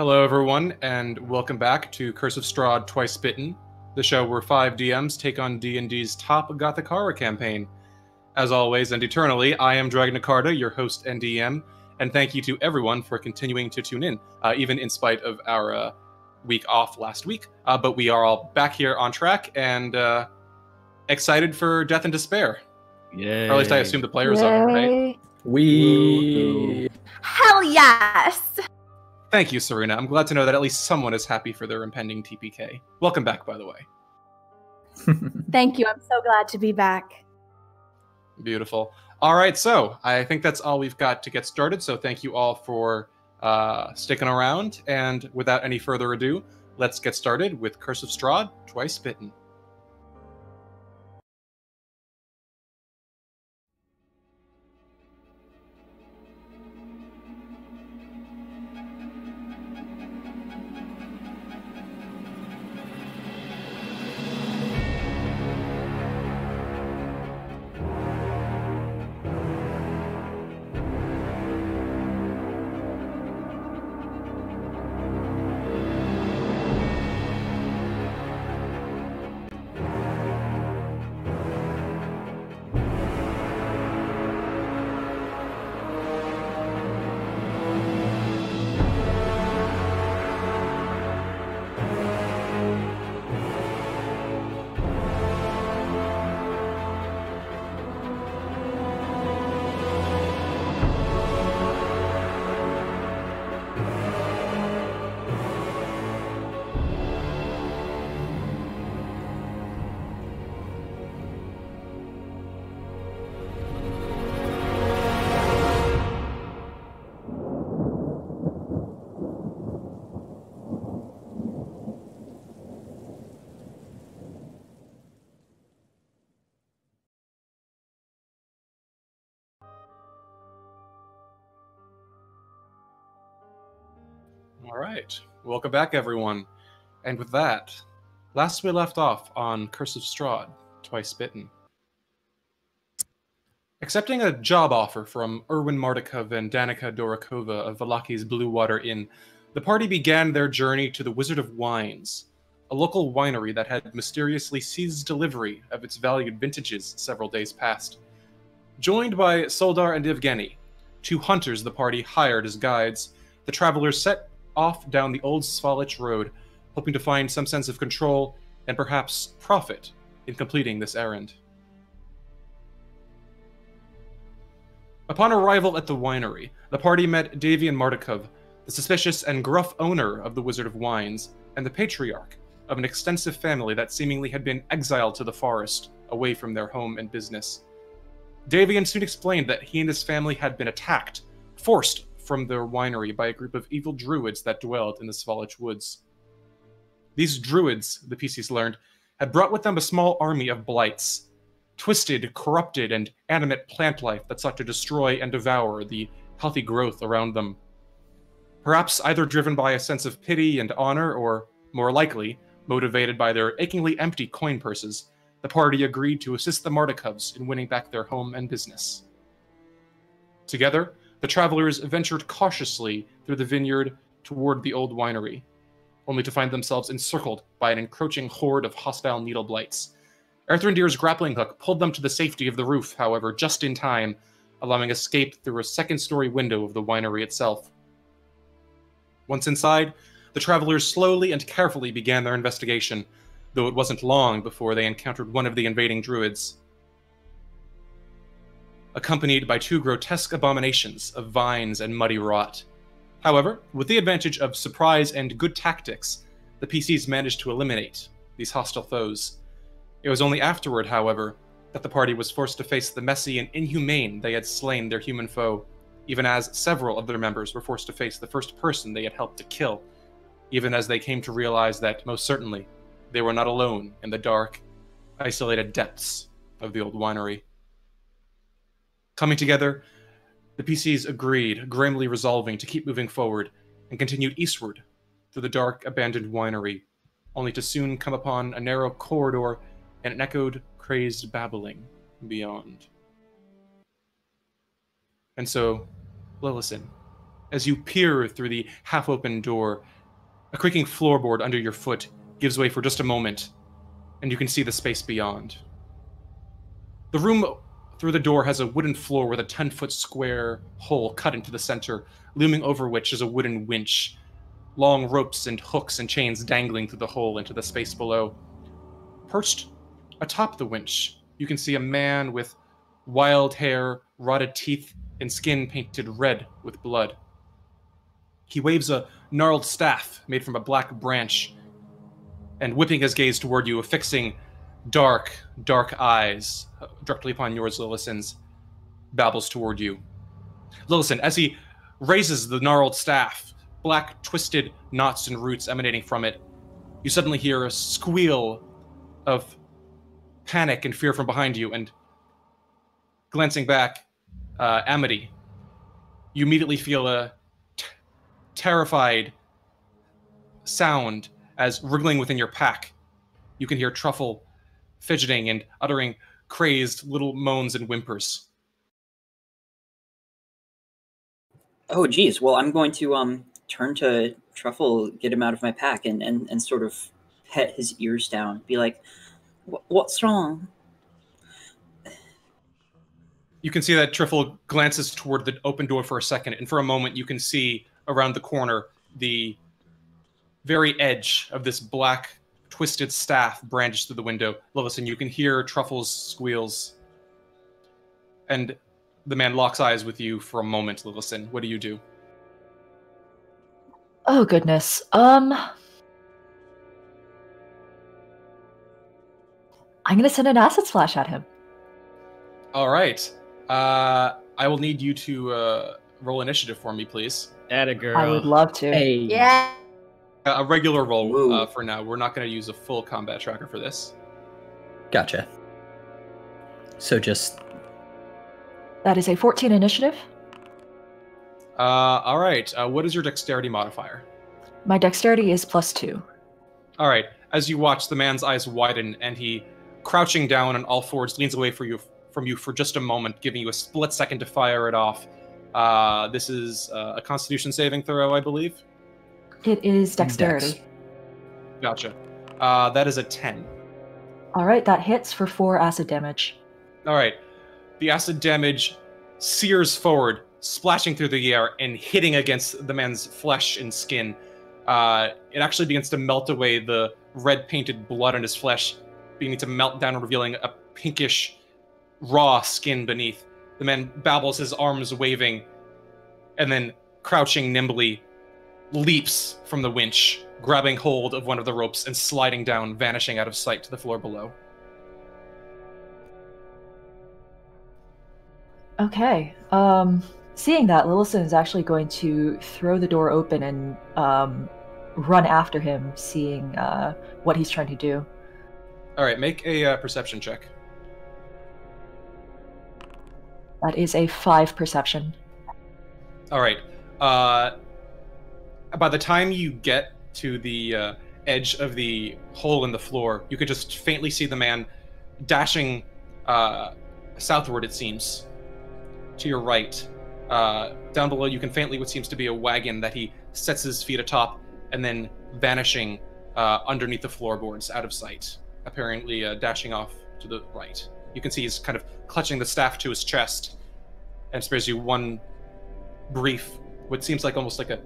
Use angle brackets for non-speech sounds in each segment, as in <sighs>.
Hello, everyone, and welcome back to Curse of Strahd Twice Bitten, the show where five DMs take on D&D's top Gothic horror campaign. As always and eternally, I am Dragon Nakarta, your host and DM, and thank you to everyone for continuing to tune in, uh, even in spite of our uh, week off last week. Uh, but we are all back here on track and uh, excited for Death and Despair. Yeah. Or at least I assume the players are, right? We. Hell yes! Thank you, Serena. I'm glad to know that at least someone is happy for their impending TPK. Welcome back, by the way. <laughs> Thank you. I'm so glad to be back. Beautiful. All right, so I think that's all we've got to get started. So thank you all for uh, sticking around. And without any further ado, let's get started with Curse of Strahd, Twice Bitten. Welcome back, everyone. And with that, last we left off on Curse of Strahd, Twice Bitten. Accepting a job offer from Urwin Martikov and Danika Dorakova of Vallaki's Blue Water Inn, the party began their journey to the Wizard of Wines, a local winery that had mysteriously seized delivery of its valued vintages several days past. Joined by Szoldar and Yevgeni, two hunters the party hired as guides, the travelers set off down the old Svalich road, hoping to find some sense of control and perhaps profit in completing this errand. Upon arrival at the winery, the party met Davian Martikov, the suspicious and gruff owner of the Wizard of Wines, and the patriarch of an extensive family that seemingly had been exiled to the forest, away from their home and business. Davian soon explained that he and his family had been attacked, forced from their winery by a group of evil druids that dwelled in the Svalich woods. These druids, the PCs learned, had brought with them a small army of blights, twisted, corrupted, and animate plant life that sought to destroy and devour the healthy growth around them. Perhaps either driven by a sense of pity and honor, or, more likely, motivated by their achingly empty coin purses, the party agreed to assist the Martikovs in winning back their home and business. Together, the travelers ventured cautiously through the vineyard toward the old winery, only to find themselves encircled by an encroaching horde of hostile needle blights. Erthrindir's grappling hook pulled them to the safety of the roof, however, just in time, allowing escape through a second story window of the winery itself. Once inside, the travelers slowly and carefully began their investigation, though it wasn't long before they encountered one of the invading druids accompanied by two grotesque abominations of vines and muddy rot. However, with the advantage of surprise and good tactics, the PCs managed to eliminate these hostile foes. It was only afterward, however, that the party was forced to face the messy and inhumane they had slain their human foe, even as several of their members were forced to face the first person they had helped to kill, even as they came to realize that, most certainly, they were not alone in the dark, isolated depths of the old winery. Coming together, the PCs agreed, grimly resolving to keep moving forward, and continued eastward through the dark, abandoned winery, only to soon come upon a narrow corridor and an echoed, crazed babbling beyond. And so, Lillison, As you peer through the half open door, a creaking floorboard under your foot gives way for just a moment, and you can see the space beyond. The room through the door has a wooden floor with a 10 foot square hole cut into the center, looming over which is a wooden winch, long ropes and hooks and chains dangling through the hole into the space below. Perched atop the winch, you can see a man with wild hair, rotted teeth, and skin painted red with blood. He waves a gnarled staff made from a black branch, and whipping his gaze toward you, affixing dark, dark eyes directly upon yours, Lillison's, babbles toward you. Lillison, as he raises the gnarled staff, black twisted knots and roots emanating from it, you suddenly hear a squeal of panic and fear from behind you, and glancing back, uh, Amity, you immediately feel a terrified sound as wriggling within your pack. You can hear Truffle fidgeting and uttering crazed little moans and whimpers. Oh, geez. Well, I'm going to um turn to Truffle, get him out of my pack, and and, and sort of pet his ears down. Be like, "What's wrong?" You can see that Truffle glances toward the open door for a second, and for a moment, you can see around the corner the very edge of this black twisted staff brandished through the window. Lillison, you can hear Truffle's squeals. And the man locks eyes with you for a moment, Lillison. What do you do? Oh goodness. Um I'm gonna send an acid splash at him. All right. Uh, I will need you to uh, roll initiative for me, please. Atta girl. I would love to. Hey. Yeah. A regular roll uh, for now. We're not going to use a full combat tracker for this. Gotcha. So just That is a 14 initiative. Uh, all right. Uh, what is your dexterity modifier? My dexterity is plus two. All right. As you watch, the man's eyes widen, and he, crouching down on all fours, leans away for you from you for just a moment, giving you a split second to fire it off. Uh, this is uh, a Constitution saving throw, I believe. It is dexterity. Dex. Gotcha. Uh, that is a ten. All right, that hits for four acid damage. All right. The acid damage sears forward, splashing through the air and hitting against the man's flesh and skin. Uh, it actually begins to melt away the red painted blood on his flesh, beginning to melt down, revealing a pinkish, raw skin beneath. The man babbles, his arms waving, and then crouching nimbly, leaps from the winch, grabbing hold of one of the ropes and sliding down, vanishing out of sight to the floor below. Okay. Um, seeing that, Lillison is actually going to throw the door open and um, run after him, seeing uh, what he's trying to do. All right, make a uh, perception check. That is a five perception. All right. Uh, by the time you get to the uh, edge of the hole in the floor, you could just faintly see the man dashing uh, southward. It seems to your right. Uh, down below, you can faintly what seems to be a wagon that he sets his feet atop, and then vanishing uh, underneath the floorboards, out of sight. Apparently, uh, dashing off to the right. You can see he's kind of clutching the staff to his chest, and spares you one brief, what seems like almost like a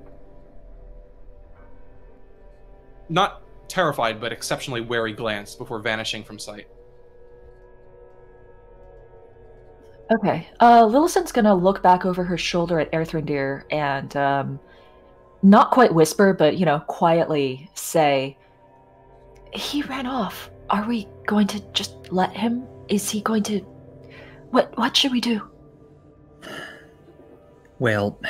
not terrified but exceptionally wary glance before vanishing from sight. Okay. Uh, Lillison's gonna look back over her shoulder at Erthrindir and um, not quite whisper, but you know, quietly say, "He ran off. Are we going to just let him? Is he going to? What? What should we do?" well,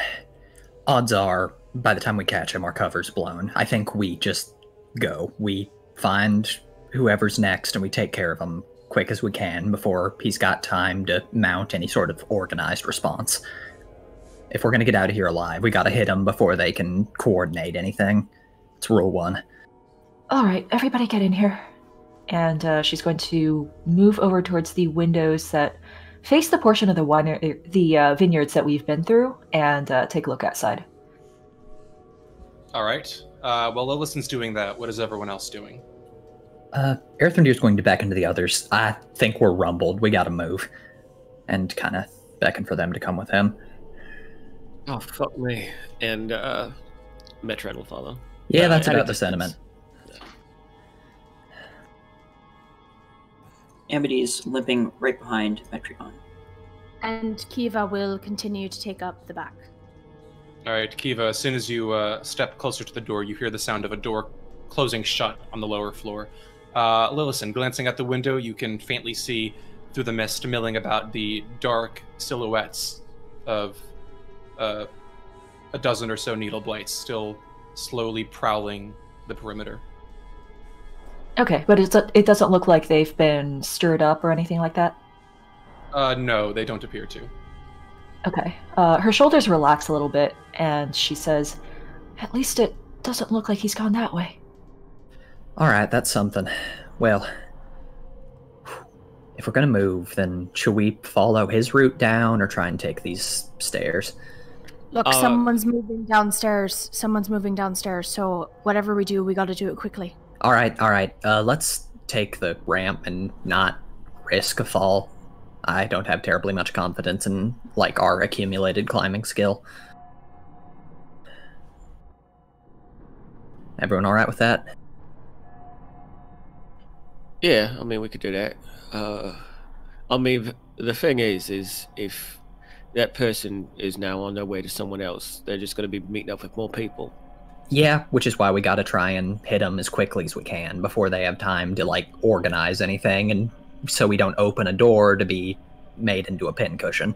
odds are by the time we catch him, our cover's blown. I think we just go. We find whoever's next and we take care of him quick as we can before he's got time to mount any sort of organized response. If we're gonna get out of here alive, we gotta hit them before they can coordinate anything. It's rule one. All right, everybody get in here. And uh, she's going to move over towards the windows that face the portion of the wine, the uh, vineyards that we've been through, and uh, take a look outside. All right. Uh, while Lillison's doing that, what is everyone else doing? Uh, Erthrindir's going to back into the others. I think we're rumbled. We gotta move. And kind of beckon for them to come with him. Oh fuck me! And uh, Metreon will follow. Yeah, Uh, that's at about the distance. sentiment. Amity's limping right behind Metreon. And Kiva will continue to take up the back. All right, Kiva. As soon as you uh, step closer to the door, you hear the sound of a door closing shut on the lower floor. Uh, Lillison, glancing at the window, you can faintly see through the mist milling about the dark silhouettes of uh, a dozen or so needle blights still slowly prowling the perimeter. Okay, but it's, it doesn't look like they've been stirred up or anything like that. Uh, no, they don't appear to. Okay. Uh, her shoulders relax a little bit, and she says, At least it doesn't look like he's gone that way. All right, that's something. Well, if we're gonna move, then should we follow his route down or try and take these stairs? Look, Uh, someone's moving downstairs. Someone's moving downstairs. So whatever we do, we got to do it quickly. All right, all right. Uh, let's take the ramp and not risk a fall. I don't have terribly much confidence in like our accumulated climbing skill. Everyone all right with that? Yeah, I mean we could do that. Uh, I mean the thing is, is if that person is now on their way to someone else, they're just going to be meeting up with more people. Yeah, which is why we got to try and hit them as quickly as we can before they have time to like organize anything, and so we don't open a door to be made into a pincushion.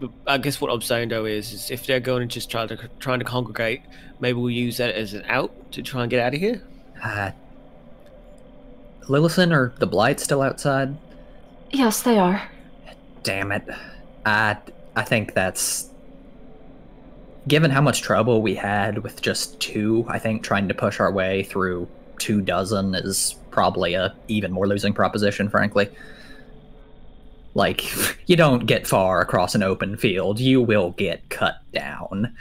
But I guess what I'm saying though is, is if they're going to just try to trying to congregate, maybe we'll use that as an out to try and get out of here. Uh, Lillison or the Blight still outside? Yes, they are. Damn it. I I think that's given how much trouble we had with just two, I think trying to push our way through two dozen is probably a even more losing proposition, frankly. Like <laughs> you don't get far across an open field, you will get cut down.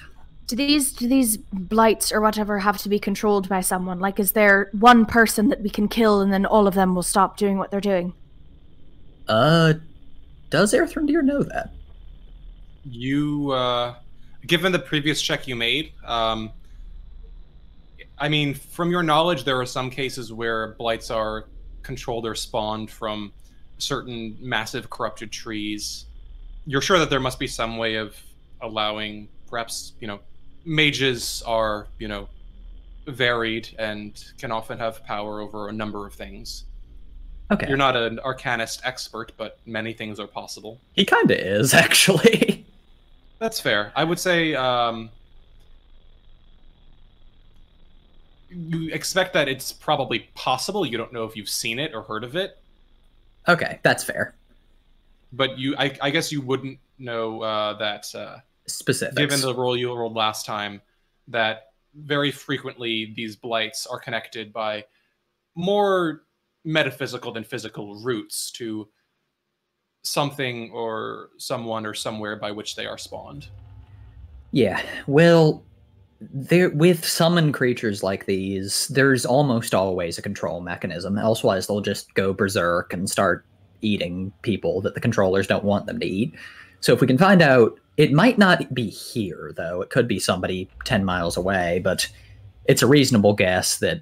Do these do these blights or whatever have to be controlled by someone? Like, is there one person that we can kill and then all of them will stop doing what they're doing? Uh does Erthrindir know that? You, uh, given the previous check you made, um, I mean, from your knowledge, there are some cases where blights are controlled or spawned from certain massive corrupted trees. You're sure that there must be some way of allowing, perhaps, you know, mages are, you know, varied and can often have power over a number of things. Okay. You're not an arcanist expert, but many things are possible. He kinda is, <laughs> actually. That's fair. I would say um, you expect that it's probably possible. You don't know if you've seen it or heard of it, okay, that's fair. but you, I, I guess, you wouldn't know uh, that. Uh, Specifics. given the roll you rolled last time, that very frequently these blights are connected by more metaphysical than physical roots to something or someone or somewhere by which they are spawned. Yeah, well, there with summon creatures like these, there's almost always a control mechanism. Elsewise, they'll just go berserk and start eating people that the controllers don't want them to eat. So if we can find out, it might not be here though. It could be somebody ten miles away, but it's a reasonable guess that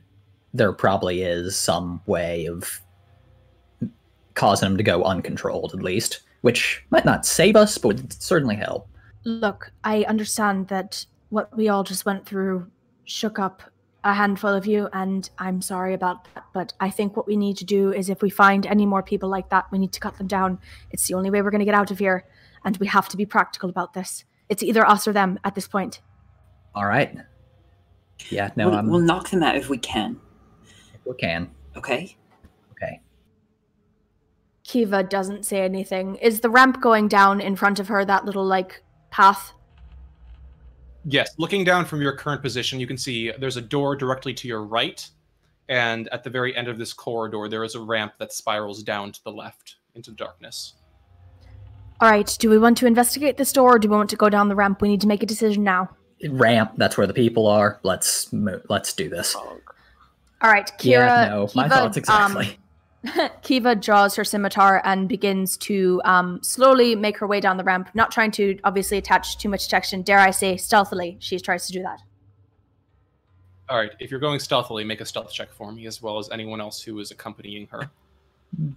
there probably is some way of causing them to go uncontrolled, at least, which might not save us, but would certainly help. Look, I understand that what we all just went through shook up a handful of you, and I'm sorry about that. But I think what we need to do is if we find any more people like that, we need to cut them down. It's the only way we're going to get out of here, and we have to be practical about this. It's either us or them at this point. All right. Yeah, no, we'll, I'm. we'll knock them out if we can. If we can. Okay. Okay. Kiva doesn't say anything. Is the ramp going down in front of her, that little, like, path? Yes, looking down from your current position, you can see there's a door directly to your right, and at the very end of this corridor, there is a ramp that spirals down to the left into the darkness. All right, do we want to investigate this door or do we want to go down the ramp? We need to make a decision now. ramp. That's where the people are. Let's mo- let's do this. All right, Kira. yeah, no, my thoughts exactly. Um, Kiva draws her scimitar and begins to um, slowly make her way down the ramp, not trying to obviously attach too much tension. Dare I say, stealthily, she tries to do that. All right, if you're going stealthily, make a stealth check for me, as well as anyone else who is accompanying her. <laughs>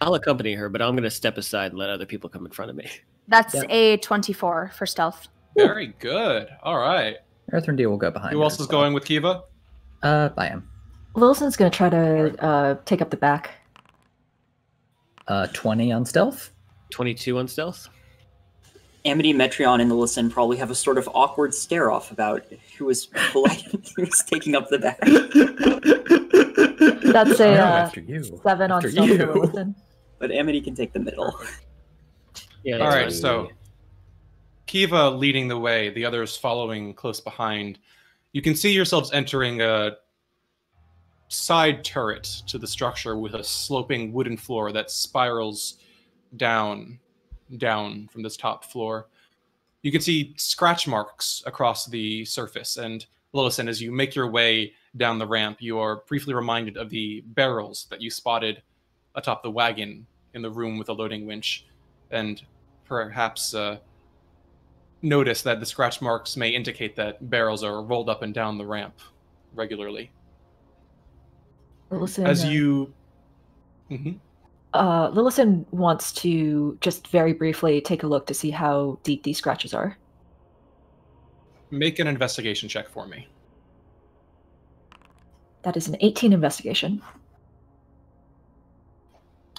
I'll accompany her, but I'm going to step aside and let other people come in front of me. That's Yep. a 24 for stealth. Very good. All right. Earth D will go behind. Who else is well. going with Kiva? Uh, I am. Littleton's gonna try to uh, take up the back. Uh, twenty on stealth. 22 on stealth. Amity, Metreon, and Lillison probably have a sort of awkward stare off about who was <laughs> <laughs> who was taking up the back. <laughs> That's a I know, uh, after seven on After stealth you. But Amity can take the middle. Yeah. All that's so Kiva leading the way, the others following close behind. You can see yourselves entering a side turret to the structure with a sloping wooden floor that spirals down, down from this top floor. You can see scratch marks across the surface, and Lillison, as you make your way down the ramp, you are briefly reminded of the barrels that you spotted atop the wagon in the room with the loading winch, and perhaps uh, notice that the scratch marks may indicate that barrels are rolled up and down the ramp regularly. Littleton, As uh, you. Mhm. uh, Lillison wants to just very briefly take a look to see how deep these scratches are. Make an investigation check for me. That is an 18 investigation.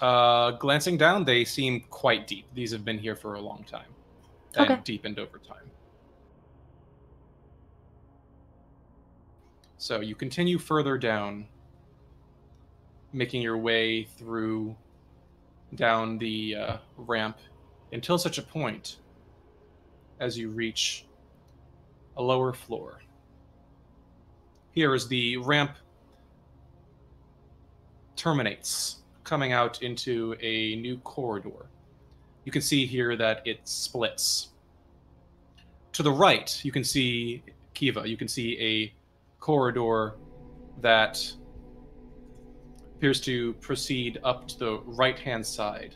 Uh, glancing down, they seem quite deep. These have been here for a long time and Okay. deepened over time. So you continue further down, making your way through down the uh, ramp until such a point as you reach a lower floor. Here is the ramp terminates, coming out into a new corridor. You can see here that it splits. To the right, you can see Kiva. You can see a corridor that appears to proceed up to the right hand side.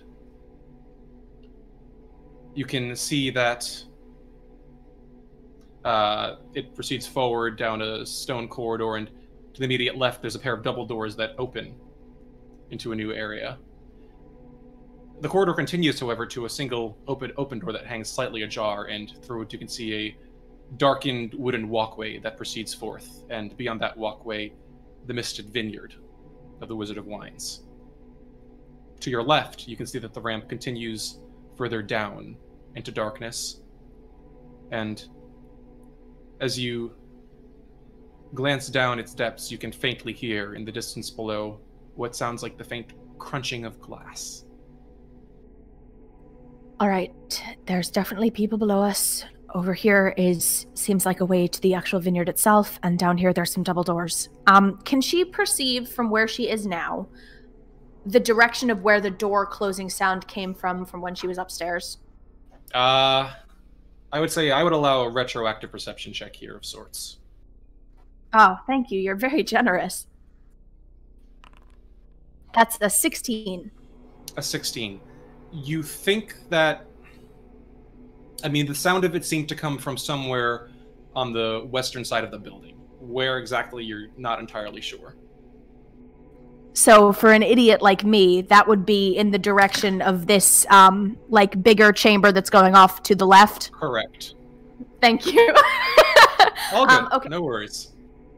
You can see that uh, it proceeds forward down a stone corridor, and to the immediate left, there's a pair of double doors that open into a new area. The corridor continues, however, to a single open open door that hangs slightly ajar, and through it you can see a darkened wooden walkway that proceeds forth, and beyond that walkway, the misted vineyard of the Wizard of Wines. To your left, you can see that the ramp continues further down into darkness, and as you glance down its depths, you can faintly hear in the distance below what sounds like the faint crunching of glass. All right, there's definitely people below us. Over here is seems like a way to the actual vineyard itself, and down here there's some double doors. Um, can she perceive from where she is now the direction of where the door closing sound came from from when she was upstairs? Uh, I would say I would allow a retroactive perception check here of sorts. Oh, thank you. You're very generous. That's a 16. A 16. You think that. I mean, the sound of it seemed to come from somewhere on the western side of the building. Where exactly, you're not entirely sure. So for an idiot like me, that would be in the direction of this um like bigger chamber that's going off to the left. Correct. Thank you. <laughs> All good. Um, okay. No worries.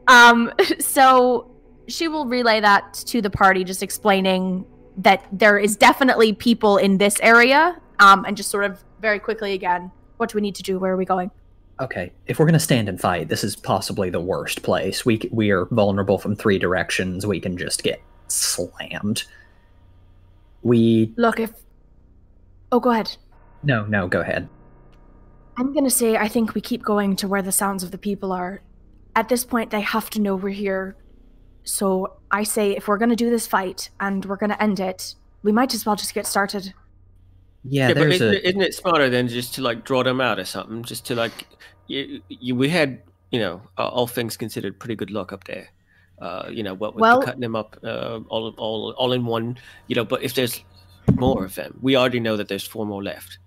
Um, <laughs> so she will relay that to the party, just explaining that there is definitely people in this area. Um, and just sort of very quickly again, what do we need to do? Where are we going? Okay, if we're gonna stand and fight, this is possibly the worst place. We we are vulnerable from three directions. We can just get slammed. We Look, if oh, go ahead. no no go ahead. I'm gonna say I think we keep going to where the sounds of the people are. At this point, they have to know we're here. So I say if we're gonna do this fight and we're gonna end it, we might as well just get started. Yeah, but there's isn't, a it, isn't it smarter than just to like draw them out or something? Just to like, you, you we had, you know, uh, all things considered, pretty good luck up there. Uh, you know, what with Well- the cutting them up uh, all, all, all in one. You know, but if there's more of them, we already know that there's four more left.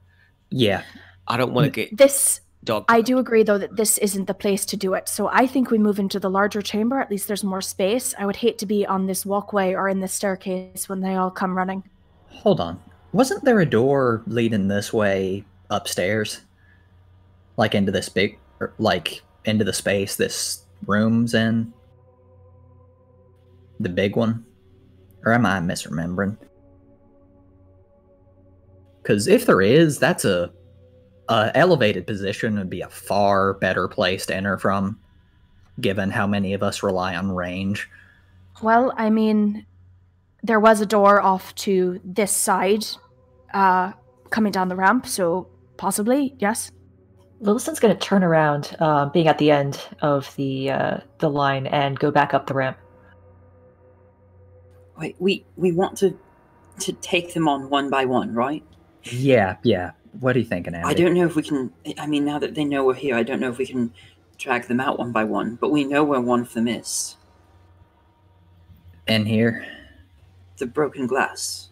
yeah. I don't want to get This dog. I do agree though that this isn't the place to do it. So I think we move into the larger chamber. At least there's more space. I would hate to be on this walkway or in this staircase when they all come running. Hold on. Wasn't there a door leading this way upstairs? Like into this big, or like into the space this room's in? The big one? Or am I misremembering? Because if there is, that's a, a elevated position would be a far better place to enter from, given how many of us rely on range. Well, I mean, there was a door off to this side, uh, coming down the ramp. So possibly, yes. Lillison's going to turn around, um, being at the end of the uh, the line, and go back up the ramp. Wait, we we want to to take them on one by one, right? Yeah, yeah. What are you thinking, Andy? I don't know if we can. I mean, now that they know we're here, I don't know if we can drag them out one by one. But we know where one of them is. In here? The broken glass.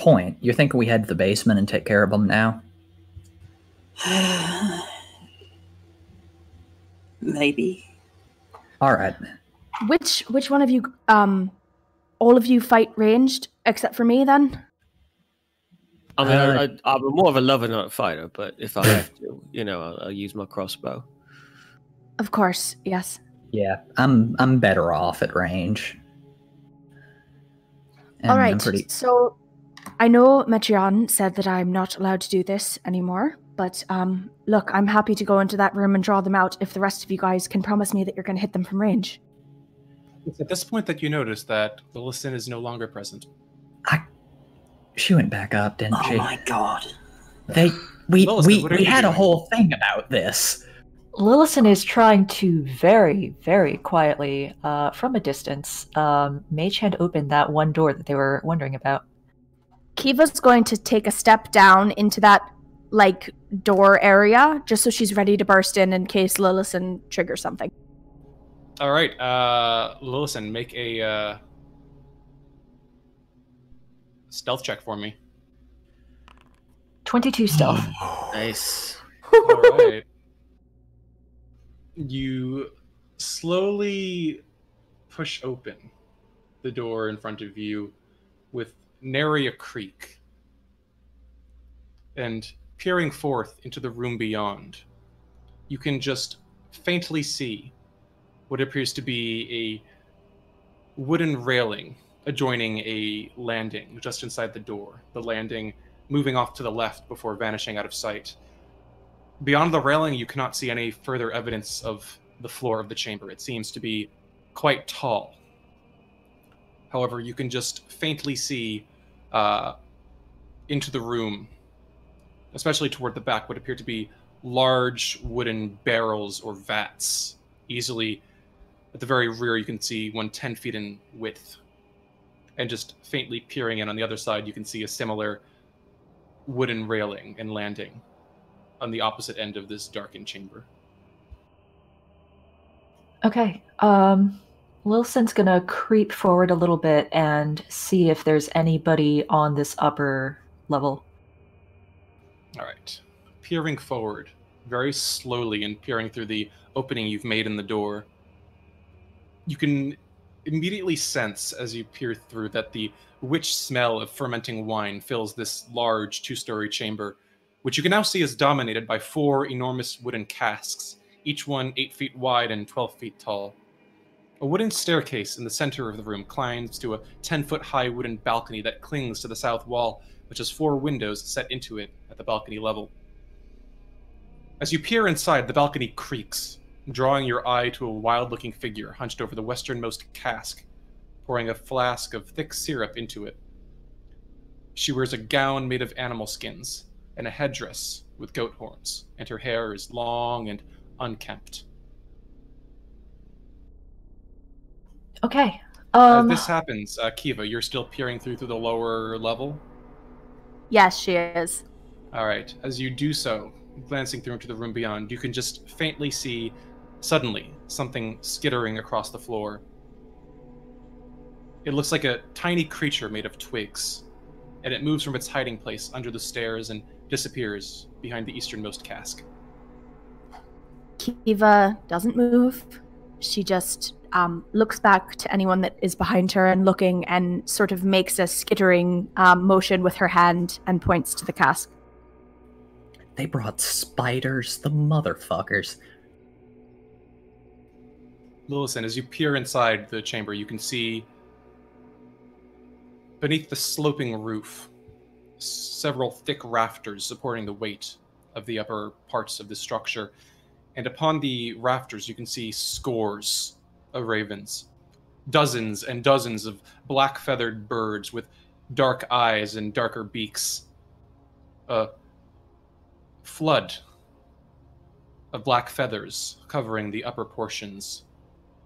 Point. You're thinking we head to the basement and take care of them now? <sighs> Maybe. All right. Which which one of you, um, all of you fight ranged except for me then? I mean, Uh, I, I, I'm more of a lover, not a fighter. But if I have to, you know, I'll, I'll use my crossbow. Of course, yes. Yeah, I'm I'm better off at range. And All pretty- So I know Metreon said that I'm not allowed to do this anymore, but um, look, I'm happy to go into that room and draw them out if the rest of you guys can promise me that you're going to hit them from range. It's at this point that you notice that Lillison is no longer present. I, She went back up, didn't Oh she? my god. They we Lilith, we, we you had a whole thing about this. Lillison is trying to very, very quietly, uh, from a distance, um, mage hand open that one door that they were wondering about. Kiva's going to take a step down into that like door area just so she's ready to burst in in case Lillison triggers something. All right, uh, Lillison, make a uh, stealth check for me. 22 stealth. <sighs> Nice. All right. You slowly push open the door in front of you with nary a creak. And peering forth into the room beyond, you can just faintly see what appears to be a wooden railing adjoining a landing just inside the door. The landing moving off to the left before vanishing out of sight. Beyond the railing, you cannot see any further evidence of the floor of the chamber. It seems to be quite tall. However, you can just faintly see uh, into the room, especially toward the back, what appear to be large wooden barrels or vats. Easily, at the very rear, you can see one 10 feet in width. And just faintly peering in on the other side, you can see a similar wooden railing and landing on the opposite end of this darkened chamber. Okay. Um, Lillison's gonna creep forward a little bit and see if there's anybody on this upper level. All right. Peering forward, very slowly and peering through the opening you've made in the door, you can immediately sense as you peer through that the rich smell of fermenting wine fills this large two story chamber, which you can now see is dominated by four enormous wooden casks, each one 8 feet wide and 12 feet tall. A wooden staircase in the center of the room climbs to a 10 foot high wooden balcony that clings to the south wall, which has four windows set into it at the balcony level. As you peer inside, the balcony creaks, drawing your eye to a wild looking figure hunched over the westernmost cask, pouring a flask of thick syrup into it. She wears a gown made of animal skins and a headdress with goat horns, and her hair is long and unkempt. Okay. As Um, this happens, uh, Kiva, you're still peering through through the lower level. Yes, she is. All right. As you do so, glancing through into the room beyond, you can just faintly see, suddenly, something skittering across the floor. It looks like a tiny creature made of twigs, and it moves from its hiding place under the stairs and disappears behind the easternmost cask. Kiva doesn't move. She just um, looks back to anyone that is behind her and looking and sort of makes a skittering um, motion with her hand and points to the cask. They brought spiders, the motherfuckers. Lillison, as you peer inside the chamber, you can see beneath the sloping roof several thick rafters supporting the weight of the upper parts of the structure. And upon the rafters, you can see scores of ravens, dozens and dozens of black feathered birds with dark eyes and darker beaks. A flood of black feathers covering the upper portions,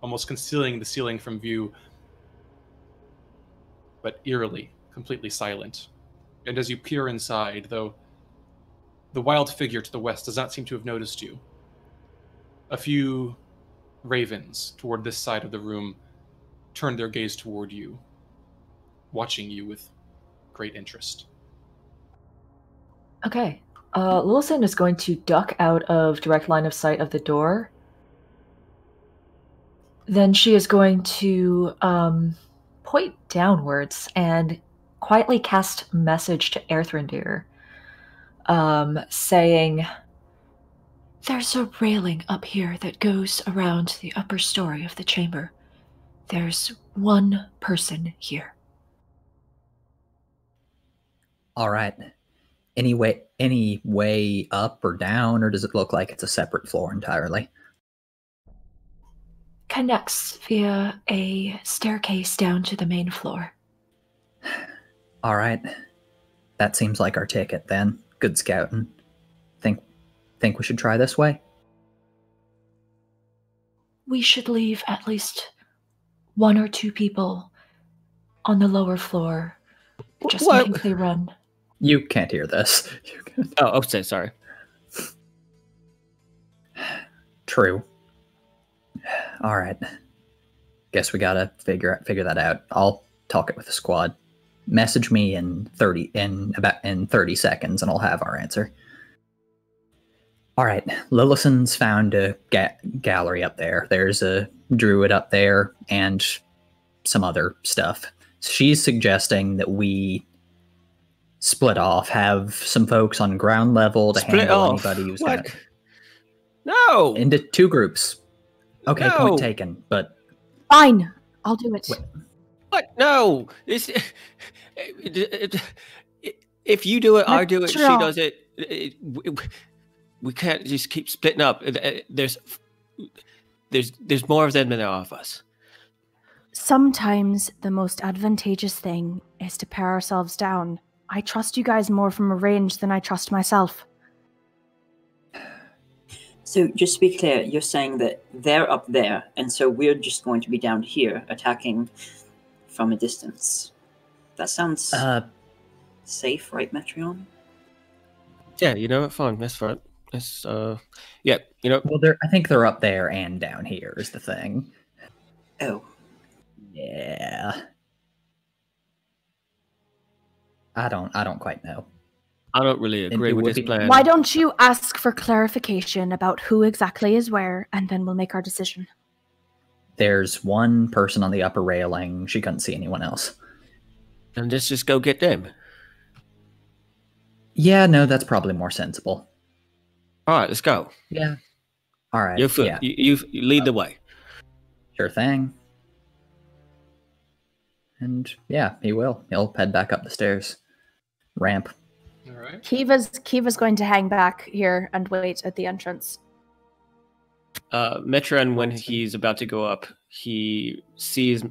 almost concealing the ceiling from view, but eerily, completely silent. And as you peer inside, though the wild figure to the west does not seem to have noticed you, a few ravens toward this side of the room turn their gaze toward you, watching you with great interest. Okay. Uh, is going to duck out of direct line of sight of the door. Then she is going to um, point downwards and quietly cast message to Erthrindir, um, saying, There's a railing up here that goes around the upper story of the chamber. There's one person here. All right. Any way, any way up or down, or does it look like it's a separate floor entirely? Connects via a staircase down to the main floor. All right. That seems like our ticket then. Good scouting. Think think we should try this way? We should leave at least one or two people on the lower floor just What? in case they run. You can't hear this. <laughs> You can- Oh, oh okay, sorry. True. All right. Guess we gotta figure figure that out. I'll talk it with the squad. Message me in thirty in about in thirty seconds, and I'll have our answer. All right. Lillison's found a ga- gallery up there. There's a druid up there and some other stuff. She's suggesting that we split off, have some folks on ground level to Split handle off? anybody who's What? gonna No. into two groups. Okay, No. point taken. But Fine, I'll do it. Wait. What? No. This. <laughs> If you do it, I do it. She Metro. does it. It- we- We can't just keep splitting up. There's, there's, there's more of them than there are of us. Sometimes the most advantageous thing is to pare ourselves down. I trust you guys more from a range than I trust myself. So just to be clear, you're saying that they're up there, and so we're just going to be down here attacking from a distance. That sounds uh, safe, right, Metreon? Yeah, you know what? Fine. That's fine. That's uh, yeah. You know, well, they're I think they're up there and down here is the thing. Oh, Yeah. I don't I don't quite know. I don't really agree with this be- plan. Why don't you ask for clarification about who exactly is where, and then we'll make our decision? There's one person on the upper railing. She couldn't see anyone else. And let's just go get them. Yeah, no, that's probably more sensible. All right, let's go. Yeah. All right. Your foot. Yeah, You, you, you lead the way. sure thing. And yeah, he will. He'll head back up the stairs. Ramp. All right. Kiva's Kiva's going to hang back here and wait at the entrance. Uh, Metreon, when he's about to go up, he sees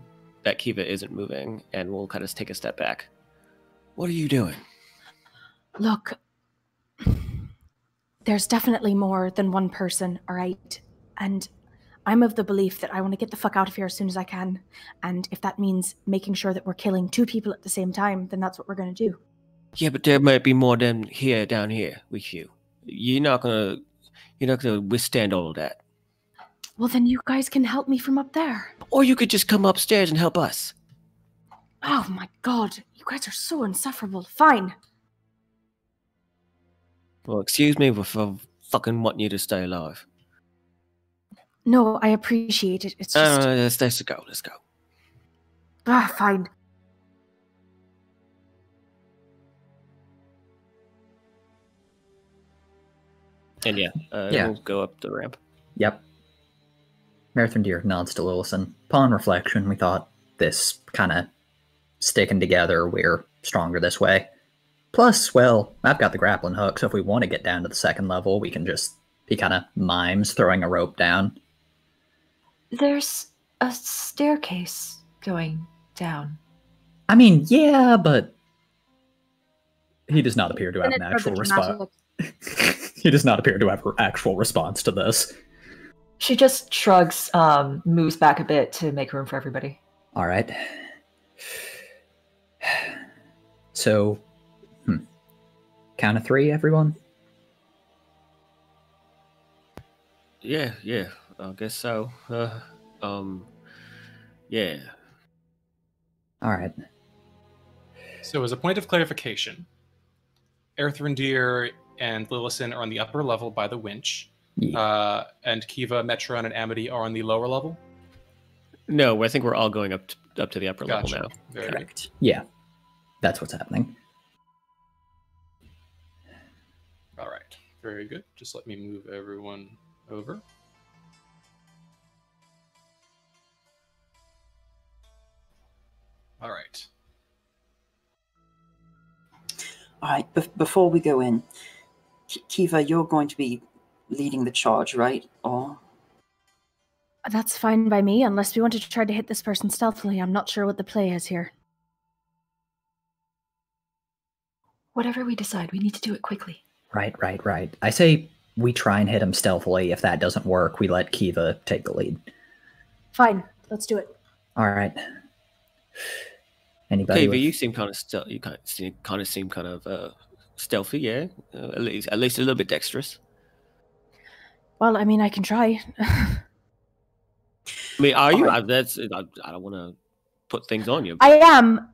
that Kiva isn't moving and will kind of take a step back. What are you doing? Look, there's definitely more than one person, all right? And I'm of the belief that I want to get the fuck out of here as soon as I can. And if that means making sure that we're killing two people at the same time, then that's what we're going to do. Yeah, but there might be more than here down here with you. You're not gonna you're not gonna withstand all of that. Well, then you guys can help me from up there. Or you could just come upstairs and help us. Oh my god, you guys are so insufferable. Fine. Well, excuse me for, for fucking wanting you to stay alive. No, I appreciate it. It's Uh, just. let's, let's go. Let's go. ah, fine. And yeah, uh, Yeah. we'll go up the ramp. Yep. Marathon Deer nods to Lillison. Upon reflection, we thought this kind of sticking together, we're stronger this way. Plus, well, I've got the grappling hook, so if we want to get down to the second level, we can just. He kind of mimes throwing a rope down. There's a staircase going down. I mean, yeah, but. He does not appear to have an Minute for the actual response. <laughs> he does not appear to have an actual response to this. She just shrugs, um, moves back a bit to make room for everybody. All right. <sighs> So. Count of three, everyone. Yeah, yeah, I guess so. Uh, um, yeah. All right. So, as a point of clarification, Erthrindir and Lillison are on the upper level by the winch, Ye- uh, and Kiva, Metreon, and Amity are on the lower level. No, I think we're all going up to, up to the upper Gotcha. level now. Very good. Correct. yeah, that's what's happening. Very good. Just let me move everyone over. All right. All right. Bef- before we go in, Ki- Kiva, you're going to be leading the charge, right? Or That's fine by me, unless we want to try to hit this person stealthily. I'm not sure what the play is here. Whatever we decide, we need to do it quickly. Right, right, right. I say we try and hit him stealthily. If that doesn't work, we let Kiva take the lead. Fine, let's do it. All right. Anybody? Kiva, with- you seem kind of stealth. You kind of seem, kind of seem kind of uh, stealthy, yeah. Uh, at least, at least a little bit dexterous. Well, I mean, I can try. <laughs> I mean, are you? Alright. I, that's. I, I don't want to put things on you. I am,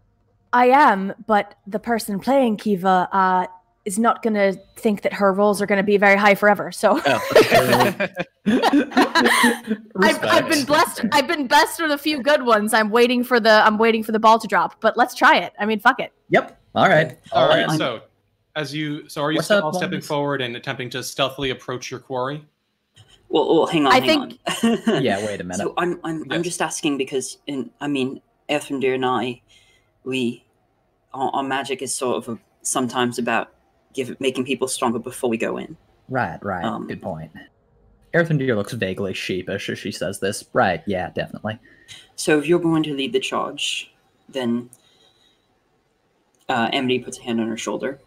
I am, but the person playing Kiva uh, is not going to think that her rolls are going to be very high forever. So Oh. <laughs> I've, I've been blessed. I've been blessed with a few good ones. I'm waiting for the. I'm waiting for the ball to drop. But let's try it. I mean, fuck it. Yep. All right. All right. I'm- So, as you, so are you What's still up, all stepping Lawrence? forward and attempting to stealthily approach your quarry? well, well hang on. I hang on. Yeah. Wait a minute. <laughs> So I'm I'm I'm just asking because in I mean Erthrindir and I, we our, our magic is sort of a, sometimes about give making people stronger before we go in. Right, right. Um, Good point. Erthrindir looks vaguely sheepish as she says this. Right, yeah, definitely. So if you're going to lead the charge, then uh, Amity puts a hand on her shoulder.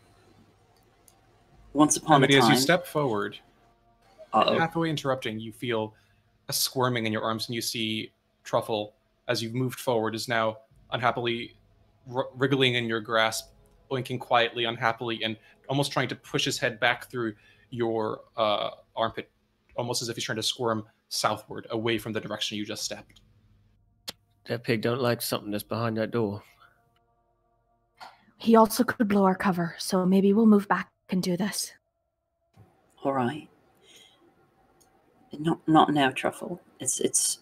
Once upon Amity, a as you step forward, uh-oh. halfway interrupting, you feel a squirming in your arms, and you see Truffle, as you've moved forward, is now unhappily r- wriggling in your grasp, blinking quietly, unhappily, and almost trying to push his head back through your uh, armpit, almost as if he's trying to squirm southward, away from the direction you just stepped. that pig don't like something that's behind that door. He also could blow our cover, so maybe we'll move back and do this. All right. Not not now, Truffle. It's it's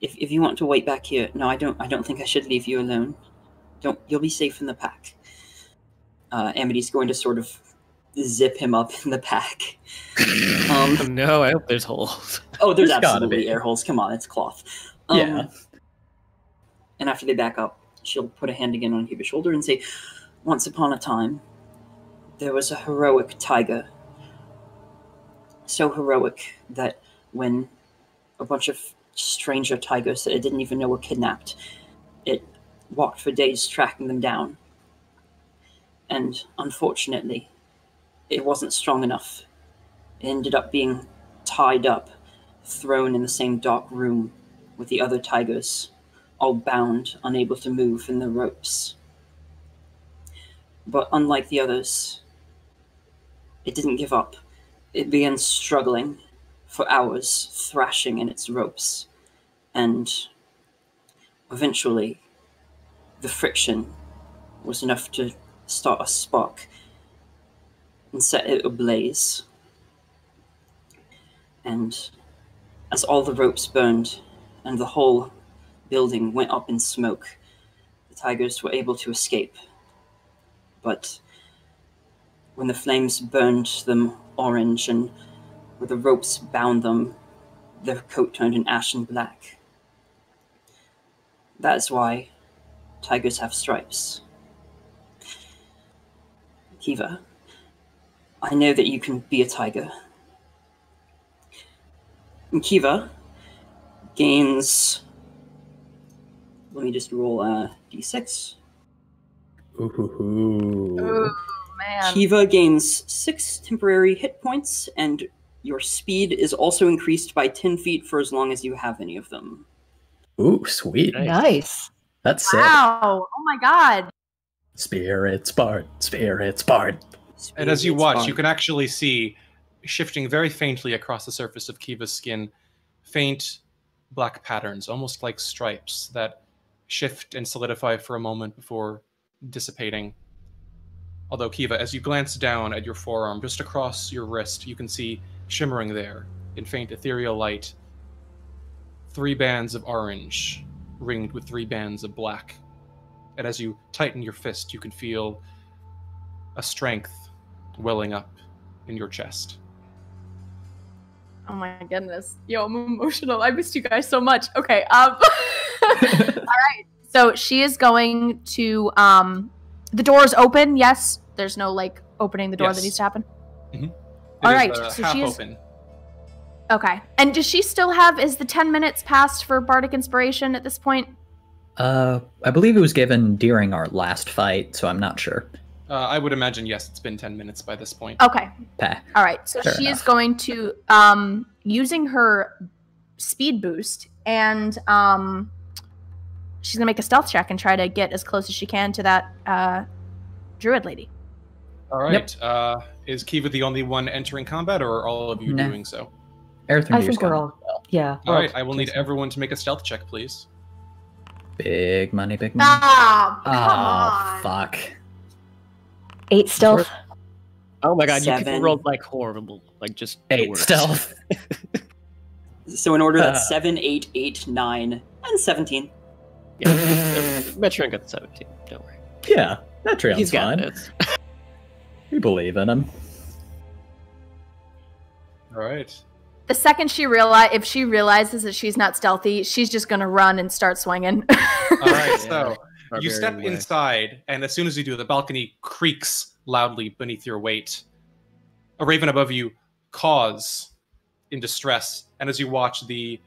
if if you want to wait back here, no, I don't I don't think I should leave you alone. Don't you'll be safe in the pack. Uh Amity's going to sort of zip him up <laughs> in the pack. Um <laughs> no, I hope there's holes. oh there's There's absolutely be. air holes. Come on, it's cloth. Um, Yeah. And after they back up, she'll put a hand again on Kiva's shoulder and say, Once upon a time, there was a heroic tiger. So heroic that when a bunch of stranger tigers that it didn't even know were kidnapped, it walked for days tracking them down. And unfortunately, it wasn't strong enough. It ended up being tied up, thrown in the same dark room with the other tigers, all bound, unable to move in the ropes. But unlike the others, it didn't give up. It began struggling for hours, thrashing in its ropes. And eventually, the friction was enough to start a spark and set it ablaze. And as all the ropes burned and the whole building went up in smoke, the tigers were able to escape. But when the flames burned them orange and where the ropes bound them, their coat turned an ashen black. That is why tigers have stripes. Kiva, I know that you can be a tiger. And Kiva gains. Let me just roll a d6. Ooh. Ooh, man. Kiva gains six temporary hit points, and your speed is also increased by 10 feet for as long as you have any of them. Ooh, sweet. Nice. Nice. Wow. That's sick. Oh my god. Spirits bard, spirits bard. And as you watch, fine. you can actually see shifting very faintly across the surface of Kiva's skin, faint black patterns, almost like stripes that shift and solidify for a moment before dissipating. Although Kiva, as you glance down at your forearm, just across your wrist, you can see shimmering there in faint ethereal light three bands of orange ringed with three bands of black. And as you tighten your fist, you can feel a strength welling up in your chest. Oh my goodness. Yo, I'm emotional. I missed you guys so much. Okay. Um <laughs> All right. So she is going to um the door is open, yes. There's no like opening the door that needs to happen. It All is, right, uh, so half she is- open. Okay. And does she still have is the 10 minutes passed for bardic inspiration at this point? Uh, I believe it was given during our last fight, so I'm not sure. Uh, I would imagine yes. It's been ten minutes by this point. Okay. Pah. All right. So Fair she is going to um using her speed boost and um she's going to make a stealth check and try to get as close as she can to that uh druid lady. All right. Uh, is Kiva the only one entering combat, or are all of you No. doing so? Earth I think we're all. Yeah. All right. I will need everyone to make a stealth check, please. Big money, big money. Ah, come oh, on. fuck. Eight stealth. Oh my god, you people Seven. rolled like horrible, like just Eight worst. stealth. <laughs> So in order, that's Uh. 7, 8, 8, 9, and 17. Yeah, Metreon got the 17. Don't worry. yeah, that Treon's He's got fine. this. We believe in him. All right. The second she realize if she realizes that she's not stealthy, she's just going to run and start swinging. <laughs> All right. So Yeah. you step way. inside, and as soon as you do, the balcony creaks loudly beneath your weight. A raven above you caws in distress, and as you watch the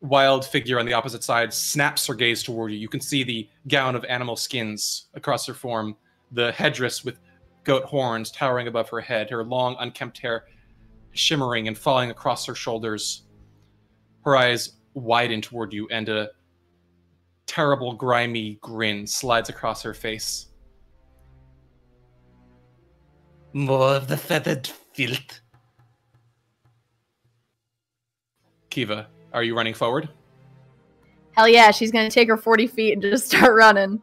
wild figure on the opposite side snaps her gaze toward you, you can see the gown of animal skins across her form, the headdress with goat horns towering above her head, her long unkempt hair shimmering and falling across her shoulders. Her eyes widen toward you, and a terrible, grimy grin slides across her face. More of the feathered filth. Kiva, are you running forward? Hell yeah, she's going to take her 40 feet and just <laughs> start running.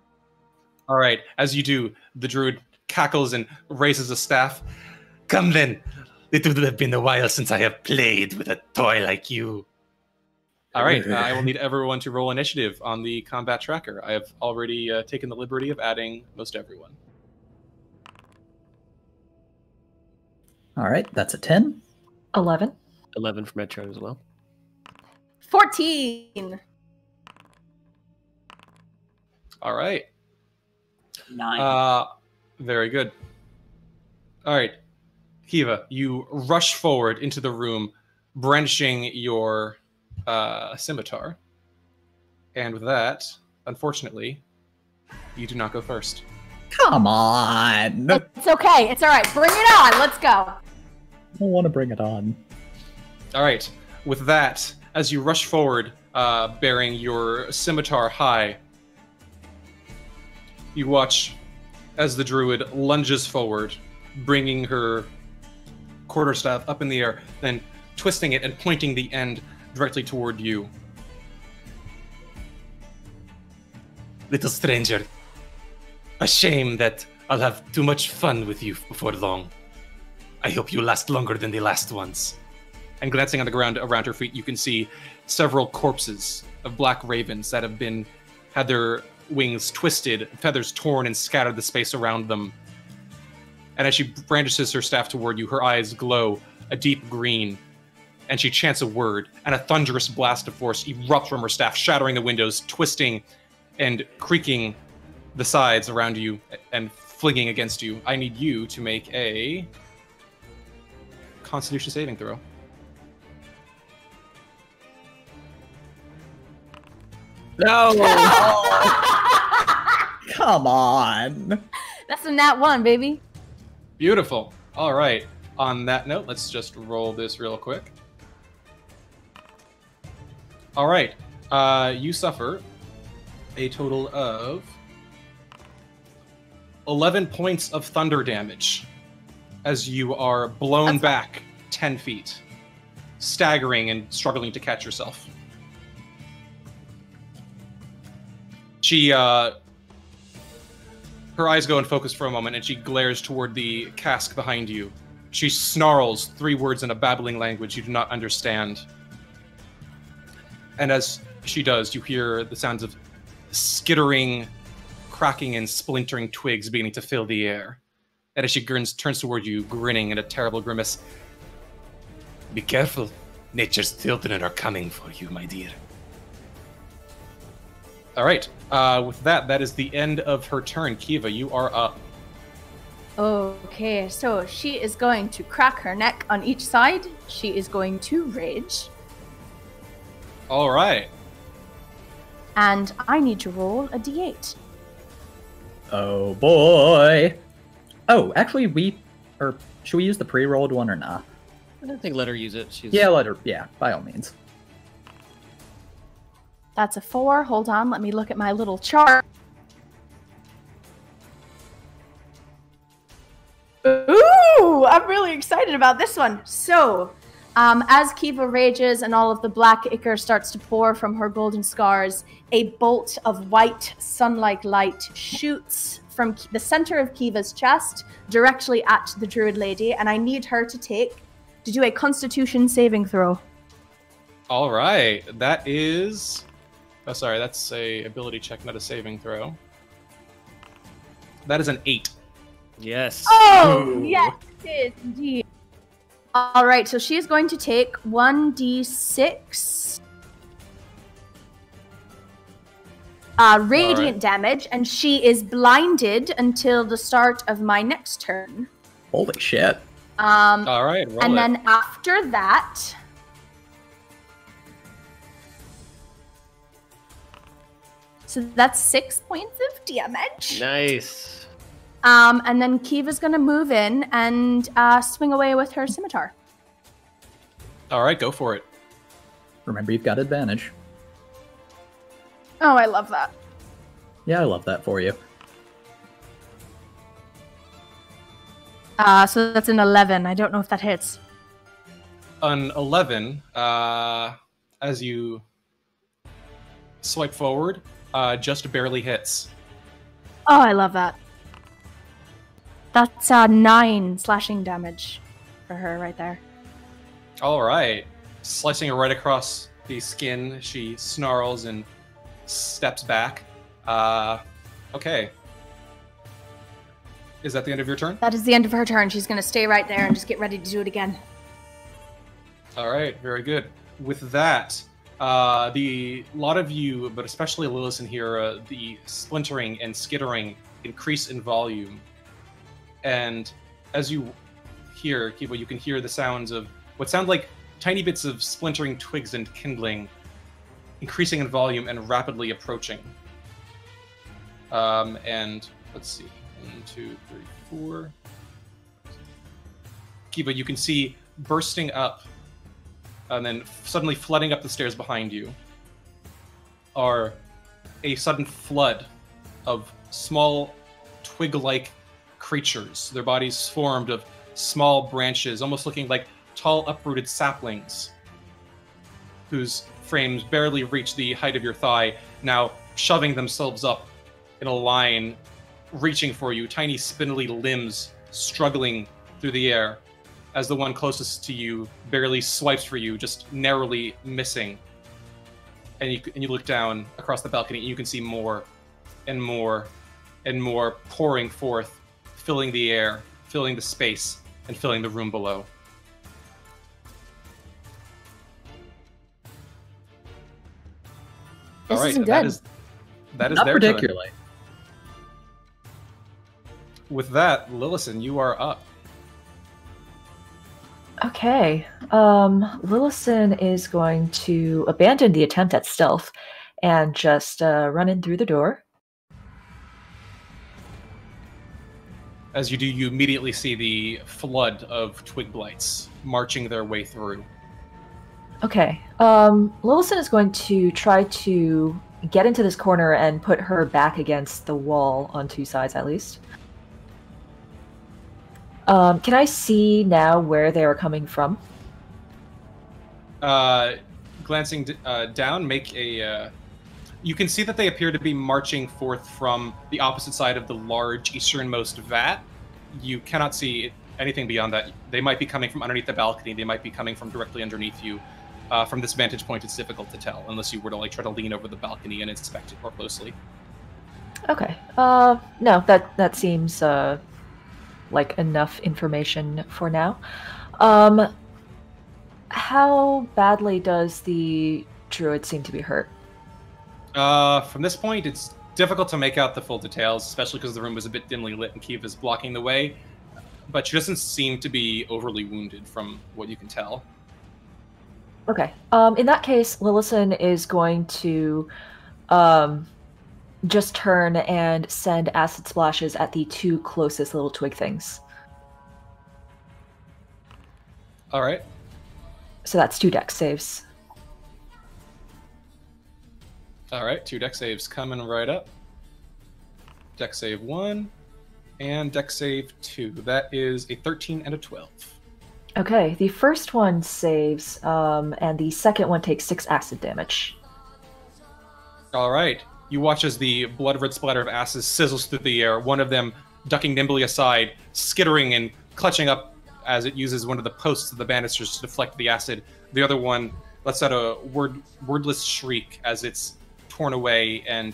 All right. As you do, the druid cackles and raises a staff. Come then. It would have been a while since I have played with a toy like you. All right. uh, I will <laughs> need everyone to roll initiative on the combat tracker. I have already uh, taken the liberty of adding most everyone. All right, that's a 10. Eleven. 11 for Metreon as well. 14. All right. 9. Uh, very good. All right, Kiva, you rush forward into the room, brandishing your uh, scimitar, and with that, unfortunately, you do not go first. Come on. It's okay. It's all right. Bring it on. Let's go. don't want to bring it on. All right, with that, as you rush forward, uh, bearing your scimitar high, you watch as the druid lunges forward, bringing her quarterstaff up in the air, then twisting it and pointing the end directly toward you. Little stranger, a shame that I'll have too much fun with you before long. I hope you last longer than the last ones. And glancing on the ground around her feet, you can see several corpses of black ravens that have been had their wings twisted, feathers torn, and scattered the space around them. And as she brandishes her staff toward you, her eyes glow a deep green, and she chants a word, and a thunderous blast of force erupts from her staff, shattering the windows, twisting and creaking the sides around you and flinging against you. I need you to make a Constitution saving throw. No. <laughs> Come on. That's a nat one, baby. Beautiful. All right. On that note, let's just roll this real quick. All right. Uh, you suffer a total of 11 points of thunder damage as you are blown That's- back 10 feet, staggering and struggling to catch yourself. She, uh, her eyes go in focus for a moment and she glares toward the cask behind you. She snarls three words in a babbling language you do not understand. And as she does, you hear the sounds of skittering, cracking, and splintering twigs beginning to fill the air. And as she grins, turns toward you, grinning in a terrible grimace. Be careful. Nature's children are coming for you, my dear. All right. Uh, with that, that is the end of her turn. Kiva, you are up. Okay, so she is going to crack her neck on each side. She is going to rage. All right. And I need to roll a d8. Oh boy. Oh, actually, we or should we use the pre-rolled one or not? I don't think let her use it. She's Yeah, let her. Yeah, by all means. That's a four. Hold on, let me look at my little chart. Ooh, I'm really excited about this one. So, um, as Kiva rages and all of the black ichor starts to pour from her golden scars, a bolt of white sun-like light shoots from the center of Kiva's chest directly at the druid lady, and I need her to take to do a Constitution saving throw. All right. That is. Oh, sorry. That's a ability check, not a saving throw. That is an eight. Yes. Oh, Ooh. yes, it is indeed. All right, so she is going to take 1d6 uh, radiant damage, and she is blinded until the start of my next turn. Holy shit. Um, All right. Roll and it. then after that. So that's six points of damage. Nice. Um, and then Kiva's gonna move in and uh, swing away with her scimitar. All right. Go for it. Remember, you've got advantage. Oh, I love that. Yeah, I love that for you. Uh, so that's an 11. I don't know if that hits. An 11, uh, as you swipe forward, uh, just barely hits. Oh, I love that. That's uh, nine slashing damage for her right there. All right. Slicing her right across the skin, she snarls and steps back. Uh, okay. Is that the end of your turn? That is the end of her turn. She's gonna stay right there and just get ready to do it again. All right, very good. With that, uh, the lot of you, but especially Lilith here, uh, the splintering and skittering increase in volume, and as you hear Kiva, you can hear the sounds of what sound like tiny bits of splintering twigs and kindling, increasing in volume and rapidly approaching. Um, and let's see, one, two, three, four. Kiva, you can see bursting up and then suddenly flooding up the stairs behind you are a sudden flood of small twig-like creatures. Their bodies formed of small branches, almost looking like tall uprooted saplings, whose frames barely reach the height of your thigh, now shoving themselves up in a line, reaching for you, tiny spindly limbs struggling through the air as the one closest to you barely swipes for you, just narrowly missing. And you, and you look down across the balcony and you can see more and more and more pouring forth, filling the air, filling the space, and filling the room below. This All right, isn't that good. is that is Not their turn. particularly. With that, Lillison, you are up. Okay. Um, Lillison is going to abandon the attempt at stealth and just uh, run in through the door. As you do, you immediately see the flood of twig blights marching their way through. Okay. Um, Lillison is going to try to get into this corner and put her back against the wall on two sides at least. Um, can I see now where they are coming from? Uh, glancing d- uh, down, make a. Uh, you can see that they appear to be marching forth from the opposite side of the large easternmost vat. You cannot see anything beyond that. They might be coming from underneath the balcony. They might be coming from directly underneath you. Uh, from this vantage point, it's difficult to tell unless you were to like try to lean over the balcony and inspect it more closely. Okay. Uh, no, that that seems uh, like enough information for now. Um, how badly does the druid seem to be hurt? Uh, from this point, it's difficult to make out the full details, especially because the room was a bit dimly lit and Kiva is blocking the way. But she doesn't seem to be overly wounded from what you can tell. Okay. Um, in that case, Lillison is going to um, just turn and send acid splashes at the two closest little twig things. All right. So that's two Dex saves. All right. Two Dex saves coming right up. Dex save one and Dex save two. That is a 13 and a 12. Okay, the first one saves, um, and the second one takes six acid damage. All right. You watch as the blood red splatter of acid sizzles through the air, one of them ducking nimbly aside, skittering and clutching up as it uses one of the posts of the banisters to deflect the acid. The other one lets out a word, wordless shriek as it's torn away and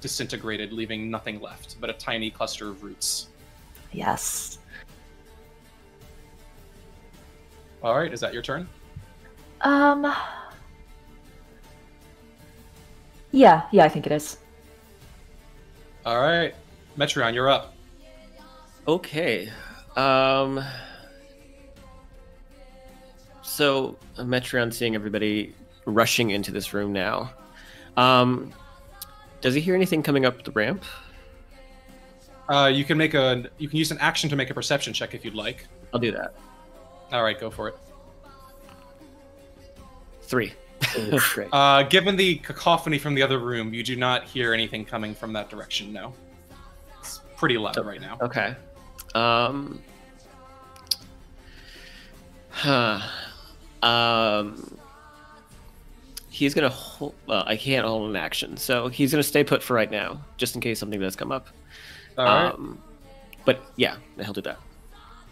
disintegrated, leaving nothing left but a tiny cluster of roots. Yes. All right, is that your turn? Um. Yeah, yeah, I think it is. All right. Metreon, you're up. Okay. Um. So Metreon seeing everybody rushing into this room now. Um, does he hear anything coming up the ramp? Uh, you can make a you can use an action to make a perception check if you'd like. I'll do that. All right, go for it. Three. <laughs> Uh, given the cacophony from the other room, you do not hear anything coming from that direction. No, it's pretty loud Oh. right now. Okay. Um. Huh. Um. He's gonna hold. Well, I can't hold an action, so he's gonna stay put for right now, just in case something does come up. All right, Um. But yeah, he'll do that.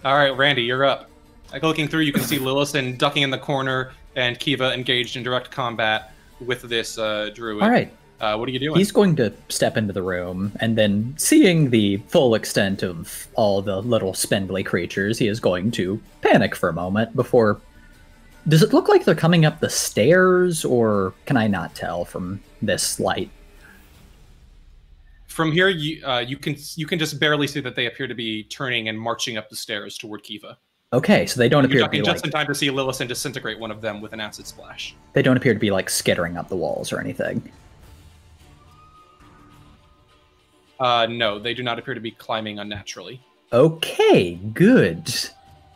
all right, Randy, you're up. Like looking through, you can see Lillison ducking in the corner and Kiva engaged in direct combat with this uh, druid. All right. Uh, what are you doing? He's going to step into the room, and then seeing the full extent of all the little spindly creatures, he is going to panic for a moment before. Does it look like they're coming up the stairs, or can I not tell from this light? From here, you uh, you can you can just barely see that they appear to be turning and marching up the stairs toward Kiva. Okay, so they don't You're appear to be just like in time to see Lillison disintegrate one of them with an acid splash. they don't appear to be like skittering up the walls or anything. Uh, no, they do not appear to be climbing unnaturally. Okay, good.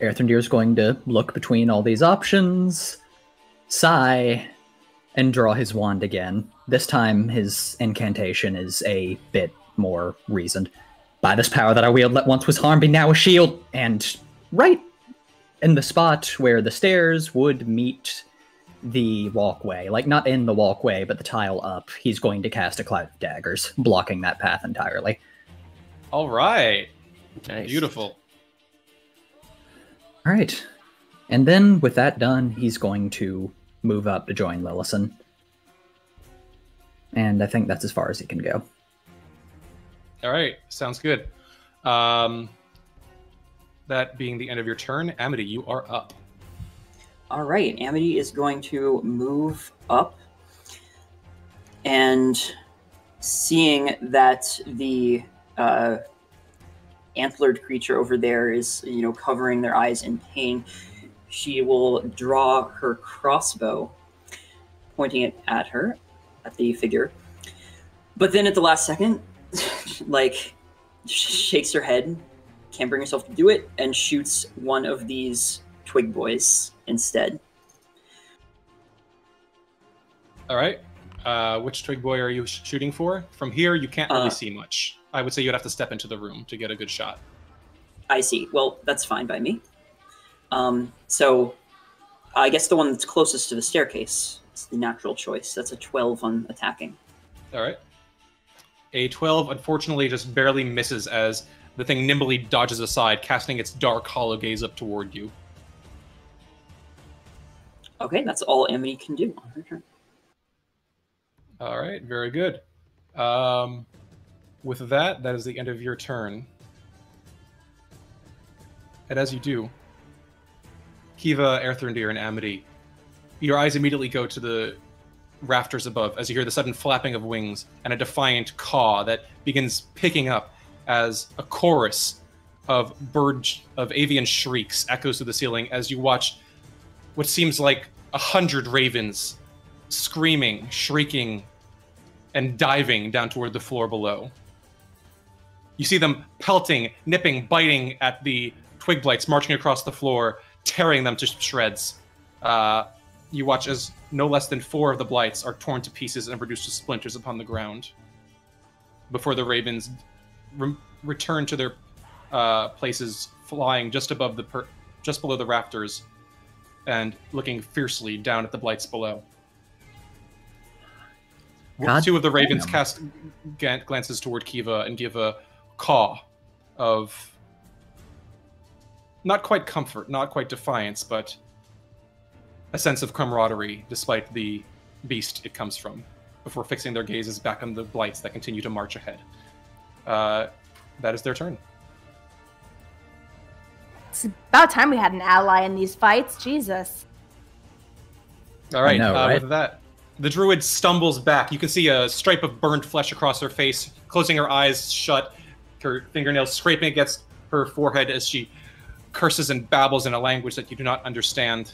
Erthrindir is going to look between all these options, sigh, and draw his wand again. This time, his incantation is a bit more reasoned. by this power that I wield that once was harmed be now a shield. And right in the spot where the stairs would meet the walkway, like not in the walkway, but the tile up, he's going to cast a cloud of daggers, blocking that path entirely. All right. Nice. Beautiful. All right. And then with that done, he's going to move up to join Lillison. And I think that's as far as he can go. All right. Sounds good. Um, that being the end of your turn, Amity, you are up. All right, Amity is going to move up, and seeing that the uh, antlered creature over there is, you know, covering their eyes in pain, she will draw her crossbow, pointing it at her, at the figure. But then at the last second, <laughs> like, shakes her head, can't bring herself to do it, and shoots one of these twig boys instead. All right. Uh, which twig boy are you sh- shooting for? From here, you can't really Uh, see much. I would say you'd have to step into the room to get a good shot. I see. Well, that's fine by me. Um, so I guess the one that's closest to the staircase is the natural choice. That's a 12 on attacking. All right. A 12 unfortunately just barely misses as the thing nimbly dodges aside, casting its dark, hollow gaze up toward you. Okay, that's all Amity can do on her turn. All right, very good. Um, with that, that is the end of your turn. And as you do, Kiva, Erthrindir, and Amity, your eyes immediately go to the rafters above as you hear the sudden flapping of wings and a defiant caw that begins picking up as a chorus of bird of avian shrieks echoes through the ceiling as you watch what seems like a hundred ravens screaming, shrieking, and diving down toward the floor below. You see them pelting, nipping, biting at the twig blights, marching across the floor, tearing them to shreds. Uh, you watch as no less than four of the blights are torn to pieces and reduced to splinters upon the ground. Before the ravens re- return to their uh, places, flying just above the per- just below the rafters, and looking fiercely down at the blights below. God Two of the ravens damn. cast gan- glances toward Kiva and give a caw of not quite comfort, not quite defiance, but a sense of camaraderie despite the beast it comes from, before fixing their gazes back on the blights that continue to march ahead. Uh, that is their turn. It's about time we had an ally in these fights. Jesus. All right. know, uh, right? With that, the druid stumbles back. You can see a stripe of burned flesh across her face, closing her eyes shut, her fingernails scraping against her forehead as she curses and babbles in a language that you do not understand.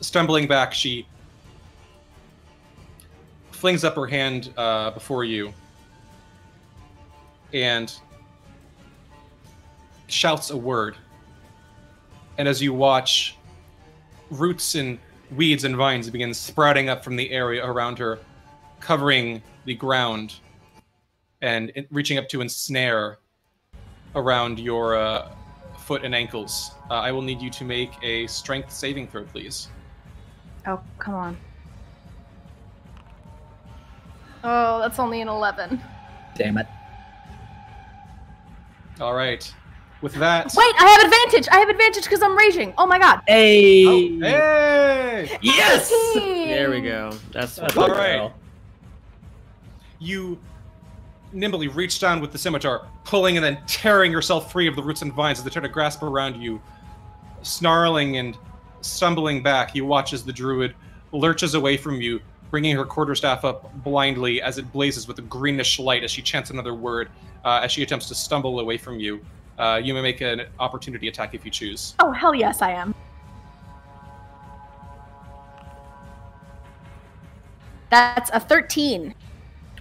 Stumbling back, she flings up her hand uh, before you and shouts a word. And as you watch, roots and weeds and vines begin sprouting up from the area around her, covering the ground and reaching up to ensnare around your uh, foot and ankles. Uh, I will need you to make a strength saving throw, please. Oh, come on. Oh, that's only an 11. Damn it. All right. With that. Wait, I have advantage. I have advantage because I'm raging. Oh my god. Hey! Oh, hey! Yes! There we go. That's what All right. You nimbly reach down with the scimitar, pulling and then tearing yourself free of the roots and vines as they try to grasp around you. Snarling and stumbling back, he watches the druid lurches away from you, bringing her quarterstaff up blindly as it blazes with a greenish light as she chants another word uh, as she attempts to stumble away from you. Uh, you may make an opportunity attack if you choose. Oh, hell yes, I am. That's a 13.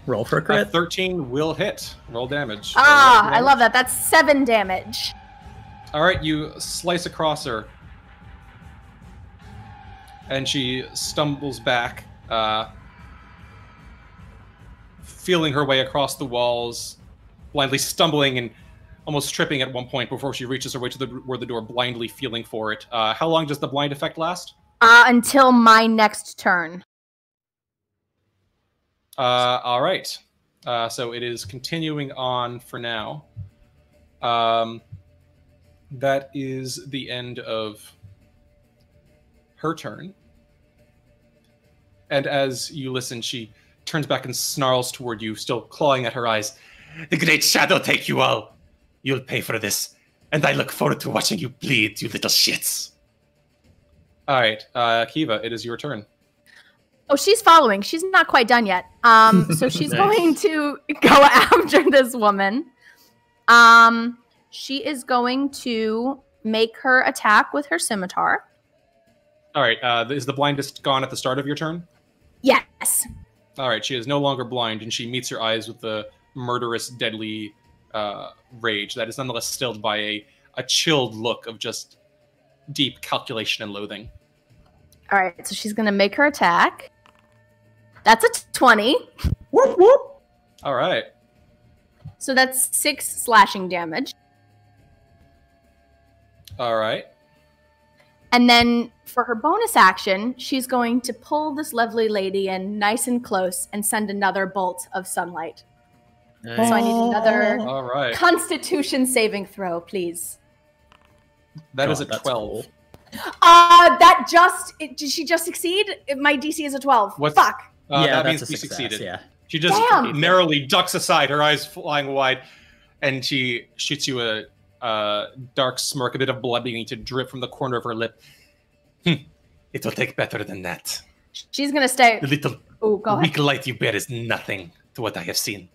Roll for a A crit. 13 will hit. Roll damage. Ah, Roll I love that. That's seven damage. All right, you slice across her, and she stumbles back, uh, feeling her way across the walls, blindly stumbling and almost tripping at one point before she reaches her way to the where the door, blindly feeling for it. Uh, how long does the blind effect last? Uh, until my next turn. Uh, all right. Uh, so it is continuing on for now. Um, that is the end of her turn. And as you listen, she turns back and snarls toward you, still clawing at her eyes. The great shadow take you all. You'll pay for this. And I look forward to watching you bleed, you little shits. All right, uh, Kiva, it is your turn. Oh, she's following. She's not quite done yet. Um, <laughs> so she's Nice. going to go <laughs> after this woman. Um, she is going to make her attack with her scimitar. All right, uh, is the blindest gone at the start of your turn? Yes. All right, she is no longer blind, and she meets her eyes with the murderous, deadly uh, rage that is nonetheless stilled by a, a chilled look of just deep calculation and loathing. All right. So she's going to make her attack. That's a 20. Whoop whoop. All right, So that's six slashing damage. all right. And then for her bonus action, she's going to pull this lovely lady in nice and close and send another bolt of sunlight. So I need another All right. constitution saving throw, please. That is a God, that's 12. cool. Uh, that just, it, did she just succeed? My DC is a 12. What's- Fuck. Uh, yeah, that that's means a we success, succeeded. Yeah. She just Damn. narrowly ducks aside, her eyes flying wide, and she shoots you a, a dark smirk, a bit of blood beginning to drip from the corner of her lip. Hmm. It will take better than that. She's going to stay. The little Oh, ahead. weak light you bear is nothing to what I have seen.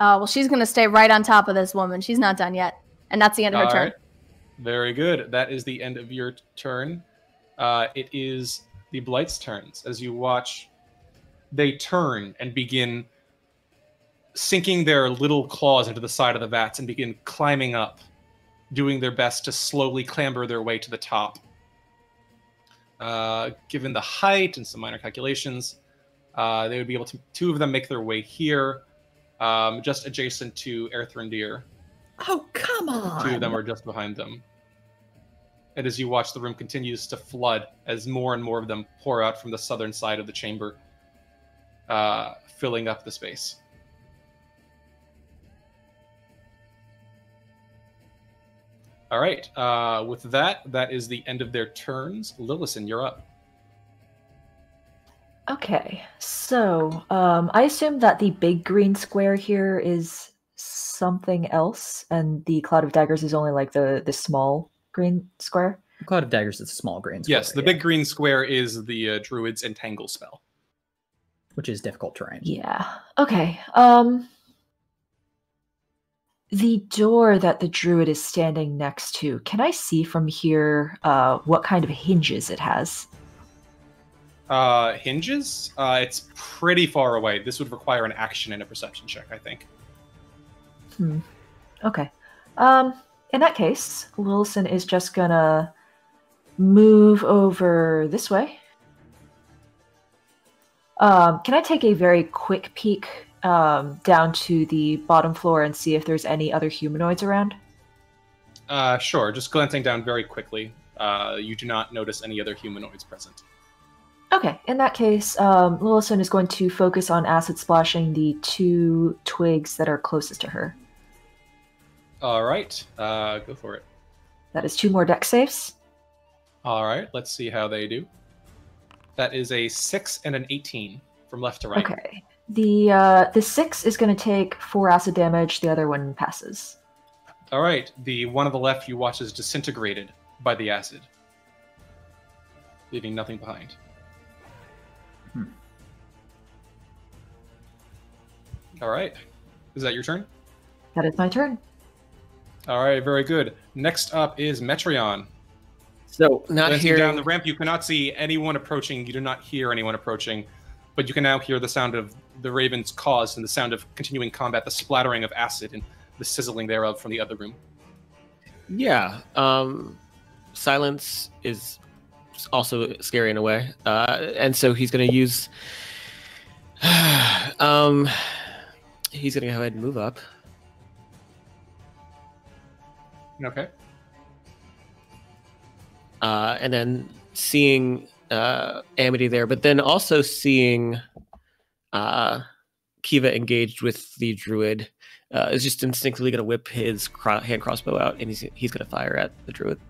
Uh, well, she's going to stay right on top of this woman. She's not done yet. And that's the end of her All turn. right. Very good. That is the end of your turn. Uh, it is the Blight's turns. As you watch, they turn and begin sinking their little claws into the side of the vats and begin climbing up, doing their best to slowly clamber their way to the top. Uh, given the height and some minor calculations, uh, they would be able to. Two of them make their way here, um, just adjacent to Erthrindir. Oh come on. Two of them are just behind them. And as you watch, the room continues to flood as more and more of them pour out from the southern side of the chamber, uh, filling up the space. All right. Uh, with that, that is the end of their turns. Lillison, you're up. Okay, so um, I assume that the big green square here is something else, and the cloud of daggers is only like the the small green square. Cloud of Daggers is a small green Square, Yes, square, the yeah, big green square is the uh, druid's entangle spell. which is difficult terrain. Yeah. Okay. Um, the door that the druid is standing next to. Can I see from here uh, what kind of hinges it has? Uh, hinges? Uh, it's pretty far away. This would require an action and a perception check, I think. Hmm. Okay. Um, in that case, Lillison is just gonna move over this way. Um, can I take a very quick peek um, down to the bottom floor and see if there's any other humanoids around? Uh, sure. Just glancing down very quickly, uh, you do not notice any other humanoids present. Okay, in that case, um, Lillison is going to focus on acid splashing the two twigs that are closest to her. All right, uh, go for it. That is two more Dex saves. All right, let's see how they do. That is a six and an eighteen from left to right. Okay. The uh, the six is going to take four acid damage. The other one passes. All right, the one on the left you watch is disintegrated by the acid, leaving nothing behind. Hmm. All right, is that your turn? That is my turn. All right, very good. Next up is Metreon. So not Glancing hearing. down the ramp, you cannot see anyone approaching. You do not hear anyone approaching, but you can now hear the sound of the raven's caws and the sound of continuing combat, the splattering of acid and the sizzling thereof from the other room. Yeah. Um, silence is also scary in a way, uh, and so he's going to use. <sighs> um, he's going to go ahead and move up Okay. uh, and then seeing uh, Amity there, but then also seeing uh, Kiva engaged with the druid, uh, is just instinctively going to whip his cro- hand crossbow out, and he's he's going to fire at the druid.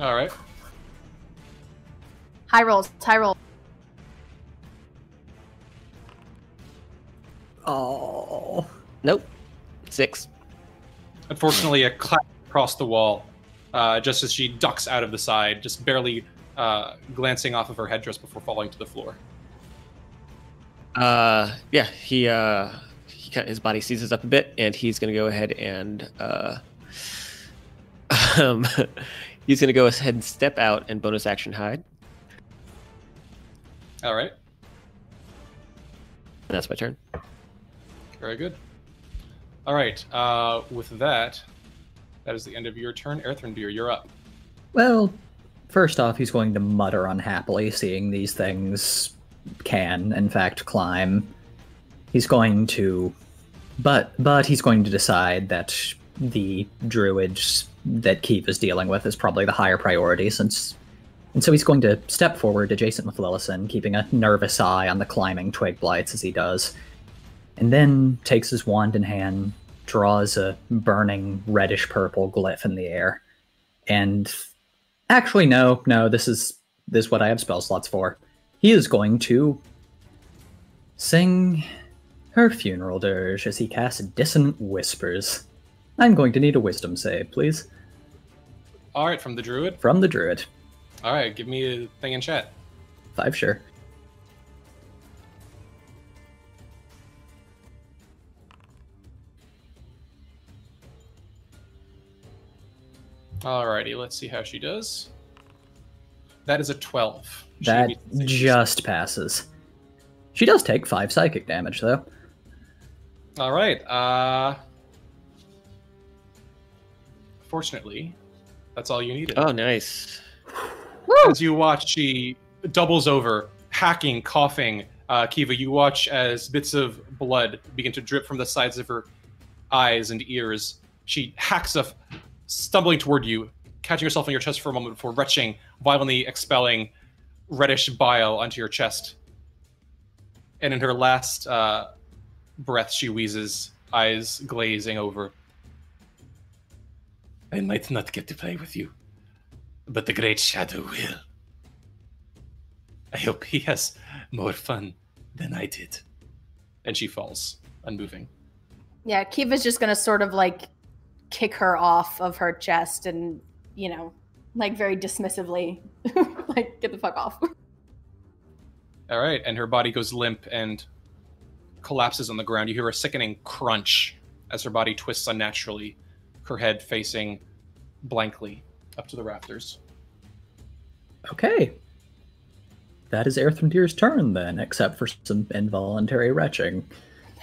All right. High rolls, high roll. Oh. Nope, six. Unfortunately, a clap across the wall, uh, just as she ducks out of the side, just barely uh, glancing off of her headdress before falling to the floor. Uh, yeah, he uh, he kind his body seizes up a bit, and he's going to go ahead and uh, <laughs> um, <laughs> he's going to go ahead and step out and bonus action hide. All right. And that's my turn. Very good. All right. Uh, with that, that is the end of your turn. Erthrindir, you're up. Well, first off, he's going to mutter unhappily, seeing these things can, in fact, climb. He's going to, but but he's going to decide that the druids that Keeve is dealing with is probably the higher priority, since, and so he's going to step forward adjacent with Lillison, keeping a nervous eye on the climbing twig blights as he does, and then takes his wand in hand, draws a burning reddish purple glyph in the air, and Actually, no, no. This is this is what I have spell slots for. He is going to sing her funeral dirge as he casts dissonant whispers. I'm going to need a wisdom save, please, All right, from the druid. from the druid. All right, give me a thing in chat. Five, sure. Alrighty, let's see how she does. That is a 12. She That just passes. She does take five psychic damage, though. All right. Uh, fortunately, that's all you needed. Oh, nice. As you watch, she doubles over, hacking, coughing. Uh, Kiva, you watch as bits of blood begin to drip from the sides of her eyes and ears. She hacks up, stumbling toward you, catching herself on your chest for a moment before retching, violently expelling reddish bile onto your chest. And in her last uh, breath, she wheezes, eyes glazing over. I might not get to play with you, but the Great Shadow will. I hope he has more fun than I did. And she falls, unmoving. Yeah, Kiva's just gonna sort of like kick her off of her chest and, you know, like very dismissively, <laughs> like, get the fuck off. <laughs> All right, and her body goes limp and collapses on the ground. You hear a sickening crunch as her body twists unnaturally, her head facing blankly up to the rafters. Okay. That is Erthrindir's turn, then, except for some involuntary retching. <laughs>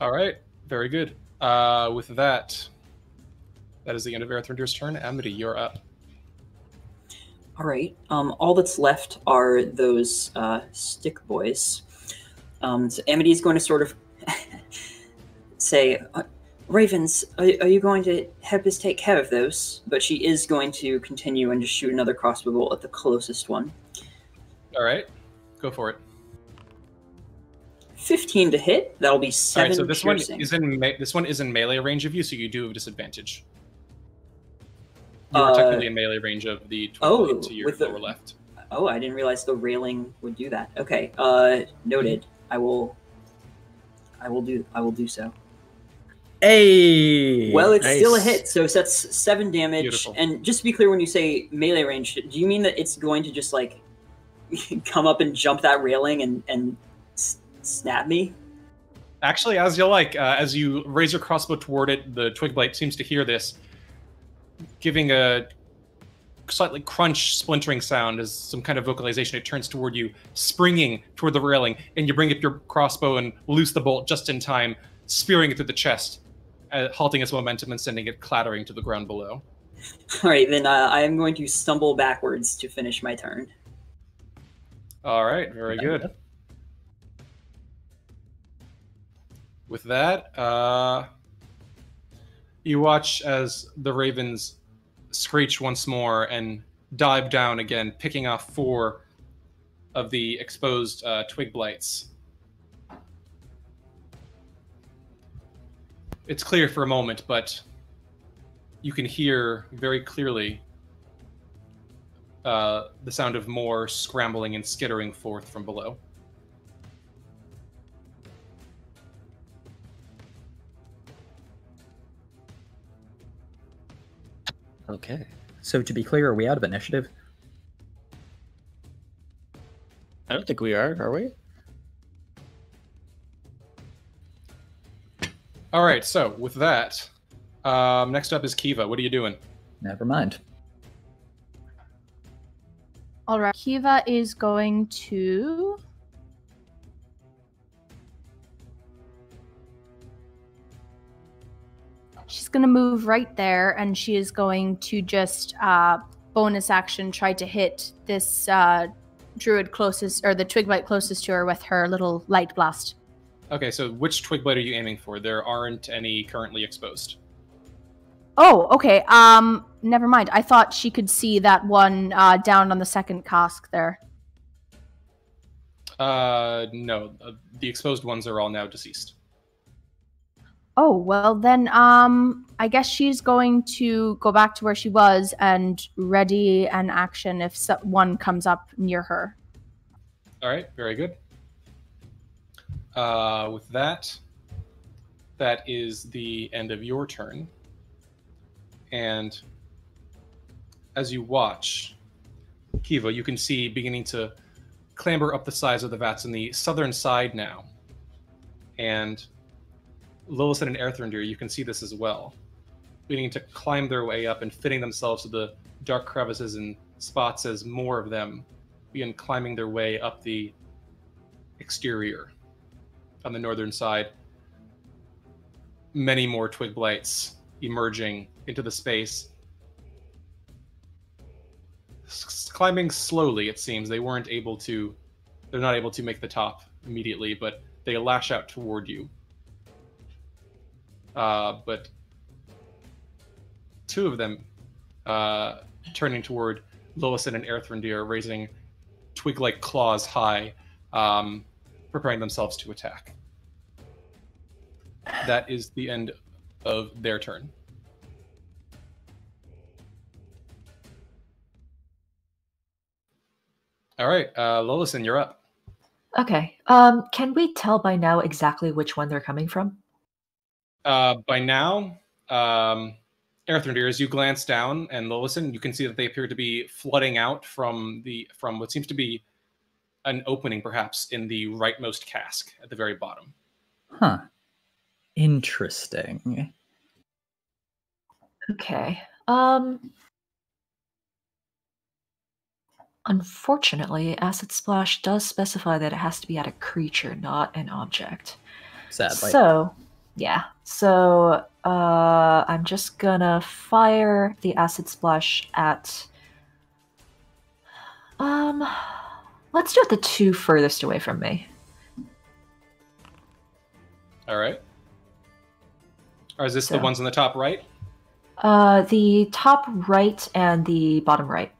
All right, very good. Uh, with that, that is the end of Erthrindir's turn. Amity, you're up. All right. Um, all that's left are those uh, stick boys. Um, so Amity is going to sort of <laughs> say, uh, "Ravens, are, are you going to help us take care of those?" But she is going to continue and just shoot another crossbow bolt at the closest one. All right, go for it. Fifteen to hit. That'll be seven. right, so this piercing. one is in me- this one is in melee range of you, so you do have a disadvantage. You are Uh, technically in melee range of the oh, 20 to your with the- lower left. Oh, I didn't realize the railing would do that. Okay. Uh, noted. I will. I will do. I will do so. Hey! Well, it's still a hit, so that's seven damage. Beautiful. And just to be clear, when you say melee range, do you mean that it's going to just like <laughs> come up and jump that railing and and s- snap me? Actually, as you like, uh, as you raise your crossbow toward it, the twig blight seems to hear this, giving a slightly crunch, splintering sound as some kind of vocalization. It turns toward you, springing toward the railing, and you bring up your crossbow and loose the bolt just in time, spearing it through the chest, uh, halting its momentum and sending it clattering to the ground below. All right, then uh, I am going to stumble backwards to finish my turn. All right, very good. With that, uh, You watch as the ravens screech once more and dive down again, picking off four of the exposed uh, twig blights. It's clear for a moment, but you can hear very clearly uh, the sound of more scrambling and skittering forth from below. Okay. So to be clear, are we out of initiative? I don't think we are, are we? All right, so with that, um, next up is Kiva. What are you doing? Never mind. All right. Kiva is going to. She's going to move right there and she is going to just uh, bonus action try to hit this uh, druid closest or the twig blight closest to her with her little light blast. Okay, so which twig blight are you aiming for? There aren't any currently exposed. Oh, okay. Um, never mind. I thought she could see that one uh, down on the second cask there. Uh, no, uh, the exposed ones are all now deceased. Oh, well then um I guess she's going to go back to where she was and ready an action if so- one comes up near her. All right, very good. Uh, with that, that is the end of your turn. And as you watch, Kiva, you can see beginning to clamber up the sides of the vats on the southern side now. And Lillison and Erthrindir, you can see this as well. Beginning to climb their way up and fitting themselves to the dark crevices and spots as more of them begin climbing their way up the exterior on the northern side. Many more twig blights emerging into the space. Climbing slowly, it seems. They weren't able to, they're not able to make the top immediately, but they lash out toward you. Uh, but two of them uh, turning toward Lillison and Erthrindir, raising twig like claws high, um, preparing themselves to attack. That is the end of their turn. All right, uh, Lillison, you're up. Okay. Um, can we tell by now exactly which one they're coming from? Uh, by now, um, Erthrindir, as you glance down and listen, you can see that they appear to be flooding out from the from what seems to be an opening, perhaps in the rightmost cask at the very bottom. Huh. Interesting. Okay. Um Unfortunately, Acid Splash does specify that it has to be at a creature, not an object. Sadly. So, yeah. So, uh I'm just gonna fire the Acid Splash at um let's do it the two furthest away from me. All right. Or is this the ones on the top right? Uh the top right and the bottom right.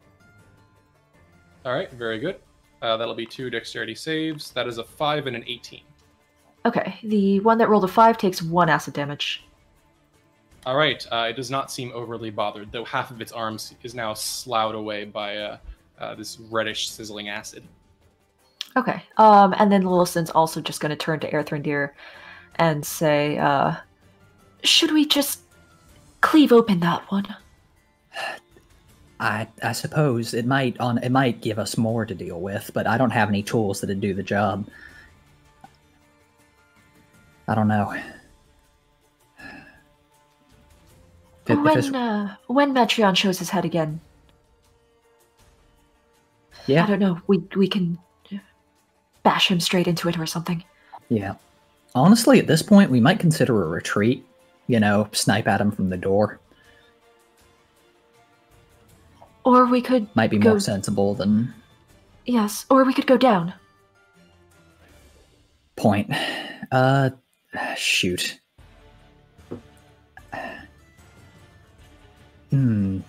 All right, very good. Uh, that'll be two dexterity saves. That is a five and an eighteen. Okay, the one that rolled a five takes one acid damage. All right. Uh, it does not seem overly bothered, though half of its arms is now sloughed away by uh, uh, this reddish, sizzling acid. Okay. Um, and then Lillison's also just going to turn to Erthrindir and say, uh, "Should we just cleave open that one?" I I suppose it might on it might give us more to deal with, but I don't have any tools that'd do the job. I don't know. If- if when uh, when Metreon shows his head again, yeah, I don't know. We we can bash him straight into it or something. yeah. Honestly, at this point, we might consider a retreat. You know, snipe at him from the door. Or we could Might be Go- more sensible than yes. Or we could go down. point. Uh, shoot. Hmm.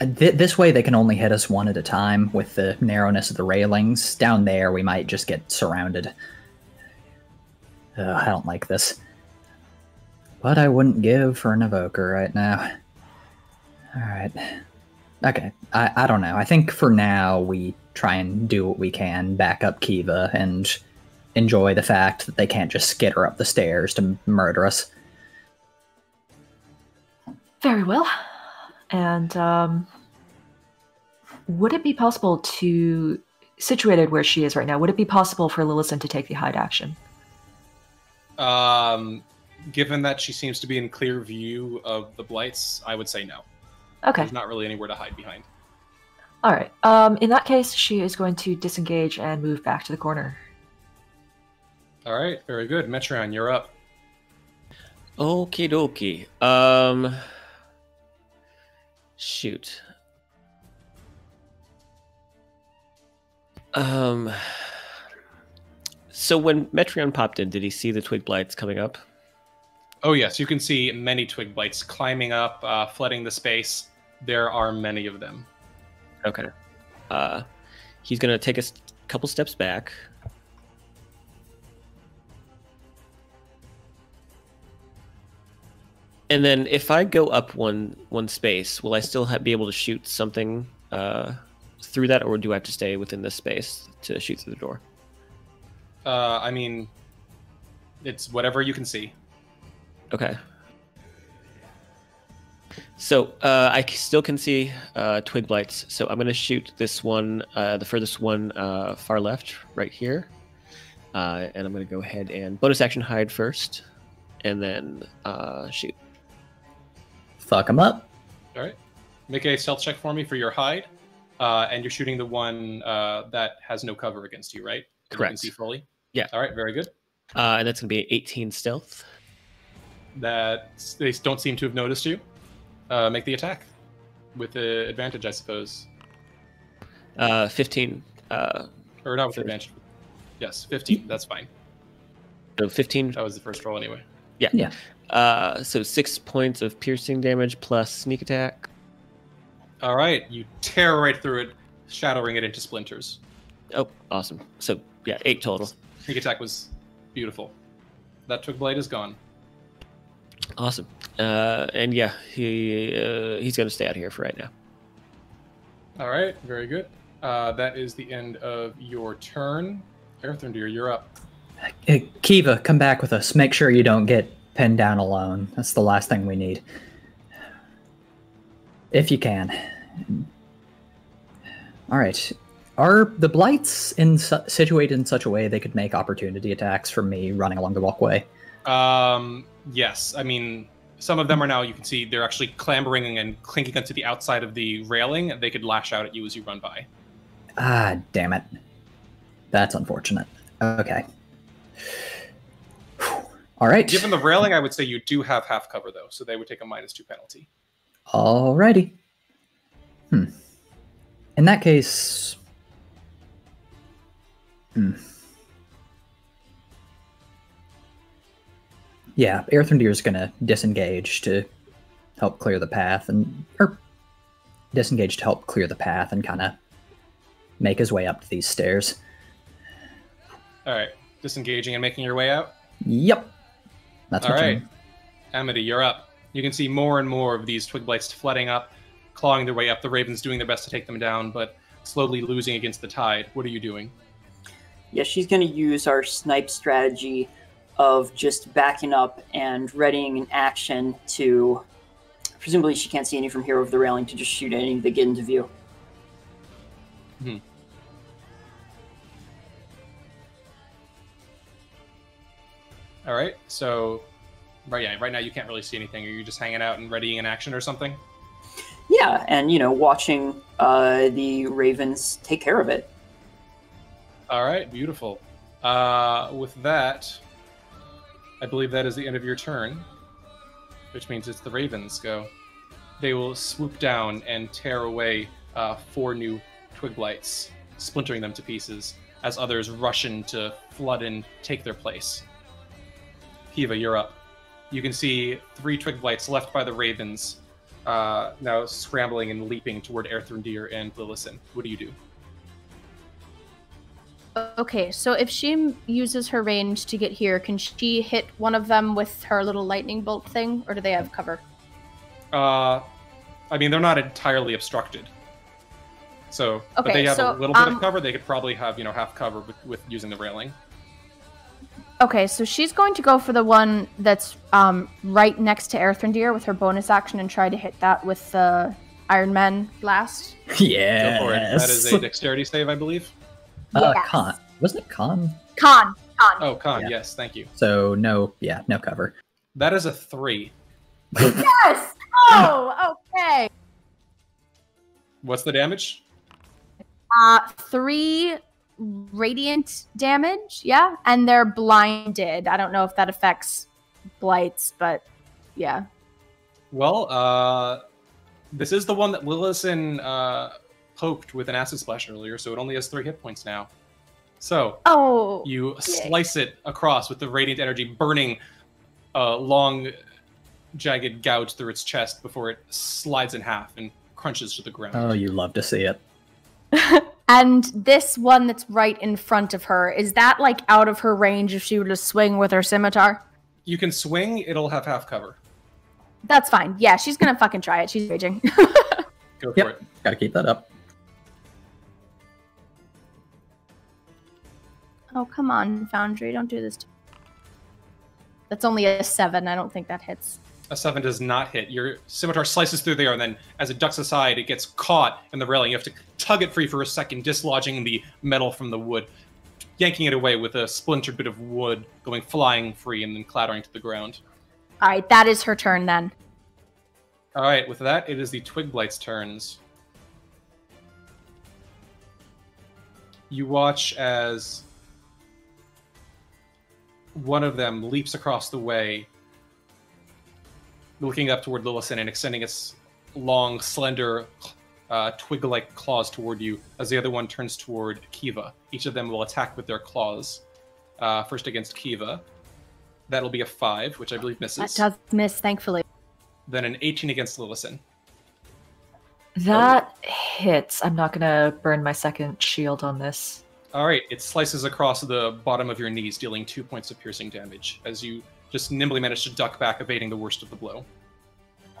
Uh, Th- this way, they can only hit us one at a time with the narrowness of the railings. Down there, we might just get surrounded. I don't like this. What I wouldn't give for an evoker right now. Alright. Okay. I, I don't know. I think for now we try and do what we can, back up Kiva, and enjoy the fact that they can't just skitter up the stairs to murder us. Very well. And um, would it be possible to, situated where she is right now, would it be possible for Lillison to take the hide action? Um, given that she seems to be in clear view of the blights, I would say no. Okay. There's not really anywhere to hide behind. All right. Um, in that case, she is going to disengage and move back to the corner. All right, very good. Metreon, you're up. Okie dokie. Um, shoot. Um, so when Metreon popped in, did he see the twig blights coming up? Oh yes, you can see many twig blights climbing up, uh, flooding the space. There are many of them. Okay. Uh, he's gonna take a couple steps back. And then, if I go up one one space, will I still be able to shoot something uh, through that, or do I have to stay within this space to shoot through the door? Uh, I mean, it's whatever you can see. Okay. So uh, I still can see uh, twig blights. So I'm going to shoot this one, uh, the furthest one, uh, far left, right here. Uh, and I'm going to go ahead and bonus action hide first, and then uh, shoot. Fuck him up. All right, make a stealth check for me for your hide, uh, and you're shooting the one uh, that has no cover against you, right? That You can Correct. see fully. Yeah. All right, very good. Uh, and that's going to be 18 stealth. That they don't seem to have noticed you. Uh, make the attack with the advantage, I suppose, Uh, 15. Uh, or not with Sure. advantage. Yes, 15. That's fine. no, 15. That was the first roll anyway. Uh, so six points of piercing damage plus sneak attack. All right, you tear right through it, shattering it into splinters. Oh, awesome. So yeah, eight total. Sneak attack was beautiful. That twig blight is gone. Awesome. Uh, and yeah, he uh, he's going to stay out here for right now. All right, very good. Uh, that is the end of your turn. Erthrindir, you're up. Kiva, come back with us. Make sure you don't get pinned down alone. That's the last thing we need. If you can. All right. Are the blights in su- situated in such a way they could make opportunity attacks from me running along the walkway? Um, yes, I mean some of them are now. You can see they're actually clambering and clinking onto the outside of the railing. They could lash out at you as you run by. Ah, damn it. That's unfortunate. Okay. All right. Given the railing, I would say you do have half cover though, so they would take a minus two penalty. Alrighty. Hmm. In that case. Hmm. Yeah, is gonna disengage to help clear the path and or disengage to help clear the path and kinda make his way up to these stairs. All right, disengaging and making your way out. Yep. That's All my right. turn. Amity, you're up. You can see more and more of these twig blights flooding up, clawing their way up. The ravens doing their best to take them down, but slowly losing against the tide. What are you doing? Yeah, she's going to use our snipe strategy of just backing up and readying an action to. Presumably, she can't see any from here over the railing to just shoot any that get into view. Hmm. All right, so right, yeah, right now you can't really see anything. Are you just hanging out and readying an action or something? Yeah, and you know, watching uh, the ravens take care of it. All right, beautiful. Uh, with that, I believe that is the end of your turn, which means it's the Ravens go. They will swoop down and tear away uh, four new twig blights, splintering them to pieces as others rush in to flood and take their place. Kiva, you're up. You can see three twig blights left by the Ravens uh, now scrambling and leaping toward Erthrindir and Lillison. What do you do? Okay, so if she uses her range to get here, can she hit one of them with her little lightning bolt thing, or do they have cover? Uh, I mean, they're not entirely obstructed. So, but they have so, a little bit um, of cover. They could probably have, you know, half cover with, with using the railing. Okay, so she's going to go for the one that's um, right next to Erthrindir with her bonus action and try to hit that with the Iron Man blast. <laughs> Yeah. Go for it. That is a dexterity save, I believe. uh, Yes. con. Wasn't it con? Con, con. Oh, con. Yeah. Yes, thank you. So no, yeah, no cover. That is a three. <laughs> Yes! Oh, okay. What's the damage? Uh, three radiant damage, yeah, and they're blinded. I don't know if that affects blights, but yeah. Well, uh, this is the one that Lillison uh, poked with an acid splash earlier, so it only has three hit points now. So Oh, you slice it across with the radiant energy, burning a long, jagged gouge through its chest before it slides in half and crunches to the ground. Oh, you love to see it. <laughs> and this one that's right in front of her is that like out of her range if she were to swing with her scimitar? You can swing; it'll have half cover. That's fine. Yeah, she's gonna fucking try it. She's raging. <laughs> Go for Yep. it. Got to keep that up. oh come on, Foundry, don't do this. To- that's only a seven. I don't think that hits. A seven does not hit. Your scimitar slices through the air, and then as it ducks aside, it gets caught in the railing. You have to tug it free for a second, dislodging the metal from the wood, yanking it away with a splintered bit of wood going flying free and then clattering to the ground. All right, that is her turn then. All right, with that, it is the Twig Blight's turns. You watch as one of them leaps across the way, looking up toward Lillison and extending its long, slender, uh, twig-like claws toward you, as the other one turns toward Kiva. Each of them will attack with their claws. Uh, first against Kiva. That'll be a five, which I believe misses. That does miss, thankfully. Then an 18 against Lillison. That hits. I'm not gonna burn my second shield on this. All right, it slices across the bottom of your knees, dealing two points of piercing damage as you just nimbly manage to duck back, evading the worst of the blow.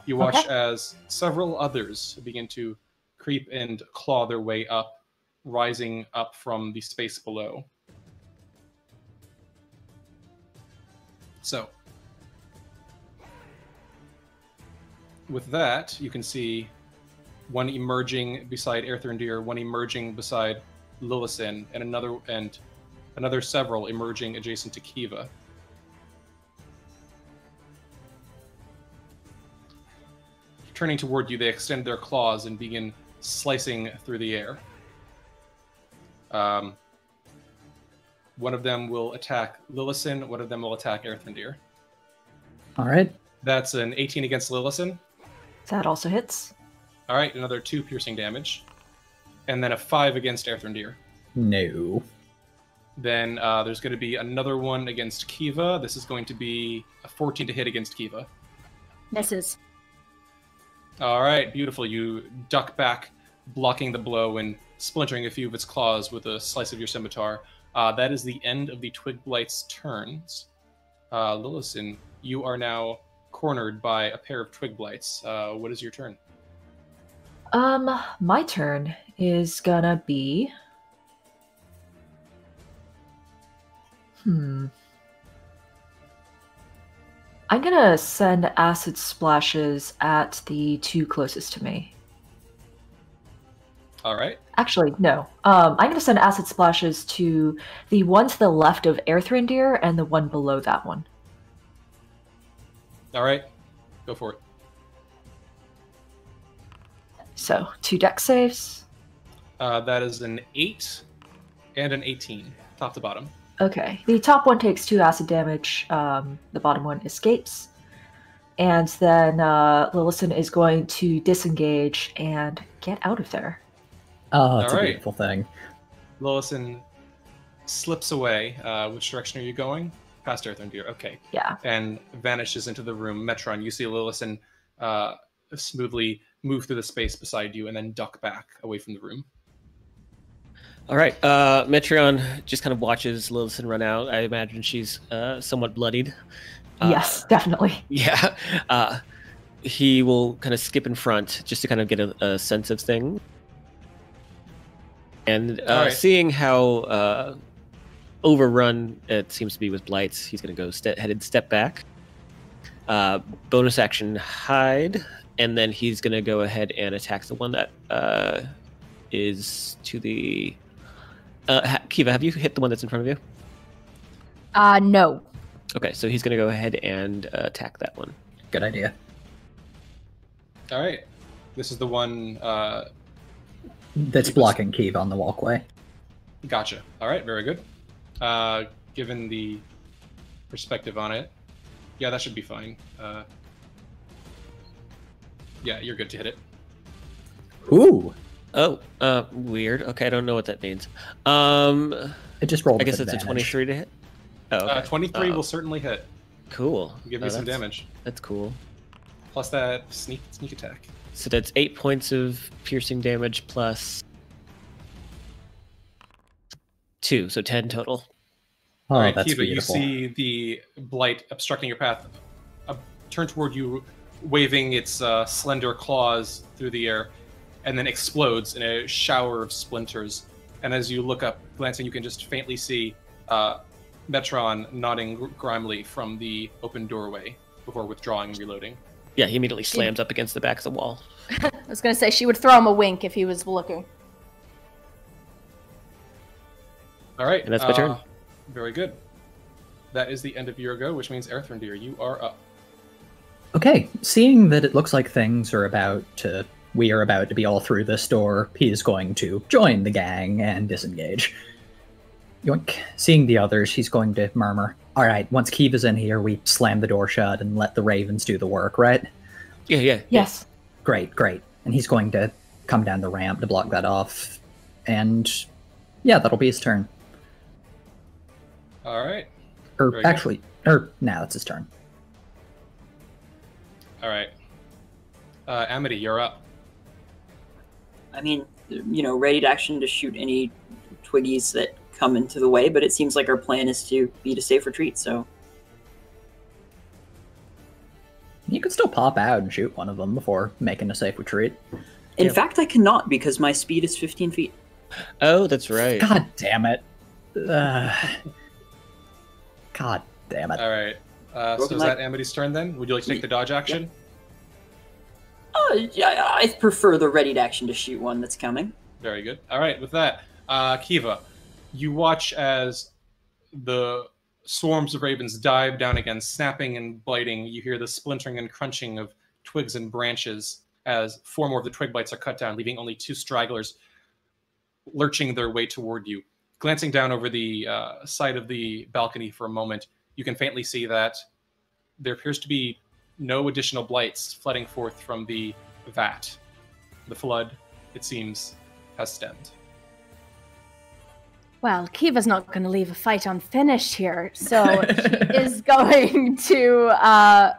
You watch Okay. as several others begin to creep and claw their way up, rising up from the space below. So, with that, you can see one emerging beside Erthrindir, one emerging beside Lillison, and another and another several emerging adjacent to Kiva. Turning toward you, they extend their claws and begin slicing through the air. Um, one of them will attack Lillison, one of them will attack Erthrindir. All right. That's an 18 against Lillison. That also hits. All right, another two piercing damage. And then a five against Erthrindir. No. Then uh, there's going to be another one against Kiva. This is going to be a 14 to hit against Kiva. Misses. All right, beautiful. You duck back, blocking the blow and splintering a few of its claws with a slice of your scimitar. Uh, that is the end of the Twig Blight's turns. Uh, Lillison, you are now cornered by a pair of Twig Blights. Uh, what is your turn? Um, my turn is gonna be. Hmm. I'm gonna send acid splashes at the two closest to me. All right. Actually, no. Um, I'm gonna send acid splashes to the one to the left of Erthrindir and the one below that one. All right. Go for it. So two Dex saves. Uh, that is an 8 and an 18, top to bottom. Okay. The top one takes two acid damage. Um, the bottom one escapes. And then uh, Lillison is going to disengage and get out of there. Oh, it's All a right. beautiful thing. Lillison slips away. Uh, which direction are you going? Past Erthrindir. Okay. Yeah. And vanishes into the room. Metreon, you see Lillison uh, smoothly move through the space beside you and then duck back away from the room. All right. Uh, Metreon just kind of watches Lillison run out. I imagine she's uh, somewhat bloodied. Uh, yes, definitely. <laughs> Yeah. Uh, he will kind of skip in front just to kind of get a, a sense of thing. And uh, Alright. seeing how uh, overrun it seems to be with blights, he's going to go ste- headed step back. Uh, bonus action hide, and then he's going to go ahead and attack the one that uh, is to the. Uh, Kiva, have you hit the one that's in front of you? Uh, no. Okay, so he's going to go ahead and uh, attack that one. Good idea. All right. This is the one. Uh, That's blocking Keeve on the walkway. gotcha. All right. Very good. Uh, given the perspective on it, yeah, that should be fine. Uh, yeah, you're good to hit it. Ooh! Oh, uh, weird. Okay, I don't know what that means. Um, It just rolled I guess with it's a 23 to hit. Oh, okay. Uh, 23 Uh, will certainly hit. Cool. Give Oh, me some damage. That's cool. Plus that sneak sneak attack. So that's eight points of piercing damage plus two, so ten total. Oh, All right, that's Kiva, you see the blight obstructing your path, uh, turn toward you, waving its uh, slender claws through the air, and then explodes in a shower of splinters. And as you look up, glancing, you can just faintly see uh, Metreon nodding gr- grimly from the open doorway before withdrawing and reloading. Yeah, he immediately slams up against the back of the wall. <laughs> I was gonna say she would throw him a wink if he was looking. All right, And that's my turn. Very good. That is the end of your go, which means Erthrindir, you are up. Okay, seeing that it looks like things are about to. We are about to be all through this door, he is going to join the gang and disengage. Yoink. Seeing the others, he's going to murmur, Alright, once Kiva's in here, we slam the door shut and let the ravens do the work, right? Yeah, yeah. yeah. Yes. Great, great. And he's going to come down the ramp to block that off. And yeah, that'll be his turn. All right. Or Very good. actually, or now it's his turn. All right. Uh, Amity, you're up. I mean, you know, ready to action to shoot any twiggies that come into the way, but it seems like our plan is to beat a safe retreat, so You could still pop out and shoot one of them before making a safe retreat. in Yeah. fact I cannot because my speed is 15 feet. Oh, that's right. God damn it. Uh, God damn it. All right. Uh, so is leg. that Amity's turn then? Would you like to take the dodge action? Uh, yeah, I prefer the ready to action to shoot one that's coming. Very good. All right. With that, uh, Kiva, you watch as the swarms of ravens dive down again, snapping and biting. You hear the splintering and crunching of twigs and branches as four more of the twig blights are cut down, leaving only two stragglers lurching their way toward you. Glancing down over the uh, side of the balcony for a moment, you can faintly see that there appears to be no additional blights flooding forth from the vat. The flood, it seems, has stemmed. Well, Kiva's not going to leave a fight unfinished here, so she <laughs> is going to. Uh,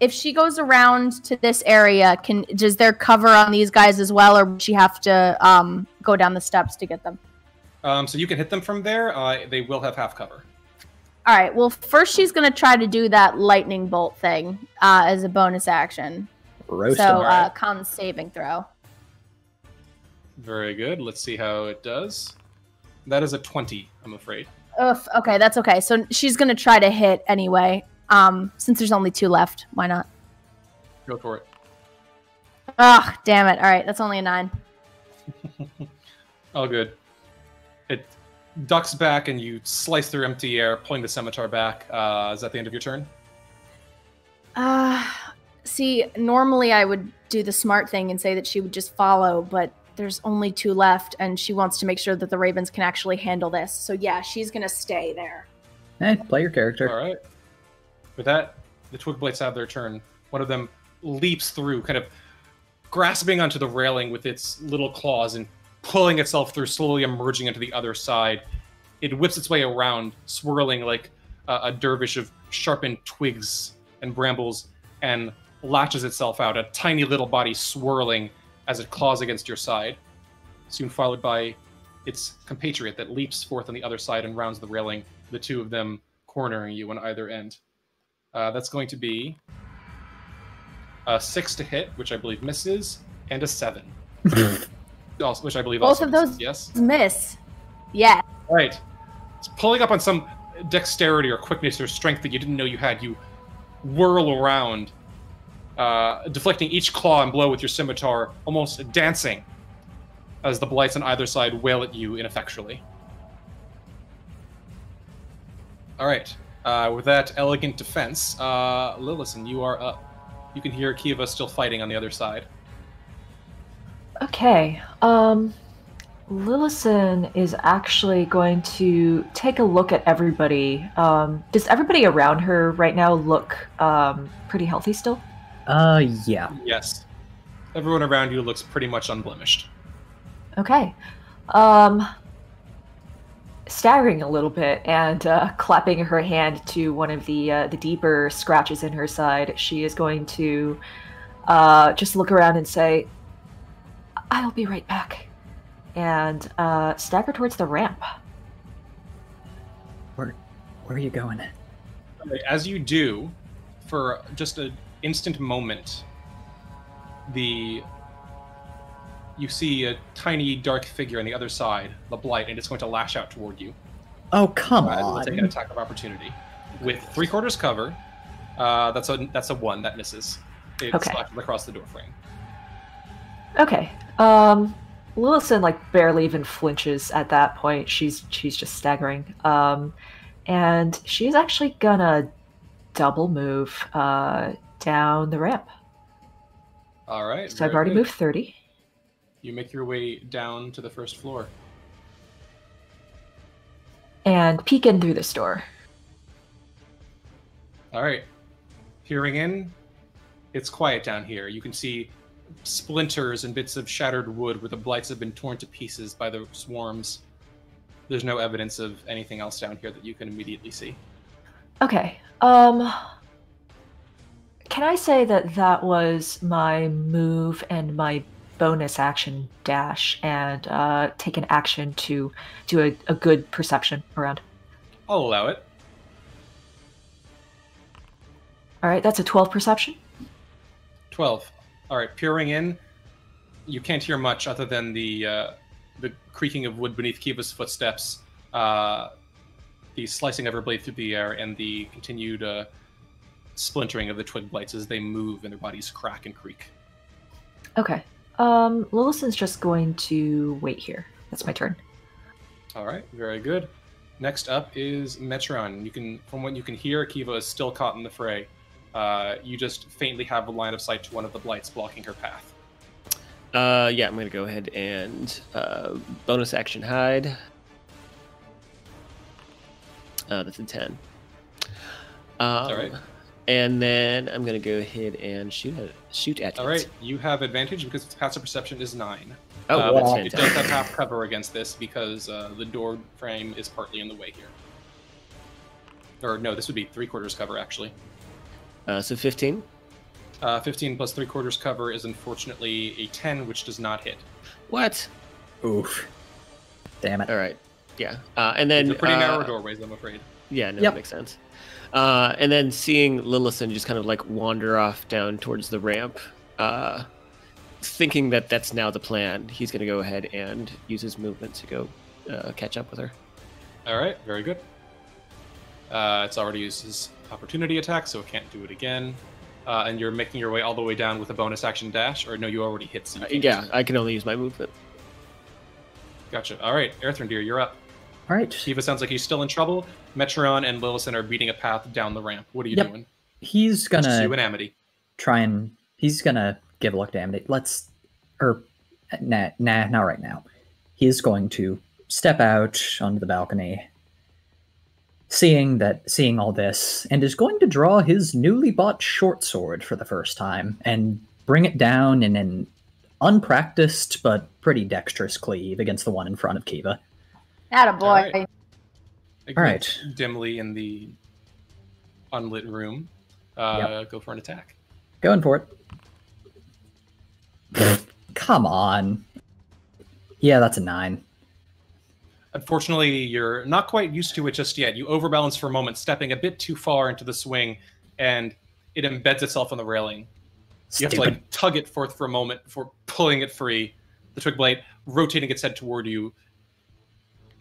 if she goes around to this area, can does there cover on these guys as well, or would she have to um, go down the steps to get them? Um, so you can hit them from there. Uh, they will have half cover. All right. Well, first she's going to try to do that lightning bolt thing uh, as a bonus action. Roast so, him. uh, con saving throw. Very good. Let's see how it does. That is a 20, I'm afraid. Ugh, okay, that's okay. So she's going to try to hit anyway. Um, since there's only two left, why not? Go for it. Ugh, damn it. All right, that's only a nine. <laughs> All good. It ducks back and you slice through empty air, pulling the scimitar back. Uh, is that the end of your turn? Uh, see, normally I would do the smart thing and say that she would just follow, but there's only two left, and she wants to make sure that the Ravens can actually handle this. So yeah, she's gonna stay there. Eh, play your character. All right. With that, the twig blights have their turn. One of them leaps through, kind of grasping onto the railing with its little claws and pulling itself through, slowly emerging into the other side. It whips its way around, swirling like a, a dervish of sharpened twigs and brambles, and latches itself out, a tiny little body swirling as it claws against your side, soon followed by its compatriot that leaps forth on the other side and rounds the railing, the two of them cornering you on either end. Uh, that's going to be a six to hit, which I believe misses, and a seven, <laughs> also, which I believe Both also of misses. those- Yes. Miss. Yes. Right. It's pulling up on some dexterity or quickness or strength that you didn't know you had. You whirl around, uh, deflecting each claw and blow with your scimitar, almost dancing as the blights on either side wail at you ineffectually. All right. Uh, with that elegant defense, uh, Lillison, you are up. You can hear Kiva still fighting on the other side. Okay. Um Lillison is actually going to take a look at everybody. Um does everybody around her right now look um pretty healthy still? Uh, yeah. Yes. Everyone around you looks pretty much unblemished. Okay. Um staggering a little bit and uh, clapping her hand to one of the uh, the deeper scratches in her side, she is going to uh, just look around and say, "I'll be right back," and uh, stagger towards the ramp. Where, where are you going? As you do, for just an instant moment, the you see a tiny dark figure on the other side, the blight, and it's going to lash out toward you. Oh, come Uh, it'll take an attack of opportunity with three quarters cover. Uh, that's a that's a one that misses. It Okay. slashes across the door frame. Okay. Um, Lillison like barely even flinches at that point. She's she's just staggering. Um, and she's actually gonna double move uh, down the ramp. All right. So I've already good. moved thirty. You make your way down to the first floor. and peek in through this door. All right. Peering in, it's quiet down here. You can see splinters and bits of shattered wood where the blights have been torn to pieces by the swarms. There's no evidence of anything else down here that you can immediately see. Okay. Um can I say that that was my move and my bonus action dash and uh take an action to do a, a good perception around. I'll allow it. All right, that's a 12 perception. 12. All right, peering in, you can't hear much other than the uh, the creaking of wood beneath Kiva's footsteps, uh, the slicing of her blade through the air, and the continued uh, splintering of the twig blights as they move and their bodies crack and creak. Okay. Um Lillison's just going to wait here. That's my turn. All right, very good. Next up is Metreon. You can, from what you can hear, Kiva is still caught in the fray. Uh, you just faintly have a line of sight to one of the blights blocking her path. Uh, yeah, I'm gonna go ahead and uh, bonus action hide. Uh, that's a ten. Um, all right. And then I'm gonna go ahead and shoot at shoot at All it. right, you have advantage because its passive perception is nine. Oh, Uh, that's but it does have half cover against this because uh, the door frame is partly in the way here. Or no, this would be three quarters cover actually. Uh, so 15. Uh, 15 plus three quarters cover is unfortunately a 10, which does not hit. What? Oof. Damn it. All right. Yeah. Uh, and then They're pretty uh, narrow doorways, I'm afraid. Yeah, no, Yep. that makes sense. Uh, and then seeing Lillison just kind of like wander off down towards the ramp, uh, thinking that that's now the plan, he's going to go ahead and use his movement to go uh, catch up with her. All right, very good. Uh, it's already used his opportunity attack, so it can't do it again. Uh, and you're making your way all the way down with a bonus action dash, or no, you already hit. So you Uh, yeah, I can only use my movement. Gotcha. All right, Erthrindir, you're up. All right. Kiva sounds like he's still in trouble. Metreon and Lillison are beating a path down the ramp. What are you Yep. doing? He's gonna you and Amity. try and he's gonna give a look to Amity. Let's or nah nah not right now. He's going to step out onto the balcony, seeing that seeing all this, and is going to draw his newly bought short sword for the first time and bring it down in an unpracticed but pretty dexterous cleave against the one in front of Kiva. Attaboy. All right. It All right. Dimly in the unlit room. Uh, Go for an attack. Going for it. Come on. Yeah, that's a nine. Unfortunately, you're not quite used to it just yet. You overbalance for a moment, stepping a bit too far into the swing, and it embeds itself on the railing. You have to like tug it forth for a moment before pulling it free. The twig blight rotating its head toward you.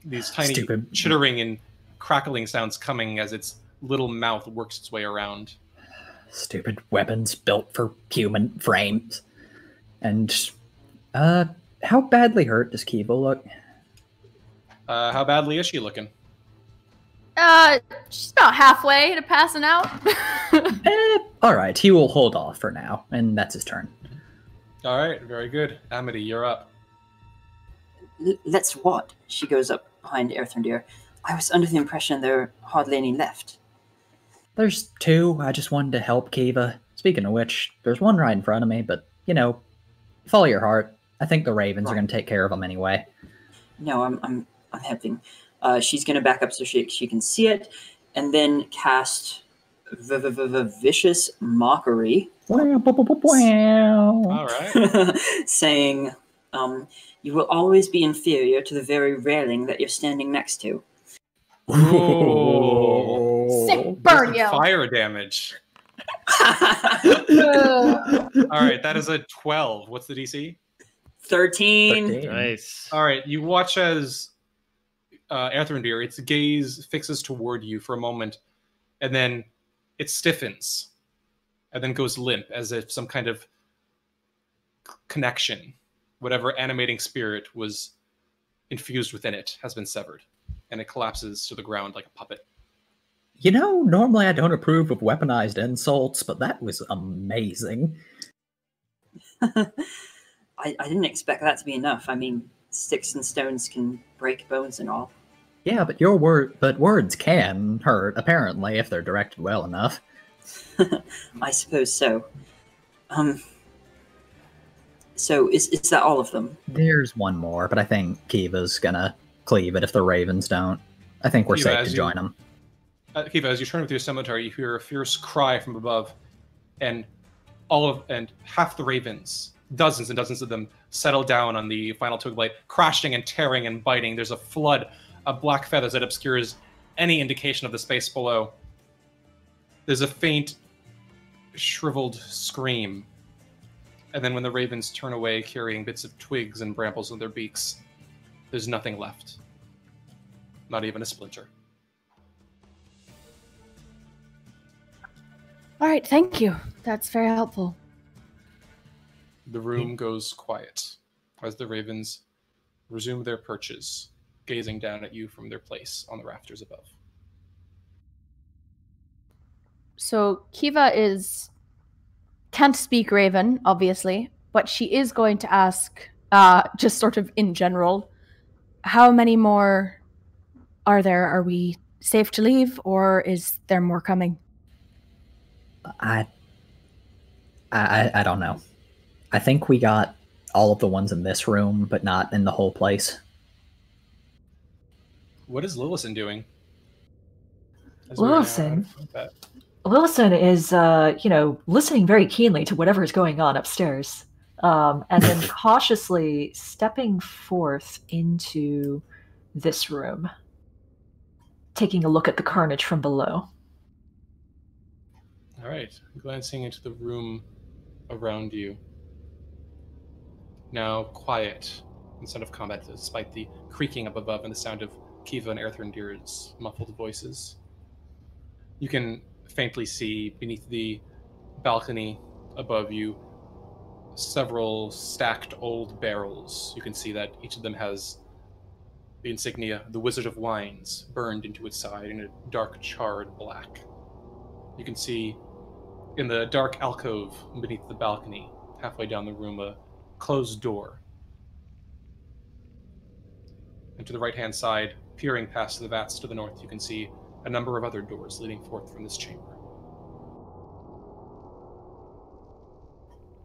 These tiny Stupid. chittering and crackling sounds coming as its little mouth works its way around. Stupid weapons built for human frames. And uh how badly hurt does Kiva look? Uh, how badly is she looking? Uh, she's about halfway to passing out. <laughs> Eh, alright, he will hold off for now, and that's his turn. All right, very good. Amity, you're up. L- let's what? She goes up behind Erthrindir. I was under the impression there are hardly any left. There's two. I just wanted to help Kiva. Speaking of which, there's one right in front of me, but you know, follow your heart. I think the Ravens are going to take care of them anyway. No, I'm I'm I'm helping. Uh, she's gonna back up so she she can see it, and then cast v- v- v- v- vicious mockery, All Wow. right. <laughs> saying, um, "You will always be inferior to the very railing that you're standing next to." Ooh. Sick burn, yo. Fire damage. <laughs> All right, that is a 12. What's the DC? Thirteen. Nice. All right, you watch as uh, Erthrindir, its gaze fixes toward you for a moment, and then it stiffens, and then goes limp as if some kind of connection, whatever animating spirit was infused within it, has been severed, and it collapses to the ground like a puppet. You know, normally I don't approve of weaponized insults, but that was amazing. <laughs> I, I didn't expect that to be enough. I mean, sticks and stones can break bones and all. Yeah, but your word, but words can hurt apparently if they're directed well enough. <laughs> I suppose so. Um. So is is that all of them? There's one more, but I think Kiva's gonna cleave it if the Ravens don't. I think we're Kiva, safe as to you- join them. Uh, Kiva, as you turn with your scimitar, you hear a fierce cry from above, and all of and half the ravens, dozens and dozens of them, settle down on the final twig blight, crashing and tearing and biting. There's a flood of black feathers that obscures any indication of the space below. There's a faint, shriveled scream, and then when the ravens turn away, carrying bits of twigs and brambles in their beaks, there's nothing left. Not even a splinter. All right, thank you. That's very helpful. The room goes quiet as the ravens resume their perches, gazing down at you from their place on the rafters above. So Kiva is can't speak Raven, obviously, but she is going to ask, uh, just sort of in general, how many more are there? Are we safe to leave, or is there more coming? I, I, I don't know. I think we got all of the ones in this room, but not in the whole place. What is Lillison doing? As Lillison? out of combat. Lillison is, uh, you know, listening very keenly to whatever is going on upstairs, um, and then <laughs> cautiously stepping forth into this room, taking a look at the carnage from below. All right, glancing into the room around you. Now quiet instead of combat, despite the creaking up above and the sound of Kiva and Erthrindir's muffled voices. You can faintly see beneath the balcony above you several stacked old barrels. You can see that each of them has the insignia, the Wizard of Wines, burned into its side in a dark charred black. You can see in the dark alcove beneath the balcony, halfway down the room, a closed door. And to the right hand side, peering past the vats to the north, you can see a number of other doors leading forth from this chamber.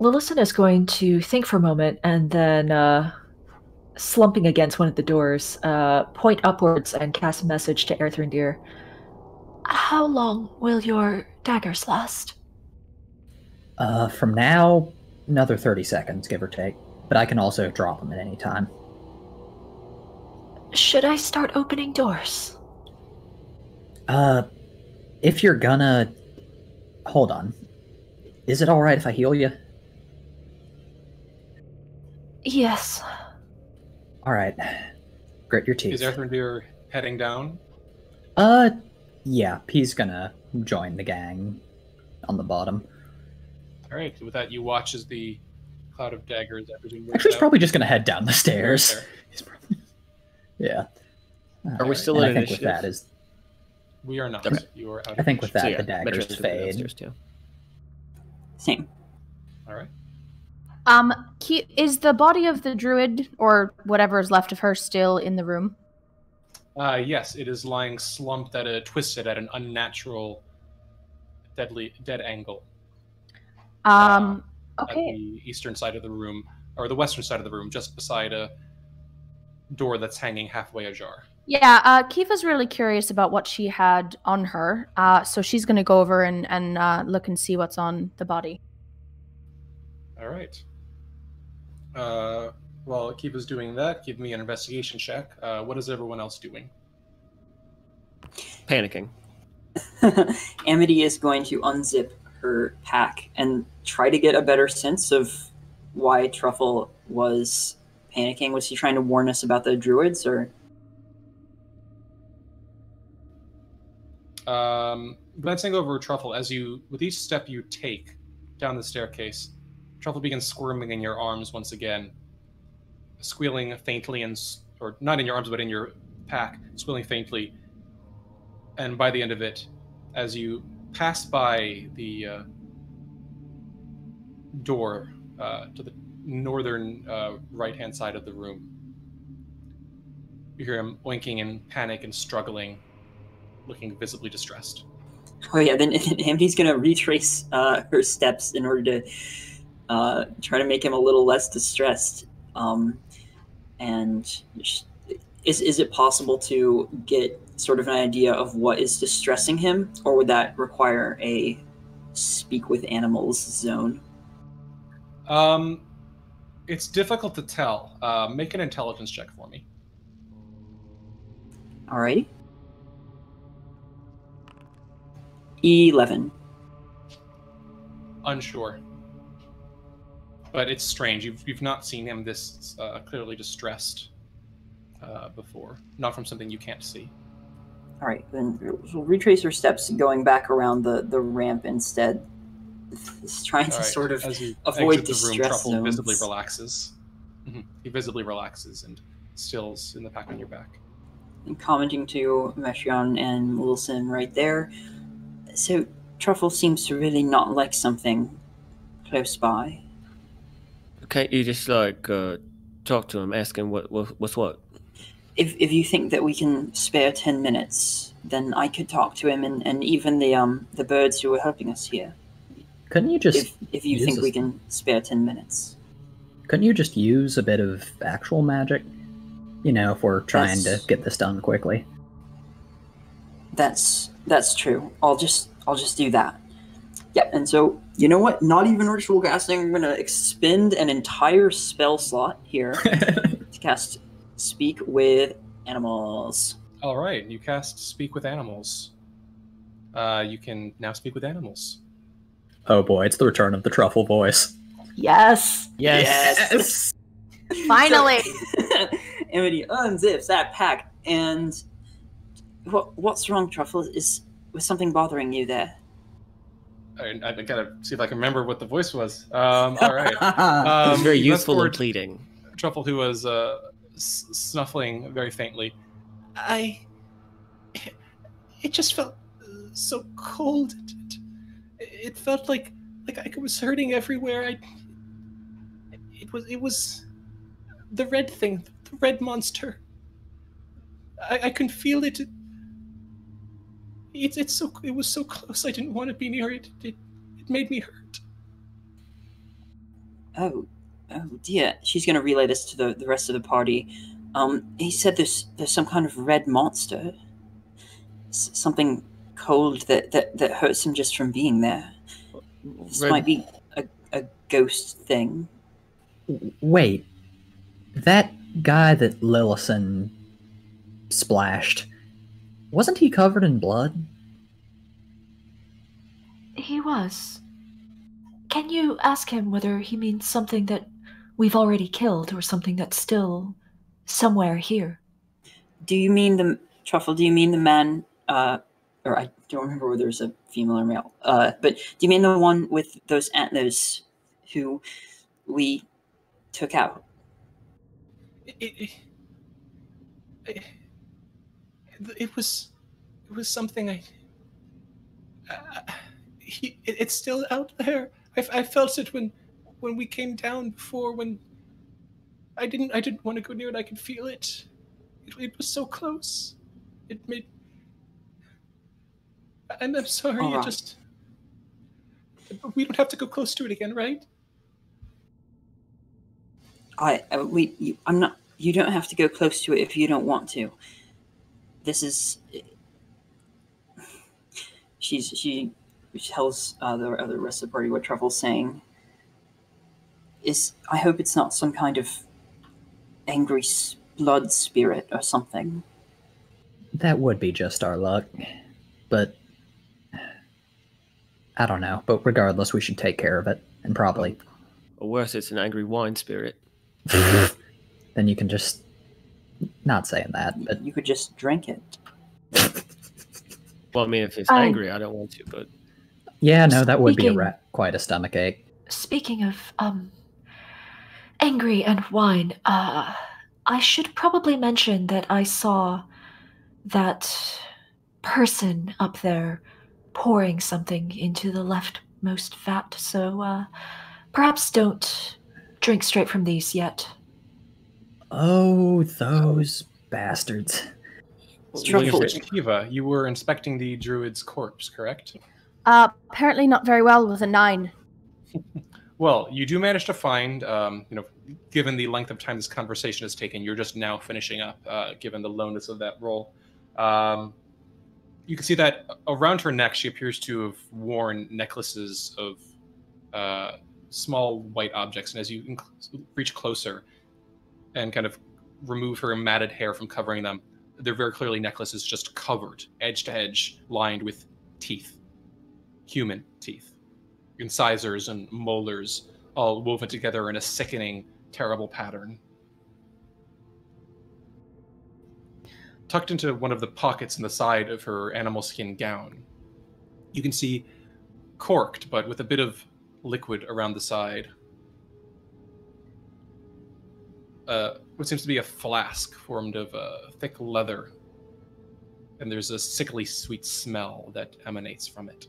Lillison is going to think for a moment and then, uh, slumping against one of the doors, uh, point upwards and cast a message to Erthrindir. How long will your daggers last? Uh, from now, another 30 seconds, give or take. But I can also drop them at any time. Should I start opening doors? Uh, if you're gonna. Hold on. Is it alright if I heal you? Yes. Alright. Grit your teeth. Is teeth. Erthrindir heading down? Uh, yeah, P's gonna join the gang on the bottom. All right. With that, you watch as the cloud of daggers. Everything Actually, he's out. probably just gonna head down the Right stairs. There. He's. Yeah. Are we still and in I think with initiative? that is We are not. Okay. You are out. I think with that So, yeah, the daggers Metroid's gonna fade. too. Same. All right. Um, is the body of the druid or whatever is left of her still in the room? Uh, yes, it is lying slumped at a twisted at an unnatural, deadly dead angle Um, at okay. the eastern side of the room or the western side of the room, just beside a door that's hanging halfway ajar. Yeah, uh, Kiva's really curious about what she had on her, uh, so she's gonna go over and and uh, look and see what's on the body. All right. Uh, while Kiva's doing that, give me an investigation check. Uh, what is everyone else doing? Panicking. <laughs> Amity is going to unzip her pack and try to get a better sense of why Truffle was panicking. Was he trying to warn us about the druids, or Um, glancing over Truffle, as you, with each step you take down the staircase, Truffle begins squirming in your arms once again, squealing faintly, and or not in your arms, but in your pack, squealing faintly. And by the end of it, as you pass by the uh, door uh, to the northern uh, right-hand side of the room, you hear him oinking in panic and struggling looking visibly distressed. oh yeah, then <laughs> going to retrace uh, her steps in order to uh, try to make him a little less distressed. Um, and is is it possible to get sort of an idea of what is distressing him, or would that require a speak with animals zone? Um, it's difficult to tell. Uh, make an intelligence check for me. Alrighty. Eleven. Unsure, but it's strange. You've you've not seen him this uh, clearly distressed uh, before. Not from something you can't see. All right, then we'll retrace her steps, going back around the the ramp instead. It's trying to All right, sort of as you avoid exit the room, distress Truffle visibly zones. relaxes. Mhm. He visibly relaxes and stills in the pack on your back. and commenting to Metreon and Lillison right there. So Truffle seems to really not like something close by. Can't you just like uh, talk to him, ask him what, what what's what? If if you think that we can spare ten minutes, then I could talk to him and, and even the um the birds who were helping us here. Couldn't you just If if you think this- we can spare ten minutes. couldn't you just use a bit of actual magic? You know, if we're trying That's- to get this done quickly. That's that's true. I'll just I'll just do that. Yeah, and so you know what? Not even ritual casting. I'm gonna expend an entire spell slot here <laughs> to cast Speak with Animals. All right, you cast Speak with Animals. Uh, you can now speak with animals. Oh boy, it's the return of the truffle voice. Yes. Yes. <laughs> Finally. <laughs> Amity unzips that pack, and what what's wrong, Truffle? Is was something bothering you there? I, I gotta see if I can remember what the voice was. Um, all right. It <laughs> Um, was very you useful forward and pleading. Truffle, who was uh, s- snuffling very faintly. I. It just felt uh, so cold. It, it felt like like I was hurting everywhere. I. It was it was, the red thing, the red monster. I, I can feel it. It's it's so it was so close. I didn't want to be near it. It it made me hurt. Oh, oh dear. She's gonna relay this to the, the rest of the party. Um, he said there's there's some kind of red monster. S- something cold that, that that hurts him just from being there. This Red- might be a a ghost thing. Wait, that guy that Lillison splashed, wasn't he covered in blood? He was. Can you ask him whether he means something that we've already killed or something that's still somewhere here? Do you mean the truffle? Do you mean the man? Uh, or I don't remember whether it's a female or male. Uh, but do you mean the one with those antlers, who we took out? It, it, it, it was it was something I. Uh, he, it, it's still out there. I, I felt it when when we came down before. When I didn't I didn't want to go near it. I could feel it. It, it was so close. It made. And I'm sorry. All It just. We don't have to go close to it again, right? I, I we you, I'm not. You don't have to go close to it if you don't want to. This is. She's she tells uh, the other rest of the party what Truffle's saying. Is I hope it's not some kind of angry s- blood spirit or something. That would be just our luck. But I don't know. But regardless, we should take care of it. And probably Or worse, it's an angry wine spirit. <laughs> then you can just not saying that, but You could just drink it. Well, I mean, if it's I- angry, I don't want to, but yeah, no, that would be a Speaking- ra- quite a stomach ache. Speaking of um angry and wine, uh I should probably mention that I saw that person up there pouring something into the leftmost vat, so uh perhaps don't drink straight from these yet. Oh, those bastards. Truffle- Wait, Kiva, you were inspecting the druid's corpse, correct? Uh, apparently not very well with a nine. <laughs> Well, you do manage to find, um, you know, given the length of time this conversation has taken, you're just now finishing up, uh, given the lowness of that roll. Um, you can see that around her neck, she appears to have worn necklaces of uh, small white objects. And as you reach closer and kind of remove her matted hair from covering them, they're very clearly necklaces just covered, edge to edge, lined with teeth, human teeth incisors and molars all woven together in a sickening, terrible pattern. Tucked into one of the pockets in the side of her animal skin gown, you can see corked, but with a bit of liquid around the side. Uh, what seems to be a flask formed of uh, thick leather, and there's a sickly sweet smell that emanates from it.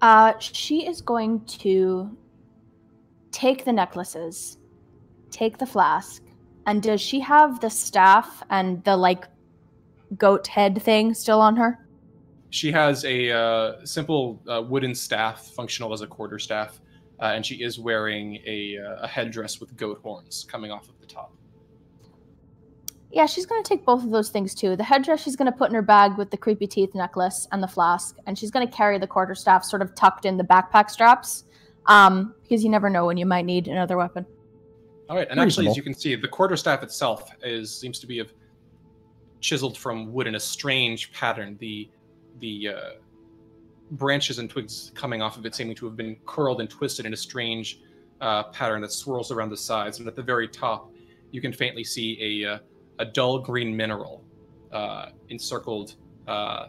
Uh, she is going to take the necklaces, take the flask, and does she have the staff and the like goat head thing still on her? She has a uh, simple uh, wooden staff, functional as a quarter staff, uh, and she is wearing a, uh, a headdress with goat horns coming off of the top. Yeah, she's going to take both of those things too. The headdress she's going to put in her bag with the creepy teeth necklace and the flask, and she's going to carry the quarterstaff sort of tucked in the backpack straps, um, because you never know when you might need another weapon. All right, and actually, as you can see, the quarterstaff itself is seems to be of chiseled from wood in a strange pattern. The the uh, branches and twigs coming off of it seeming to have been curled and twisted in a strange uh, pattern that swirls around the sides. And at the very top, you can faintly see a uh, a dull green mineral uh, encircled uh,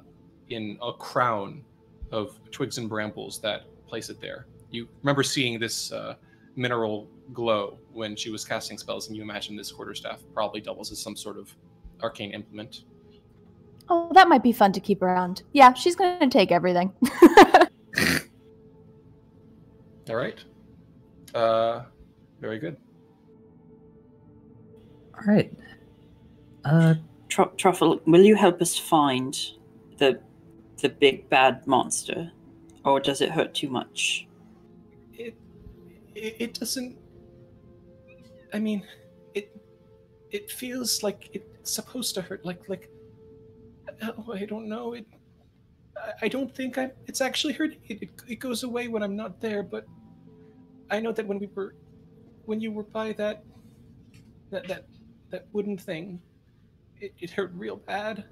in a crown of twigs and brambles that place it there. You remember seeing this uh, mineral glow when she was casting spells, and you imagine this quarterstaff probably doubles as some sort of arcane implement. Oh, that might be fun to keep around. Yeah, she's going to take everything. <laughs> All right. Uh, very good. All right. Uh, Tru- Truffle, will you help us find the the big bad monster, or does it hurt too much? It, doesn't. I mean, it it feels like it's supposed to hurt. Like like. Oh, I don't know. It I- I don't think I. It's actually hurting. It, it, it goes away when I'm not there, but I know that when we were, when you were by that, that that that wooden thing, it, it hurt real bad.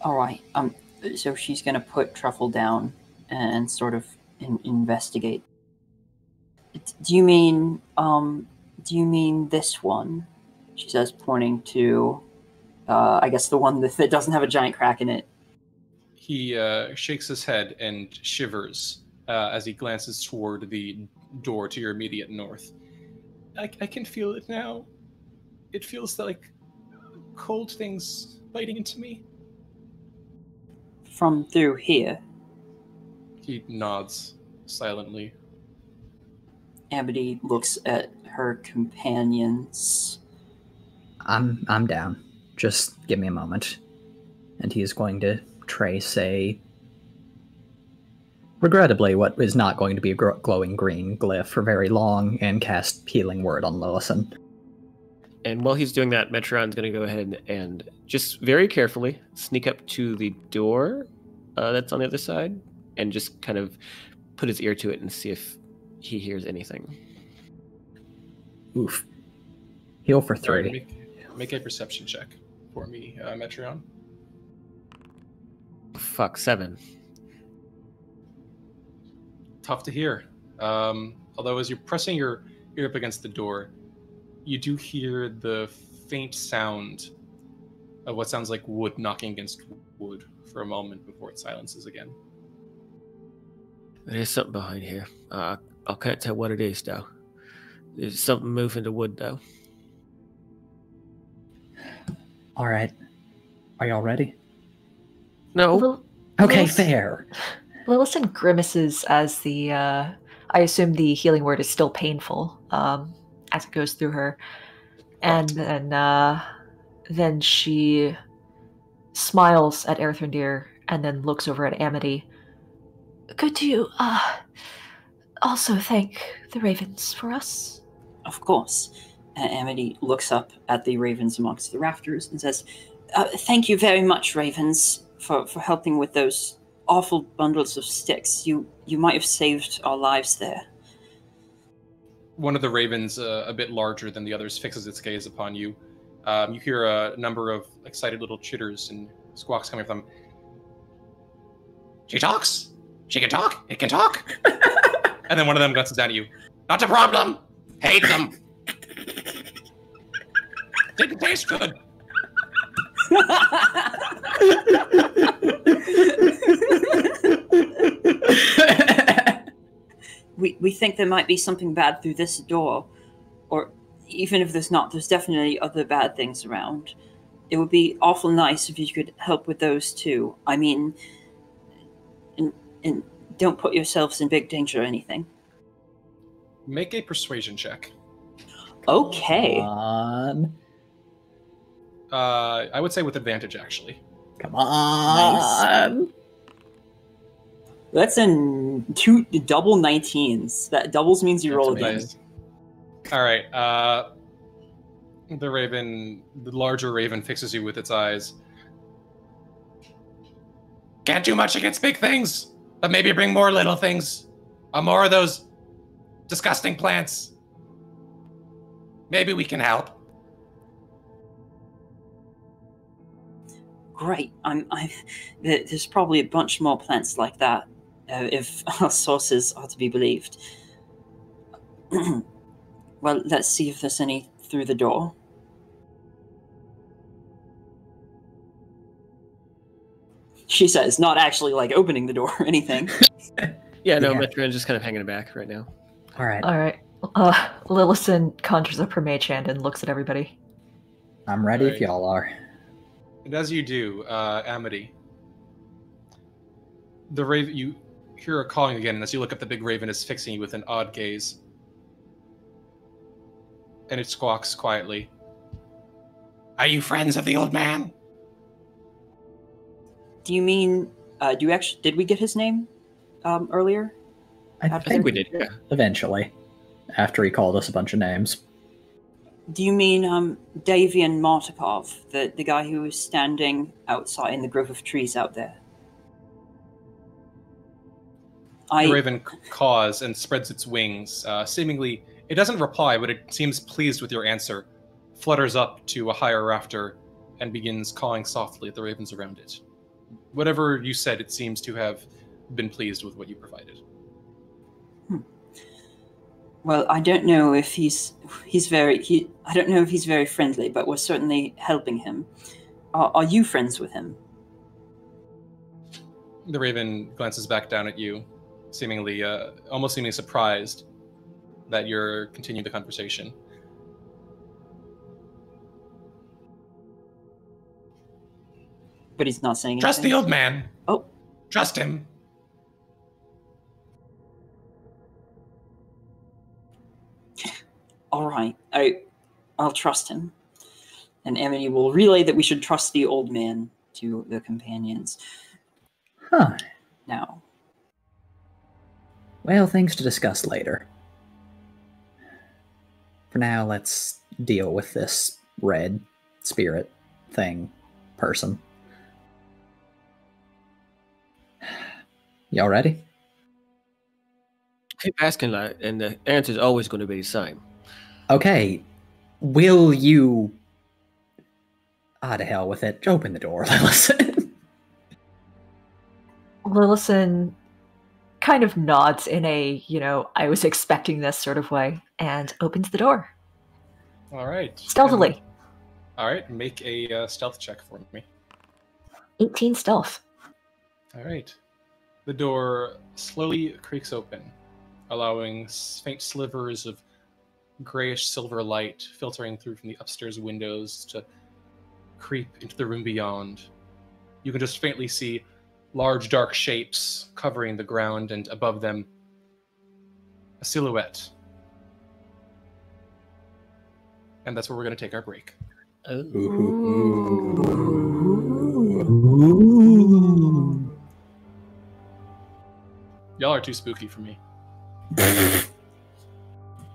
All right. Um. So she's gonna put Truffle down and sort of in- investigate. Do you mean um? Do you mean this one? She says, pointing to, uh, I guess the one that, that doesn't have a giant crack in it. He uh, shakes his head and shivers uh, as he glances toward the door to your immediate north. I, I can feel it now. It feels like cold things biting into me. From through here, He nods silently. Amity looks at her companions. I'm I'm down. Just give me a moment. And he is going to trace a regrettably what is not going to be a gr- glowing green glyph for very long and cast healing word on Lillison. And while he's doing that, Metreon's going to go ahead and just very carefully sneak up to the door uh, that's on the other side and just kind of put his ear to it and see if he hears anything. Oof. Heal for Sorry, three. make, make a perception check for me, uh, Metreon. Fuck, seven. Tough to hear. Um, although, as you're pressing your ear up against the door, you do hear the faint sound of what sounds like wood knocking against wood for a moment before it silences again. There's something behind here. Uh, I can't tell what it is, though. There's something moving the wood, though. All right. Are y'all ready? No. Lil- Okay, Yes. fair. Lillison grimaces as the uh, I assume the healing word is still painful um, as it goes through her, and then uh, then she smiles at Erthrindir and then looks over at Amity. Could you uh, also thank the ravens for us? Of course. And Amity looks up at the ravens amongst the rafters and says, uh, Thank you very much, ravens, for, for helping with those awful bundles of sticks. You you might have saved our lives there. One of the ravens, uh, a bit larger than the others, fixes its gaze upon you. Um, you hear a number of excited little chitters and squawks coming from them. She talks. She can talk. It can talk. <laughs> and then one of them glances down at you. Not a problem. Hate them. Didn't taste good. <laughs> we, we think there might be something bad through this door, or even if there's not, there's definitely other bad things around. It would be awful nice if you could help with those too. I mean, and, and don't put yourselves in big danger or anything. Make a persuasion check. Okay. On. Uh, I would say with advantage, actually. Come on. Nice. That's in two double 19s. That doubles means you That's roll again. amazing. All right. Uh, the raven, the larger raven, fixes you with its eyes. Can't do much against big things, but maybe bring more little things. Or more of those disgusting plants. Maybe we can help. Great. I'm. I. there- There's probably a bunch more plants like that, uh, if <laughs> our sources are to be believed. <clears throat> well, let's see if there's any through the door. She says, not actually like opening the door or anything. <laughs> Yeah, no, Yeah. Metreon's just kind of hanging back right now. All right. All right. Uh, Lillison conjures up her mage hand and looks at everybody. I'm ready if y'all are. And as you do, uh, Amity, the raven, you hear her calling again, and as you look up, the big raven is fixing you with an odd gaze. And it squawks quietly. Are you friends of the old man? Do you mean? Uh, do you actually? Did we get his name um, earlier? I I I think we did. Yeah. Eventually, after he called us a bunch of names. Do you mean um, Davian Martikov, the, the guy who was standing outside in the grove of trees out there? I, The raven caws and spreads its wings. Uh, seemingly, it doesn't reply, but it seems pleased with your answer. Flutters up to a higher rafter and begins cawing softly at the ravens around it. Whatever you said, it seems to have been pleased with what you provided. well, I don't know if he's he's very he. I don't know if he's very friendly, but we're certainly helping him. Are, are you friends with him? The raven glances back down at you, seemingly, uh, almost seemingly surprised that you're continuing the conversation. But he's not saying Trust the old man. Oh. Trust him. <laughs> All right, I I'll trust him. And Amity will relay that we should trust the old man to the companions. Huh. Now, Well, things to discuss later. For now, let's deal with this red spirit thing person. Y'all ready? Keep asking that, and the answer is always going to be the same. Okay. Will you. Ah, to hell with it. Open the door, <laughs> Lillison. Lillison kind of nods in a, you know, I was expecting this sort of way and opens the door All right. stealthily. All right. Make a uh, stealth check for me. 18 stealth. All right. The door slowly creaks open, allowing faint slivers of grayish silver light filtering through from the upstairs windows to creep into the room beyond. You can just faintly see large dark shapes covering the ground, and above them, a silhouette. And that's where we're going to take our break. Oh. Y'all are too spooky for me. <laughs>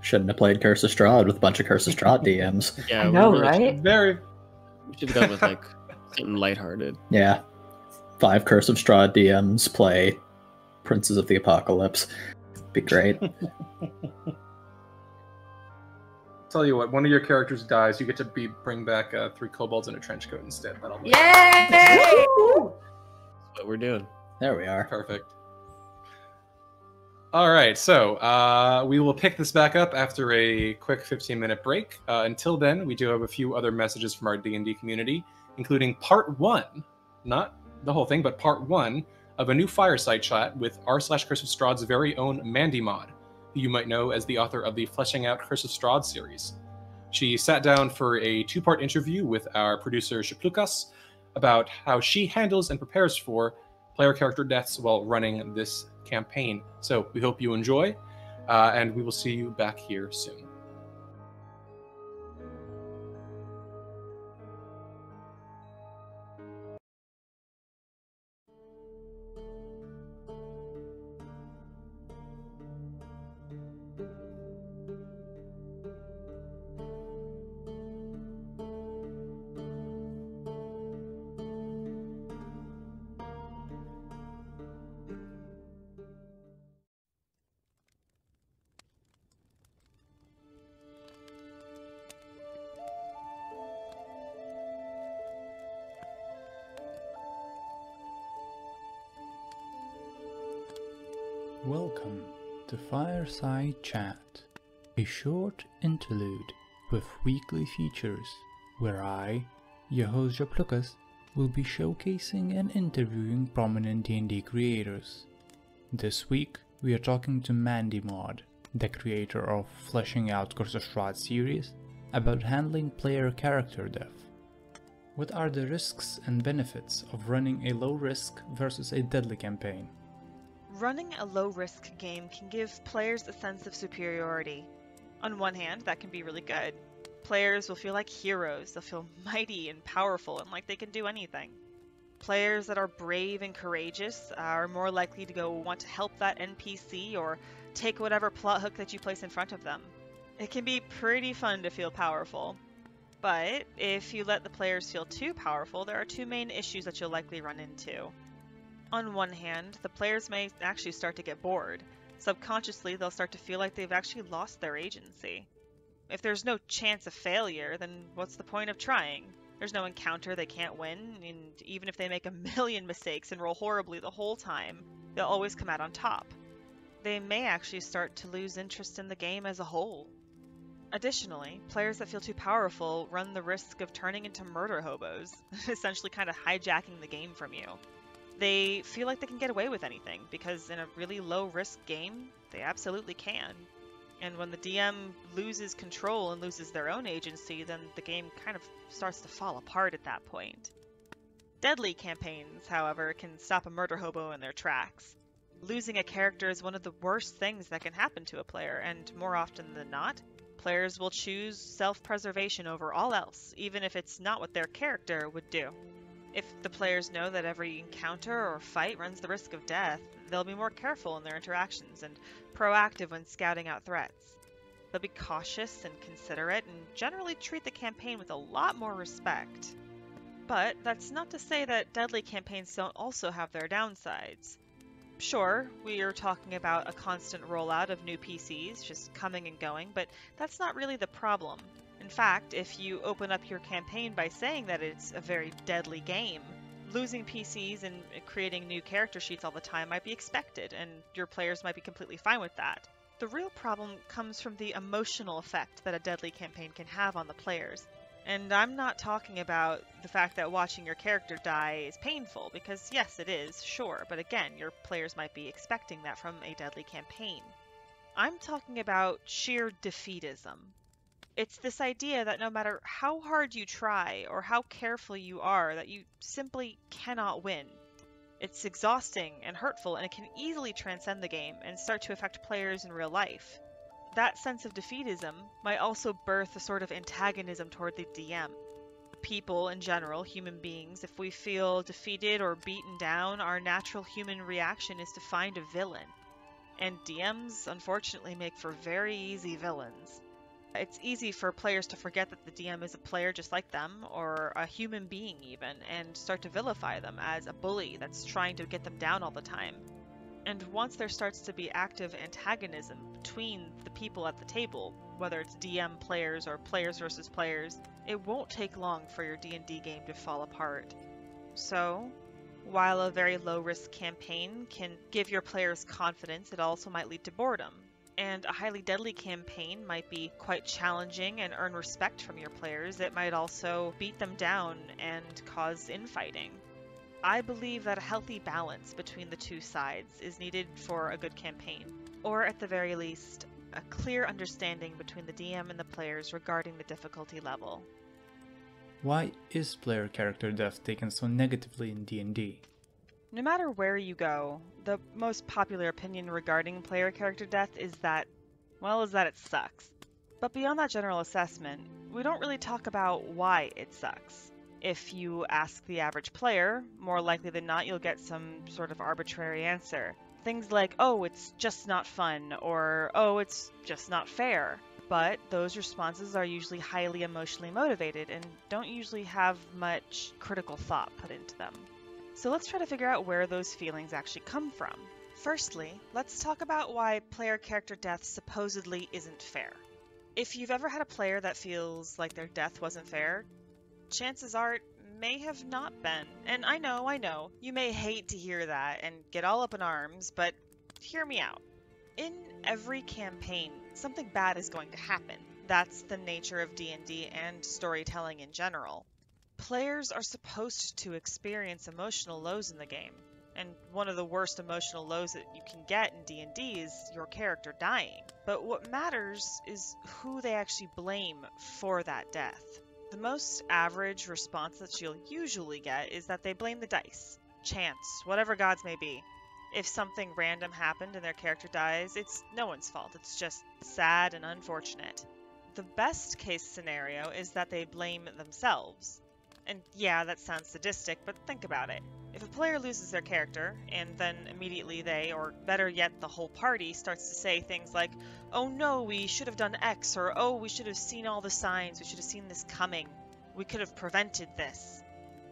Shouldn't have played Curse of Strahd with a bunch of Curse of Strahd DMs. Yeah, I know, really right? Very. we should have gone with like <laughs> something lighthearted. Yeah. Five Curse of Strahd DMs play Princes of the Apocalypse. Be great. <laughs> Tell you what, one of your characters dies, you get to be bring back uh, three kobolds in a trench coat instead. That'll be Yay! That's what we're doing. there we are. perfect. All right, so uh, we will pick this back up after a quick 15-minute break. Uh, until then, we do have a few other messages from our D&D community, including part one, not the whole thing, but part one of a new fireside chat with r slash Curse of Strahd's very own Mandy Mod, who you might know as the author of the Fleshing Out Curse of Strahd series. She sat down for a two-part interview with our producer Shaplukas about how she handles and prepares for player character deaths while running this campaign. So we hope you enjoy, uh, and we will see you back here soon. Fireside Chat, a short interlude with weekly features where I, your host will be showcasing and interviewing prominent D&D creators. This week, we are talking to Mandy Mod, the creator of Fleshing Out Curse series, about handling player character death. What are the risks and benefits of running a low risk versus a deadly campaign? Running a low risk game can give players a sense of superiority. On one hand, that can be really good. Players will feel like heroes, they'll feel mighty and powerful and like they can do anything. Players that are brave and courageous are more likely to go want to help that NPC or take whatever plot hook that you place in front of them. It can be pretty fun to feel powerful. But if you let the players feel too powerful, there are two main issues that you'll likely run into. On one hand, the players may actually start to get bored. Subconsciously, they'll start to feel like they've actually lost their agency. If there's no chance of failure, then what's the point of trying? There's no encounter they can't win, and even if they make a <laughs> million mistakes and roll horribly the whole time, they'll always come out on top. They may actually start to lose interest in the game as a whole. Additionally, players that feel too powerful run the risk of turning into murder hobos, <laughs> essentially kind of hijacking the game from you. They feel like they can get away with anything, because in a really low risk game, they absolutely can. And when the DM loses control and loses their own agency, then the game kind of starts to fall apart at that point. Deadly campaigns, however, can stop a murder hobo in their tracks. Losing a character is one of the worst things that can happen to a player, and more often than not, Players will choose self preservation over all else, even if it's not what their character would do. If the players know that every encounter or fight runs the risk of death, they'll be more careful in their interactions and proactive when scouting out threats. They'll be cautious and considerate and generally treat the campaign with a lot more respect. But that's not to say that deadly campaigns don't also have their downsides. Sure, we are talking about a constant rollout of new PCs just coming and going, but that's not really the problem. In fact, if you open up your campaign by saying that it's a very deadly game, losing PCs and creating new character sheets all the time might be expected, and your players might be completely fine with that. The real problem comes from the emotional effect that a deadly campaign can have on the players. And I'm not talking about the fact that watching your character die is painful, because yes, it is, sure, but again, your players might be expecting that from a deadly campaign. I'm talking about sheer defeatism. It's this idea that no matter how hard you try or how careful you are, that you simply cannot win. It's exhausting and hurtful, and it can easily transcend the game and start to affect players in real life that sense of defeatism might also birth a sort of antagonism toward the DM. People in general, human beings, if we feel defeated or beaten down, our natural human reaction is to find a villain. And DMs, unfortunately, make for very easy villains. It's easy for players to forget that the DM is a player just like them, or a human being even, and start to vilify them as a bully that's trying to get them down all the time. And once there starts to be active antagonism between the people at the table, whether it's DM players or players versus players, it won't take long for your D&D game to fall apart. So, while a very low-risk campaign can give your players confidence, it also might lead to boredom. And a highly deadly campaign might be quite challenging and earn respect from your players. It might also beat them down and cause infighting. I believe that a healthy balance between the two sides is needed for a good campaign, or at the very least, a clear understanding between the DM and the players regarding the difficulty level. Why is player character death taken so negatively in D&D? No matter where you go, the most popular opinion regarding player character death is that, well, is that it sucks. But beyond that general assessment, we don't really talk about why it sucks. If you ask the average player, more likely than not you'll get some sort of arbitrary answer. Things like, oh, it's just not fun, or oh, it's just not fair. But those responses are usually highly emotionally motivated and don't usually have much critical thought put into them. So let's try to figure out where those feelings actually come from. Firstly, let's talk about why player character death supposedly isn't fair. If you've ever had a player that feels like their death wasn't fair, chances are it may have not been. And I know, I know, you may hate to hear that and get all up in arms, but hear me out. In every campaign, something bad is going to happen. That's the nature of D&D and storytelling in general. Players are supposed to experience emotional lows in the game, and one of the worst emotional lows that you can get in D&D is your character dying. But what matters is who they actually blame for that death. The most average response that you'll usually get is that they blame the dice, chance, whatever gods may be. If something random happened and their character dies, it's no one's fault. It's just sad and unfortunate. The best case scenario is that they blame themselves. And yeah, that sounds sadistic, but think about it. If a player loses their character, and then immediately they, or better yet, the whole party, starts to say things like, oh no, we should have done X, or oh, we should have seen all the signs, we should have seen this coming, we could have prevented this,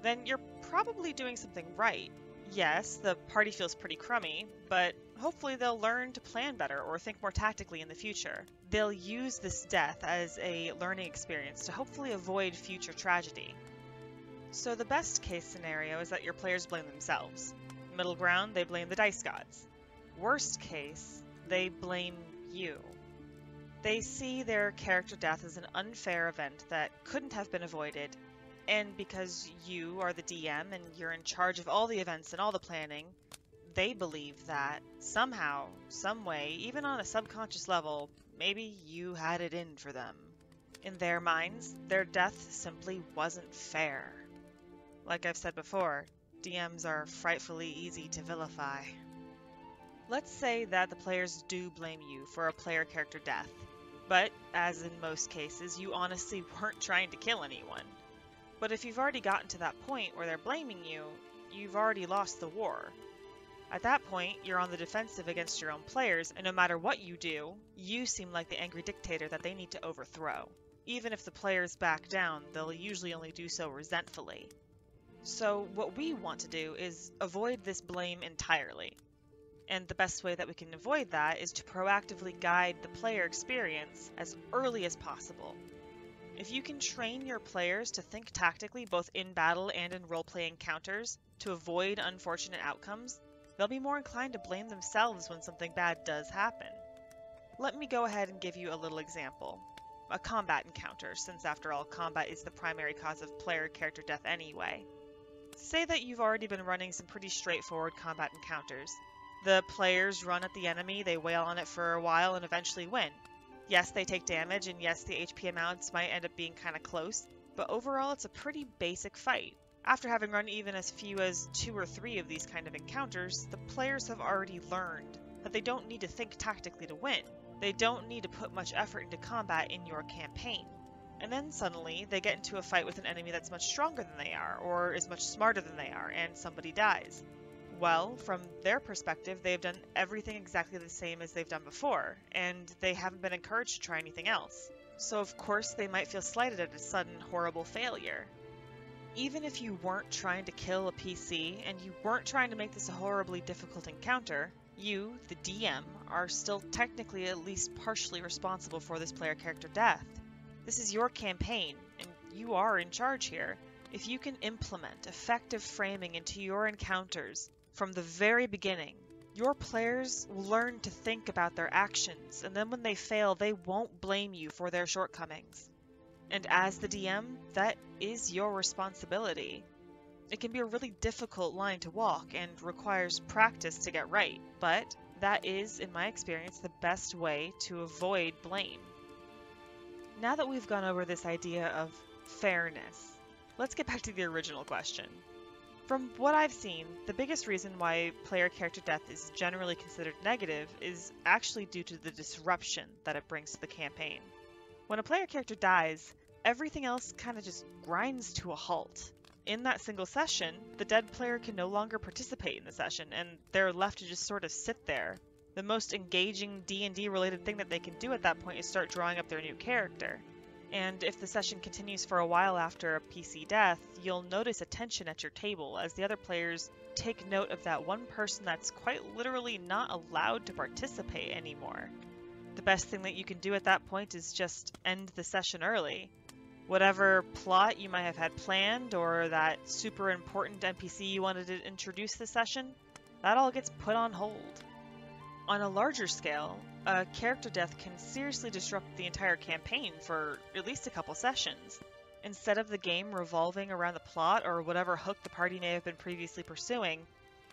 then you're probably doing something right. Yes, the party feels pretty crummy, but hopefully they'll learn to plan better or think more tactically in the future. They'll use this death as a learning experience to hopefully avoid future tragedy. So the best case scenario is that your players blame themselves. Middle ground, they blame the dice gods. Worst case, they blame you. They see their character death as an unfair event that couldn't have been avoided, and because you are the DM and you're in charge of all the events and all the planning, they believe that somehow, some way, even on a subconscious level, maybe you had it in for them. In their minds, their death simply wasn't fair. Like I've said before, DMs are frightfully easy to vilify. Let's say that the players do blame you for a player character death, but as in most cases, you honestly <laughs> weren't trying to kill anyone. But if you've already gotten to that point where they're blaming you, you've already lost the war. At that point, you're on the defensive against your own players, and no matter what you do, you seem like the angry dictator that they need to overthrow. Even if the players back down, they'll usually only do so resentfully. So, what we want to do is avoid this blame entirely. And the best way that we can avoid that is to proactively guide the player experience as early as possible. If you can train your players to think tactically both in battle and in role-play encounters to avoid unfortunate outcomes, they'll be more inclined to blame themselves when something bad does happen. Let me go ahead and give you a little example. A combat encounter, since after all, combat is the primary cause of player character death anyway. Say that you've already been running some pretty straightforward combat encounters. The players run at the enemy, they wail on it for a while, and eventually win. Yes, they take damage, and yes, the HP amounts might end up being kinda close, but overall it's a pretty basic fight. After having run even as few as two or three of these kind of encounters, the players have already learned that they don't need to think tactically to win. They don't need to put much effort into combat in your campaign. And then suddenly, they get into a fight with an enemy that's much stronger than they are, or is much smarter than they are, and somebody dies. Well, from their perspective, they've done everything exactly the same as they've done before, and they haven't been encouraged to try anything else. So of course they might feel slighted at a sudden, horrible failure. Even if you weren't trying to kill a PC, and you weren't trying to make this a horribly difficult encounter, you, the DM, are still technically at least partially responsible for this player character death. This is your campaign, and you are in charge here. If you can implement effective framing into your encounters from the very beginning, your players will learn to think about their actions, and then when they fail, they won't blame you for their shortcomings. And as the DM, that is your responsibility. It can be a really difficult line to walk and requires practice to get right, but that is, in my experience, the best way to avoid blame. Now that we've gone over this idea of fairness, let's get back to the original question. From what I've seen, the biggest reason why player character death is generally considered negative is actually due to the disruption that it brings to the campaign. When a player character dies, everything else kind of just grinds to a halt. In that single session, the dead player can no longer participate in the session, and they're left to just sort of sit there, the most engaging D&D related thing that they can do at that point is start drawing up their new character. And if the session continues for a while after a PC death, you'll notice a tension at your table as the other players take note of that one person that's quite literally not allowed to participate anymore. The best thing that you can do at that point is just end the session early. Whatever plot you might have had planned or that super important NPC you wanted to introduce the session, that all gets put on hold. On a larger scale, a character death can seriously disrupt the entire campaign for at least a couple sessions. Instead of the game revolving around the plot or whatever hook the party may have been previously pursuing,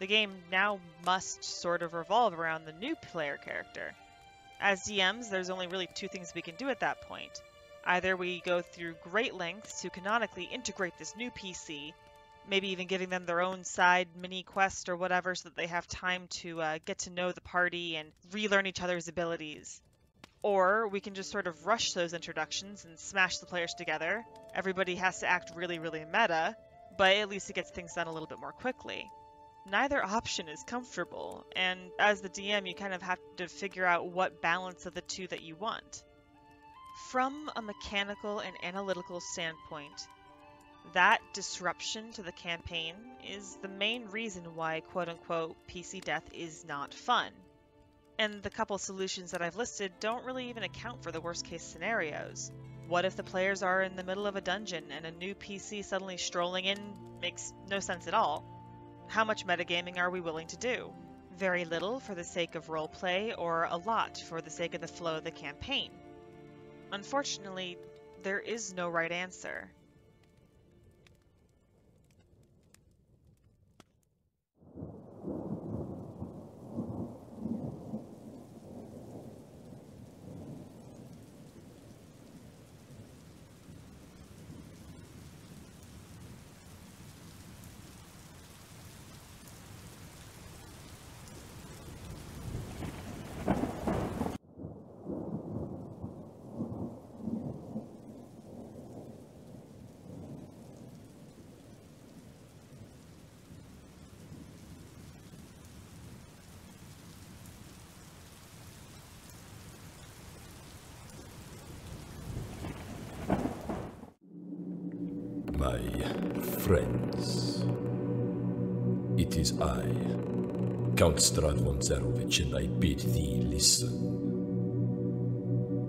the game now must sort of revolve around the new player character. As DMs, there's only really two things we can do at that point. Either we go through great lengths to canonically integrate this new PC maybe even giving them their own side mini quest or whatever so that they have time to uh, get to know the party and relearn each other's abilities. Or we can just sort of rush those introductions and smash the players together. Everybody has to act really, really meta, but at least it gets things done a little bit more quickly. Neither option is comfortable, and as the DM, you kind of have to figure out what balance of the two that you want. From a mechanical and analytical standpoint, that disruption to the campaign is the main reason why quote unquote PC death is not fun. And the couple solutions that I've listed don't really even account for the worst case scenarios. What if the players are in the middle of a dungeon and a new PC suddenly strolling in makes no sense at all? How much metagaming are we willing to do? Very little for the sake of roleplay, or a lot for the sake of the flow of the campaign. Unfortunately, there is no right answer. My friends, it is I, Count Strahd von Zarovich, and I bid thee listen.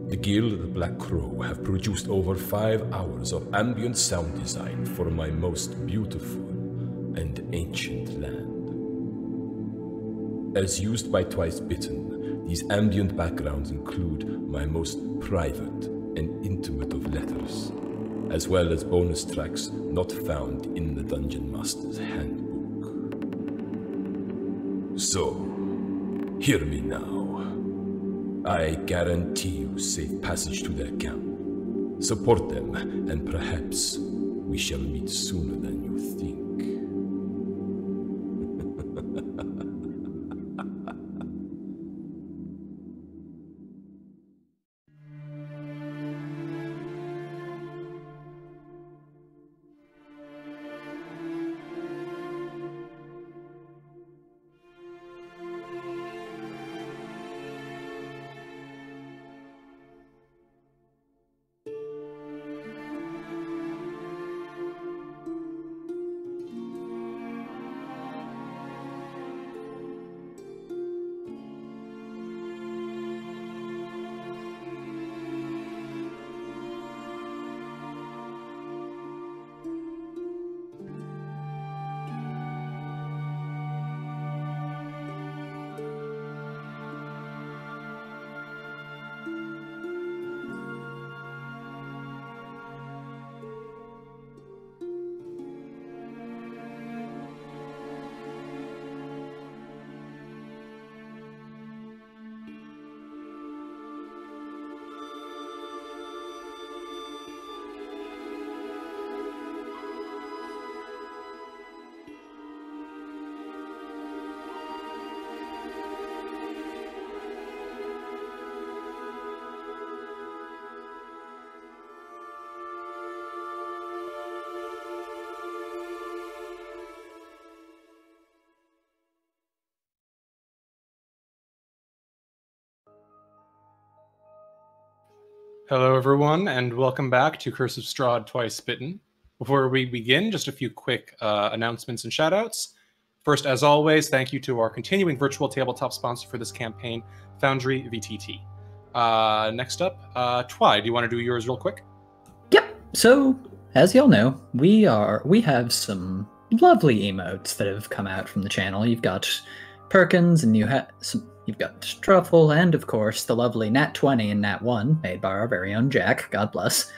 The Guild of the Black Crow have produced over five hours of ambient sound design for my most beautiful and ancient land. As used by Twice Bitten, these ambient backgrounds include my most private and intimate of letters, as well as bonus tracks not found in the Dungeon Master's handbook. So, hear me now. I guarantee you safe passage to their camp. Support them, and perhaps we shall meet sooner than you think. Everyone, and welcome back to Curse of Strahd Twice Bitten. Before we begin, just a few quick uh, announcements and shoutouts. First, as always, thank you to our continuing virtual tabletop sponsor for this campaign, Foundry VTT. Uh, next up, uh, Twy, do you want to do yours real quick? Yep. So, as y'all know, we are we have some lovely emotes that have come out from the channel. You've got Perkins, and you have. You've got Truffle, and of course the lovely Nat 20 and Nat 1, made by our very own Jack. God bless.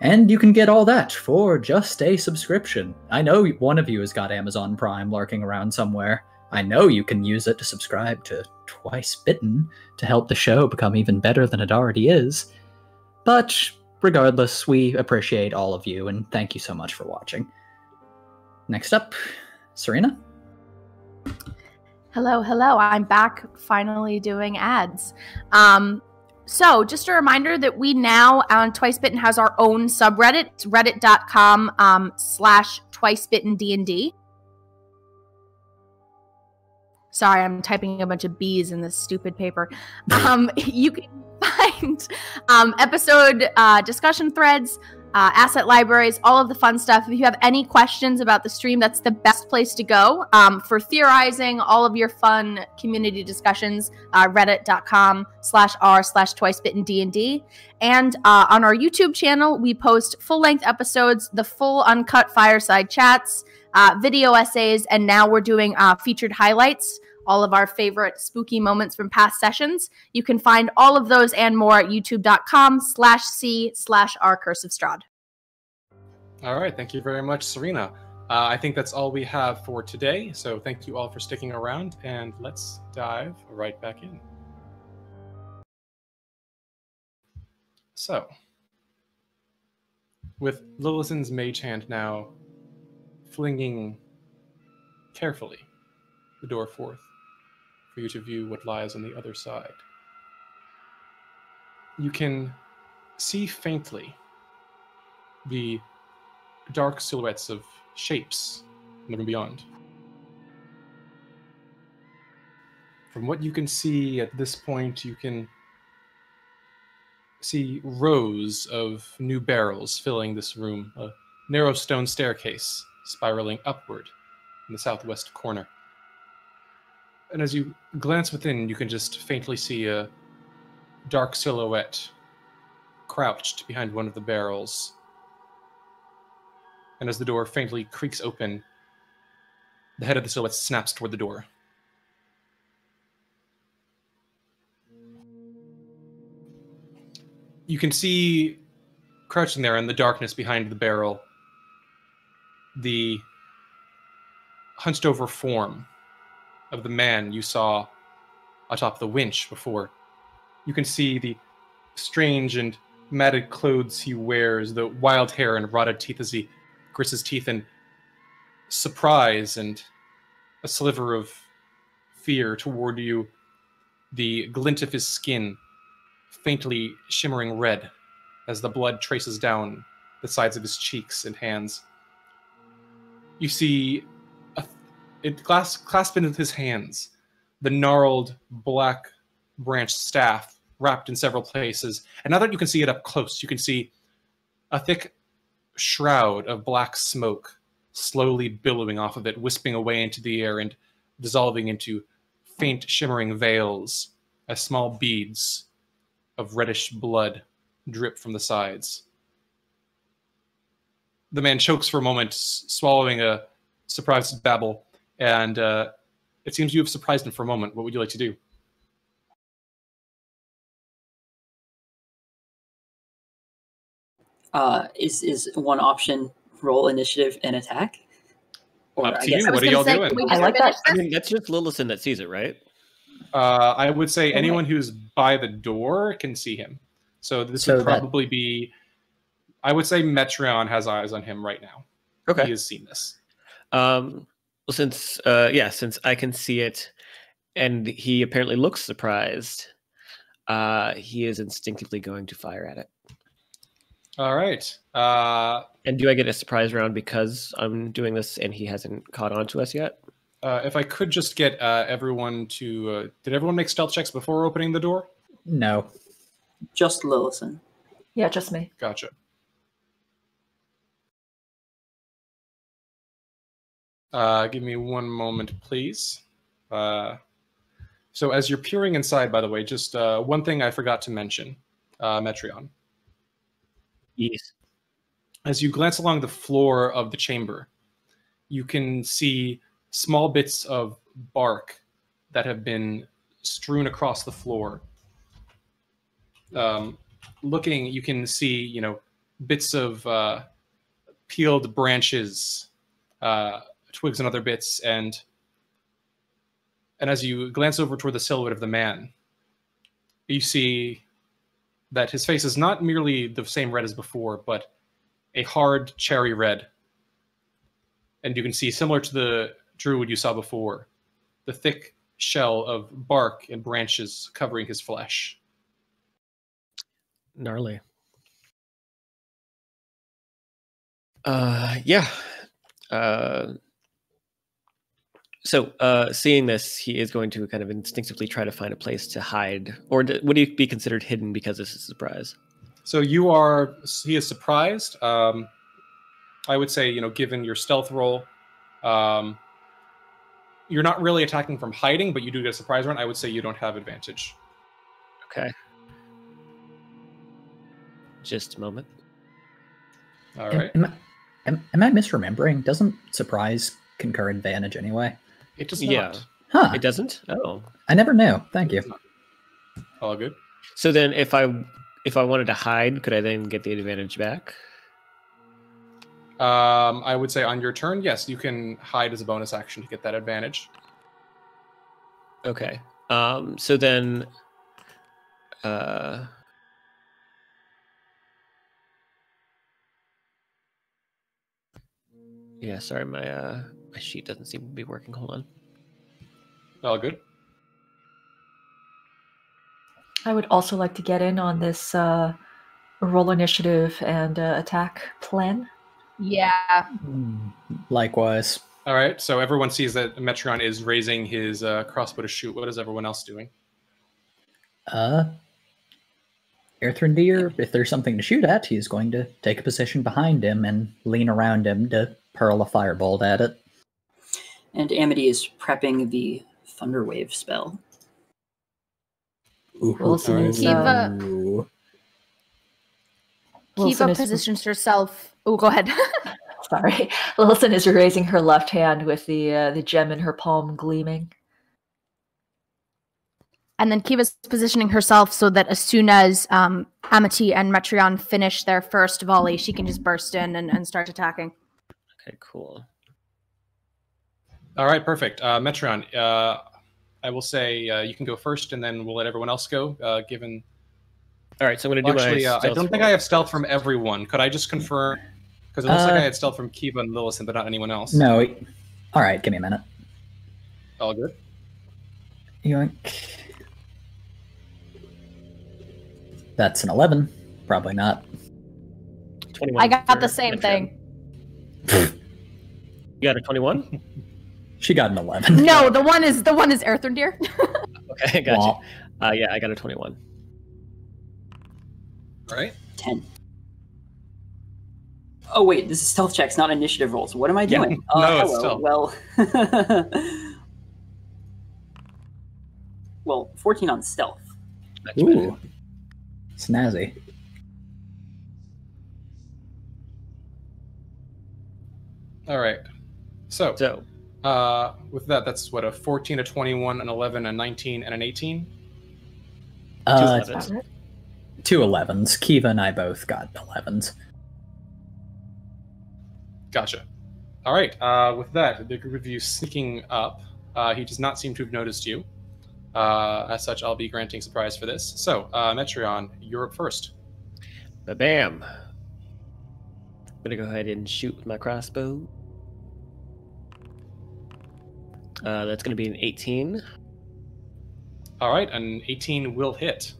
And you can get all that for just a subscription. I know one of you has got Amazon Prime lurking around somewhere. I know you can use it to subscribe to Twice Bitten to help the show become even better than it already is. But regardless, we appreciate all of you and thank you so much for watching. Next up, Serena. Hello, hello. I'm back finally doing ads. Um, so, just a reminder that we now on Twice Bitten has our own subreddit. Reddit.com um, slash twice bitten D&D. Sorry, I'm typing a bunch of B's in this stupid paper. Um, <laughs> you can find um, episode uh, discussion threads, uh, asset libraries, all of the fun stuff. If you have any questions about the stream, that's the best place to go um, for theorizing all of your fun community discussions. Uh, Reddit.com slash r slash twice bitten D and D, and uh, on our YouTube channel, we post full length episodes, the full uncut fireside chats. Uh, video essays, and now we're doing uh, featured highlights all of our favorite spooky moments from past sessions. You can find all of those and more at youtube.com slash c slash r curse of Strahd. All right, thank you very much, Serena. Uh, I think that's all we have for today. So thank you all for sticking around, and let's dive right back in. So, with Lillison's mage hand now flinging carefully the door forth for you to view what lies on the other side. You can see faintly the dark silhouettes of shapes never beyond. From what you can see at this point, you can see rows of new barrels filling this room, a narrow stone staircase spiraling upward in the southwest corner. And as you glance within, you can just faintly see a dark silhouette crouched behind one of the barrels. And as the door faintly creaks open, the head of the silhouette snaps toward the door. You can see crouching there in the darkness behind the barrel the hunched over form of the man you saw atop the winch before. You can see the strange and matted clothes he wears, the wild hair and rotted teeth as he grits his teeth in surprise and a sliver of fear toward you, the glint of his skin faintly shimmering red as the blood traces down the sides of his cheeks and hands. You see it glass, clasped in his hands the gnarled black branch staff wrapped in several places. And now that you can see it up close, you can see a thick shroud of black smoke slowly billowing off of it, wisping away into the air and dissolving into faint shimmering veils as small beads of reddish blood drip from the sides. The man chokes for a moment, swallowing a surprised babble, and uh, it seems you have surprised him for a moment. What would you like to do? Uh, is is one option roll initiative and attack? Or Up to you. What are y'all doing? I like that. I mean, that's just Lillison that sees it, right? Uh, I would say anyone who's by the door can see him. So this So would that- probably be. I would say Metreon has eyes on him right now. Okay. He has seen this. Um, well, since uh, yeah, since I can see it, and he apparently looks surprised, uh, he is instinctively going to fire at it. All right. Uh, And do I get a surprise round because I'm doing this and he hasn't caught on to us yet? uh, if I could just get uh, everyone to. Uh, did everyone make stealth checks before opening the door? No. Just Lillison. Yeah, just me. Gotcha. Uh, give me one moment, please. Uh, so, as you're peering inside, by the way, just uh, one thing I forgot to mention, uh, Metreon. Yes. As you glance along the floor of the chamber, you can see small bits of bark that have been strewn across the floor. Um, looking, you can see, you know, bits of uh, peeled branches, uh, twigs, and other bits, and and as you glance over toward the silhouette of the man, you see that his face is not merely the same red as before, but a hard cherry red. And you can see, similar to the druid you saw before, the thick shell of bark and branches covering his flesh. Gnarly. Uh, yeah. Uh, so, uh, seeing this, he is going to kind of instinctively try to find a place to hide, or d- would he be considered hidden because this is a surprise? So you are. He is surprised. Um, I would say, you know, given your stealth roll, um, you're not really attacking from hiding, but you do get a surprise run. I would say you don't have advantage. Okay. Just a moment. All right. Am- Am, am, am I misremembering? Doesn't surprise concur advantage anyway? It does not. Yeah. Huh. It doesn't. Oh, I never knew. Thank you. All good. so then if I if I wanted to hide, could I then get the advantage back? Um, I would say on your turn, yes, you can hide as a bonus action to get that advantage. Okay. Um. So then, uh. Yeah, sorry, my uh my sheet doesn't seem to be working. Hold on. All good. I would also like to get in on this uh, roll initiative and uh, attack plan. Yeah. Mm, Likewise. All right. So everyone sees that Metreon is raising his uh, crossbow to shoot. What is everyone else doing? Uh, Erthrindir, if there's something to shoot at, he's going to take a position behind him and lean around him to hurl a firebolt at it. And Amity is prepping the Thunderwave spell. Ooh, Wilson Alright. is, Kiva-. Wilson Kiva is- positions herself. Oh, go ahead. <laughs> Sorry, <laughs> Lillison is raising her left hand with the uh, the gem in her palm gleaming. and then Kiva's positioning herself so that as soon as um, Amity and Metreon finish their first volley, she can just burst in and, and start attacking. Okay, cool. All right. Perfect. Uh, Metreon, uh, I will say uh, you can go first, and then we'll let everyone else go. Uh, given All right, so I'm gonna do actually, my. uh, I don't think. I have stealth from everyone. Could I just confirm? Because it looks like Uh, I had stealth from Kiva and Lillison, but not anyone else. No. he- All right, give me a minute. All good. Yoink. That's an 11. Probably not. 21 I got the same Metreon. thing. <laughs> You got a 21? <laughs> She got an 11. <laughs> No, the one is the one is Erthrindir. <laughs> Okay, gotcha. Wah. Uh, yeah, I got a 21. All right. 10. Oh, wait, this is stealth checks, not initiative rolls. What am I Yeah, doing? <laughs> no, it's hello. stealth. Well, well, 14 on stealth. Much better. Ooh. Snazzy. All right. So, So, uh, with that, that's what a 14, a 21, an 11, a 19, and an 18. Uh, Two elevens. two 11s. Kiva and I both got 11s. Gotcha. All right. Uh, with that, the group of you sneaking up, uh, he does not seem to have noticed you. Uh, as such, I'll be granting surprise for this. So, uh, Metreon, you're up first. Ba bam. I'm gonna go ahead and shoot with my crossbow. Uh, that's gonna be an 18. All right, an 18 will hit.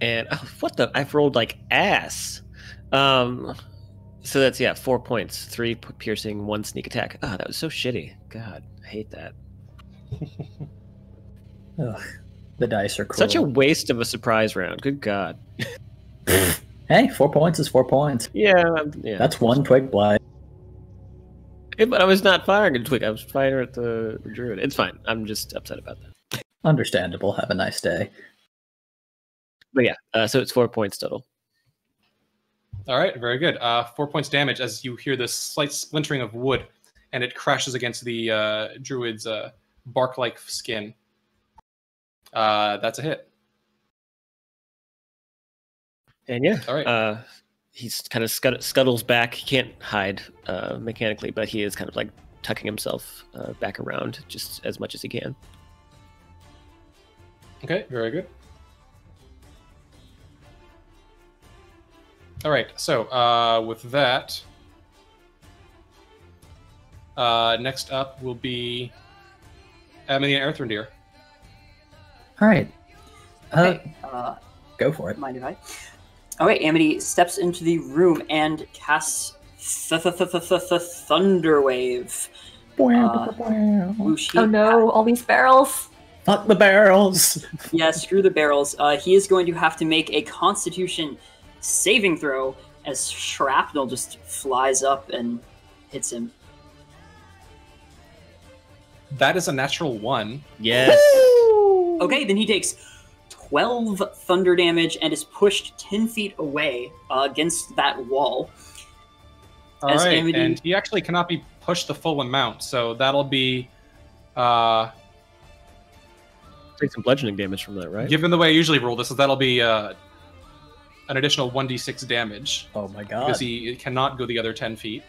And oh, what the? I've rolled like ass. Um, so that's yeah, four points, three piercing, one sneak attack. Ah, that was so shitty. God, I hate that. <laughs> Ugh, the dice are cool. Such a waste of a surprise round. Good God. <laughs> Hey, four points is four points. Yeah, yeah. That's one twig blight. Yeah, but I was not firing at a twig. I was firing at the, the druid. It's fine. I'm just upset about that. Understandable. Have a nice day. But yeah, uh, so it's four points total. All right, very good. Uh, four points damage as you hear this slight splintering of wood, and it crashes against the uh, druid's uh, bark-like skin. Uh, that's a hit. And yeah, All right. He's kind of scud- scuttles back. He can't hide uh, mechanically, but he is kind of like tucking himself uh, back around just as much as he can. Okay, very good. All right, so uh, with that, uh, next up will be Emily and Erthrindir. All right. Uh, Okay, uh, go for it. mind if I? All right, Amity steps into the room and casts th- th- th- th- th- th- thunder wave. Uh, Oh no, all these barrels. Fuck the barrels. <laughs> Yeah, screw the barrels. Uh, he is going to have to make a Constitution saving throw as shrapnel just flies up and hits him. That is a natural one. Yes. Okay, then he takes 12 thunder damage and is pushed 10 feet away uh, against that wall. All As right, Amity- and he actually cannot be pushed the full amount, so that'll be. Uh, Take some bludgeoning damage from that, right? Given the way I usually roll this, that'll be uh, an additional 1d6 damage Oh my god. because he cannot go the other 10 feet.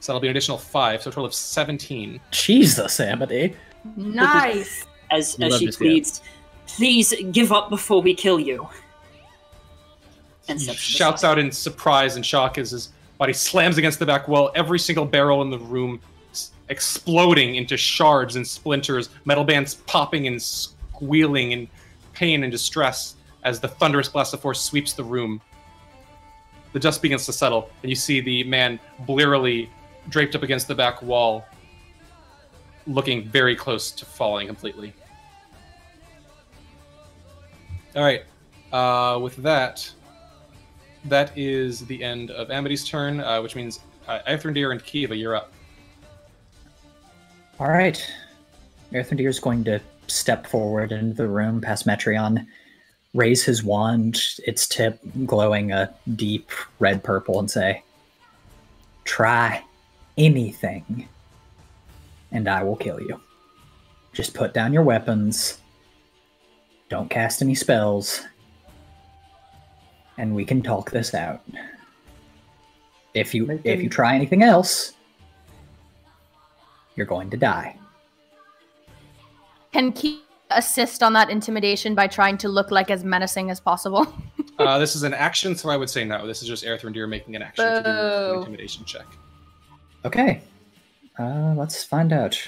So that'll be an additional 5, so a total of 17. Jesus, Amity. Nice. As, as love she to see pleads, please give up before we kill you. And He shouts out in surprise and shock as his body slams against the back wall. Every single barrel in the room exploding into shards and splinters, metal bands popping and squealing in pain and distress as the thunderous blast of force sweeps the room. The dust begins to settle, and you see the man blearily draped up against the back wall, looking very close to falling completely. All right. Uh, with that, that is the end of Amity's turn, uh, which means uh, Erthrindir and Kiva, you're up. All right. Erthrindir is going to step forward into the room past Metreon, raise his wand, its tip glowing a deep red purple, and say, Try anything, and I will kill you. Just put down your weapons, don't cast any spells, and we can talk this out. If you if you try anything else, you're going to die. Can Keith assist on that intimidation by trying to look like as menacing as possible? <laughs> Uh, this is an action, so I would say no. This is just Erthrindir making an action to do an intimidation check. Okay. Uh, let's find out.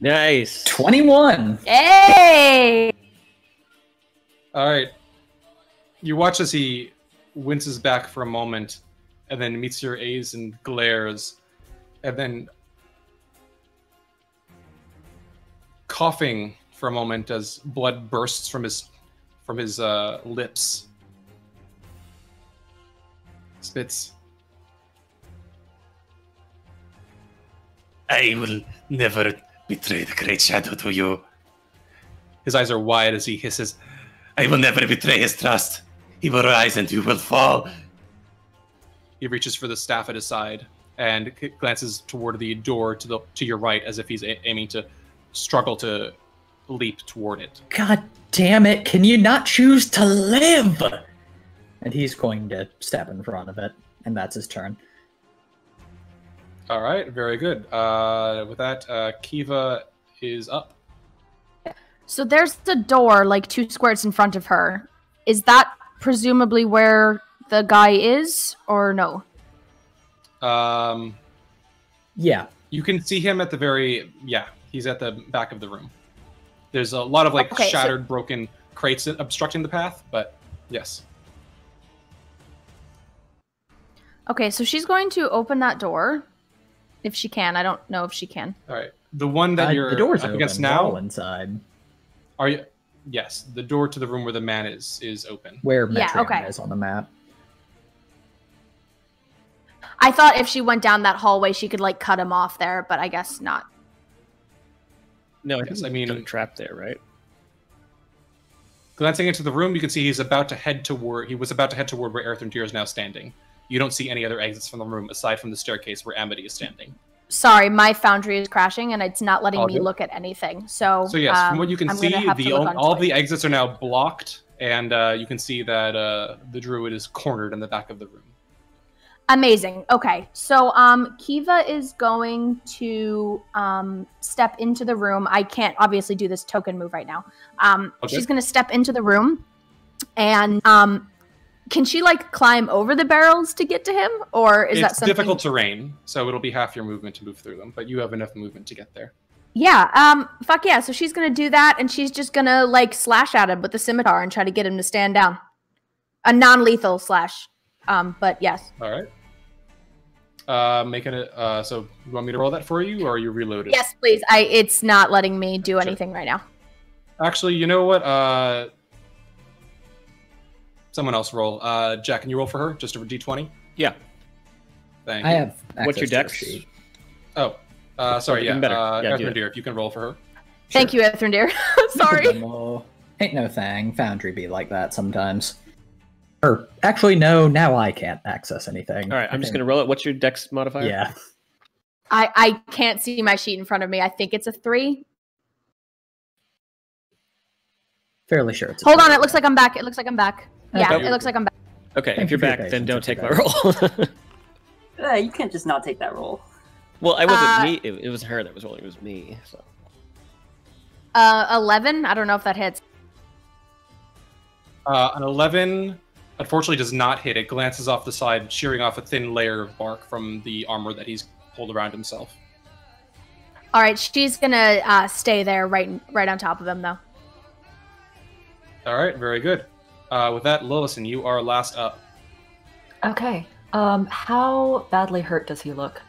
Nice. 21. hey! All right. You watch as he winces back for a moment, and then meets your A's and glares, and then coughing for a moment as blood bursts from his from his uh, lips. Spits. I will never betray the Great Shadow to you. His eyes are wide as he hisses. I will never betray his trust. He will rise and you will fall. He reaches for the staff at his side and glances toward the door to the to your right, as if he's a- aiming to struggle to leap toward it. God damn it. Can you not choose to live? And he's going to step in front of it, and that's his turn. All right, very good. Uh, with that, uh, Kiva is up. So there's the door, like two squares in front of her. Is that presumably where the guy is, or no? Um, Yeah. you can see him at the very yeah. He's at the back of the room. There's a lot of like Okay, so- shattered, broken crates obstructing the path, but yes. Okay, so she's going to open that door, if she can. I don't know if she can. All right, the one that Uh, you're the door's up open. against We're all now. inside. Are you? Yes, the door to the room where the man is is open. Where Yeah, Metreon okay. is on the map. I thought if she went down that hallway, she could like cut him off there, but I guess not. No, I, Yes, think I I mean- mean trapped there, right? Glancing into the room, you can see he's about to head toward. He was about to head toward where Erthrindir is now standing. You don't see any other exits from the room aside from the staircase where Amity is standing. Sorry, my foundry is crashing and it's not letting All me good. look at anything. So, So yes, um, from what you can I'm see, gonna have to the look on- on all the exits are now blocked, and uh, you can see that uh, the druid is cornered in the back of the room. Amazing. Okay, so um, Kiva is going to um step into the room. I can't obviously do this token move right now. Um, Okay. she's going to step into the room, and um, can she like climb over the barrels to get to him, or is that something? difficult terrain, so it'll be half your movement to move through them, but you have enough movement to get there. Yeah. Um. Fuck yeah. So she's gonna do that, and she's just gonna like slash at him with the scimitar and try to get him to stand down. A non-lethal slash. Um. But yes. All right. Uh, making it. Uh, so you want me to roll that for you, or are you reloaded? Yes, please. I it's not letting me do anything right now. Actually, you know what? Uh, someone else roll. Uh, Jack, can you roll for her? Just a d20. Yeah. Thank I you. have. What's your access to her dex? Oh, uh, sorry. Yeah. Even better. Uh, Yeah, do Deer, if you can roll for her. Thank you, Erthrindir. <laughs> Sorry. Well, ain't no thing. Foundry be like that sometimes. Or actually, no. Now I can't access anything. All right, I'm just gonna roll it. What's your dex modifier? Yeah. I I can't see my sheet in front of me. I think it's a three. Fairly sure it's. Hold on. It looks like I'm back. It looks like I'm back. Yeah, Okay. it looks like I'm back. Okay, Thank if you you're for your back, then don't take my okay. roll. <laughs> Uh, you can't just not take that roll. well, I wasn't Uh, me. It, it was her that was rolling. It was me. So Uh, eleven. I don't know if that hits. Uh, an 11, unfortunately, does not hit. It glances off the side, shearing off a thin layer of bark from the armor that he's pulled around himself. All right, she's gonna uh, stay there, right, right on top of him, though. All right, very good. Uh, with that, Lillison, you are last up. Okay. Um, how badly hurt does he look?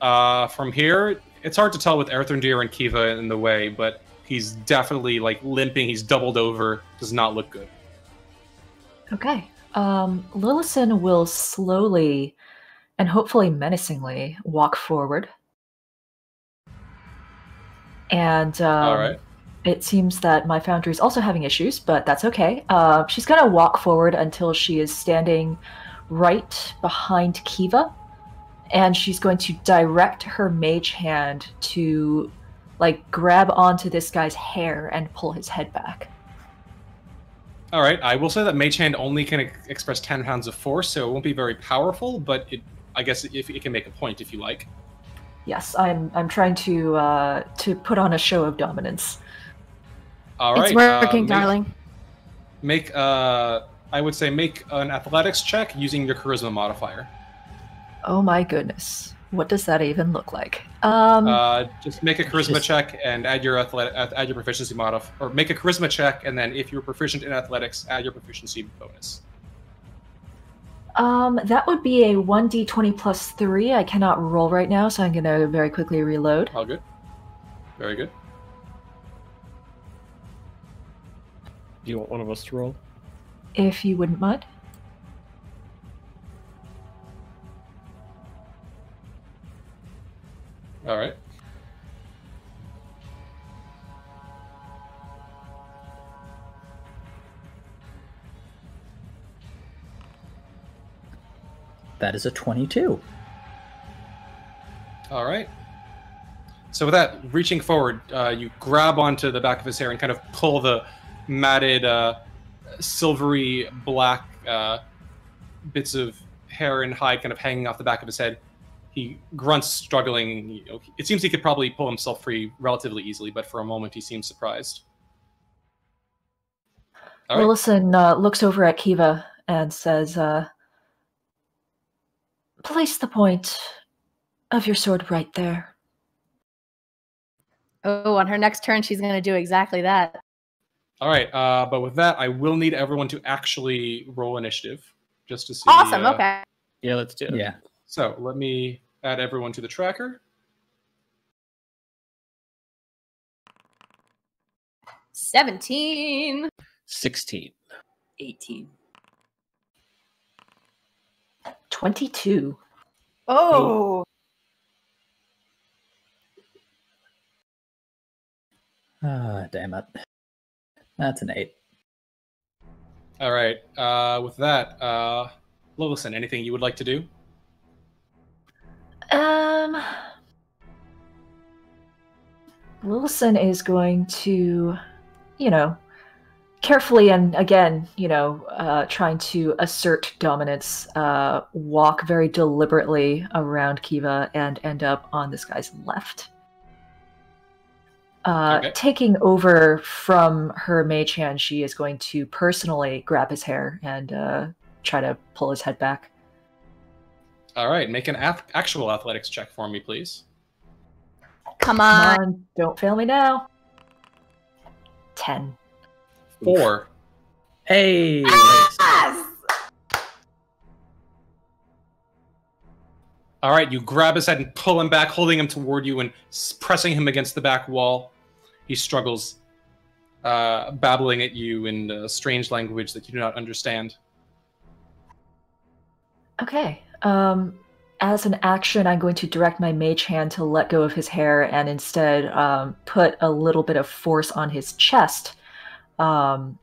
Uh, from here, it's hard to tell with Erthrindir and Kiva in the way, but he's definitely like limping. He's doubled over. Does not look good. Okay. Um, Lillison will slowly and hopefully menacingly walk forward. And um, All right. It seems that my foundry is also having issues, but that's okay. Uh, she's going to walk forward until she is standing right behind Kiva. And she's going to direct her mage hand to like grab onto this guy's hair and pull his head back. All right. I will say that Mage Hand only can ex- express 10 pounds of force, so it won't be very powerful, but it, I guess if it can make a point if you like. Yes, I'm I'm trying to uh to put on a show of dominance. All right. it's working, uh, make- darling. Make, uh, I would say, make an athletics check using your charisma modifier. Oh my goodness. What does that even look like? Um Uh, just make a charisma Just- check and add your athletic, add your proficiency mod, or make a charisma check, and then if you're proficient in athletics, add your proficiency bonus. um that would be a 1d20 plus 3. I cannot roll right now, so I'm going to very quickly reload. All good. Very good. Do you want one of us to roll? If you wouldn't mind. All right. That is a twenty-two. All right. So with that, reaching forward, uh, you grab onto the back of his hair and kind of pull the matted, uh, silvery black uh, bits of hair and hide kind of hanging off the back of his head. He grunts, struggling. You know, it seems he could probably pull himself free relatively easily, but for a moment he seems surprised. All right. Lillison uh, looks over at Kiva and says, uh, Place the point of your sword right there. Oh, on her next turn, she's gonna do exactly that. All right. Uh, but with that, I will need everyone to actually roll initiative, just to see. Awesome. uh, Okay. Yeah, let's do it. Yeah. So let me add everyone to the tracker. Seventeen. Sixteen. 18. 22. Oh. Ah, damn it. That's an eight. All right. Uh, with that, uh, Lillison, anything you would like to do? Um, Lillison is going to, you know, carefully and again, you know, uh, trying to assert dominance, uh, walk very deliberately around Kiva and end up on this guy's left. Uh, Okay. Taking over from her mage hand, she is going to personally grab his hair and uh, try to pull his head back. All right. Make an ath- actual athletics check for me, please. Come Come on. on, don't fail me now. 10. Four. Hey. Yes! All right, you grab his head and pull him back, holding him toward you and pressing him against the back wall. He struggles, uh, babbling at you in a strange language that you do not understand. Okay. Um, as an action, I'm going to direct my mage hand to let go of his hair and instead um, put a little bit of force on his chest. Um,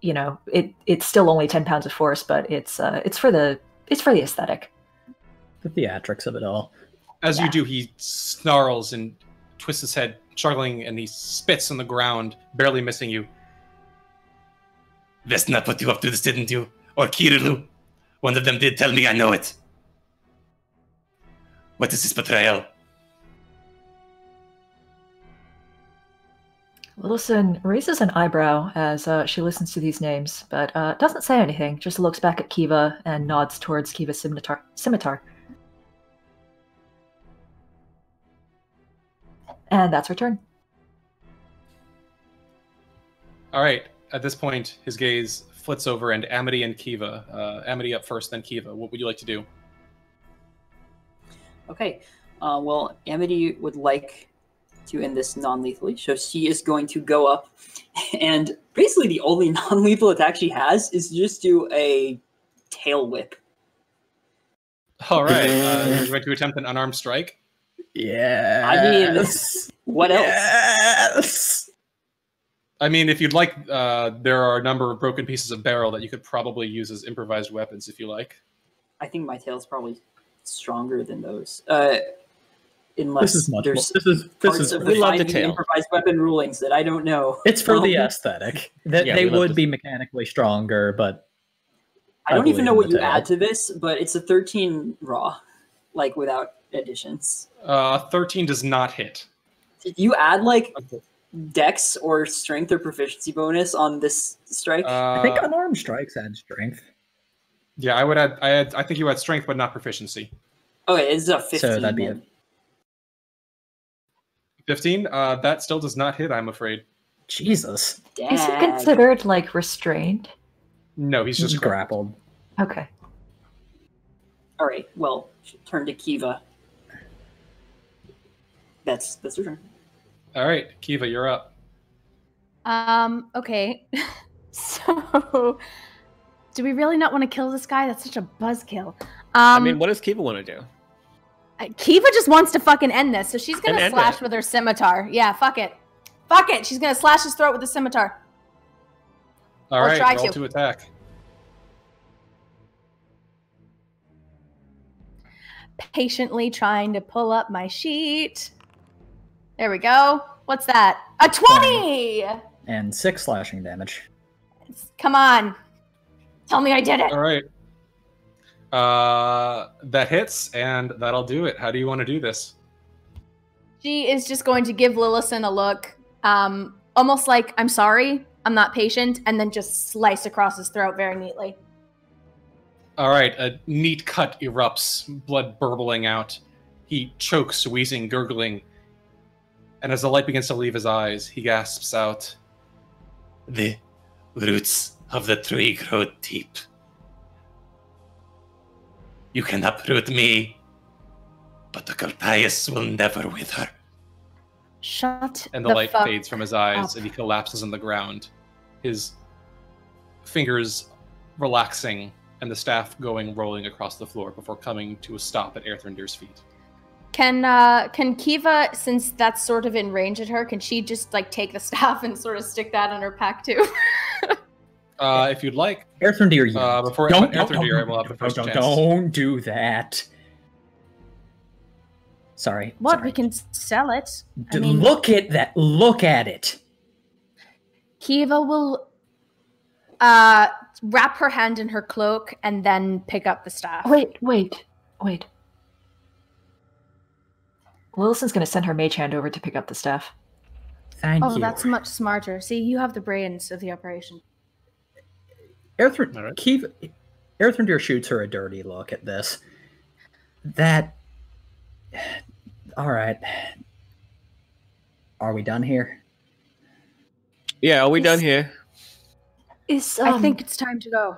you know, it it's still only ten pounds of force, but it's uh, it's for the it's for the aesthetic. The theatrics of it all. As Yeah. you do, he snarls and twists his head, struggling, and he spits on the ground, barely missing you. Vesna put you up to this, didn't you? Or Kirilu? One of them did tell me I know it. What is this betrayal? Lillison raises an eyebrow as uh, she listens to these names, but uh, doesn't say anything. Just looks back at Kiva and nods towards Kiva's scimitar. scimitar. And that's her turn. All right. At this point, his gaze flits over, and Amity and Kiva. Uh, Amity up first, then Kiva. What would you like to do? Okay. Uh, well, Amity would like to end this non-lethally, so she is going to go up, <laughs> and basically the only <laughs> non-lethal attack she has is just do a tail whip. All right. Uh, you're going to attempt an unarmed strike. Yeah. I mean, what else? Yes. I mean, if you'd like, uh, there are a number of broken pieces of barrel that you could probably use as improvised weapons if you like. I think my tail's probably stronger than those. Uh, unless This is much more. there's This is this parts is. of We the love the finding tail. improvised weapon rulings that I don't know. It's for the Um, aesthetic. That Yeah, they would the- be mechanically stronger, but I don't even know what you tail. add to this, but it's a 13 raw, like without additions. Uh, 13 does not hit. Did you add like dex or strength or proficiency bonus on this strike? Uh, I think unarmed strikes add strength. yeah, I would add. I had. I think you add strength, but not proficiency. okay, it's a 15. So that'd be a 15. Uh, that still does not hit. I'm afraid. Jesus. Is he considered like restrained? No, he's just Just grappled. Okay. All right, well, turn to Kiva. That's that's her turn. All right, Kiva, you're up. Um, okay. <laughs> so do we really not want to kill this guy? That's such a buzzkill. Um I mean, what does Kiva want to do? uh, Kiva just wants to fucking end this, so she's gonna slash it. with her scimitar. Yeah, fuck it. Fuck it. She's gonna slash his throat with the scimitar. All I'll right, try roll to. to attack. Patiently trying to pull up my sheet. There we go. What's that? A 20! And six slashing damage. Come on. Tell me I did it. All right. Uh, that hits, and that'll do it. How do you want to do this? She is just going to give Lillison a look, um, almost like I'm sorry, I'm not patient, and then just slice across his throat very neatly. All right, a neat cut erupts, blood burbling out. He chokes, wheezing, gurgling, and as the light begins to leave his eyes, he gasps out, The roots of the tree grow deep. You can uproot me, but the Gulthias will never wither. Shut and the, light fuck fades from his eyes, up. and he collapses on the ground. His fingers relaxing, and the staff going rolling across the floor before coming to a stop at Erthrindir's feet. Can uh can Kiva, since that's sort of in range at her, can she just like take the <laughs> staff and sort of stick that on her pack too? <laughs> Uh, if you'd like, Erthrindir, you. uh, before don't, Erthrindir, don't, I will have the first don't, chance. don't do that. Sorry. what? sorry. We can sell it. I D- mean, look at that. Look at it. Kiva will uh wrap her hand in her cloak and then pick up the staff. Wait, wait, wait. Wilson's gonna send her mage hand over to pick up the staff. Thank Oh, you. that's much smarter. See, you have the brains of the operation. Erthrin- All right. Keith, Erthrindir shoots her a dirty look at this. That. All right. Are we done here? Yeah, are we done Is- here? Is I um, think it's time to go.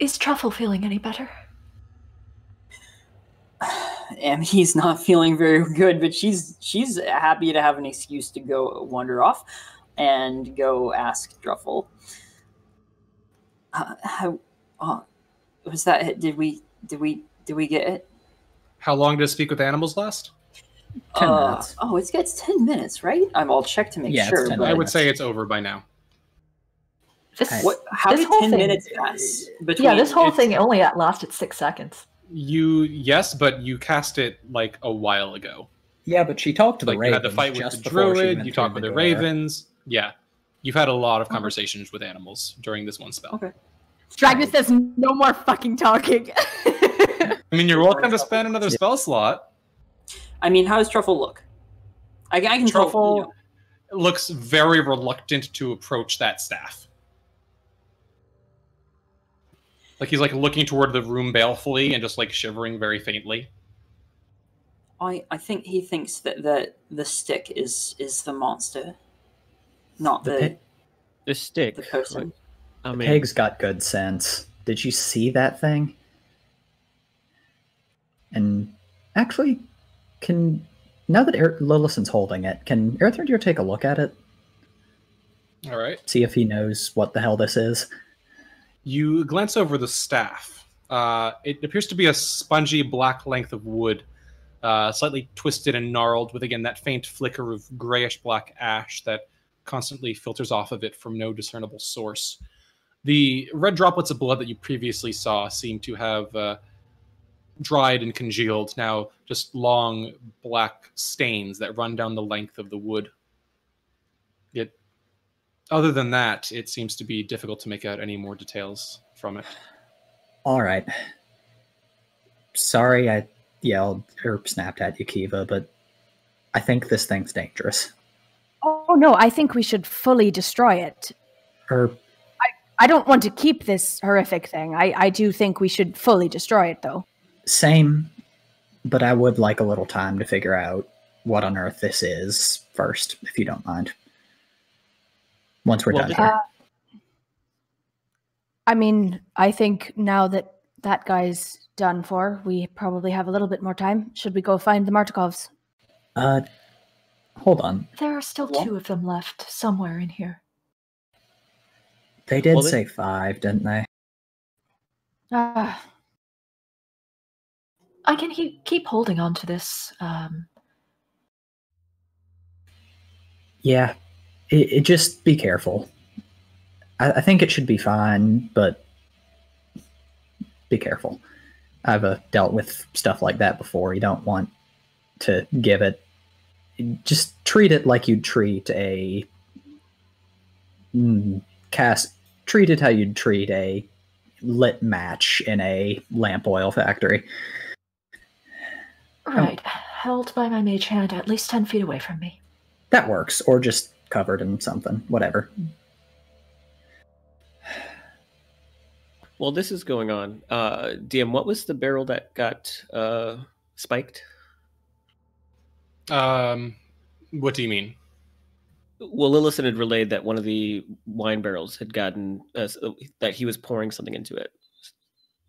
is Truffle feeling any better? Amity's not feeling very good, but she's she's happy to have an excuse to go wander off and go ask Truffle. Uh, how uh, was that? Did we did we did we get it? How long does speak with animals last? 10 Uh, minutes. Oh, it's it's ten minutes, right? I'm, I'll check to make Yeah, sure. 10 but I would say it's over by now. This, what? How this did whole ten thing- minutes pass? Between, yeah, this whole thing only lasted six seconds. You yes, but you cast it like a while ago. Yeah, but she talked to the Like you had the fight with the before druid. You talked with the door. ravens. Yeah, you've had a lot of uh-huh. conversations with animals during this one spell. Okay. Dragna says no more fucking talking. <laughs> I mean, you're welcome to spend another spell slot. I mean, how does Truffle look? I, I can tell. Truffle you know, looks very reluctant to approach that staff. Like he's like looking toward the room balefully and just like shivering very faintly. I I think he thinks that that the stick is is the monster, not The the pig, The stick. the person. I the mean, pig's got good sense. Did you see that thing? And actually, can now that er- Lillison's holding it, can Erthrindir take a look at it? All right. See if he knows what the hell this is. You glance over the staff. Uh, it appears to be a spongy black length of wood, uh, slightly twisted and gnarled, with again that faint flicker of grayish black ash that constantly filters off of it from no discernible source. The red droplets of blood that you previously saw seem to have uh, dried and congealed, now just long black stains that run down the length of the wood. It other than that, it seems to be difficult to make out any more details from it. All right. Sorry, I yelled or snapped at you, Kiva, but I think this thing's dangerous. Oh no, I think we should fully destroy it. Or I don't want to keep this horrific thing. I, I do think we should fully destroy it though. same, but I would like a little time to figure out what on earth this is first, if you don't mind. Once we're Well, done this- here. I mean, I think now that that guy's done for, we probably have a little bit more time. Should we go find the Martikovs? Uh, hold on. There are still Yeah. two of them left somewhere in here. They did Well, they- say five, didn't they? Ah, I can he- keep holding on to this. Um, Yeah. It, it just be careful. I, I think it should be fine, but be careful. I've uh, dealt with stuff like that before. You don't want to give it. Just treat it like you'd treat a mm, cast. Treat it how you'd treat a lit match in a lamp oil factory. right, held by my mage hand at least 10 feet away from me. That works, or just covered in something, whatever. Well, this is going on, uh, DM, what was the barrel that got uh, spiked? Um, what do you mean? Well, Lillison had relayed that one of the wine barrels had gotten uh, that he was pouring something into it.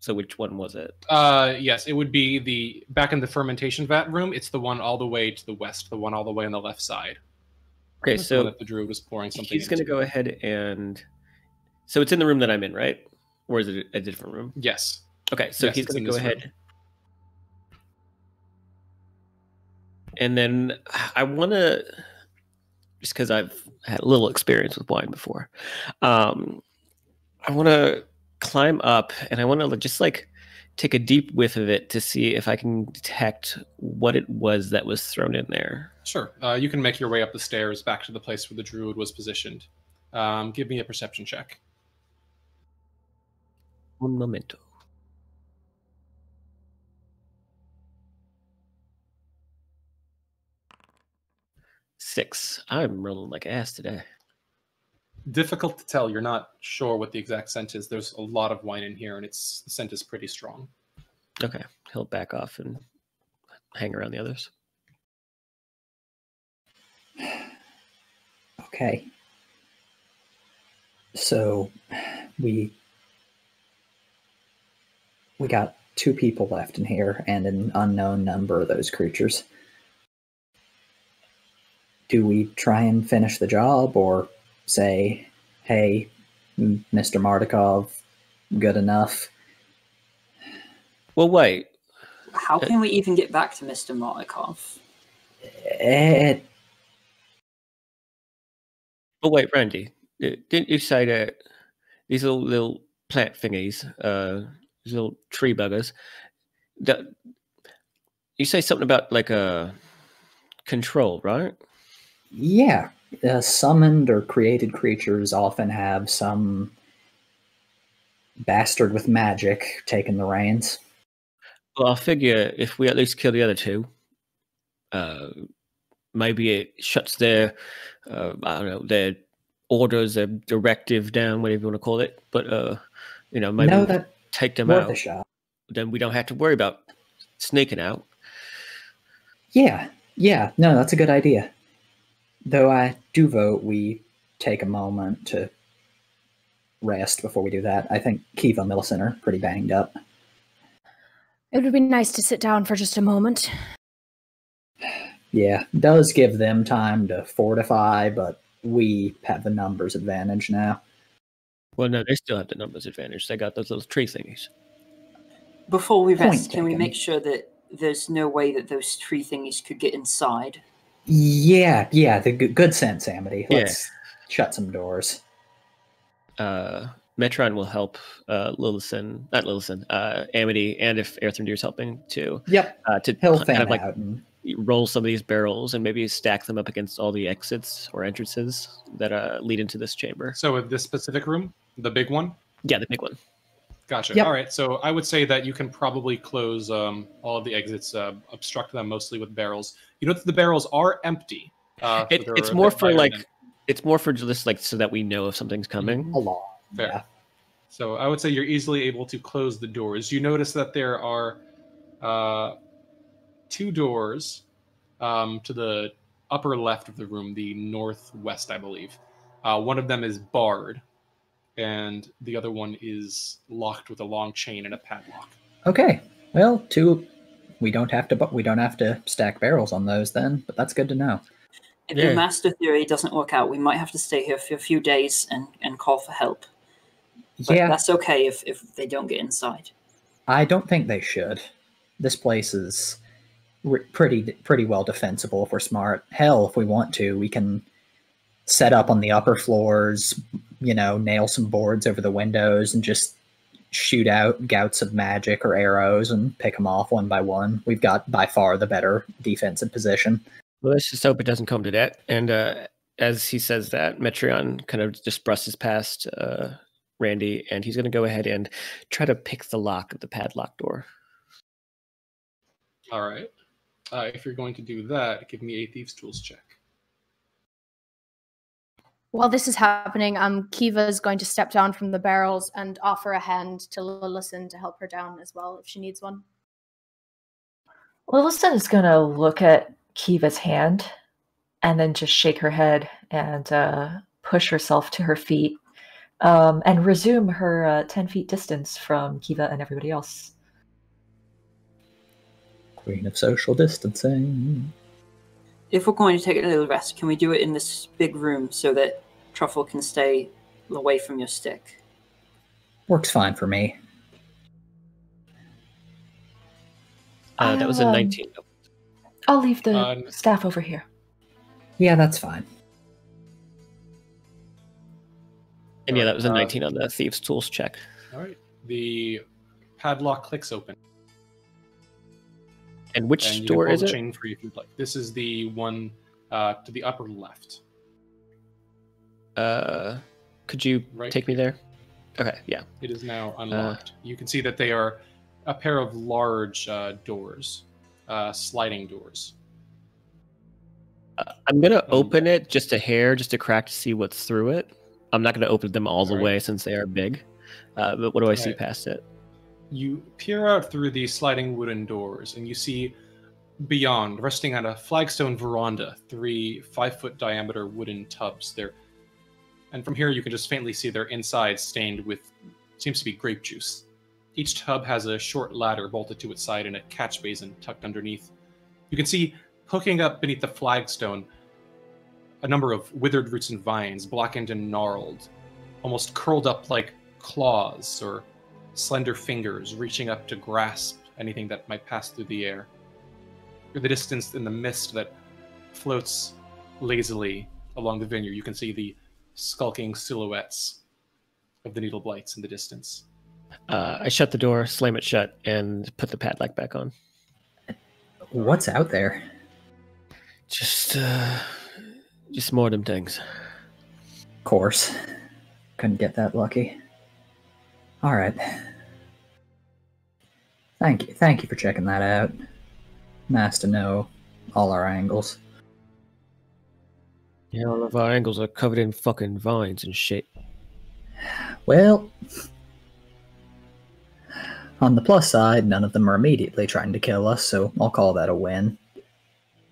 So which one was it? Uh, yes, it would be the back in the fermentation vat room. It's the one all the way to the west, the one all the way on the left side. Okay, That's the one so that the druid was pouring something. he's going to go ahead and so it's in the room that I'm in, right? Or is it a different room? Yes. Okay, so Yes, he's going to go this room. ahead. And then I want to, just because I've had a little experience with wine before, um, I want to climb up and I want to just like take a deep whiff of it to see if I can detect what it was that was thrown in there. Sure. Uh, you can make your way up the stairs back to the place where the druid was positioned. Um, give me a perception check. Un momento. Six. I'm rolling like ass today. Difficult to tell. You're not sure what the exact scent is. There's a lot of wine in here, and it's the scent is pretty strong. Okay, he'll back off and hang around the others. Okay. So we we got two people left in here and an unknown number of those creatures. Do we try and finish the job or say, hey, Mr. Martikov, good enough? Well, wait. How can we even get back to Mr. Martikov? Eh, But wait, Randy, didn't you say that these little little plant thingies, uh, these little tree buggers, that you say something about like a control, right? yeah, uh, summoned or created creatures often have some bastard with magic taking the reins. Well, I figure if we at least kill the other two, uh, maybe it shuts their, uh, I don't know, their orders, their directive down, whatever you want to call it. But uh, you know, maybe no, that take them out. shot. Then we don't have to worry about sneaking out. Yeah, yeah, no, that's a good idea. Though I do vote we take a moment to rest before we do that. I think Kiva and Millicent are pretty banged up. It would be nice to sit down for just a moment. Yeah, does give them time to fortify, but we have the numbers advantage now. Well, no, they still have the numbers advantage. They got those little tree thingies. Before we Point rest, can we make sure that there's no way that those tree thingies could get inside? Yeah, yeah, the g- good sense, Amity. Let's shut some doors. Uh, Metreon will help uh, Lillison, not Lillison, uh, Amity, and if Erthrindir's helping too, Yep, uh, to he'll kind of like and roll some of these barrels and maybe stack them up against all the exits or entrances that uh, lead into this chamber. So with this specific room, the big one, Yeah, the big one. Gotcha. Yep. All right. So I would say that you can probably close um, all of the exits, uh, obstruct them mostly with barrels. You know that the barrels are empty. Uh, It, they're it's more for like than- it's more for just like so that we know if something's coming. a lot. Fair. Yeah. So I would say you're easily able to close the doors. You notice that there are uh, two doors um, to the upper left of the room, the northwest, I believe. Uh, one of them is barred, and the other one is locked with a long chain and a padlock. Okay. Well, two. We don't have to. bu- We don't have to stack barrels on those then. But that's good to know. If Yeah. the master theory doesn't work out, we might have to stay here for a few days and, and call for help. But yeah, that's okay if, if they don't get inside. I don't think they should. This place is pretty pretty well defensible if we're smart. Hell, if we want to, we can set up on the upper floors. You know, nail some boards over the windows and just shoot out gouts of magic or arrows and pick them off one by one. We've got by far the better defensive position. Well, let's just hope it doesn't come to that. And uh, as he says that, Metreon kind of just brushes past uh, Randy, and he's going to go ahead and try to pick the lock of the padlock door. All right. Uh, if you're going to do that, give me a thieves tools check. While this is happening, um, Kiva is going to step down from the barrels and offer a hand to Lillison to help her down as well if she needs one. Lillison is going to look at Kiva's hand and then just shake her head and uh, push herself to her feet um, and resume her uh, 10 feet distance from Kiva and everybody else. Queen of social distancing. If we're going to take a little rest, can we do it in this big room so that Truffle can stay away from your stick? Works fine for me. Uh, that was a Um, 19. I'll leave the Uh, staff over here. Yeah, that's fine. And yeah, that was a uh, 19 on the Thieves' Tools check. All right. The padlock clicks open. And which and door is it? chain free if you'd like. This is the one uh, to the upper left. Uh, could you Right take me there? Okay, yeah. It is now Uh. unlocked. you can see that they are a pair of large uh, doors, uh, sliding doors. Uh, I'm gonna Um, open it just a hair, just a crack to see what's through it. I'm not gonna open them all the Alright. way since they are big. Uh, but what do I see Right. past it? You peer out through the sliding wooden doors, and you see beyond, resting on a flagstone veranda, three five-foot diameter wooden tubs. They're, and from here you can just faintly see their inside stained with, seems to be grape juice. Each tub has a short ladder bolted to its side and a catch basin tucked underneath. You can see poking up beneath the flagstone a number of withered roots and vines, blackened and gnarled, almost curled up like claws or slender fingers reaching up to grasp anything that might pass through the air. In the distance, in the mist that floats lazily along the vineyard, you can see the skulking silhouettes of the needle blights in the distance. Uh, I shut the door, slam it shut, and put the padlock back on. What's out there? Just, uh, just more of them things. Of course. Couldn't get that lucky. All right. Thank you. Thank you for checking that out. Nice to know all our angles. Yeah, all of our angles are covered in fucking vines and shit. Well, on the plus side, none of them are immediately trying to kill us, so I'll call that a win.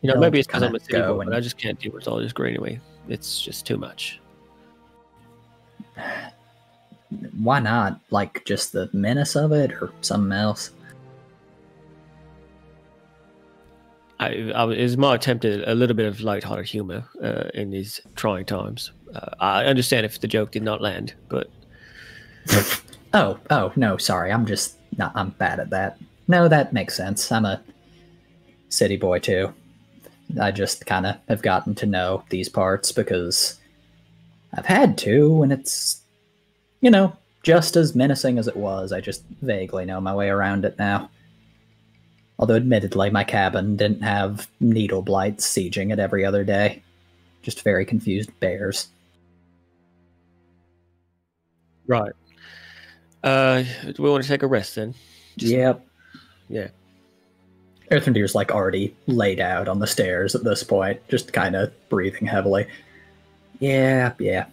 You know, They'll maybe it's because I'm a city boy, but and- I just can't deal with all this greenery. It's just too much. Why not? Like just the menace of it or something else? I, I it was my attempt at a little bit of light-hearted humor uh, in these trying times. Uh, I understand if the joke did not land, but <laughs> Oh, oh, no, sorry. I'm just not, I'm bad at that. No, that makes sense. I'm a city boy too. I just kind of have gotten to know these parts because I've had to, and it's, you know, just as menacing as it was. I just vaguely know my way around it now. Although, admittedly, my cabin didn't have needle blights sieging it every other day. Just very confused bears. right. Uh, do we want to take a rest then? Yep. Yeah. Erthrindir's like already laid out on the stairs at this point, just kind of breathing heavily. Yeah, yeah.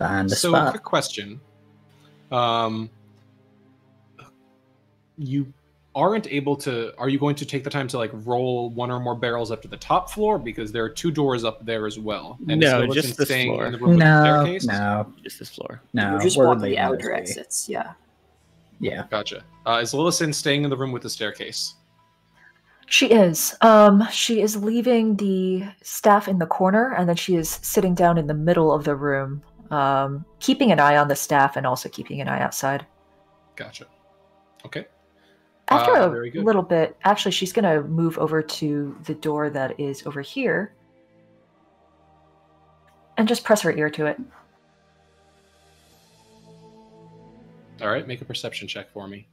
Find a so, spot. quick question. Um, you aren't able to. Are you going to take the time to like roll one or more barrels up to the top floor because there are two doors up there as well? is No, just this floor. in the room with the No, no, Just this floor. no. We're just we're walking the leaving outer this exits. Yeah. Yeah. Gotcha. Uh, is Lillison staying in the room with the staircase? She is. Um, she is leaving the staff in the corner, and then she is sitting down in the middle of the room, um, keeping an eye on the staff and also keeping an eye outside. Gotcha. Okay. After Uh, a little bit, actually, she's going to move over to the door that is over here and just press her ear to it. All right. Make a perception check for me.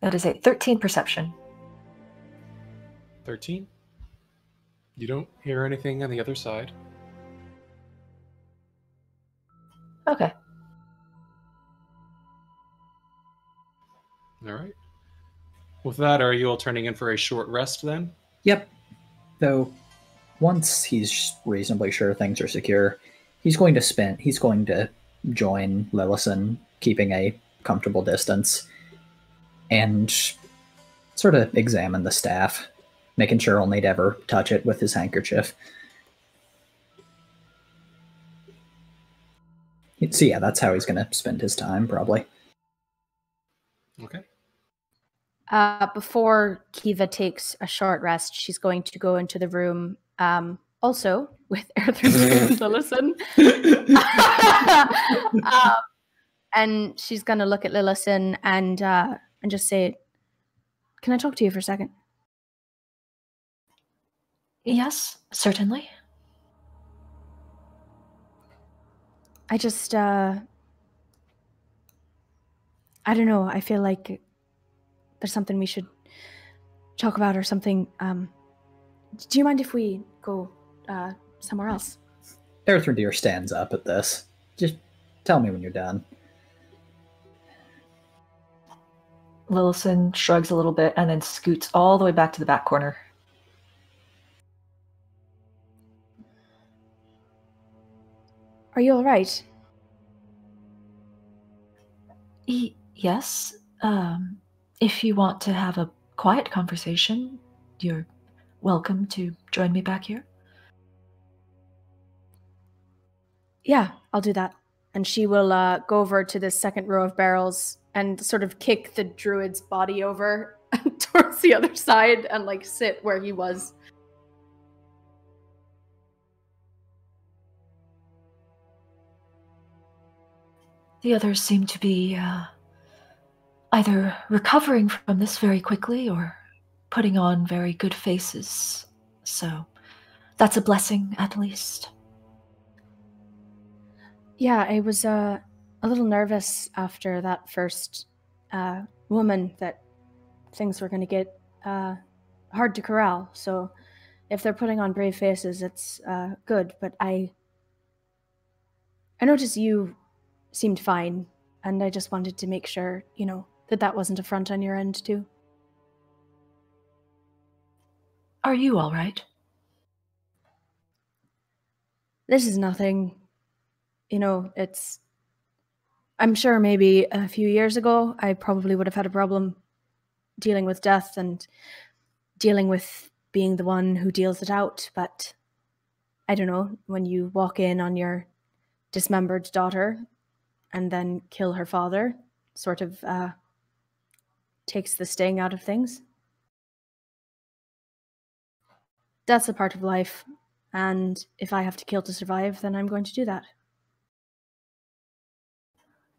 That is a 13 perception. 13. You don't hear anything on the other side. Okay. All right. With that, are you all turning in for a short rest then? Yep. Though, once he's reasonably sure things are secure, he's going to spend. He's going to join Lillison, keeping a comfortable distance, and sort of examine the staff, making sure only to ever touch it with his handkerchief. So yeah, that's how he's going to spend his time, probably. Okay. Uh, before Kiva takes a short rest, she's going to go into the room um, also <laughs> with Earthen to listen. um, and she's going to look at Lillison and uh, and just say, "Can I talk to you for a second? Yes, certainly. I just uh I don't know, I feel like there's something we should talk about or something. Um do you mind if we go uh somewhere else? Erthrindir stands up at this. Just tell me when you're done. Lillison shrugs a little bit and then scoots all the way back to the back corner. Are you all right? E- yes. Um, if you want to have a quiet conversation, you're welcome to join me back here. Yeah, I'll do that. And she will uh, go over to the second row of barrels and sort of kick the druid's body over <laughs> towards the other side and like sit where he was. The others seem to be uh, either recovering from this very quickly or putting on very good faces. So that's a blessing, at least. Yeah, I was uh, a little nervous after that first uh, woman that things were going to get uh, hard to corral. So if they're putting on brave faces, it's uh, good. But I, I noticed you seemed fine, and I just wanted to make sure, you know, that that wasn't a front on your end too. Are you all right? This is nothing. You know, it's. I'm sure maybe a few years ago, I probably would have had a problem dealing with death and dealing with being the one who deals it out. But I don't know, when you walk in on your dismembered daughter and then kill her father, sort of uh, takes the sting out of things. That's a part of life, and if I have to kill to survive, then I'm going to do that.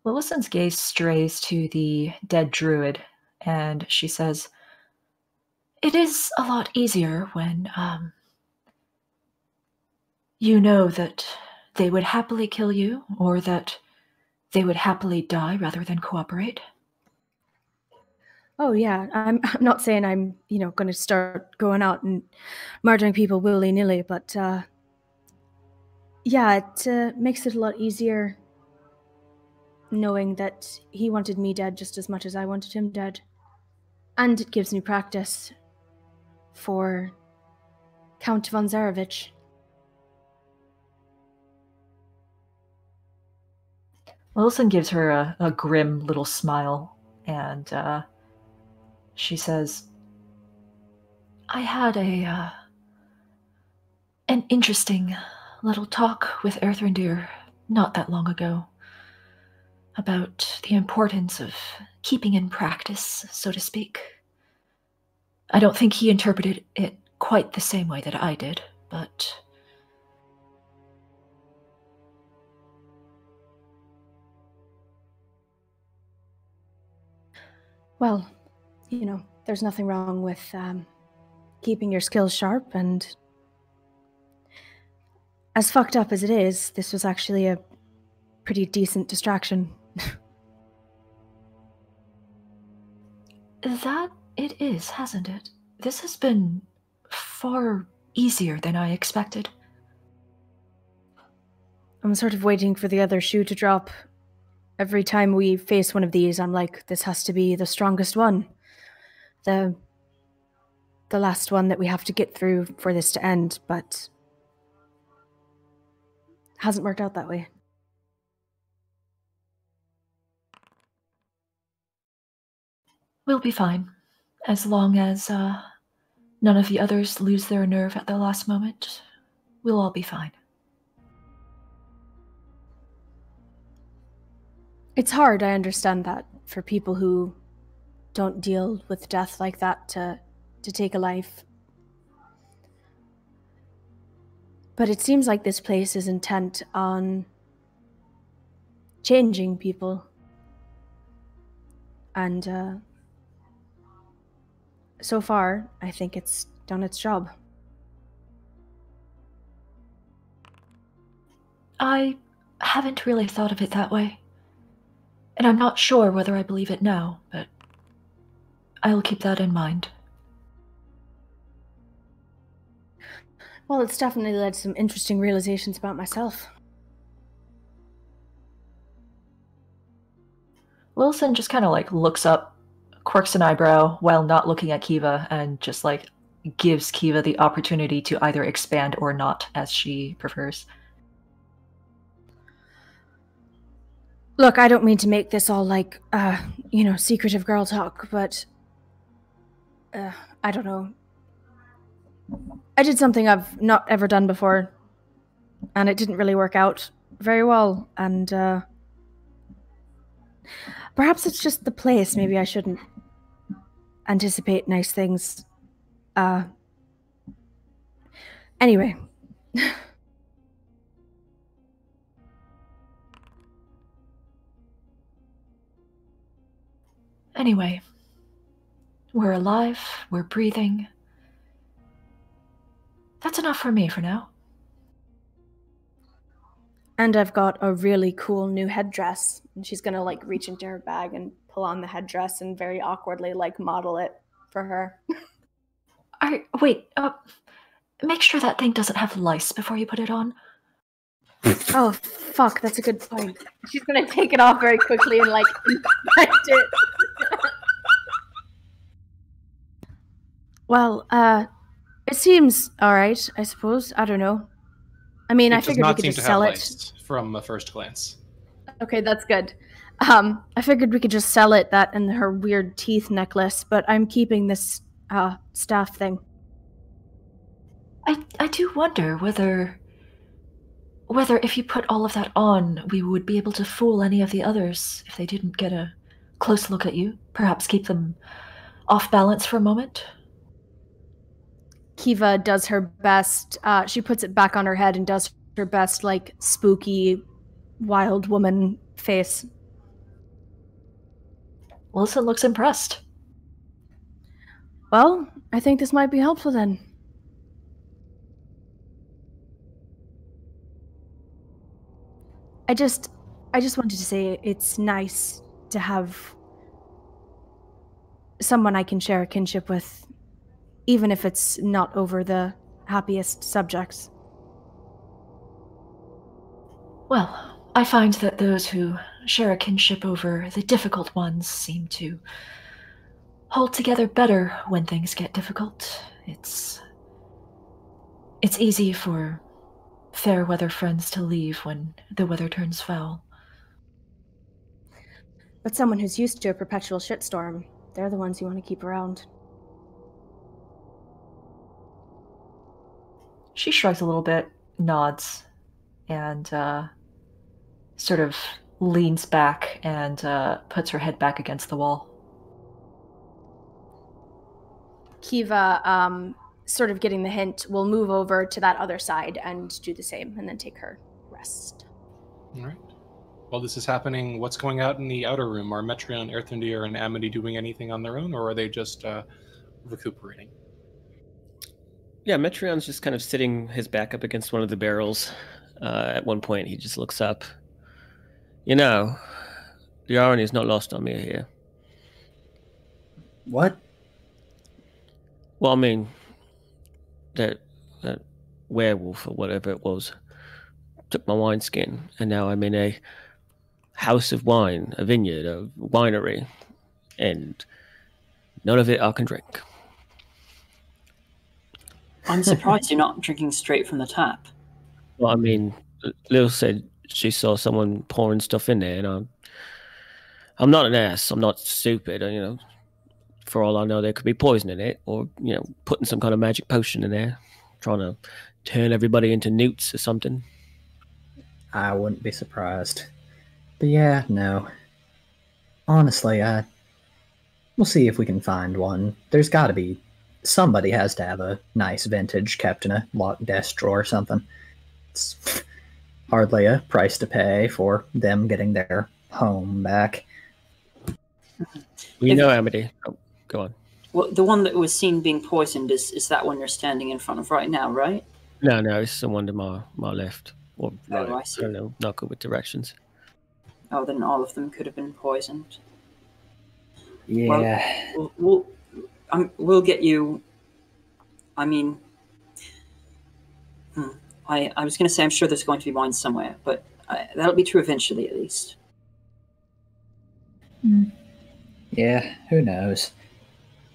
Lillison's gaze strays to the dead druid, and she says, It is a lot easier when, um, you know that they would happily kill you, or that they would happily die rather than cooperate. Oh yeah, I'm. <laughs> I'm not saying I'm, you know, going to start going out and murdering people willy nilly, but uh, yeah, it uh, makes it a lot easier knowing that he wanted me dead just as much as I wanted him dead, and it gives me practice for Count von Zarovich. Wilson gives her a, a grim little smile and uh, she says, I had a uh, an interesting little talk with Erthrindir not that long ago about the importance of keeping in practice, so to speak. I don't think he interpreted it quite the same way that I did, but Well, you know, there's nothing wrong with um, keeping your skills sharp, and as fucked up as it is, this was actually a pretty decent distraction. <laughs> that it is, hasn't it? This has been far easier than I expected. I'm sort of waiting for the other shoe to drop. Every time we face one of these, I'm like, this has to be the strongest one. The the last one that we have to get through for this to end, but hasn't worked out that way. We'll be fine. As long as uh, none of the others lose their nerve at the last moment, we'll all be fine. It's hard, I understand that, for people who don't deal with death like that to to take a life. But it seems like this place is intent on changing people. And uh, so far, I think it's done its job. I haven't really thought of it that way. And I'm not sure whether I believe it now, but I'll keep that in mind. Well, it's definitely led to some interesting realizations about myself. Wilson just kind of like looks up, quirks an eyebrow while not looking at Kiva, and just like gives Kiva the opportunity to either expand or not as she prefers. Look, I don't mean to make this all like, uh, you know, secretive girl talk, but uh, I don't know. I did something I've not ever done before, and it didn't really work out very well, and uh, perhaps it's just the place. Maybe I shouldn't anticipate nice things. Uh, anyway. <laughs> Anyway, we're alive, we're breathing. That's enough for me for now. And I've got a really cool new headdress. And she's gonna like reach into her bag and pull on the headdress and very awkwardly like model it for her. I wait, uh make sure that thing doesn't have lice before you put it on. Oh fuck, that's a good point. She's gonna take it off very quickly and like inspect it. Well, uh it seems alright, I suppose. I don't know. I mean, It I figured we could just to have sell it. lice from a first glance. Okay, that's good. Um, I figured we could just sell it that and her weird teeth necklace, but I'm keeping this uh staff thing. I I do wonder whether whether if you put all of that on, we would be able to fool any of the others if they didn't get a close look at you. Perhaps keep them off balance for a moment. Kiva does her best. Uh, she puts it back on her head and does her best, like spooky, wild woman face. Wilson looks impressed. Well, I think this might be helpful then. I just, I just wanted to say it's nice to have someone I can share a kinship with, even if it's not over the happiest subjects. Well, I find that those who share a kinship over the difficult ones seem to hold together better when things get difficult. It's it's easy for fair weather friends to leave when the weather turns foul. But someone who's used to a perpetual shitstorm, they're the ones you want to keep around. She shrugs a little bit, nods, and uh, sort of leans back and uh, puts her head back against the wall. Kiva, um, sort of getting the hint, will move over to that other side and do the same, and then take her rest. All right. While this is happening, what's going out in the outer room? Are Metreon, Erthrindir, and Amity doing anything on their own, or are they just uh, recuperating? Yeah, Metreon's just kind of sitting his back up against one of the barrels. Uh, at one point, he just looks up. You know, the irony is not lost on me here. What? Well, I mean, that that werewolf or whatever it was took my wineskin, and now I'm in a house of wine, a vineyard, a winery, and none of it I can drink. I'm surprised you're not drinking straight from the tap. Well, I mean, Lil said she saw someone pouring stuff in there, and I'm, I'm not an ass. I'm not stupid. You know, for all I know, there could be poison in it, or you know, putting some kind of magic potion in there, trying to turn everybody into newts or something. I wouldn't be surprised. But yeah, no. Honestly, I. We'll see if we can find one. There's gotta be. Somebody has to have a nice vintage kept in a locked desk drawer or something. It's hardly a price to pay for them getting their home back. We know Amity. Oh. Oh, go on. Well, the one that was seen being poisoned is, is that one you're standing in front of right now, right? No, no, it's the one to my my left or Oh, right. I I see. don't know. Not good with directions. Oh, then all of them could have been poisoned. Yeah. Well, we'll, we'll, um, we'll get you. I mean, hmm, I, I was going to say I'm sure there's going to be wine somewhere, but uh, that'll be true eventually, at least. Yeah, who knows?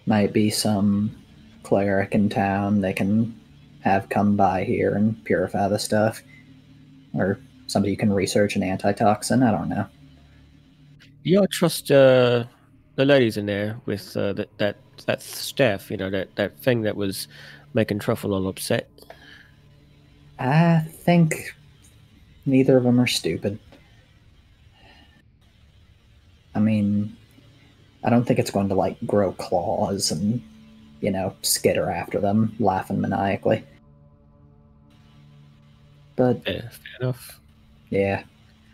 Might be some cleric in town they can have come by here and purify the stuff. Or somebody can research an antitoxin, I don't know. You all trust uh, the ladies in there with uh, that that that staff. You know that that thing that was making Truffle all upset. I think neither of them are stupid. I mean, I don't think it's going to like grow claws and, you know, skitter after them, laughing maniacally. But Yeah, fair enough. yeah,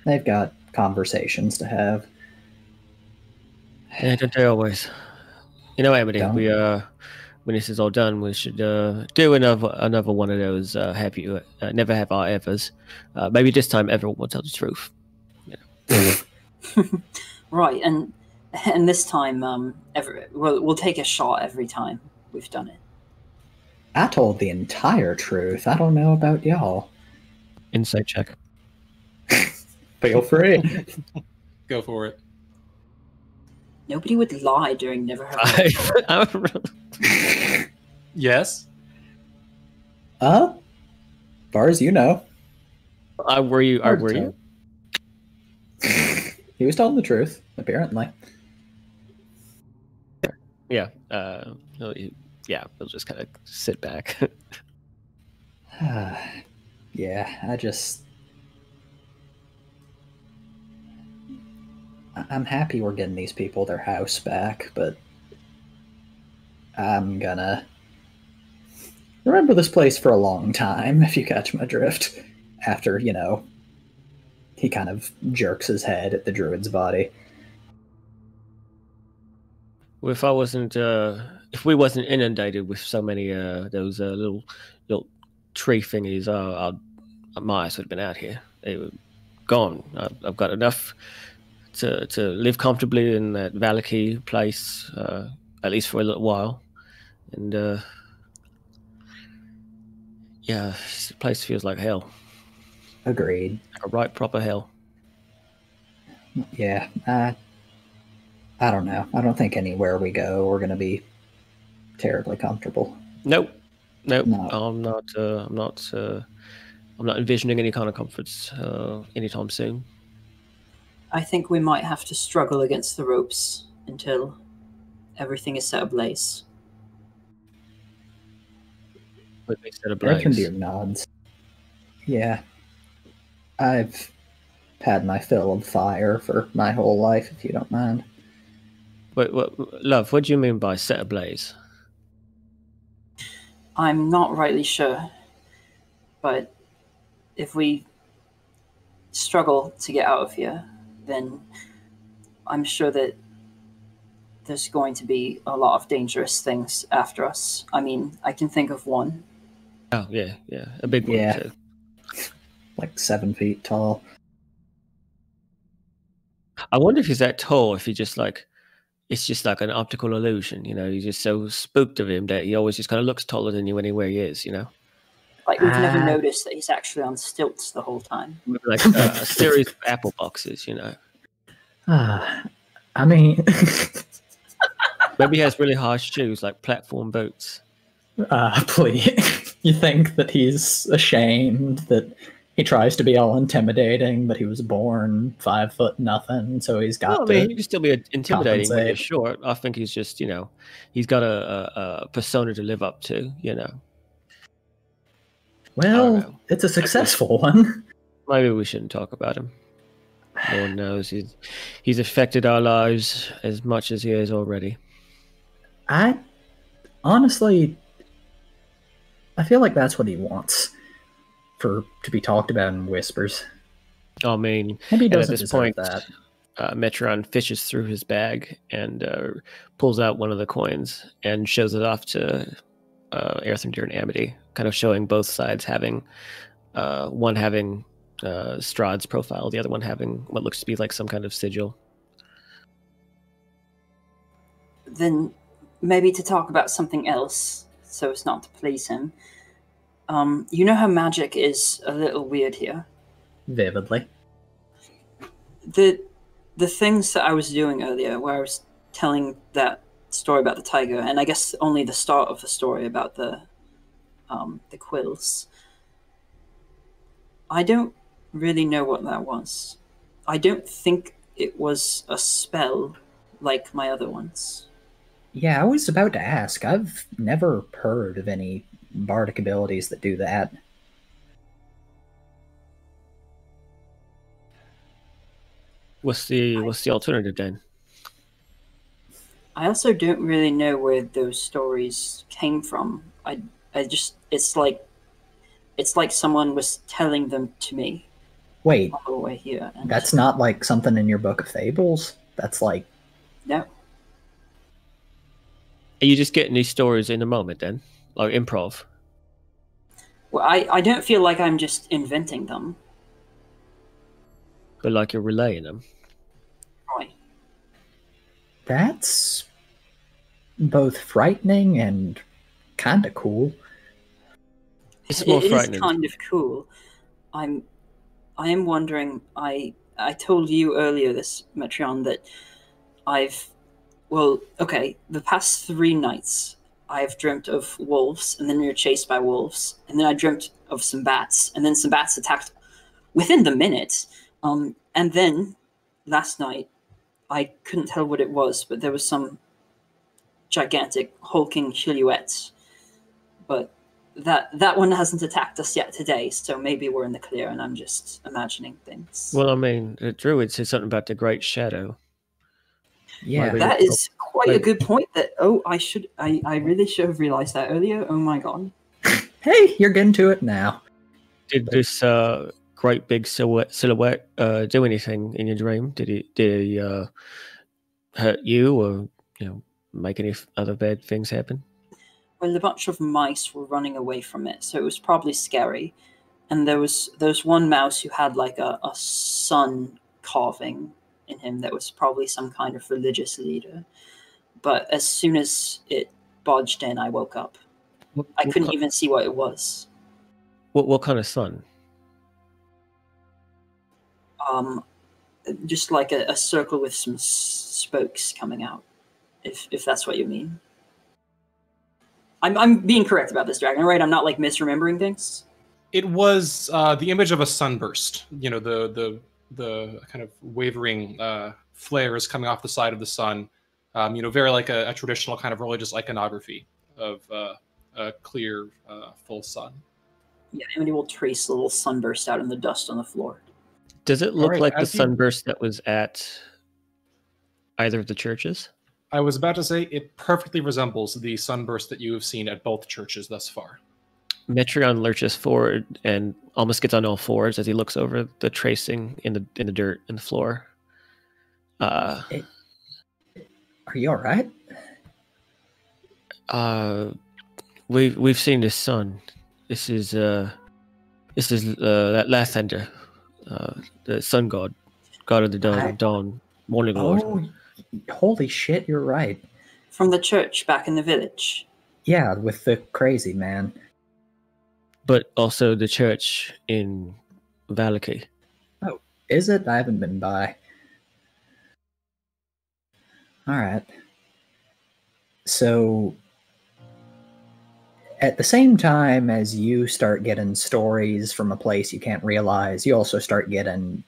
they've got conversations to have. Yeah, don't they always? You know, Amity, Don't. we uh, when this is all done, we should uh do another another one of those uh, have you uh, never have I ever's. Uh, maybe this time everyone will tell the truth. Yeah. <laughs> Right, and <laughs> and this time, um, every, we'll we'll take a shot every time we've done it. I told the entire truth. I don't know about y'all. Insight check. <laughs> Feel free. <laughs> Go for it. Nobody would lie during Never Have I. Yes. uh, far as you know, I were you? I Hard were you? he was telling the truth. Apparently, Yeah. Uh, you- yeah. We'll just kind of sit back. <sighs> yeah. I just, I'm happy we're getting these people their house back, but I'm gonna remember this place for a long time. If you catch my drift, after you know, he kind of jerks his head at the druid's body. Well, if I wasn't, uh, if we wasn't inundated with so many uh, those uh, little little tree thingies, uh, I'd, my eyes would have been out here. They were gone. I've, I've got enough to to live comfortably in that Vallaki place, uh, at least for a little while. And uh, yeah, this place feels like hell, Agreed. a right proper hell. Yeah, I, I don't know. I don't think anywhere we go we're gonna be terribly comfortable. Nope, nope. No. I'm not. Uh, I'm not. Uh, I'm not envisioning any kind of comforts uh, anytime soon. I think we might have to struggle against the ropes until everything is set ablaze. But they set ablaze. Erthrindir nods. Yeah, I've had my fill of fire for my whole life. If you don't mind. Wait, what, love, what do you mean by set ablaze? I'm not rightly sure, but if we struggle to get out of here, then I'm sure that there's going to be a lot of dangerous things after us. I mean, I can think of one. Oh yeah, yeah, a big one Yeah. too. Like seven feet tall. I wonder if he's that tall. If he just like, it's just like an optical illusion. You know, you're just so spooked of him that he always just kind of looks taller than you anywhere he is. You know, Like, we've never Ah. noticed that he's actually on stilts the whole time. Like uh, a series of apple boxes. You know, Ah, <sighs> I mean, <laughs> maybe he has really hard shoes like platform boots. uh, <laughs> please. you think that he's ashamed that he tries to be all intimidating, but he was born five foot nothing, so he's got Well, I to. mean, he can still be intimidating when you're short. I think he's just, you know, he's got a, a, a persona to live up to. You know, well, know. it's a successful one. <laughs> maybe we shouldn't talk about him. No one knows he's he's affected our lives as much as he has already. I honestly, I feel like that's what he wants for to be talked about in whispers. I mean, Maybe he at doesn't this deserve point, that. uh, Metreon fishes through his bag and uh, pulls out one of the coins and shows it off to uh, Erthrindir and Amity, kind of showing both sides having uh, one having uh, Strahd's profile, the other one having what looks to be like some kind of sigil. Then maybe to talk about something else, so as not to please him. Um, you know how magic is a little weird here. Vividly. the the things that I was doing earlier, where I was telling that story about the tiger, and I guess only the start of the story about the um, the quills. I don't really know what that was. I don't think it was a spell like my other ones. Yeah, I was about to ask. I've never heard of any bardic abilities that do that. What's the what's the alternative then? I also don't really know where those stories came from. I I just it's like it's like someone was telling them to me Wait, all the way here. And that's not like something in your book of fables. That's like no. Are you just getting these stories in the moment then, like improv? Well, I, I don't feel like I'm just inventing them. But like you're relaying them. Right. that's both frightening and kind of cool. It's more It is frightening. kind of cool. I'm I am wondering I I told you earlier this Metreon that I've well, okay, the past three nights I've dreamt of wolves and then we were chased by wolves and then I dreamt of some bats and then some bats attacked within the minute. Um and then last night I couldn't tell what it was, but there was some gigantic hulking silhouettes. But that that one hasn't attacked us yet today, so maybe we're in the clear and I'm just imagining things. Well, I mean, the druid said something about the great shadow. Yeah, Why that we- is quite a good point that oh I should I, I really should have realized that earlier. Oh my god. hey, you're getting to it now. Did this uh, great big silhouette, silhouette uh, do anything in your dream? Did it did he uh, hurt you or you know make any other bad things happen? Well a bunch of mice were running away from it, so it was probably scary. And there was there was one mouse who had like a, a sun carving in him that was probably some kind of religious leader. But as soon as it bodged in, I woke up. What, I couldn't ki- even see what it was. What what kind of sun? um, just like a, a circle with some s- spokes coming out, if if that's what you mean. I'm I'm being correct about this dragon, right? I'm not like misremembering things. It was uh, the image of a sunburst. You know, the the the kind of wavering uh, flares coming off the side of the sun. Um, you know, very like a, a traditional kind of religious iconography of uh, a clear, uh, full sun. Yeah, Amity will trace a little sunburst out in the dust on the floor. Does it look right, like the as you- sunburst that was at either of the churches? I was about to say it perfectly resembles the sunburst that you have seen at both churches thus far. Metreon lurches forward and almost gets on all fours as he looks over the tracing in the in the dirt in the floor. Uh, Are you all right? uh, we've we've seen this sun. This is uh, this is uh, that Lathander, uh, the sun god, god of the dawn, I- dawn morning lord. Oh, holy shit! You're right. From the church back in the village. Yeah, with the crazy man. but also the church in Vallaki. Oh, is it? I haven't been by. All right. So, at the same time as you start getting stories from a place you can't realize, you also start getting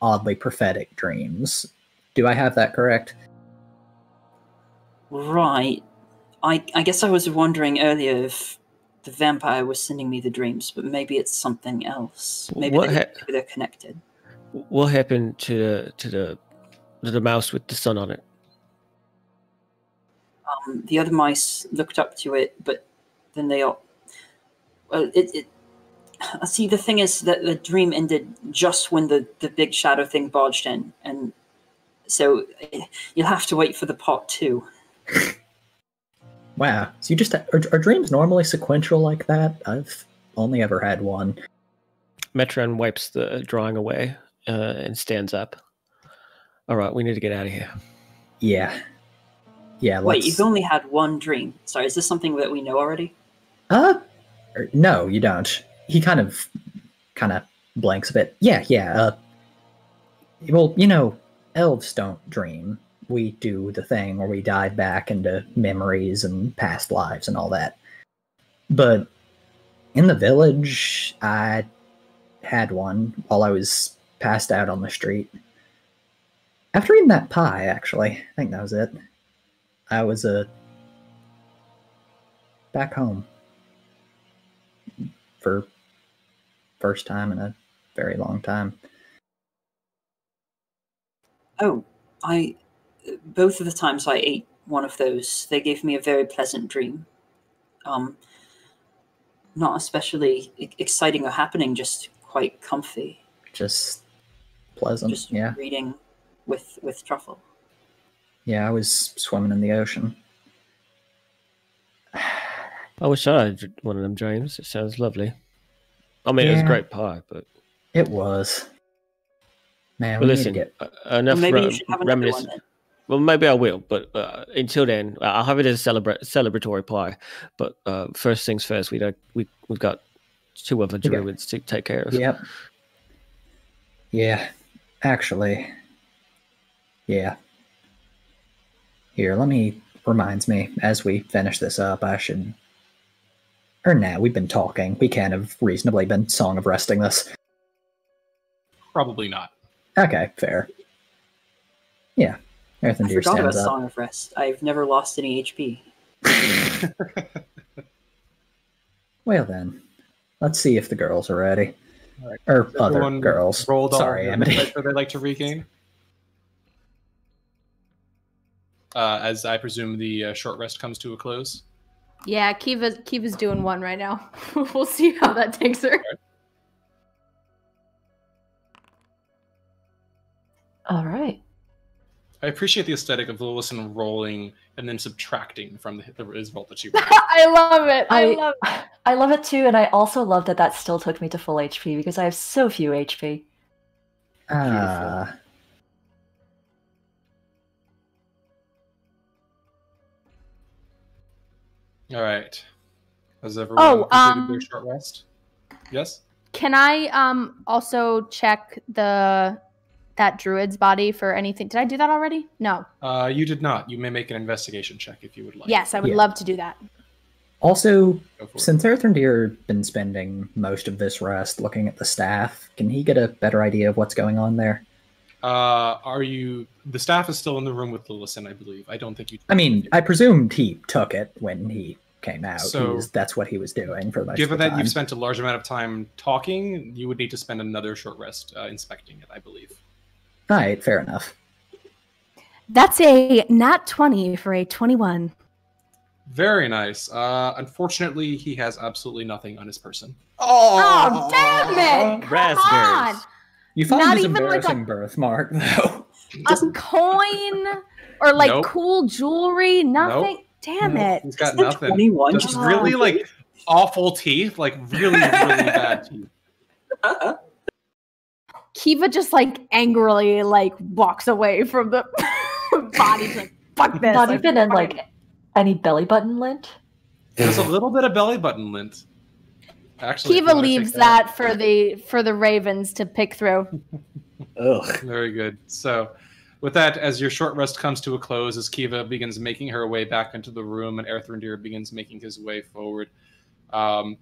oddly prophetic dreams. Do I have that correct? Right. I I guess I was wondering earlier if the vampire was sending me the dreams, but maybe it's something else. Maybe, What they, ha- they're connected. What happened to the to the to the mouse with the sun on it? Um, the other mice looked up to it, but then they all. Well, it, it. <sighs> See, the thing is that the dream ended just when the the big shadow thing barged in, and so eh, you'll have to wait for the part two. Wow. So you just are, are dreams normally sequential like that? I've only ever had one. Metreon wipes the drawing away uh, and stands up. All right, we need to get out of here. Yeah. Yeah. Wait, let's- you've only had one dream. Sorry, is this something that we know already? Uh, er, no, you don't. He kind of, kind of blanks a bit. Yeah, yeah. Uh, well, you know, elves don't dream. We do the thing where we dive back into memories and past lives and all that. But in the village, I had one while I was passed out on the street. After eating that pie, actually, I think that was it. I was uh, back home for first time in a very long time. Oh, I. Both of the times I ate one of those, they gave me a very pleasant dream. Um, not especially exciting or happening, just quite comfy. Just pleasant. Just yeah. reading with with truffle. Yeah, I was swimming in the ocean. <sighs> I wish I had one of them dreams. It sounds lovely. I mean, it was a great pie, but It was. Man, well, we listen, need to get. uh, enough maybe you re- should have another one reminiscence. Well, maybe I will, but uh, until then, I'll have it as a celebra- celebratory pie. But uh, first things first, we don't we we've got two other Okay. druids to take care of. Yep. Yeah, actually. Yeah. Here, let me. Reminds me, as we finish this up, I should. Or now, we've been talking. We can't have reasonably been Song of Resting this. Probably not. Okay, fair. Yeah. Earth and I Deer forgot about up. Song of Rest. I've never lost any HP. <laughs> Well then, let's see if the girls are ready. Alright. Or other girls. Rolled Sorry, the Amity. dice that they like to regain. Uh, as I presume the uh, short rest comes to a close. Yeah, Kiva's Kiva's doing one right now. <laughs> we'll see how that takes her. All right. I appreciate the aesthetic of Lillison rolling and then subtracting from the, the result that she <laughs> rolled. I love it. I, I love <laughs> I love it too, and I also love that that still took me to full HP because I have so few HP. Ah. All right. Has everyone Oh, completed their um, short rest? Yes. Can I um also check the that druid's body for anything? Did I do that already? No. Uh, you did not. You may make an investigation check if you would like. Yes, I would Yeah. love to do that. Also, Go for it. since Erthrindir has been spending most of this rest looking at the staff, can he get a better idea of what's going on there? Uh, are you? The staff is still in the room with Lillison, I believe. I don't think you. I mean, I presumed he took it when he came out. So- was- that's what he was doing for most Given of the that time. you've spent a large amount of time talking, you would need to spend another short rest uh, inspecting it, I believe. All right, fair enough. That's a nat 20 for a 21. Very nice. Uh, unfortunately, he has absolutely nothing on his person. Oh, damn it! Come Raspberries. on! You find Not his even like a- embarrassing birthmark, though. A coin or like Nope. cool jewelry? Nothing. Damn No, it! He's got Is that nothing. 21? Just Just really oh. like awful teeth, like really, really bad <laughs> teeth. Uh-uh. Kiva just like angrily like walks away from the <laughs> body. She's like, fuck <laughs> this. Not I'm even in like any belly button lint. There's a little bit of belly button lint. Actually, if you Kiva wanna take leaves that for the for the ravens to pick through. Ugh. Very good. So, with that, as your short rest comes to a close, as Kiva begins making her way back into the room and Erthrindir begins making his way forward, um,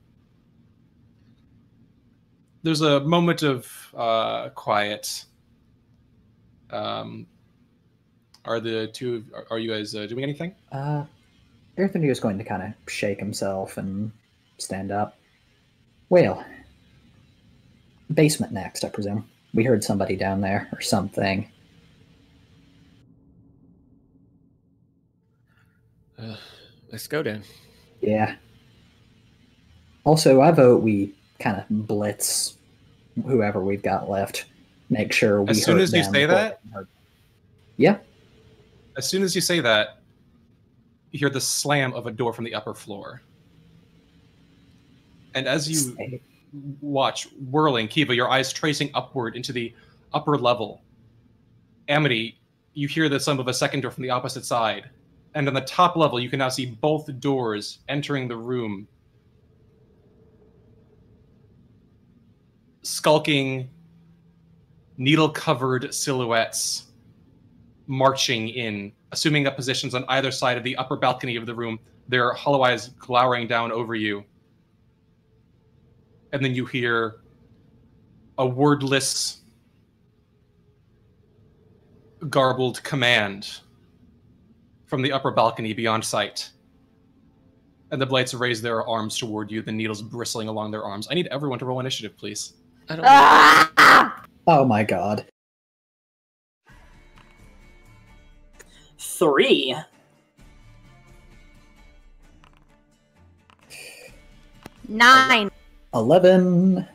there's a moment of uh, quiet. Um, are the two? Are, are you guys uh, doing anything? Uh, Erthrindir is going to kind of shake himself and stand up. Well, basement next, I presume. We heard somebody down there or something. Uh, let's go then. Yeah. Also, I vote we kind of blitz whoever we've got left. Make sure we. As soon hurt as you say that- Yeah. As soon as you say that, you hear the slam of a door from the upper floor. And as you Say- watch whirling kiva your eyes tracing upward into the upper level amity you hear the sound of a second door from the opposite side and on the top level you can now see both doors entering the room skulking needle covered silhouettes marching in assuming up positions on either side of the upper balcony of the room their hollow eyes glowering down over you. And then you hear a wordless, garbled command from the upper balcony beyond sight. And the Blights raise their arms toward you, the needles bristling along their arms. I need everyone to roll initiative, please. I don't. Ah! Oh my god. three. Nine. 11.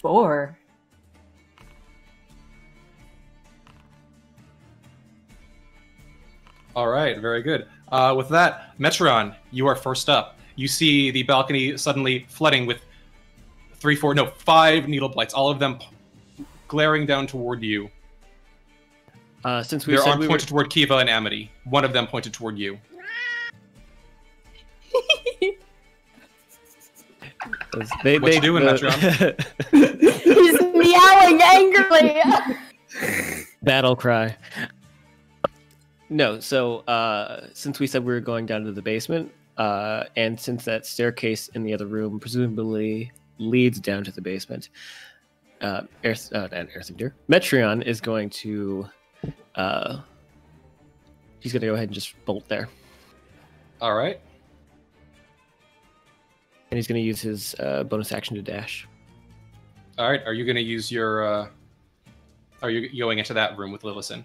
Four. All right, very good. Uh, with that, Metreon, you are first up. You see the balcony suddenly flooding with three, four, no, five needle blights, all of them p- glaring down toward you. Uh, since we Their said arm we were, pointed toward Kiva and Amity. One of them pointed toward you. <laughs> they, What they, you doing, the- <laughs> He's meowing angrily. <laughs> battle cry. No, so uh, since we said we were going down to the basement, uh, and since that staircase in the other room presumably leads down to the basement, uh, Airth, uh, not Erthrindir, Metreon is going to, uh, he's going to go ahead and just bolt there, All right. and he's going to use his uh, bonus action to dash. All right. Are you going to use your. Uh, are you going into that room with Lillison?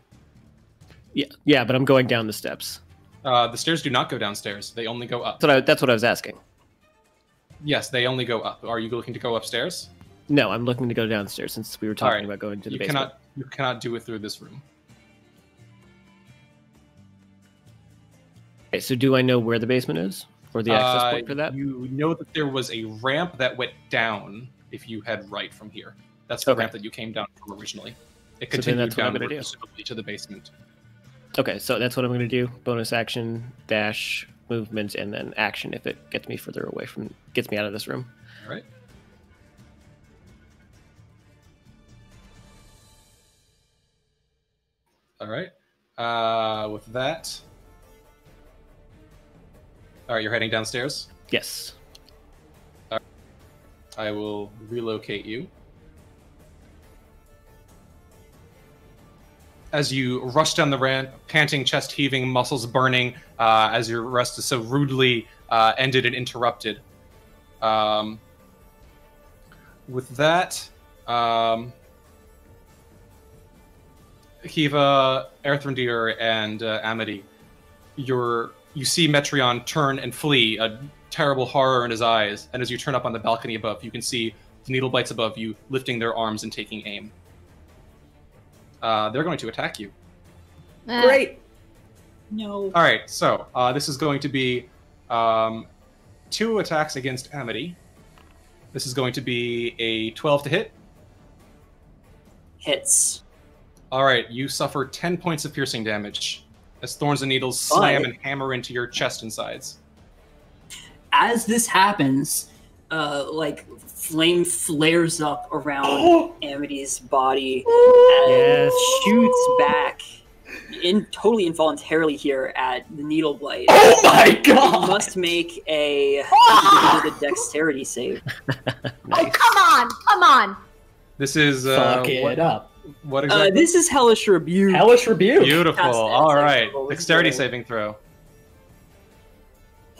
Yeah, yeah, but I'm going down the steps. Uh, the stairs do not go downstairs. They only go up. That's what I, that's what I was asking. Yes, they only go up. Are you looking to go upstairs? No, I'm looking to go downstairs since we were talking right. about going to the You basement. cannot. You cannot do it through this room. Okay, so do I know where the basement is, or the access Uh, point for that? You know that there was a ramp that went down if you head right from here. That's the Okay. ramp that you came down from originally. It So continued that's what I'm downward, gonna do. to the basement. Okay, so that's what I'm going to do. Bonus action, dash, movement, and then action if it gets me further away from, gets me out of this room. All right. All right. Uh, with that, all right, you're heading downstairs. Yes. I will relocate you. As you rush down the ramp, panting, chest heaving, muscles burning, uh, as your rest is so rudely uh, ended and interrupted. Um, with that, um, Kiva, Erthrindir, and uh, Amity, you're, you see Metreon turn and flee, a terrible horror in his eyes. And as you turn up on the balcony above, you can see the needle blights above you lifting their arms and taking aim. Uh, they're going to attack you. Eh, Great. No. All right, so uh, this is going to be um, two attacks against Amity. This is going to be a 12 to hit. Hits. All right, you suffer 10 points of piercing damage as thorns and needles slam Fine. and hammer into your chest and sides. As this happens, uh, like flame flares up around <gasps> Amity's body <gasps> and Yes. shoots back, in totally involuntarily here at the needle blight. Oh my You god! must make a, a <laughs> dexterity save. <laughs> Oh, come on, come on. This is uh, Fuck it what, up. what Uh, exactly? this is hellish rebuke. Hellish rebuke. Beautiful. Cast that All saving right, throw. dexterity saving throw.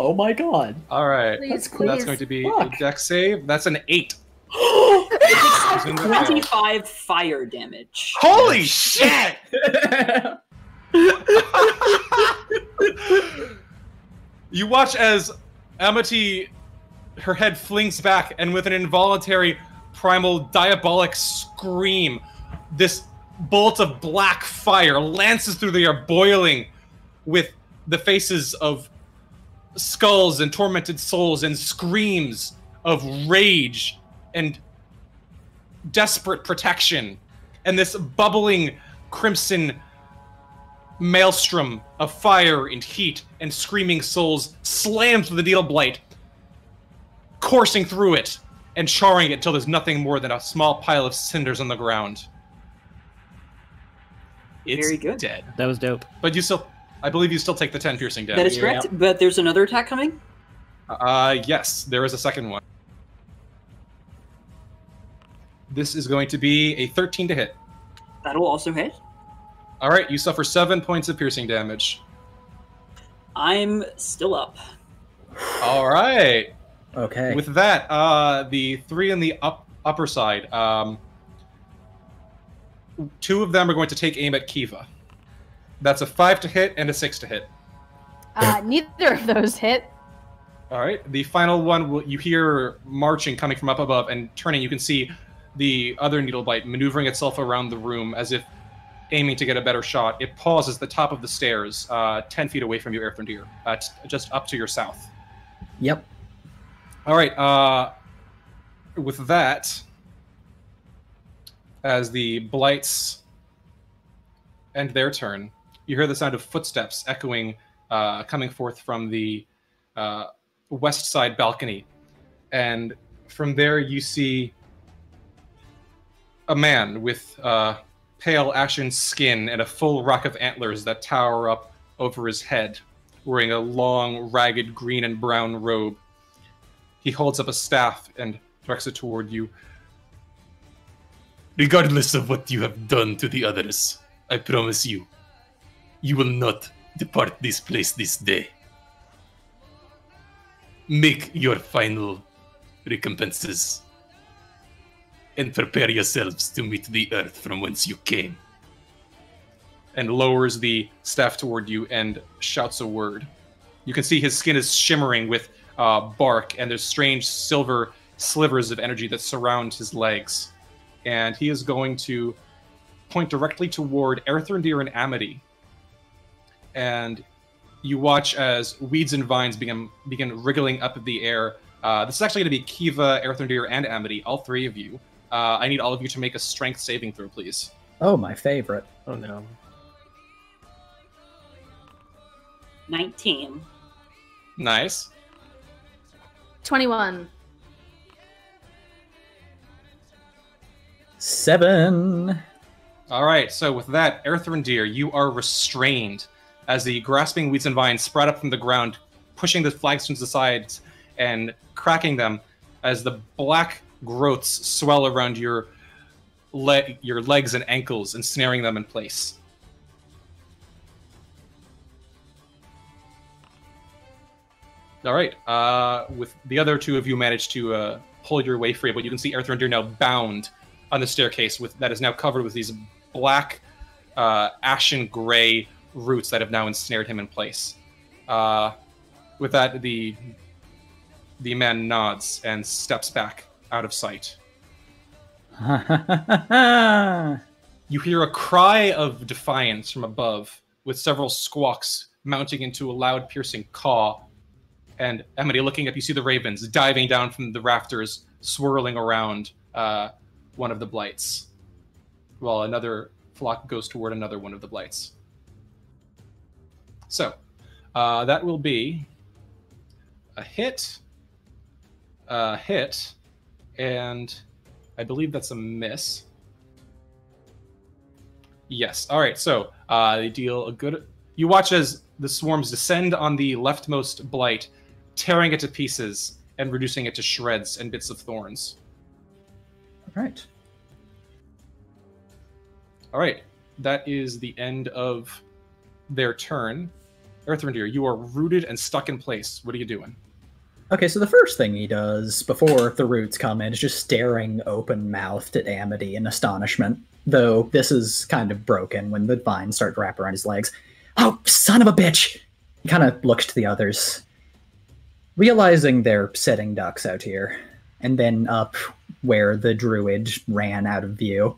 Oh my god. All right, Please, That's cool. that's going to be Fuck. a Dex save. That's an eight. Using the fail. 25 fire damage. Holy shit! <laughs> you watch as Amity, her head flings back, and with an involuntary, primal, diabolic scream, this bolt of black fire lances through the air, boiling with the faces of skulls and tormented souls and screams of rage and desperate protection and this bubbling crimson maelstrom of fire and heat and screaming souls slams with the needle blight, coursing through it and charring it till there's nothing more than a small pile of cinders on the ground. It's Very good. dead. That was dope. But you still, I believe you still take the 10 piercing damage. That is correct, but there's another attack coming. Uh, yes, there is a second one. This is going to be a 13 to hit. That'll also hit. All right, you suffer seven points of piercing damage. I'm still up. All right. Okay. With that, uh, the three on the up upper side, um, two of them are going to take aim at Kiva. That's a five to hit and a six to hit. Uh, <laughs> neither of those hit. All right. The final one, will, you hear marching coming from up above and turning. You can see the other needle blight maneuvering itself around the room as if aiming to get a better shot. It pauses at the top of the stairs, uh, 10 feet away from you, Erthrindir, uh, t- just up to your south. Yep. All right. Uh, with that, as the blights end their turn, you hear the sound of footsteps echoing, uh, coming forth from the uh, west side balcony, and from there you see a man with uh, pale ashen skin and a full rack of antlers that tower up over his head, wearing a long, ragged green and brown robe. He holds up a staff and directs it toward you. Regardless of what you have done to the others, I promise you, you will not depart this place this day. Make your final recompenses and prepare yourselves to meet the earth from whence you came. and lowers the staff toward you and shouts a word. You can see his skin is shimmering with uh, bark, and there's strange silver slivers of energy that surround his legs. And he is going to point directly toward Erthrindir and Amity. And you watch as weeds and vines begin begin wriggling up in the air. Uh, this is actually going to be Kiva, Erthrindir, and Amity, all three of you. Uh, I need all of you to make a strength saving throw, please. Oh, my favorite. Oh no. 19. Nice. 21. Seven. All right, so with that, Erthrindir, you are restrained as the grasping weeds and vines sprout up from the ground, pushing the flagstones aside and cracking them as the black growths swell around your le- your legs and ankles, ensnaring them in place. All right, uh, with the other two of you managed to uh, pull your way free, but you can see Erthrindir now bound on the staircase with that is now covered with these black, uh, ashen gray roots that have now ensnared him in place. Uh, with that, the the man nods and steps back out of sight. <laughs> You hear a cry of defiance from above, with several squawks mounting into a loud, piercing caw. And Emily, looking up, you see the ravens diving down from the rafters, swirling around uh, one of the blights, while another flock goes toward another one of the blights. So, uh, that will be a hit, a hit, and I believe that's a miss. Yes. All right. So uh, they deal a good. You watch as the swarms descend on the leftmost blight, tearing it to pieces and reducing it to shreds and bits of thorns. All right. All right. That is the end of their turn. Erthrindir, you are rooted and stuck in place. What are you doing? Okay, so the first thing he does before the roots come in is just staring open mouthed at Amity in astonishment. Though this is kind of broken when the vines start to wrap around his legs. Oh, son of a bitch! He kind of looks to the others, realizing they're setting ducks out here, and then up where the druid ran out of view.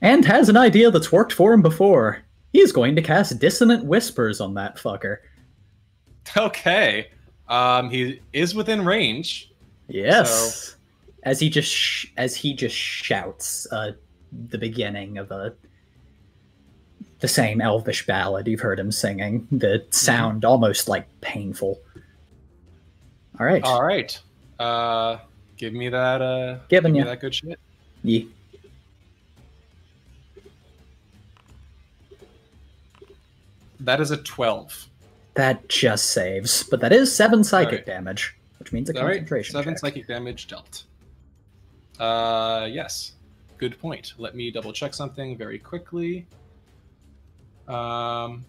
And has an idea that's worked for him before. He's going to cast Dissonant Whispers on that fucker. Okay. Um, he is within range. Yes. As he just sh- as he just shouts uh, the beginning of a the same elvish ballad you've heard him singing. The sound almost like painful. All right. All right. Uh, give me that. Uh, Giving give you. me that good shit. Yeah. That is a twelve. That just saves, but that is seven psychic Alright. damage, which means a All right. concentration Seven check. psychic damage dealt. Uh, yes. Good point. Let me double check something very quickly. Um.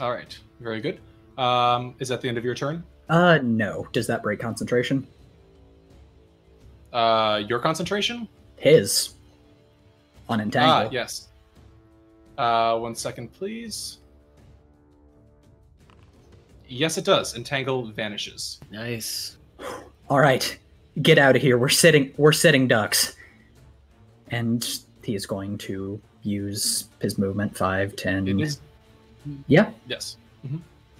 All right. Very good. Um, is that the end of your turn? Uh, no. Does that break concentration? Uh, your concentration? His. On Ah, yes. Uh, one second, please. Yes, it does. Entangle vanishes. Nice. All right, get out of here. We're sitting. We're sitting ducks. And he is going to use his movement. Five, ten. It is. Yeah. Yes.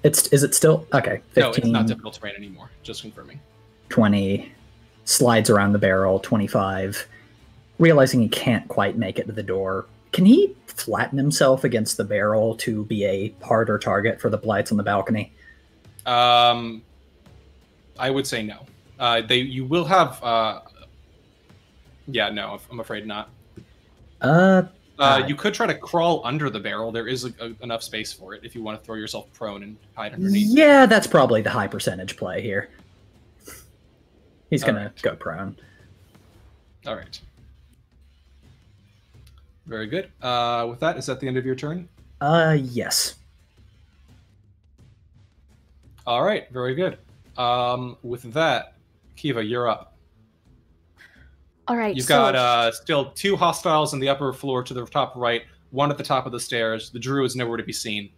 It's. Is it still okay? 15, No, it's not difficult terrain anymore. Just confirming. 20. Slides around the barrel. Twenty-five. Realizing he can't quite make it to the door, can he flatten himself against the barrel to be a harder target for the blights on the balcony? Um, I would say no. Uh, they you will have. Uh, yeah, no, I'm afraid not. Uh, Uh, you could try to crawl under the barrel. There is a, a- enough space for it if you want to throw yourself prone and hide underneath. Yeah, that's probably the high percentage play here. He's gonna go prone. All right. Very good. Uh, with that, is that the end of your turn? Uh, yes. All right. Very good. Um, with that, Kiva, you're up. All right. You've so- got uh, still two hostiles on the upper floor to the top right, one at the top of the stairs. The Drew is nowhere to be seen.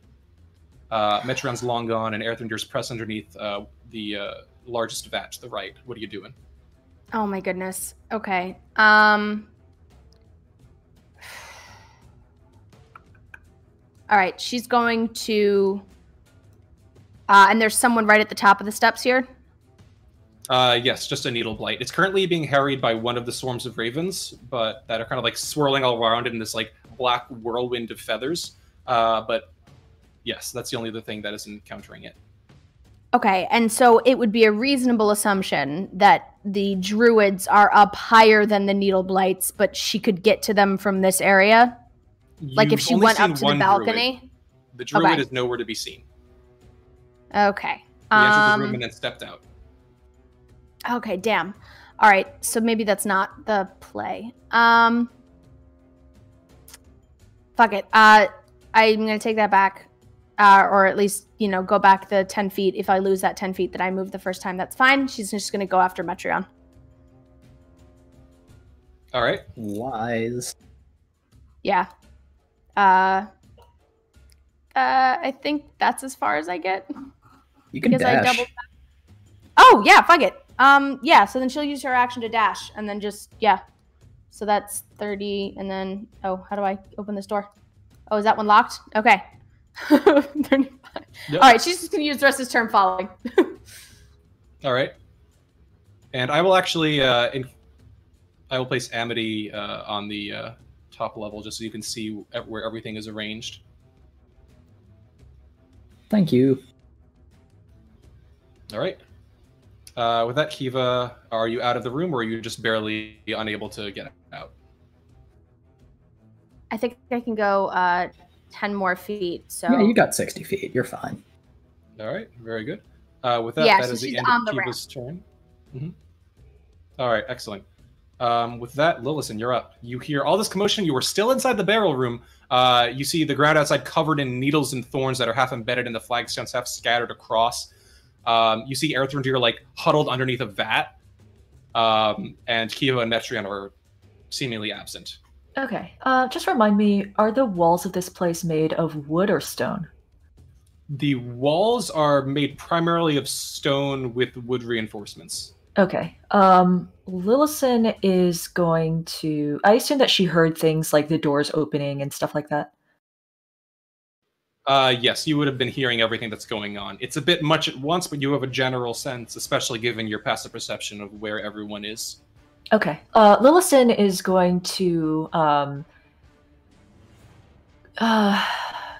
Uh, Metreon's long gone, and Erthrindir's pressed underneath uh, the uh, largest vat to the right. What are you doing? Oh my goodness. Okay. Um All right, she's going to uh and there's someone right at the top of the steps here. Uh, yes, just a needle blight. It's currently being harried by one of the swarms of ravens, but that are kind of like swirling all around in this like black whirlwind of feathers. Uh, but yes, that's the only other thing that is encountering it. Okay, and so it would be a reasonable assumption that the druids are up higher than the needle blights, but she could get to them from this area. Like if she went up to the balcony. Druid. The druid Okay. is nowhere to be seen. Okay. He entered the Um, room and then stepped out. Okay, damn. All right, so maybe that's not the play. Um Fuck it. Uh I'm going to take that back. Uh, or at least, you know, go back the 10 feet. If I lose that 10 feet that I moved the first time, that's fine. She's just going to go after Metreon. All right. Wise. Yeah. Uh uh I think that's as far as I get. You can Because I dash. double Oh, yeah, fuck it. Um yeah, so then she'll use her action to dash and then just yeah. So that's 30 and then oh, how do I open this door? Oh, is that one locked? Okay. <laughs> 35. Yep. All right, she's just going to use the rest of his turn following. <laughs> All right. And I will actually, uh, in, I will place Amity uh, on the uh, top level just so you can see where everything is arranged. Thank you. All right. Uh, with that, Kiva, are you out of the room or are you just barely unable to get out? I think I can go uh 10 more feet. So Yeah, you got 60 feet. You're fine. All right, very good. Uh, with that, Yeah, that so is the she's end on of the Kiva's turn. Mhm. All right, excellent. Um, with that, Lillison, you're up. You hear all this commotion. You were still inside the barrel room. Uh, you see the ground outside covered in needles and thorns that are half embedded in the flagstones, half scattered across. Um, you see Erthrindir like huddled underneath a vat, um, and Kiva and Metreon are seemingly absent. Okay. Uh, just remind me, are the walls of this place made of wood or stone? The walls are made primarily of stone with wood reinforcements. Okay. Um, Lillison is going to. I assume that she heard things like the doors opening and stuff like that. Uh, yes, you would have been hearing everything that's going on. It's a bit much at once, but you have a general sense, especially given your passive perception of where everyone is. Okay. Uh, Lillison is going to um, uh,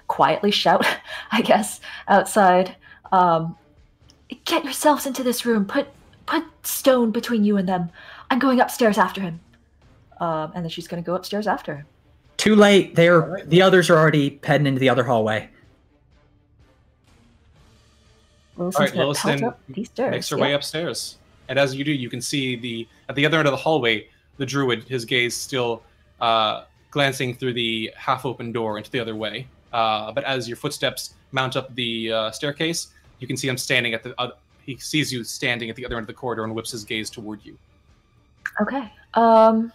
quietly shout, <laughs> I guess, outside. Um, Get yourselves into this room. Put put stone between you and them. I'm going upstairs after him. Um, and then she's going to go upstairs after him. Too late. They're the others are already heading into the other hallway. Lillison's All right, gonna pelt Lillison up these stairs. makes her yeah. way upstairs, and as you do, you can see the at the other end of the hallway, the druid, his gaze still uh, glancing through the half-open door into the other way. Uh, but as your footsteps mount up the uh, staircase, you can see him standing at the. He sees you standing at the other end of the corridor and whips his gaze toward you. Okay. Um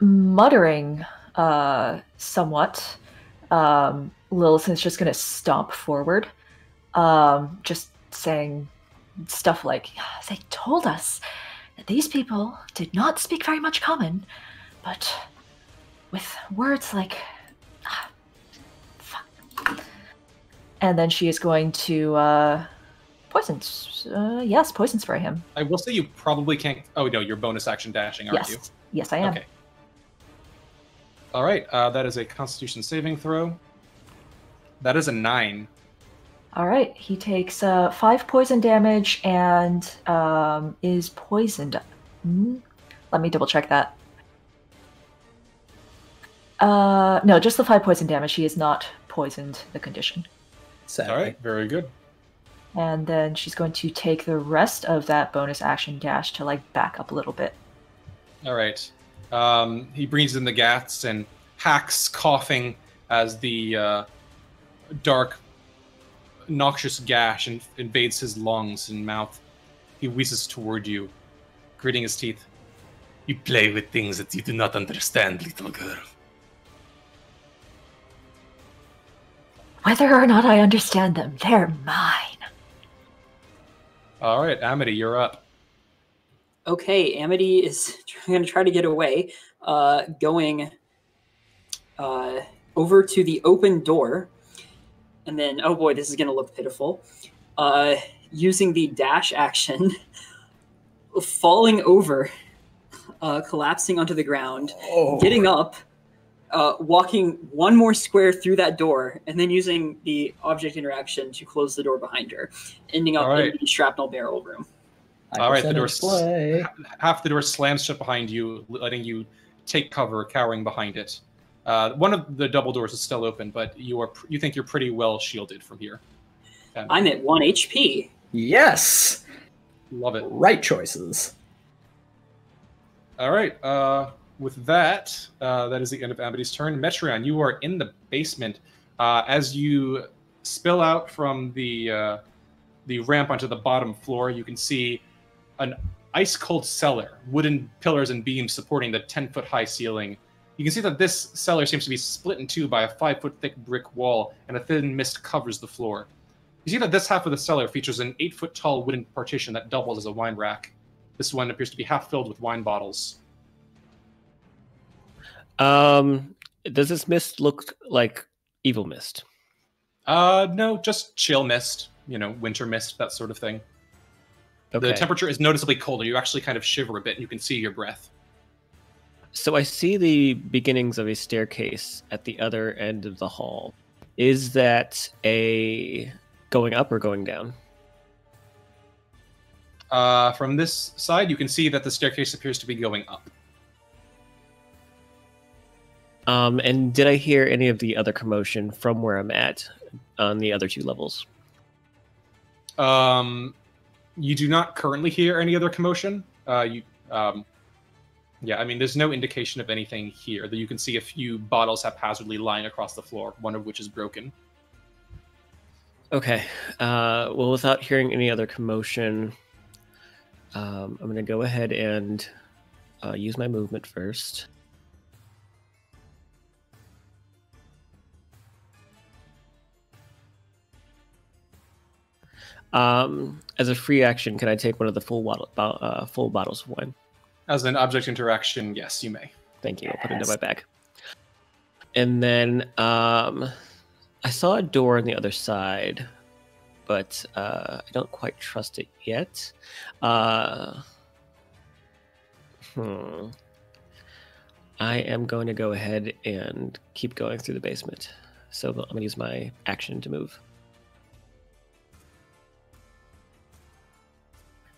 muttering uh somewhat, um Lillison's just gonna stomp forward. Um just saying stuff like they told us that these people did not speak very much common, but with words like ah, fuck. And then she is going to uh poison uh, yes, poison spray him. I will say you probably can't. Oh no, you're bonus action dashing, aren't yes. you? Yes, I am. Okay. All right, uh, that is a Constitution saving throw. That is a nine. All right, he takes uh, five poison damage and um, is poisoned. Hmm, Let me double check that. Uh, no, just the five poison damage. He is not poisoned. The condition, All right, very good. And then she's going to take the rest of that bonus action dash to like back up a little bit. All right. Um, he breathes in the gas and hacks, coughing as the uh, dark, noxious gash in- invades his lungs and mouth. He wheezes toward you, gritting his teeth. You play with things that you do not understand, little girl. Whether or not I understand them, they're mine. All right, Amity, you're up. Okay, Amity is <laughs> going to try to get away, uh, going uh, over to the open door, and then oh boy, this is going to look pitiful. Uh, using the dash action, <laughs> falling over, uh, collapsing onto the ground, getting up, uh, walking one more square through that door, and then using the object interaction to close the door behind her, ending up All right. in the shrapnel barrel room. All right, the door s- half the door slams shut behind you, letting you take cover, cowering behind it. Uh, one of the double doors is still open, but you are pr- you think you're pretty well shielded from here. Amity. I'm at one HP. Yes. Love it. Right choices. All right. Uh, with that, uh, that is the end of Amity's turn. Metreon, you are in the basement. Uh, as you spill out from the uh, the ramp onto the bottom floor, you can see an ice cold cellar, wooden pillars and beams supporting the 10 foot high ceiling. You can see that this cellar seems to be split in two by a five foot thick brick wall, and a thin mist covers the floor. You see that this half of the cellar features an eight foot tall wooden partition that doubles as a wine rack. This one appears to be half filled with wine bottles. Um, does this mist look like evil mist? Uh, no, just chill mist. You know, winter mist, that sort of thing. Okay. The temperature is noticeably colder. You actually kind of shiver a bit, and you can see your breath. So I see the beginnings of a staircase at the other end of the hall. Is that a going up or going down? Uh, from this side, you can see that the staircase appears to be going up. Um, and did I hear any of the other commotion from where I'm at on the other two levels? Um, you do not currently hear any other commotion. Uh, you, um, yeah, I mean, there's no indication of anything here. That you can see a few bottles haphazardly lying across the floor, one of which is broken. Okay. Uh, well, without hearing any other commotion, um, I'm going to go ahead and uh, use my movement first. Um, as a free action, can I take one of the full bottle, uh, full bottles of wine? As an object interaction, yes, you may. Thank you. I'll put it into my bag. And then um, I saw a door on the other side, but uh, I don't quite trust it yet. Uh, hmm. I am going to go ahead and keep going through the basement. So I'm going to use my action to move.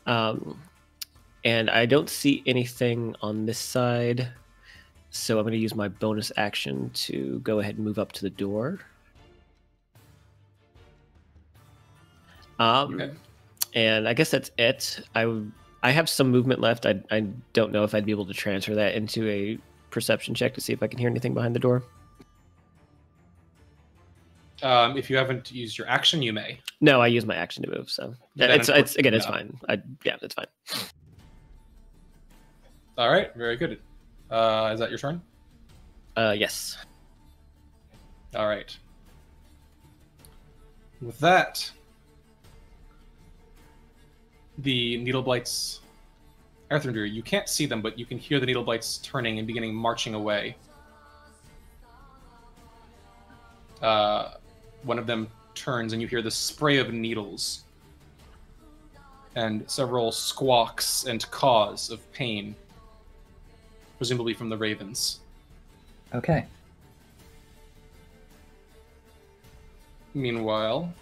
Um, and I don't see anything on this side, so I'm going to use my bonus action to go ahead and move up to the door. Um, Okay. and I guess that's it. I I have some movement left. I I don't know if I'd be able to transfer that into a perception check to see if I can hear anything behind the door. Um, if you haven't used your action, you may. No, I use my action to move. So Then it's it's again, it's yeah. fine. I yeah, it's fine. All right, very good. Uh, is that your turn? Uh, yes. All right. With that, the needle blights. Arthur, you can't see them, but you can hear the needle blights turning and beginning marching away. Uh, one of them turns, and you hear the spray of needles and several squawks and caws of pain, presumably from the ravens. Okay. Meanwhile,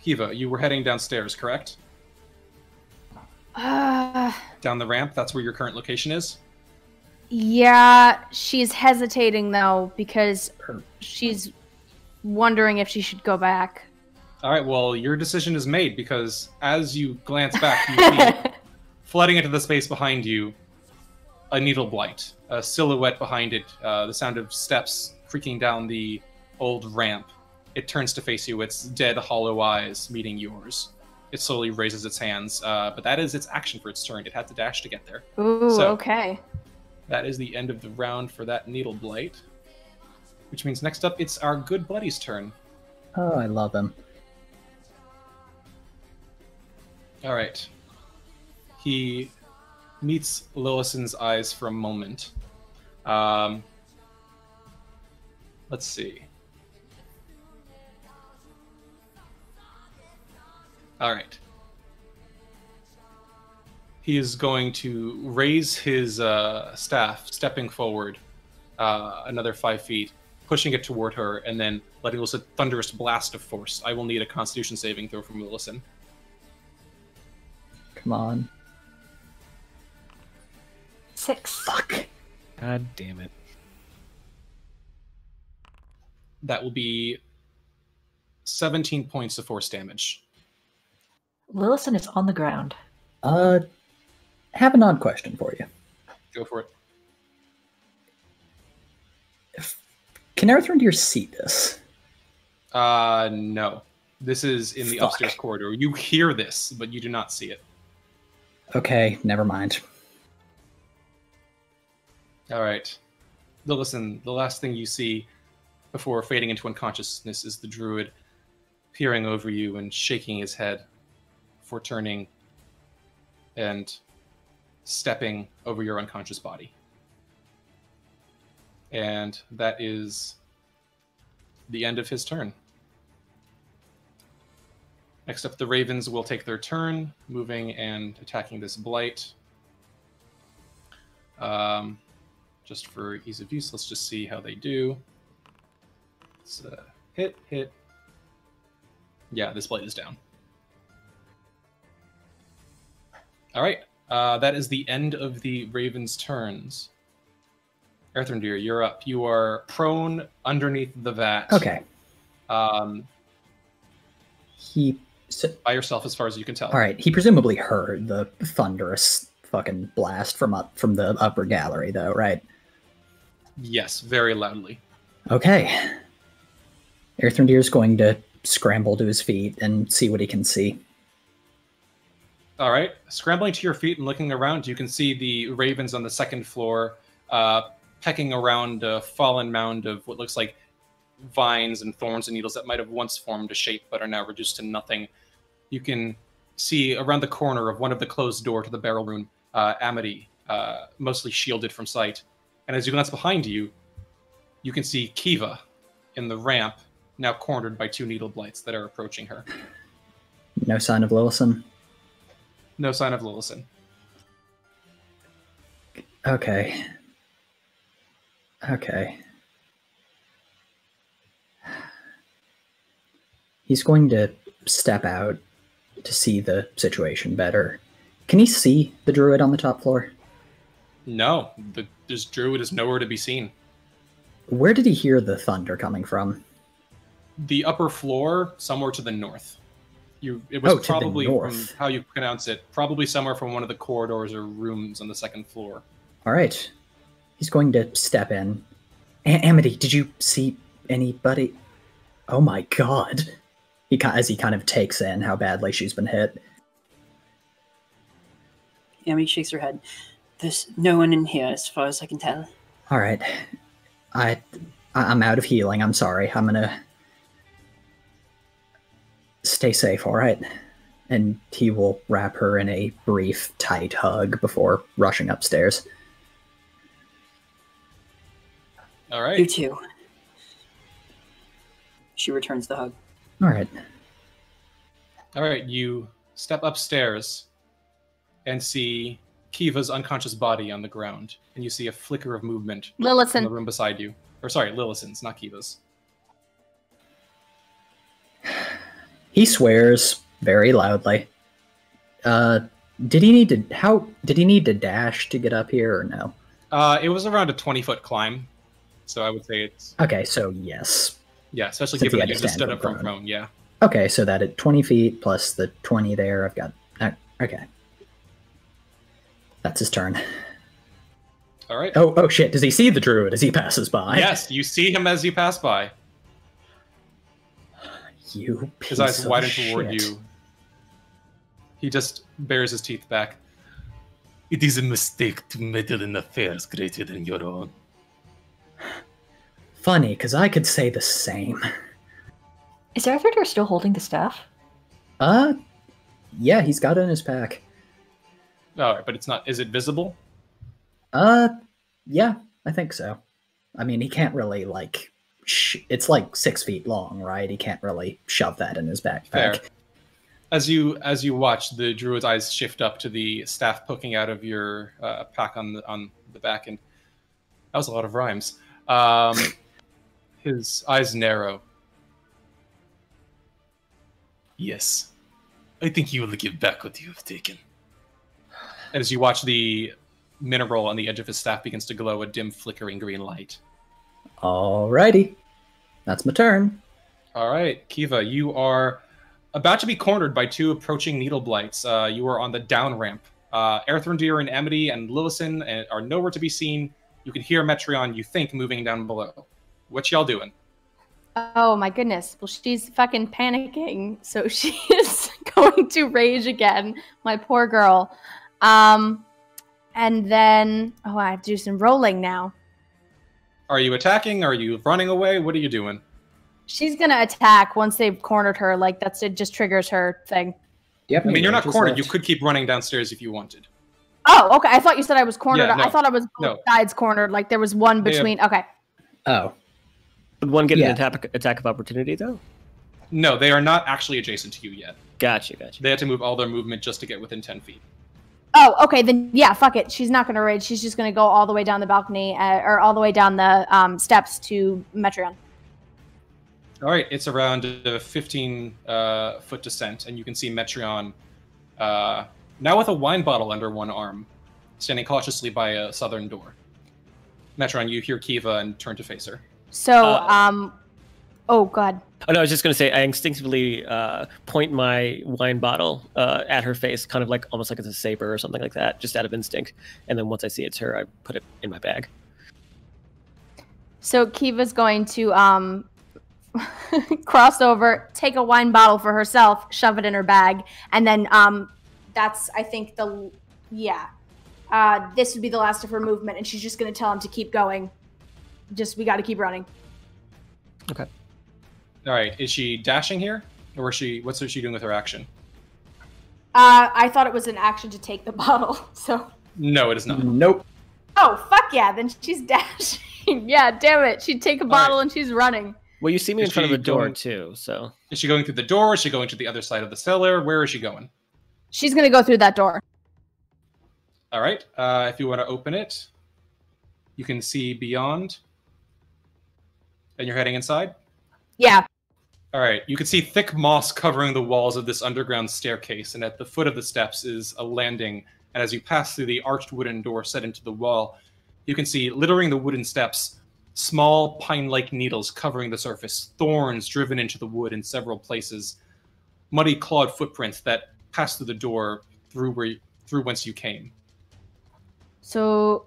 Kiva, you were heading downstairs, correct? Uh, Down the ramp. That's where your current location is. Yeah, she's hesitating though because she's wondering if she should go back. All right. Well, your decision is made because as you glance <laughs> back, you see flooding into the space behind you a needle blight, a silhouette behind it, uh, the sound of steps creaking down the old ramp. It turns to face you, its dead, hollow eyes meeting yours. It slowly raises its hands, uh, but that is its action for its turn. It had to dash to get there. Ooh, So- okay. That is the end of the round for that needle blight. Which means next up, it's our good buddy's turn. Oh, I love him. All right. He meets Lillison's eyes for a moment. Um, let's see. All right. He is going to raise his uh, staff, stepping forward uh, another five feet, pushing it toward her, and then letting loose a thunderous blast of force. I will need a Constitution saving throw from Lillison. Come on. Six. Fuck. God damn it. That will be 17 points of force damage. Lillison is on the ground. Uh, have an odd question for you. Go for it. Can Erthrindir see this? Uh, no. This is in the Fuck. upstairs corridor. You hear this, but you do not see it. Okay, never mind. All right. Listen, the last thing you see before fading into unconsciousness is the druid peering over you and shaking his head before turning and stepping over your unconscious body. And that is the end of his turn. Next up, the ravens will take their turn, moving and attacking this blight. Um, just for ease of use, let's just see how they do. It's uh, hit, hit. Yeah, this Blight is down. All right, uh, that is the end of the Ravens' turns. Erthrindir, you're up. You are prone underneath the vat. Okay. Um, He. So, by yourself, as far as you can tell. all right. He presumably heard the thunderous fucking blast from up from the upper gallery, though, right? Yes, very loudly. Okay. Erthrindir is going to scramble to his feet and see what he can see. All right. Scrambling to your feet and looking around, you can see the ravens on the second floor uh, pecking around a fallen mound of what looks like vines and thorns and needles that might have once formed a shape but are now reduced to nothing. You can see around the corner of one of the closed door to the barrel room, uh, Amity, uh, mostly shielded from sight. And as you glance behind you, you can see Kiva in the ramp, now cornered by two needle blights that are approaching her. No sign of Lillison. No sign of Lillison. Okay. Okay. He's going to step out to see the situation better. Can he see the druid on the top floor? No, the this druid is nowhere to be seen. Where did he hear the thunder coming from? The upper floor, somewhere to the north. You, it was Oh, probably from how you pronounce it, probably somewhere from one of the corridors or rooms on the second floor. All right. He's going to step in. A- Amity, did you see anybody? Oh my god. He as he kind of takes in how badly she's been hit. Amity shakes her head. There's no one in here, as far as I can tell. All right. I I- I'm out of healing. I'm sorry. I'm gonna stay safe. All right. And he will wrap her in a brief, tight hug before rushing upstairs. All right. You too. She returns the hug. All right. All right. You step upstairs and see Kiva's unconscious body on the ground, and you see a flicker of movement in the room beside you. Or sorry, Lillison's, not Kiva's. He swears very loudly. Uh, did he need to? How did he need to dash to get up here, or no? Uh, it was around a 20 foot climb, so I would say it's Okay, so yes. yeah, especially Since he given that to you just stand stood up from prone. prone. Yeah. Okay, so that at 20 feet plus the 20 there, I've got. uh, Okay. That's his turn. All right. Oh, oh shit! Does he see the druid as he passes by? Yes, you see him as you pass by. You His piece eyes of widen toward you. He just bares his teeth back. It is a mistake to meddle in affairs greater than your own. Funny, because I could say the same. Is Arthur still holding the staff? Uh, yeah, he's got it in his pack. All right, but it's not. Is it visible? Uh, yeah, I think so. I mean, he can't really like. Sh- it's like six feet long, right? He can't really shove that in his backpack. Fair. As you as you watch, the druid's eyes shift up to the staff poking out of your uh, pack on the on the back end. That was a lot of rhymes. Um, <laughs> his eyes narrow. Yes. I think you will give back what you have taken. And as you watch, the mineral on the edge of his staff begins to glow a dim, flickering green light. Alrighty, that's my turn. All right, Kiva, you are about to be cornered by two approaching needle blights. Uh, you are on the down ramp. Uh, Erthrindir and Amity and Lillison uh, are nowhere to be seen. You can hear Metreon, you think, moving down below. What y'all doing? Oh my goodness. Well, she's fucking panicking, so <laughs> she is going to rage again. My poor girl. Um, and then oh, I have to do some rolling now. Are you attacking? Are you running away? What are you doing? She's gonna attack once they've cornered her. Like that's it. Just triggers her thing. Yep. I mean, you're not cornered. You could keep running downstairs if you wanted. Oh, okay. I thought you said I was cornered. Yeah, no. I thought I was both No. sides cornered. Like there was one They have- between. Okay. Oh, Would one get Yeah. an attack attack of opportunity though? No, they are not actually adjacent to you yet. Gotcha, gotcha. They had to move all their movement just to get within 10 feet. Oh, okay. Then yeah, fuck it. She's not gonna rage. She's just gonna go all the way down the balcony, uh, or all the way down the um, steps to Metreon. All right, it's around a 15 uh, foot descent, and you can see Metreon uh, now with a wine bottle under one arm, standing cautiously by a southern door. Metreon, you hear Kiva and turn to face her. So, Uh, um, oh god. Oh no, I was just gonna say I instinctively uh, point my wine bottle uh, at her face, kind of like almost like it's a saber or something like that, just out of instinct. And then once I see it's her, I put it in my bag. So Kiva's going to um <laughs> cross over, take a wine bottle for herself, shove it in her bag, and then um that's I think the yeah. Uh this would be the last of her movement and she's just going to tell him to keep going. Just we got to keep running. All right, is she dashing here, or is she? What's she doing with her action? Uh I thought it was an action to take the <laughs> bottle. So No, it is not. nope. Oh, fuck yeah, then she's <laughs> dashing. yeah, damn it. She'd take a right. bottle and she's running. Well, you see me Is in front of the door going- too, so Is she going through the door? Is she going to the other side of the cellar? Where is she going? She's going to go through that door. All right. Uh, if you want to open it, you can see beyond. And you're heading inside? Yeah. All right. You can see thick moss covering the walls of this underground staircase, and at the foot of the steps is a landing. And as you pass through the arched wooden door set into the wall, you can see littering the wooden steps small pine like needles covering the surface, thorns driven into the wood in several places, muddy clawed footprints that pass through the door through where through whence you came. So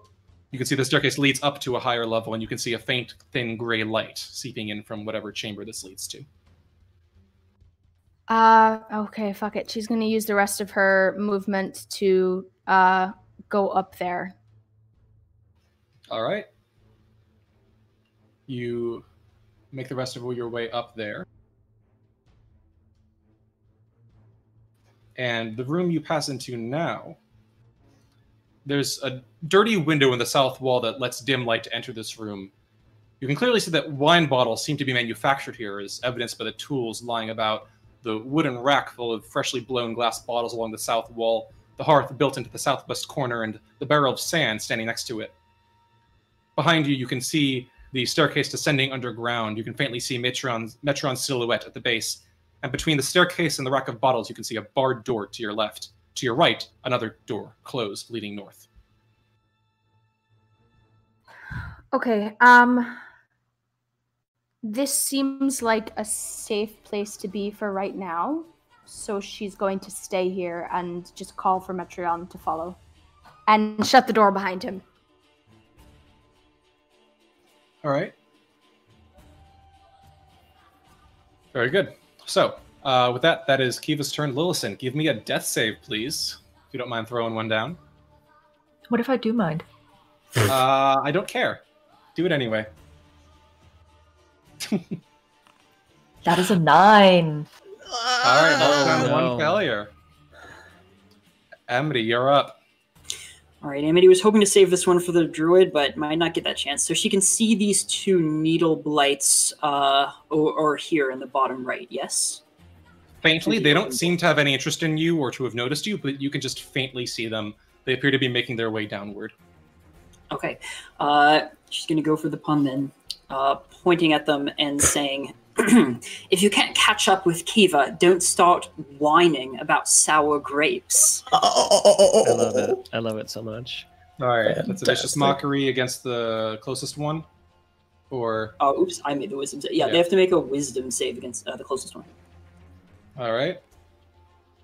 You can see the staircase leads up to a higher level, and you can see a faint, thin gray light seeping in from whatever chamber this leads to. Uh, okay, fuck it. She's gonna use the rest of her movement to uh, go up there. All right. You make the rest of your way up there. And the room you pass into now, there's a dirty window in the south wall that lets dim light to enter this room. You can clearly see that wine bottles seem to be manufactured here, as evidenced by the tools lying about, the wooden rack full of freshly blown glass bottles along the south wall, the hearth built into the southwest corner, and the barrel of sand standing next to it. Behind you, you can see the staircase descending underground. You can faintly see Metreon's, Metreon's silhouette at the base. And between the staircase and the rack of bottles, you can see a barred door to your left. To your right, another door closed, leading north. Okay. Um. This seems like a safe place to be for right now. So she's going to stay here and just call for Metreon to follow. And shut the door behind him. All right. Very good. So, uh, with that, that is Kiva's turn. Lillison, give me a death save, please. If you don't mind throwing one down. What if I do mind? Uh, I don't care. Do it anyway. <laughs> That is a nine. All right, that's down no. one failure. Amity, you're up. All right, Amity was hoping to save this one for the druid, but might not get that chance. So she can see these two needle blights, uh, or, or here in the bottom right. Yes. Faintly, they don't seem to have any interest in you or to have noticed you, but you can just faintly see them. They appear to be making their way downward. Okay. Uh, she's gonna go for the pun then, uh, pointing at them and saying, <clears throat> "If you can't catch up with Kiva, don't start whining about sour grapes." I love it. I love it so much. All right, that's a vicious mockery against the closest one, or Oh, oops! I made the wisdom. Save. Yeah, Yeah. they have to make a wisdom save against uh, the closest one. all right.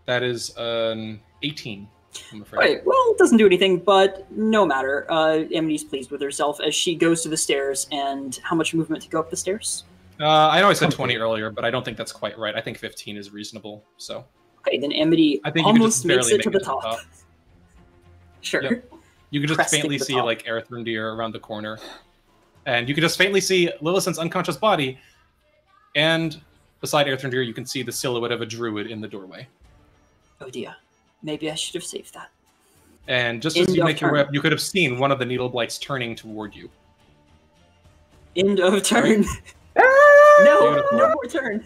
That is an 18. I'm afraid. Right. Well, it doesn't do anything, but no matter. Uh, Amity's pleased with herself as she goes to the stairs. And how much movement to go up the stairs? Uh, I know I said 20 earlier, but I don't think that's quite right. I think 15 is reasonable. So Okay, then Amity I think you almost just makes barely it to make the top. <laughs> Sure. Yep. You can just Cresting faintly see top. like Erthrindir around the corner, and you can just faintly see Lillison's unconscious body, and beside Erthrindir, you can see the silhouette of a druid in the doorway. Oh dear. Maybe I should have saved that. And just as you of make your way up, you could have seen one of the needle blights turning toward you. End of turn. <laughs> no, Beautiful. no more turn.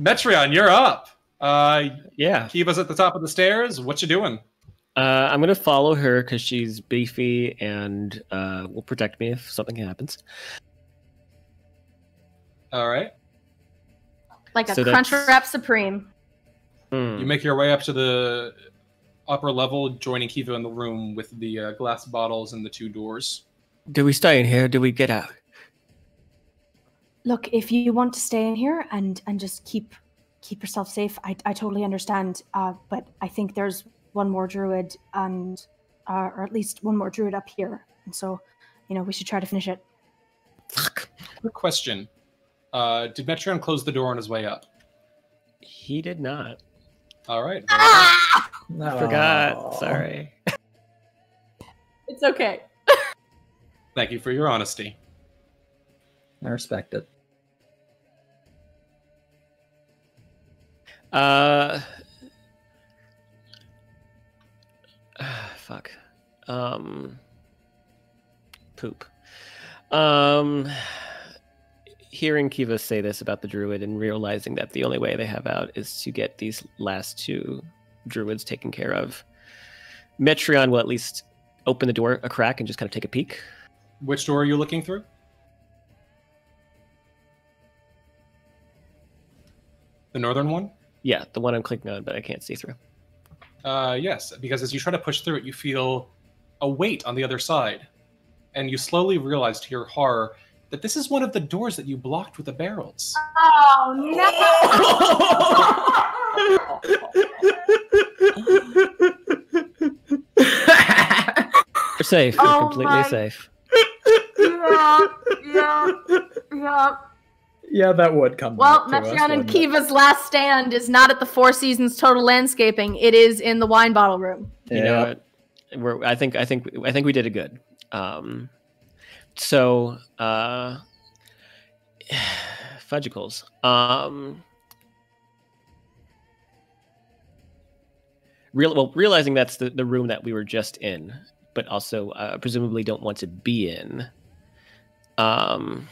Metreon, you're up. Uh, Yeah. Kiva's at the top of the stairs. What you doing? Uh, I'm gonna follow her because she's beefy and uh, will protect me if something happens. All right. Like a So crunch that's- wrap supreme. Hmm. You make your way up to the upper level, joining Kiva in the room with the uh, glass bottles and the two doors. Do we stay in here? Do we get out? Look, if you want to stay in here and and just keep keep yourself safe, I I totally understand. Uh, but I think there's one more druid and uh, or at least one more druid up here, and so you know we should try to finish it. Fuck. Quick question: uh, Did Metreon close the door on his way up? He did not. All right. very good. No. Forgot. Sorry. It's okay. Thank you for your honesty. I respect it. Uh. <sighs> Fuck. Um. Poop. Um. Hearing Kiva say this about the druid and realizing that the only way they have out is to get these last two druids taken care of, Metreon will at least open the door a crack and just kind of take a peek. Which door are you looking through? The northern one? Yeah, the one I'm clicking on, but I can't see through. Uh, yes, because as you try to push through it, you feel a weight on the other side. And you slowly realize to your horror that this is one of the doors that you blocked with the barrels. Oh no! You're safe. You're Oh completely my- safe. yeah, yeah, yeah. Yeah, that would come. Well, back to us, and wouldn't it? Kiva's last stand is not at the Four Seasons Total Landscaping. It is in the wine bottle room. you know what? We're, I think I think I think we did it good. Um, so uh, <sighs> fudgicles. Um, real well, realizing that's the, the room that we were just in, but also uh, presumably don't want to be in. Um,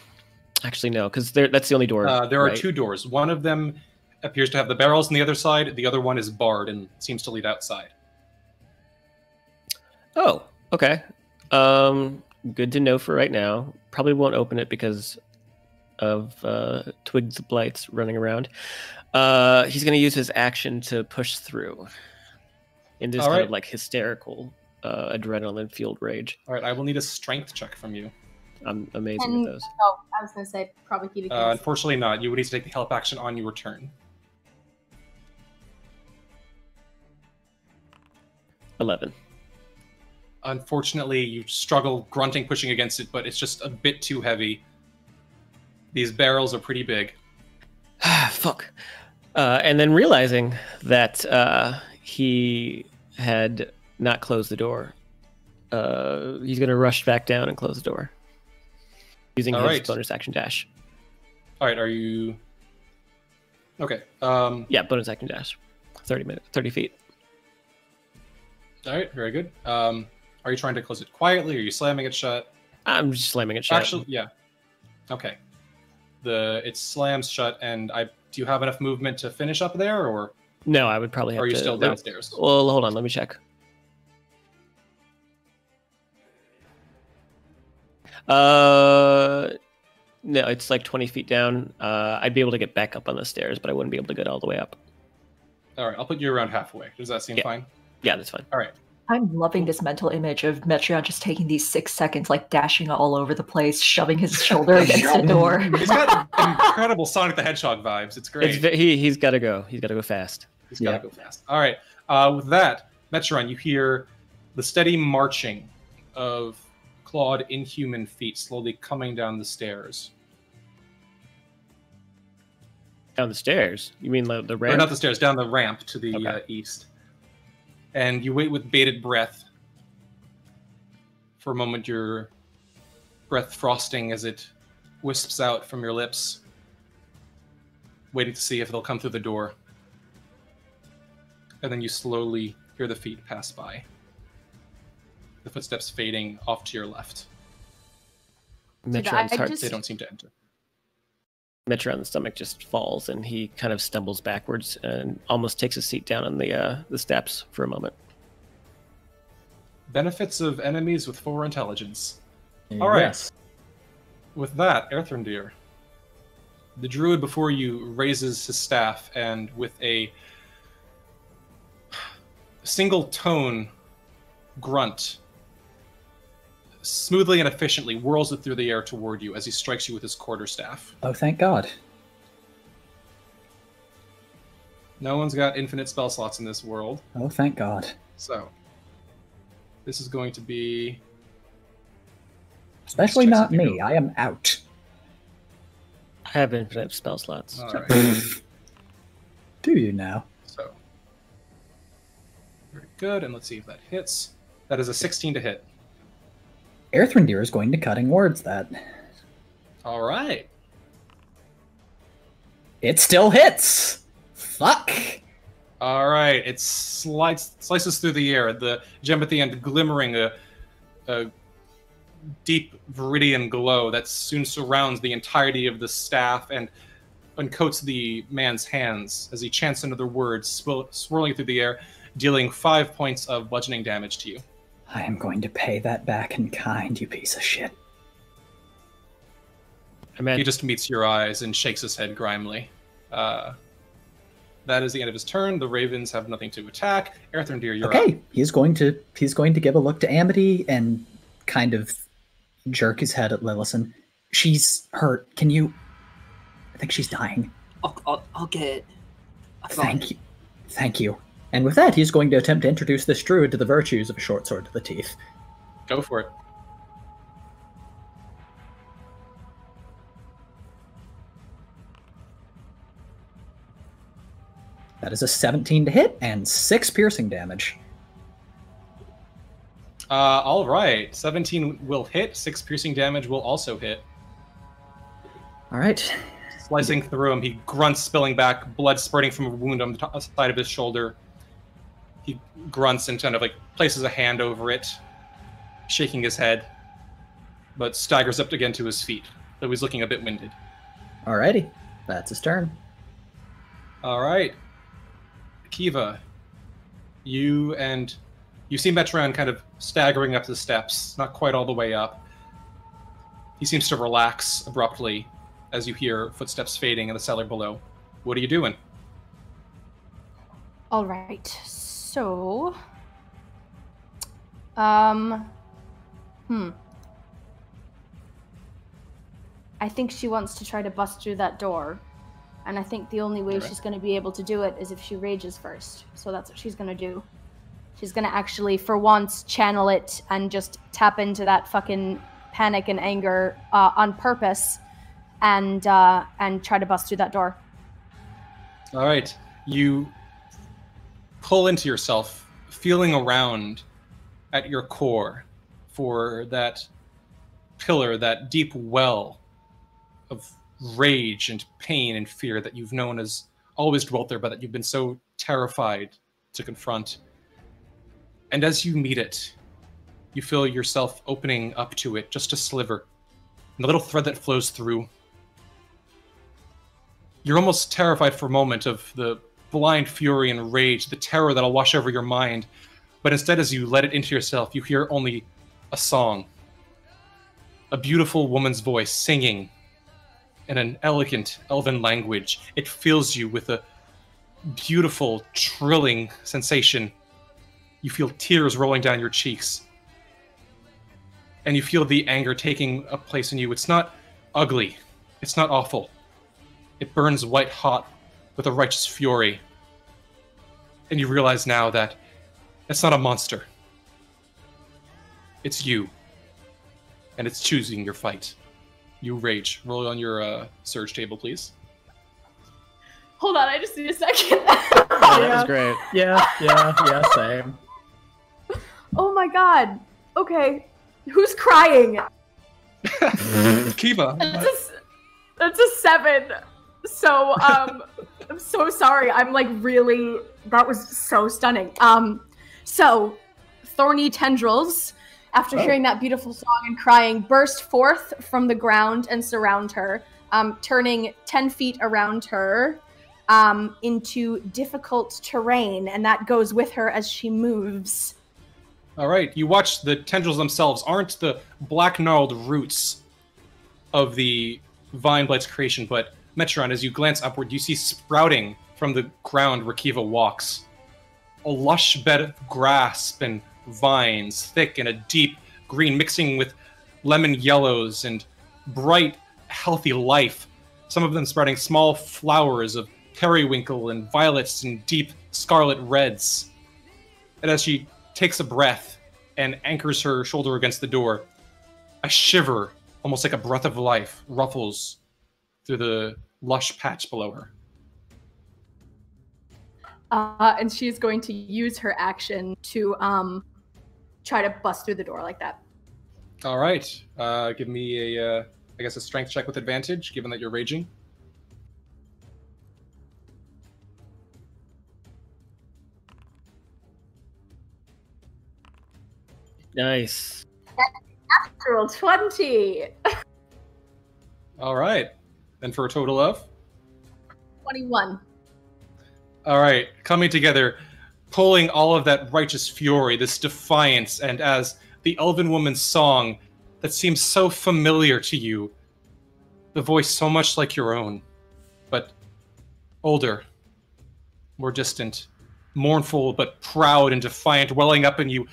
actually, no, because that's the only door. Uh, there are right? two doors. One of them appears to have the barrels on the other side. The other one is barred and seems to lead outside. Oh, okay. Um, good to know for right now. Probably won't open it because of uh, Twigs Blights running around. Uh, he's going to use his action to push through in this All kind right. of like hysterical uh, adrenaline fueled rage. All right, I will need a strength check from you. I'm amazing And, at those. oh, I was gonna say probably keep it. Uh, unfortunately, not. You would need to take the help action on your turn. 11. Unfortunately, you struggle grunting, pushing against it, but it's just a bit too heavy. These barrels are pretty big. <sighs> Fuck. Uh, and then realizing that uh, he had not closed the door, uh, he's going to rush back down and close the door using All his right. bonus action dash. All right, are you? Okay. Um. Yeah, bonus action dash. 30 minutes, 30 feet. All right. Very good. Um. Are you trying to close it quietly? Are you slamming it shut? I'm just slamming it shut. Actually, yeah. Okay. The it slams shut, and I. Do you have enough movement to finish up there, or no, I would probably have are you to. still downstairs? Well, hold on, let me check. Uh, no, it's like 20 feet down. Uh, I'd be able to get back up on the stairs, but I wouldn't be able to get all the way up. All right, I'll put you around halfway. Does that seem Yeah. fine? Yeah, that's fine. All right. I'm loving this mental image of Metreon just taking these six seconds, like dashing all over the place, shoving his <laughs> shoulder against the door. <laughs> He's got incredible Sonic the Hedgehog vibes. It's great. It's, he, he's got to go. He's got to go fast. He's got to go fast. All right. Uh, with that, Metreon, you hear the steady marching of clawed inhuman feet slowly coming down the stairs. Down the stairs? You mean the, the Or ramp? not the stairs, down the ramp to the Okay. uh, east. And you wait with bated breath. For a moment, your breath frosting as it wisps out from your lips, waiting to see if they'll come through the door. And then you slowly hear the feet pass by. The footsteps fading off to your left. Metreon's I heart, just- They don't seem to enter. Metreon's stomach just falls, and he kind of stumbles backwards and almost takes a seat down on the uh, the steps for a moment. Benefits of enemies with four intelligence. All right. With that, Erthrindir, the druid before you raises his staff and with a single tone grunt, smoothly and efficiently whirls it through the air toward you as he strikes you with his quarterstaff. Oh, thank God. No one's got infinite spell slots in this world, Oh, thank God. so this is going to be Especially not something me. I am out. I have infinite spell slots. all <laughs> right. Do you now? So very good, and let's see if that hits. That is a 16 to hit. Erthrindir is going to cutting words that. All right. It still hits! Fuck! All right, it slides, slices through the air. The gem at the end glimmering a, a deep viridian glow that soon surrounds the entirety of the staff and uncoats the man's hands as he chants another word, swirl, swirling through the air, dealing five points of bludgeoning damage to you. I am going to pay that back in kind, you piece of shit. I meant He just meets your eyes and shakes his head grimly. Uh, that is the end of his turn. The ravens have nothing to attack. Erthrindir, you're okay, up. he's going to he's going to give a look to Amity and kind of jerk his head at Lillison. She's hurt. Can you? I think she's dying. I'll, I'll, I'll get it. I Thank it. you, thank you. And with that, he's going to attempt to introduce this druid to the virtues of a short sword to the teeth. Go for it. That is a 17 to hit and six piercing damage. Uh, all right. 17 will hit. Six piercing damage will also hit. All right. Slicing through him, he grunts, spilling back, blood spurting from a wound on the side of his shoulder. He grunts and kind of like places a hand over it, shaking his head, but staggers up again to his feet, though he's looking a bit winded. Alrighty. That's his turn. All right. Kiva, you and you see Metreon kind of staggering up the steps, not quite all the way up. He seems to relax abruptly as you hear footsteps fading in the cellar below. What are you doing? All right. So, um, hmm. I think she wants to try to bust through that door. And I think the only way she's going to be able to do it is if she rages first. So that's what she's going to do. She's going to actually, for once, channel it and just tap into that fucking panic and anger uh, on purpose and uh, and try to bust through that door. All right. You pull into yourself, feeling around at your core for that pillar, that deep well of rage and pain and fear that you've known has always dwelt there, but that you've been so terrified to confront. And as you meet it, you feel yourself opening up to it just a sliver, and the little thread that flows through you're almost terrified for a moment of the blind fury and rage, the terror that'll wash over your mind. But instead, as you let it into yourself, you hear only a song. A beautiful woman's voice singing in an elegant elven language. It fills you with a beautiful, trilling sensation. You feel tears rolling down your cheeks. And you feel the anger taking a place in you. It's not ugly, it's not awful. It burns white hot with a righteous fury. And you realize now that it's not a monster. It's you. And it's choosing your fight. You rage. Roll on your uh, surge table, please. Hold on, I just need a second. <laughs> Oh, that was great. Yeah, yeah, yeah, same. oh my god. Okay. Who's crying? <laughs> Kiva. That's a, s- that's a seven. So, um, <laughs> I'm so sorry. I'm like really, that was so stunning. Um, so, thorny tendrils, after Oh. hearing that beautiful song and crying, burst forth from the ground and surround her, um, turning 10 feet around her um, into difficult terrain. And that goes with her as she moves. All right, you watch the tendrils themselves aren't the black gnarled roots of the vine blight's creation, but Metreon, as you glance upward, you see sprouting from the ground where Kiva walks a lush bed of grass and vines, thick and a deep green, mixing with lemon yellows and bright, healthy life. Some of them sprouting small flowers of periwinkle and violets and deep scarlet reds. And as she takes a breath and anchors her shoulder against the door, a shiver, almost like a breath of life, ruffles through the lush patch below her. Uh, and she's going to use her action to um, try to bust through the door like that. All right, uh, give me a, uh, I guess, a strength check with advantage, given that you're raging. Nice. Natural 20! <laughs> All right, and for a total of. 21. All right, coming together, pulling all of that righteous fury, this defiance, and as the Elven Woman's song that seems so familiar to you, the voice so much like your own, but older, more distant, mournful but proud and defiant, welling up in you.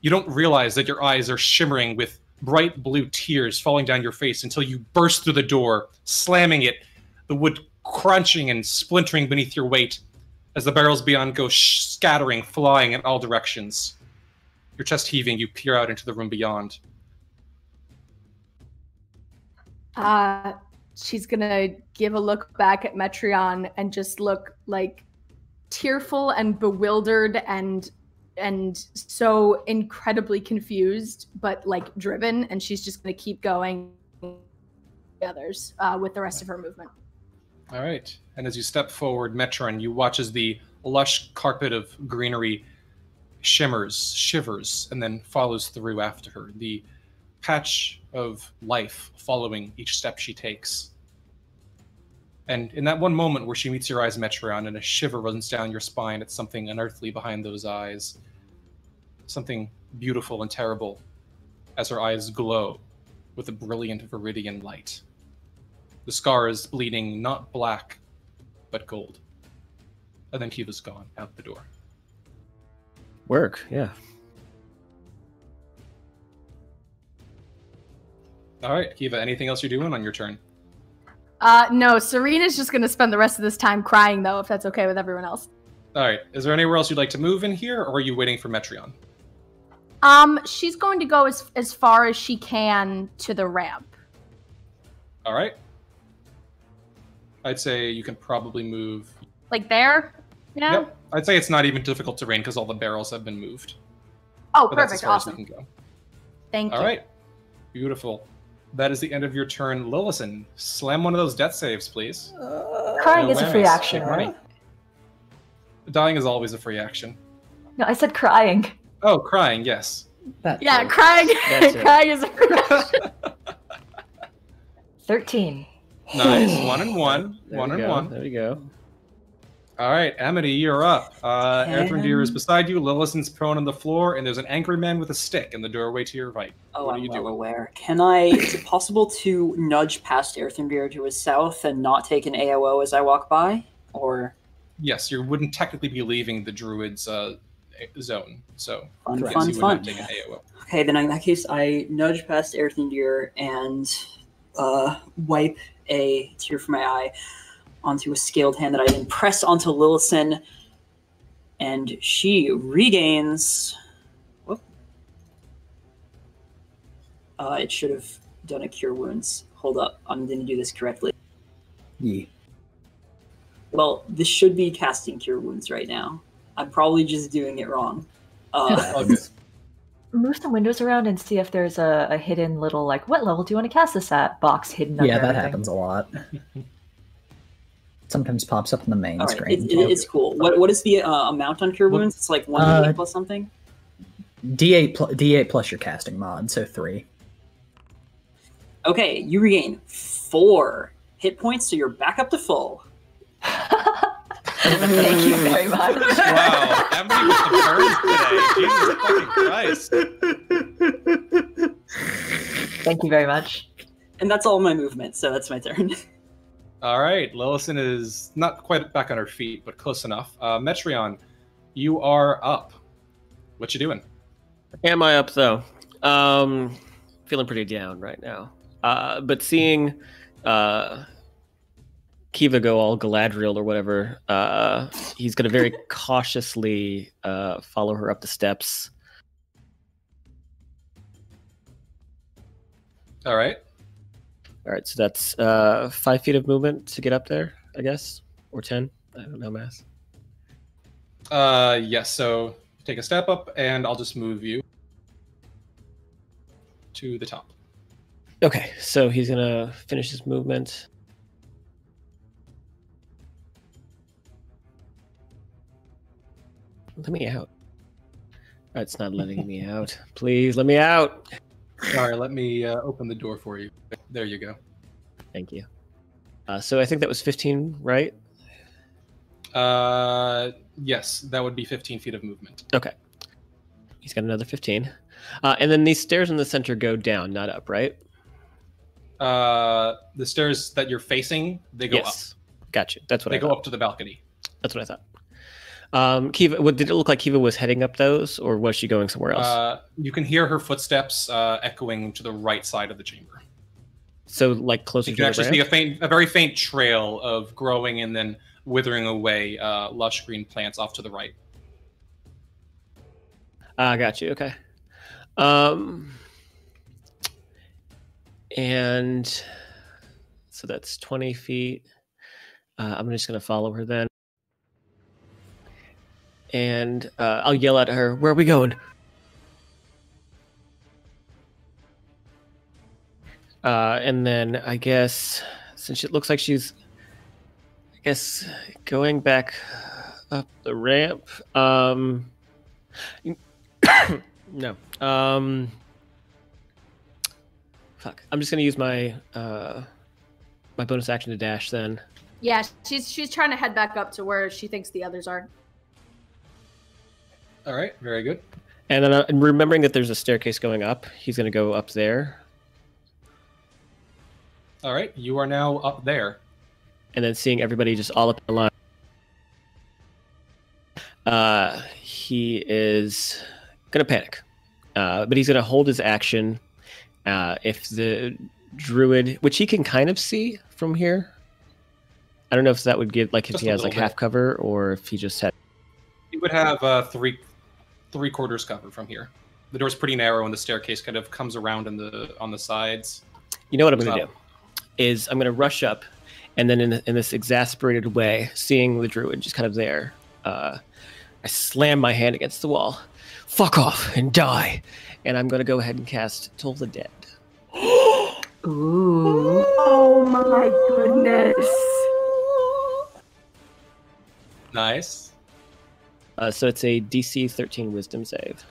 You don't realize that your eyes are shimmering with bright blue tears falling down your face until you burst through the door, slamming it, the wood crunching and splintering beneath your weight as the barrels beyond go scattering, flying in all directions. Your chest heaving, you peer out into the room beyond. Uh, she's gonna give a look back at Metreon and just look like tearful and bewildered and and so incredibly confused, but like driven, and she's just gonna keep going. The others uh, with the rest of her movement. All right. And as you step forward, Metreon, you watch as the lush carpet of greenery shimmers, shivers, and then follows through after her. The patch of life following each step she takes. And in that one moment where she meets your eyes, Metreon, and a shiver runs down your spine at something unearthly behind those eyes, something beautiful and terrible, as her eyes glow with a brilliant viridian light. The scar is bleeding not black, but gold. And then Kiva's gone out the door. Work, yeah. All right, Kiva, anything else you're doing on your turn? Uh, no, Serena's just gonna spend the rest of this time crying, though, if that's okay with everyone else. All right, is there anywhere else you'd like to move in here, or are you waiting for Metreon? Um, she's going to go as as far as she can to the ramp. All right. I'd say you can probably move. Like there? Yeah. Yep. I'd say it's not even difficult terrain because all the barrels have been moved. Oh, But perfect. Awesome. we can go. Thank All you. All right. Beautiful. That is the end of your turn. Lillison, slam one of those death saves, please. Uh, crying No is a free action, Take money. right? Dying is always a free action. No, I said crying. Oh, crying, yes. Yeah, crying. That's <laughs> it. crying is a <laughs> 13. Nice. One and one. There one we and go. one. There we go. All right, Amity, you're up. Uh, Ten. Erthrindir is beside you. Lillison's prone on the floor, and there's an angry man with a stick in the doorway to your right. Oh, what are I'm you well doing? aware. Can I? is it possible to nudge past Erthrindir to his south and not take an AOO as I walk by? Or Yes, you wouldn't technically be leaving the druid's uh, zone, so Fun, fun, you fun. not take an AOO. okay, then in that case, I nudge past Erthrindir and uh, wipe a tear from my eye onto a scaled hand that I then press onto Lillison, and she regains. Whoop. Uh, it should have done a cure wounds. Hold up, I'm going to do this correctly. Yeah. Well, this should be casting cure wounds right now. I'm probably just doing it wrong. Uh, <laughs> Move some windows around and see if there's a, a hidden little, like, what level do you want to cast this at? Box hidden under Yeah, that everything. happens a lot. <laughs> Sometimes pops up in the main all right, screen. it, it- it's cool. What what is the uh, amount on cure wounds? It's like one Uh, d8 plus something. D8 pl- D8 plus your casting mod, so three. Okay, you regain four hit points, so you're back up to full. <laughs> Thank you very much. Wow, Amity with the burns today. Jesus fucking Christ. <laughs> Thank you very much. And that's all my movement, so that's my turn. <laughs> All right, Lillison is not quite back on her feet, but close enough. Uh, Metreon, you are up. What you doing? Am I up though? Um, feeling pretty down right now. Uh, but seeing uh, Kiva go all Galadriel or whatever, uh, he's gonna very <laughs> cautiously uh, follow her up the steps. All right. All right, so that's uh, five feet of movement to get up there, I guess, or ten. I don't know math. Uh, yes. So take a step up, and I'll just move you to the top. Okay, so he's gonna finish his movement. Let me out. It's not letting me out. <laughs> Please let me out. All right, let me uh, open the door for you. There you go. Thank you. Uh, so I think that was 15, right? Uh, yes, that would be 15 feet of movement. Okay. He's got another 15. Uh, and then these stairs in the center go down, not up, right? Uh, the stairs that you're facing, they go yes. Gotcha. That's up. what They I go thought. up to the balcony. That's what I thought. Um, Kiva, what, did it look like Kiva was heading up those, or was she going somewhere else? Uh, you can hear her footsteps uh, echoing to the right side of the chamber. So, like closer You can actually see a faint, a very faint trail of growing and then withering away uh, lush green plants off to the right. Ah, got you. Okay. Um, and so that's 20 feet. Uh, I'm just going to follow her then. and uh, I'll yell at her, "Where are we going?" Uh, and then I guess since it looks like she's, I guess going back up the ramp. Um, <coughs> no. Um, fuck. I'm just gonna use my uh, my bonus action to dash then. Yeah, she's she's trying to head back up to where she thinks the others are. All right, very good. And then uh, and remembering that there's a staircase going up, he's gonna go up there, All right, you are now up there. and then seeing everybody just all up in line. Uh, he is gonna panic, uh, but he's gonna hold his action. Uh, if the druid, which he can kind of see from here, I don't know if that would give like if Just he has like bit. half cover or if he just had. He would have uh, three three quarters cover from here. The door's pretty narrow, and the staircase kind of comes around in the on the sides. You know what I'm gonna do is I'm gonna rush up, and then in in this exasperated way, seeing the druid just kind of there, uh, I slam my hand against the wall. Fuck off and die, and I'm gonna go ahead and cast Toll the Dead. <gasps> Ooh. Oh my goodness. Nice. Uh, so it's a DC 13 Wisdom save.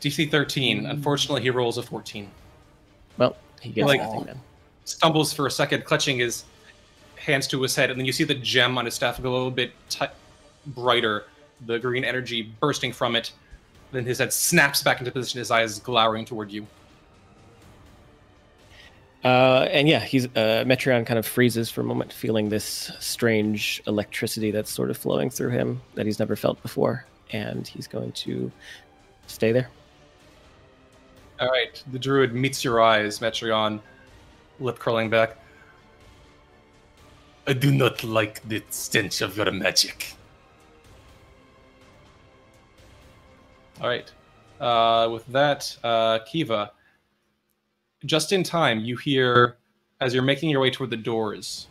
DC 13. Unfortunately, he rolls a 14. Well, he gets Like- nothing then. Stumbles for a second, clutching his hands to his head, and then you see the gem on his staff go a little bit brighter, the green energy bursting from it. Then his head snaps back into position, his eyes glowering toward you. Uh, and yeah, he's uh, Metreon kind of freezes for a moment, feeling this strange electricity that's sort of flowing through him that he's never felt before, and he's going to stay there. All right, the druid meets your eyes, Metreon, lip curling back. I do not like the stench of your magic. All right. Uh, with that, uh, Kiva, just in time, you hear, as you're making your way toward the doors,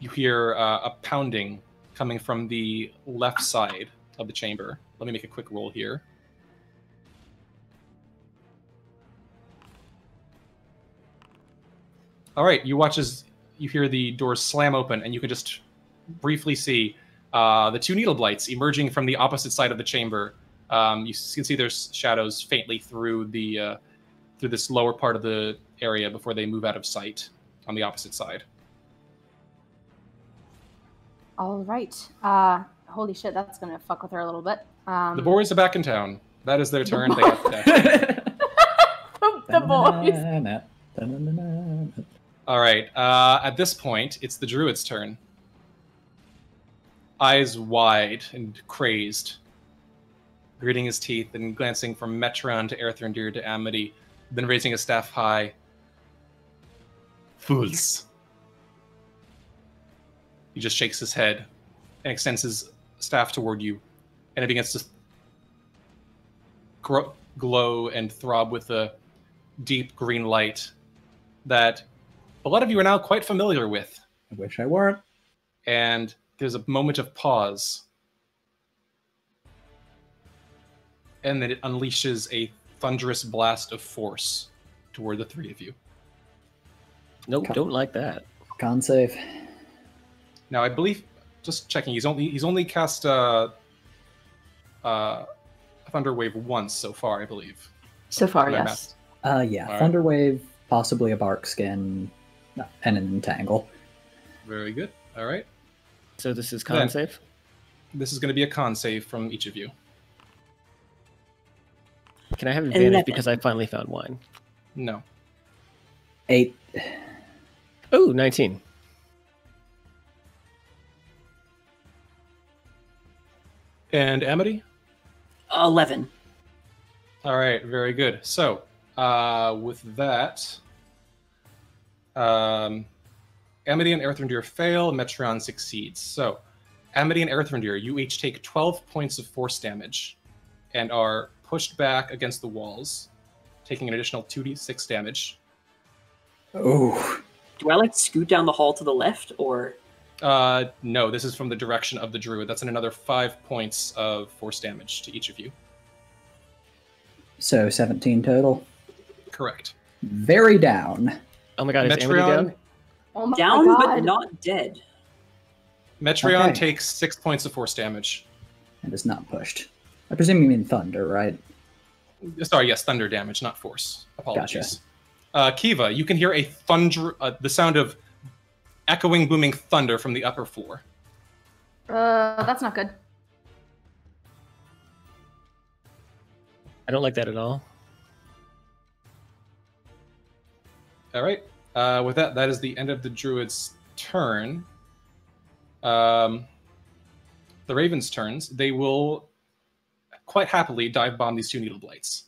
you hear uh, a pounding coming from the left side of the chamber. Let me make a quick roll here. All right, you watch as you hear the doors slam open, and you can just briefly see uh, the two needle blights emerging from the opposite side of the chamber. Um, you can see their shadows faintly through the uh, through this lower part of the area before they move out of sight on the opposite side. All right. Uh, holy shit, that's gonna fuck with her a little bit. Um, The boys are back in town. That is their turn. They have to <laughs> <laughs> the boys. All right. Uh, at this point, it's the druid's turn. Eyes wide and crazed, gritting his teeth and glancing from Metreon to Erthrindir to Amity, then raising his staff high. Fools. He just shakes his head and extends his staff toward you, and it begins to glow and throb with a deep green light that a lot of you are now quite familiar with. I wish I weren't. And there's a moment of pause. And then it unleashes a thunderous blast of force toward the three of you. Nope, don't like that. Con save. Now, I believe, just checking, he's only he's only cast uh, uh, Thunder Wave once so far, I believe. So far, yes. Uh, yeah. All right. Thunder Wave, possibly a Bark Skin, and an Entangle. Very good. All right. So this is con Then- save. This is going to be a con save from each of you. Can I have advantage Eleven. because I finally found wine? No. Eight. Oh, 19. And Amity? Eleven. All right, very good. So, uh, with that, um, Amity and Erthrindir fail, Metreon succeeds. So, Amity and Erthrindir, you each take 12 points of force damage and are pushed back against the walls, taking an additional 2d6 damage. Oh. Do I like scoot down the hall to the left, or Uh, no, this is from the direction of the druid. That's in another five points of force damage to each of you. So 17 total. Correct. Very down. Oh my god, is Amity Metreon, down? Oh my Down, god. but not dead. Metreon Okay. takes six points of force damage. And is not pushed. I presume you mean thunder, right? Sorry, yes, thunder damage, not force. Apologies. Uh, Kiva, you can hear a thunder, uh, the sound of echoing, booming thunder from the upper floor. Uh, that's not good. I don't like that at all. All right. Uh, with that, that is the end of the druid's turn. Um, the ravens' turns. They will quite happily dive bomb these two needle blights.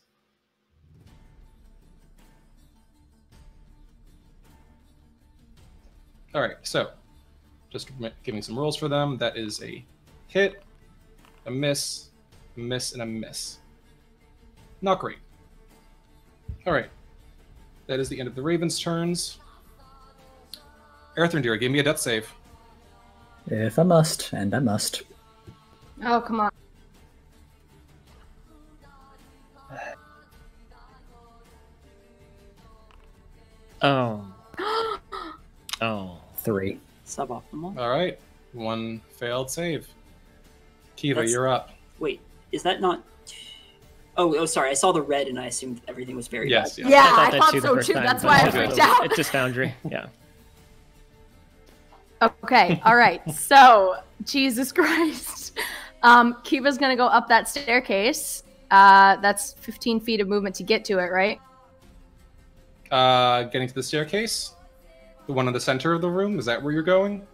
All right. So, just giving some rolls for them. That is a hit, a miss, a miss, and a miss. Not great. All right. That is the end of the Ravens' turns. Erthrindir, give me a death save. If I must, and I must. Oh, come on. Oh. <gasps> Oh. Three. Suboptimal. All right. One failed save. Kiva, That's- you're up. Wait, is that not? Oh, oh, sorry. I saw the red and I assumed everything was very Yes, bad. yes. Yeah, thought I thought too the so too. time, That's why I it's freaked just- out. It's just Foundry. Yeah. <laughs> Okay, all right. So, Jesus Christ. Um, Kiva's gonna go up that staircase. Uh, that's 15 feet of movement to get to it, right? Uh, getting to the staircase, the one in the center of the room. Is that where you're going,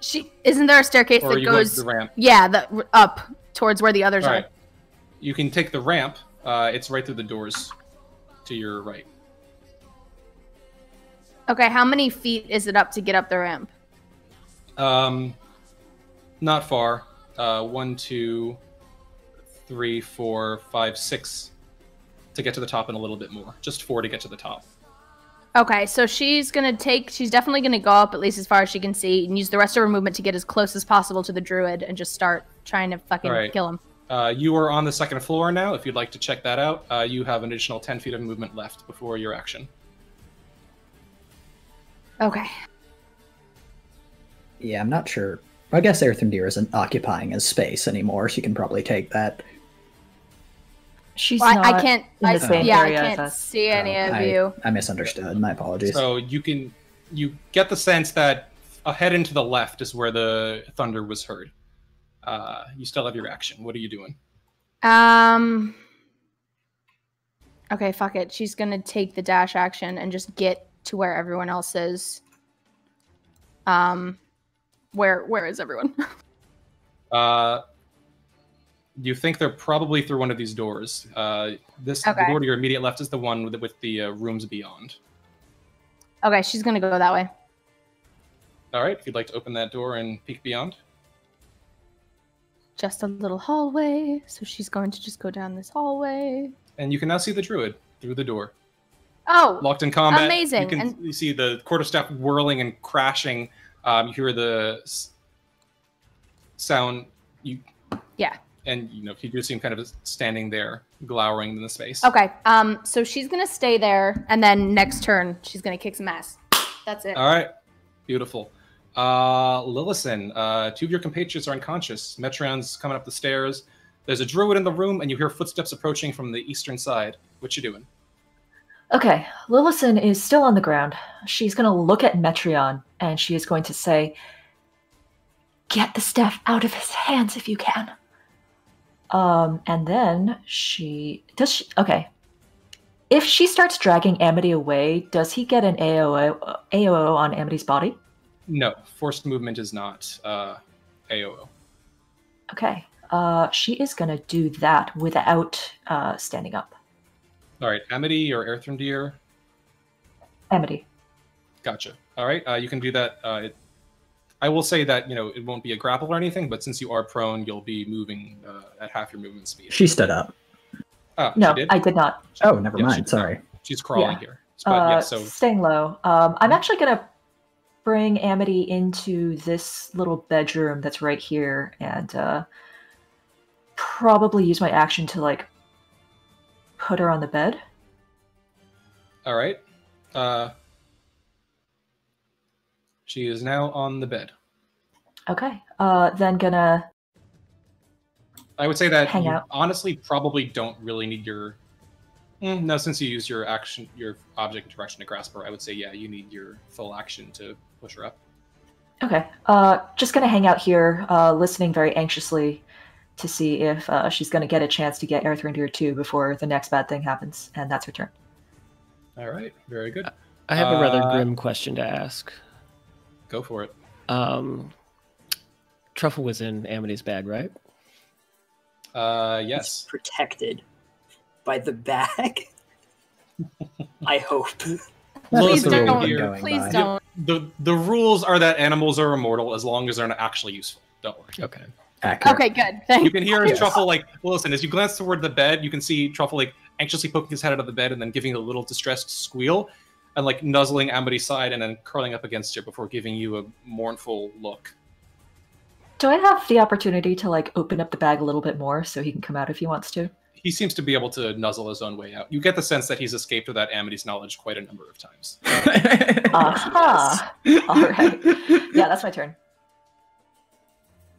She isn't there a staircase or are that you going goes? to the ramp? Yeah, the up towards where the others All are. right. You can take the ramp. Uh, it's right through the doors to your right. Okay, how many feet is it up to get up the ramp? Um, not far. Uh, one, two, three, four, five, six to get to the top and a little bit more. Just four to get to the top. Okay, so she's gonna take. She's definitely gonna go up at least as far as she can see, and use the rest of her movement to get as close as possible to the druid, and just start trying to fucking right. kill him. Uh, you are on the second floor now. If you'd like to check that out, uh, you have an additional 10 feet of movement left before your action. Okay. Yeah, I'm not sure. I guess Erthrindir isn't occupying his space anymore. She can probably take that. She's Well, I, not I can't. in I, same yeah, I area as can't us. see any Oh, of I, you. I misunderstood. My apologies. So you can you get the sense that ahead and to the left is where the thunder was heard. Uh, you still have your action. What are you doing? Um. Okay, fuck it. She's gonna take the dash action and just get to where everyone else is. Um, where where is everyone? <laughs> Uh, you think they're probably through one of these doors. Uh, this Okay. the door to your immediate left is the one with, with the uh, rooms beyond. okay, she's gonna go that way. All right, if you'd like to open that door and peek beyond. Just a little hallway, so she's going to just go down this hallway. And you can now see the druid through the door. Oh, Locked in combat. Amazing, You can and- you see the quarterstaff whirling and crashing. Um, you hear the s- sound. You yeah. and you know you do seem kind of standing there, glowering in the space. Okay. Um. So she's gonna stay there, and then next turn she's gonna kick some ass. That's it. All right, beautiful. Uh, Lillison, uh, two of your compatriots are unconscious. Metreon's coming up the stairs. There's a druid in the room, and you hear footsteps approaching from the eastern side. What you doing? Okay, Lillison is still on the ground. She's going to look at Metreon and she is going to say, Get the staff out of his hands if you can. Um, and then she does she okay. If she starts dragging Amity away, does he get an AOO, AOO on Amity's body? No, forced movement is not uh, AOO. Okay. Uh, she is going to do that without uh, standing up. All right, Amity or Erthrindir. Amity. Gotcha. All right, uh, you can do that. Uh, it, I will say that you know it won't be a grapple or anything, but since you are prone, you'll be moving uh, at half your movement speed. She stood up. Oh, No, she did? I did not. Oh, never Yeah, mind. she- Sorry. She's crawling Yeah. here. But Uh, yeah, so staying low. Um, I'm actually gonna bring Amity into this little bedroom that's right here and uh, probably use my action to like put her on the bed. All right. Uh, she is now on the bed. Okay. Uh, then gonna I would say that Hang you out. honestly probably don't really need your. Mm, no, since you use your action, your object interaction to grasp her, I would say yeah, you need your full action to push her up. Okay. Uh, just gonna hang out here, uh, listening very anxiously to see if uh, she's gonna get a chance to get Erthrindir 2 before the next bad thing happens, and that's her turn. All right, very good. I have a rather Uh, grim question to ask. Go for it. Um, Truffle was in Amity's bag, right? Uh, yes. Protected by the bag. <laughs> I hope. Please Listen, don't. here, Please the- don't. The the rules are that animals are immortal as long as they're not actually useful. Don't worry. Okay. Accurate. Okay, good. Thank You You can hear Yes. Truffle like well, listen as you glance toward the bed. You can see Truffle like anxiously poking his head out of the bed and then giving a little distressed squeal, and like nuzzling Amity's side and then curling up against her before giving you a mournful look. Do I have the opportunity to like open up the bag a little bit more so he can come out if he wants to? He seems to be able to nuzzle his own way out. You get the sense that he's escaped without Amity's knowledge quite a number of times. <laughs> Aha! All right. Yeah, that's my turn.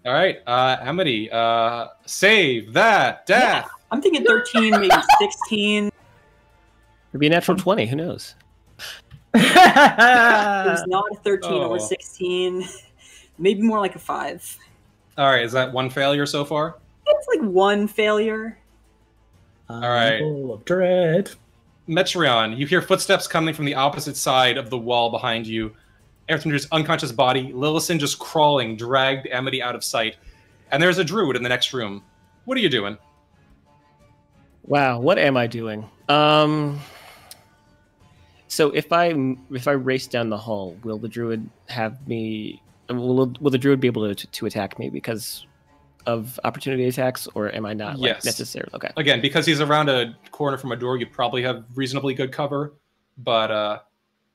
All right, uh, Amity, uh, save that death. I'm thinking 13, maybe <laughs> 16. It'd be a natural 20. Who knows? It's not a 13 Oh. or 16. Maybe more like a 5. All right, is that one failure so far? It's like one failure. All right. Full of dread. Metreon, you hear footsteps coming from the opposite side of the wall behind you. Erthrindir's unconscious body, Lillison just crawling, dragged Amity out of sight. And there's a druid in the next room. What are you doing? Wow, what am I doing? Um So if I if I race down the hall, will the druid have me will, will the druid be able to, to attack me because of opportunity attacks or am I not like, Yes. necessarily okay. Again, because he's around a corner from a door, you probably have reasonably good cover, but uh,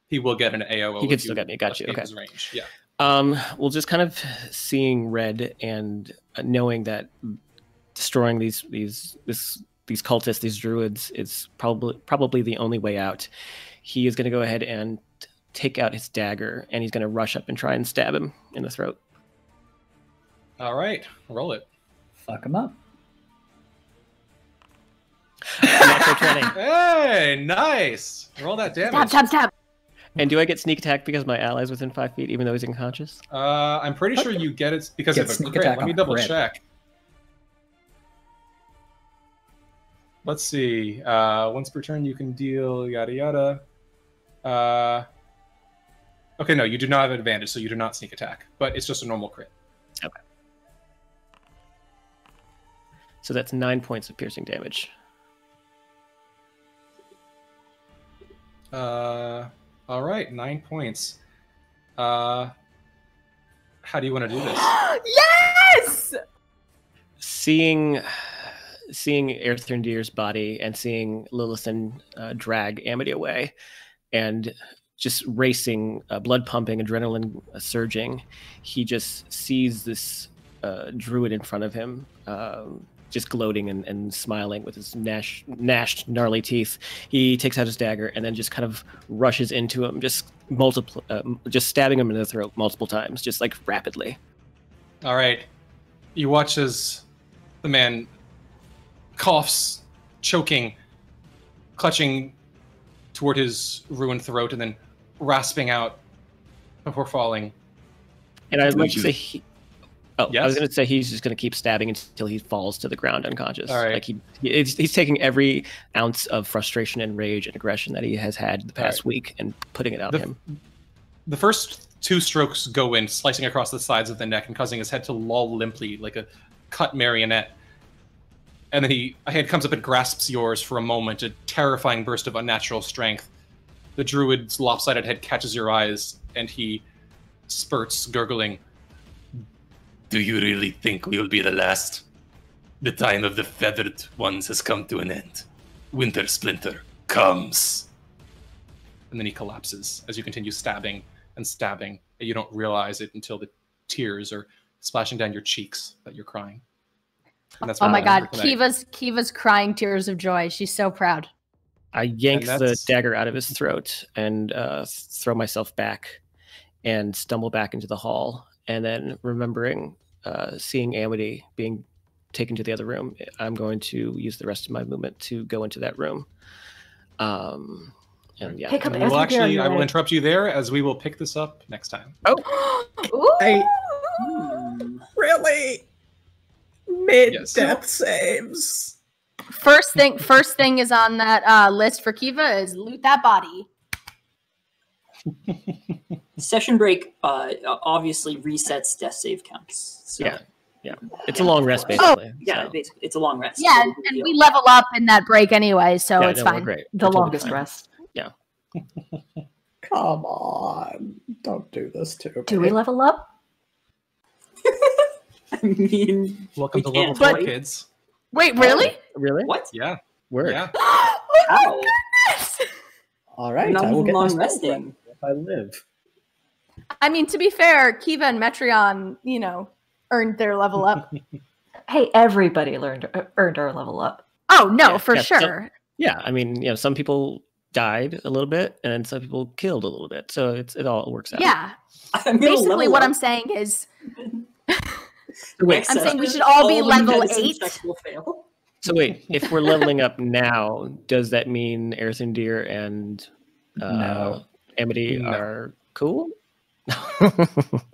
he will get an AOO. He could still get me, got you, okay. His range. Yeah. Um, well, just kind of seeing red and uh, knowing that destroying these these this these cultists, these druids, is probably probably the only way out. He is going to go ahead and take out his dagger, and he's going to rush up and try and stab him in the throat. All right, roll it. Fuck him up. <laughs> Hey, nice. Roll that damage. Stab, stab, stab. And do I get sneak attack because my ally's within five feet, even though he's unconscious? Uh, I'm pretty sure you get it because Get of a sneak crit. attack Let me double crit. check. Let's see. Uh, once per turn, you can deal yada yada. Uh, okay, no, you do not have advantage, so you do not sneak attack, but it's just a normal crit. So that's nine points of piercing damage. Uh, all right, nine points. Uh, how do you want to do this? <gasps> yes! seeing seeing Erthrindir's body and seeing Lillison uh, drag Amity away and just racing, uh, blood pumping, adrenaline uh, surging, he just sees this uh, druid in front of him, um, just gloating and, and smiling with his gnash, gnashed, gnarly teeth. He takes out his dagger and then just kind of rushes into him, just multiple, uh, just stabbing him in the throat multiple times, just like rapidly. All right. You watch as the man coughs, choking, clutching toward his ruined throat, and then rasping out before falling. And I'd like to say he. Oh, I was going to say he's just going to keep stabbing until he falls to the ground unconscious. All right. Like he, he's, he's taking every ounce of frustration and rage and aggression that he has had the past right. week and putting it out The- him. The first two strokes go in, slicing across the sides of the neck and causing his head to loll limply like a cut marionette. And then he a hand comes up and grasps yours for a moment, a terrifying burst of unnatural strength. The druid's lopsided head catches your eyes, and he spurts, gurgling. Do you really think we'll be the last? The time of the feathered ones has come to an end. Wintersplinter comes. And then he collapses as you continue stabbing and stabbing And You don't realize it until the tears are splashing down your cheeks that you're crying. And that's Oh my god. Kiva's Kiva's crying tears of joy. She's so proud. I yank the dagger out of his throat and uh, throw myself back and stumble back into the hall. And then remembering uh, seeing Amity being taken to the other room, I'm going to use the rest of my movement to go into that room. Um, and yeah, Pick up And we will actually, I will interrupt you there as we will pick this up next time. <gasps> Ooh. Hey, Hmm. really? Mid Yes. death saves. First thing first thing is on that uh, list for Kiva is loot that body. <laughs> Session break uh, obviously resets death save counts. So, Yeah, it's a long rest basically. Oh, basically. yeah, so- basically, it's a long rest. Yeah, so and, no big and deal. we level up in that break anyway, so yeah, it's no, fine. great. The We're longest fine. rest. Yeah. <laughs> Come on, don't do this to me. Do we level up? <laughs> I mean, Welcome We to level can't, four, but- kids. Wait, really? Really? what? Yeah, Word. yeah. <gasps> How? All right, Not I will even get long my spell resting. if I live. I mean, to be fair, Kiva and Metreon, you know, earned their level up. <laughs> Hey, everybody learned uh, earned our level up. oh no, Yeah, for yeah, so- sure. Yeah, I mean, you know, some people died a little bit, and some people killed a little bit, so it's it all works out. yeah. Basically, what up. I'm saying is, Wait, I'm Next saying we should all be level eight. checks will fail. So wait, if we're leveling up now, does that mean Erthrindir and uh, No. Amity No. are cool? <laughs>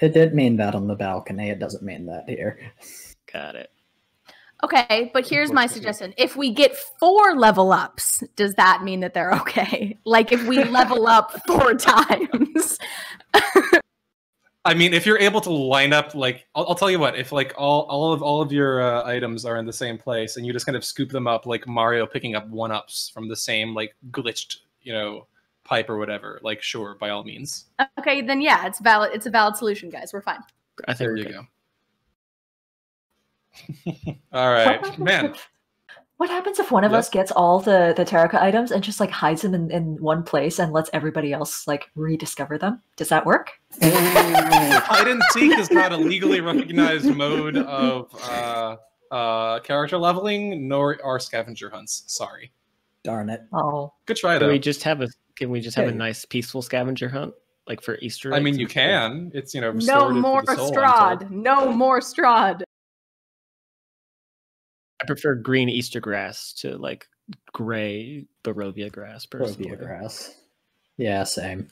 It did mean that on the balcony. It doesn't mean that here. Got it. okay, but here's my suggestion: if we get four level ups, does that mean that they're okay? <laughs> Like if we level up four <laughs> times? I mean, if you're able to line up, like, I'll, I'll tell you what, if like all, all of all of your uh, items are in the same place, and you just kind of scoop them up like Mario picking up one ups from the same like glitched, you know, pipe or whatever, like, sure, by all means. okay, then yeah, it's valid. It's a valid solution, guys. We're fine. I think There you good. go. <laughs> all right, happens man. if- what happens if one of Yes? us gets all the the Tarokka items and just like hides them in, in one place and lets everybody else like rediscover them? Does that work? <laughs> Hide and seek is not a legally recognized mode of uh, uh, character leveling, nor are scavenger hunts. Sorry. Darn it. Oh, Good try Can though. we just have a can we just have a nice peaceful scavenger hunt like for Easter? I mean, you can. It's you know No more the soul, I'm told. Strahd. No more Strahd. I prefer green Easter grass to like gray Barovia grass. Personally. Barovia grass. Yeah, same.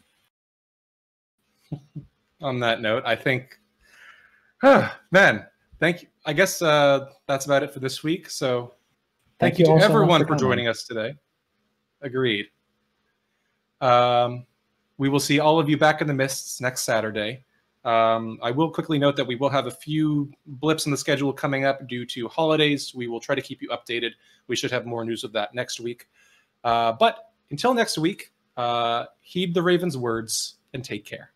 <laughs> on that note, I think, <sighs> man, thank you. I guess uh, that's about it for this week. So thank, you, all to everyone for for joining us today. Agreed. Um, we will see all of you back in the mists next Saturday. Um, I will quickly note that we will have a few blips in the schedule coming up due to holidays. We will try to keep you updated. We should have more news of that next week. Uh, but until next week, uh, heed the Raven's words and take care.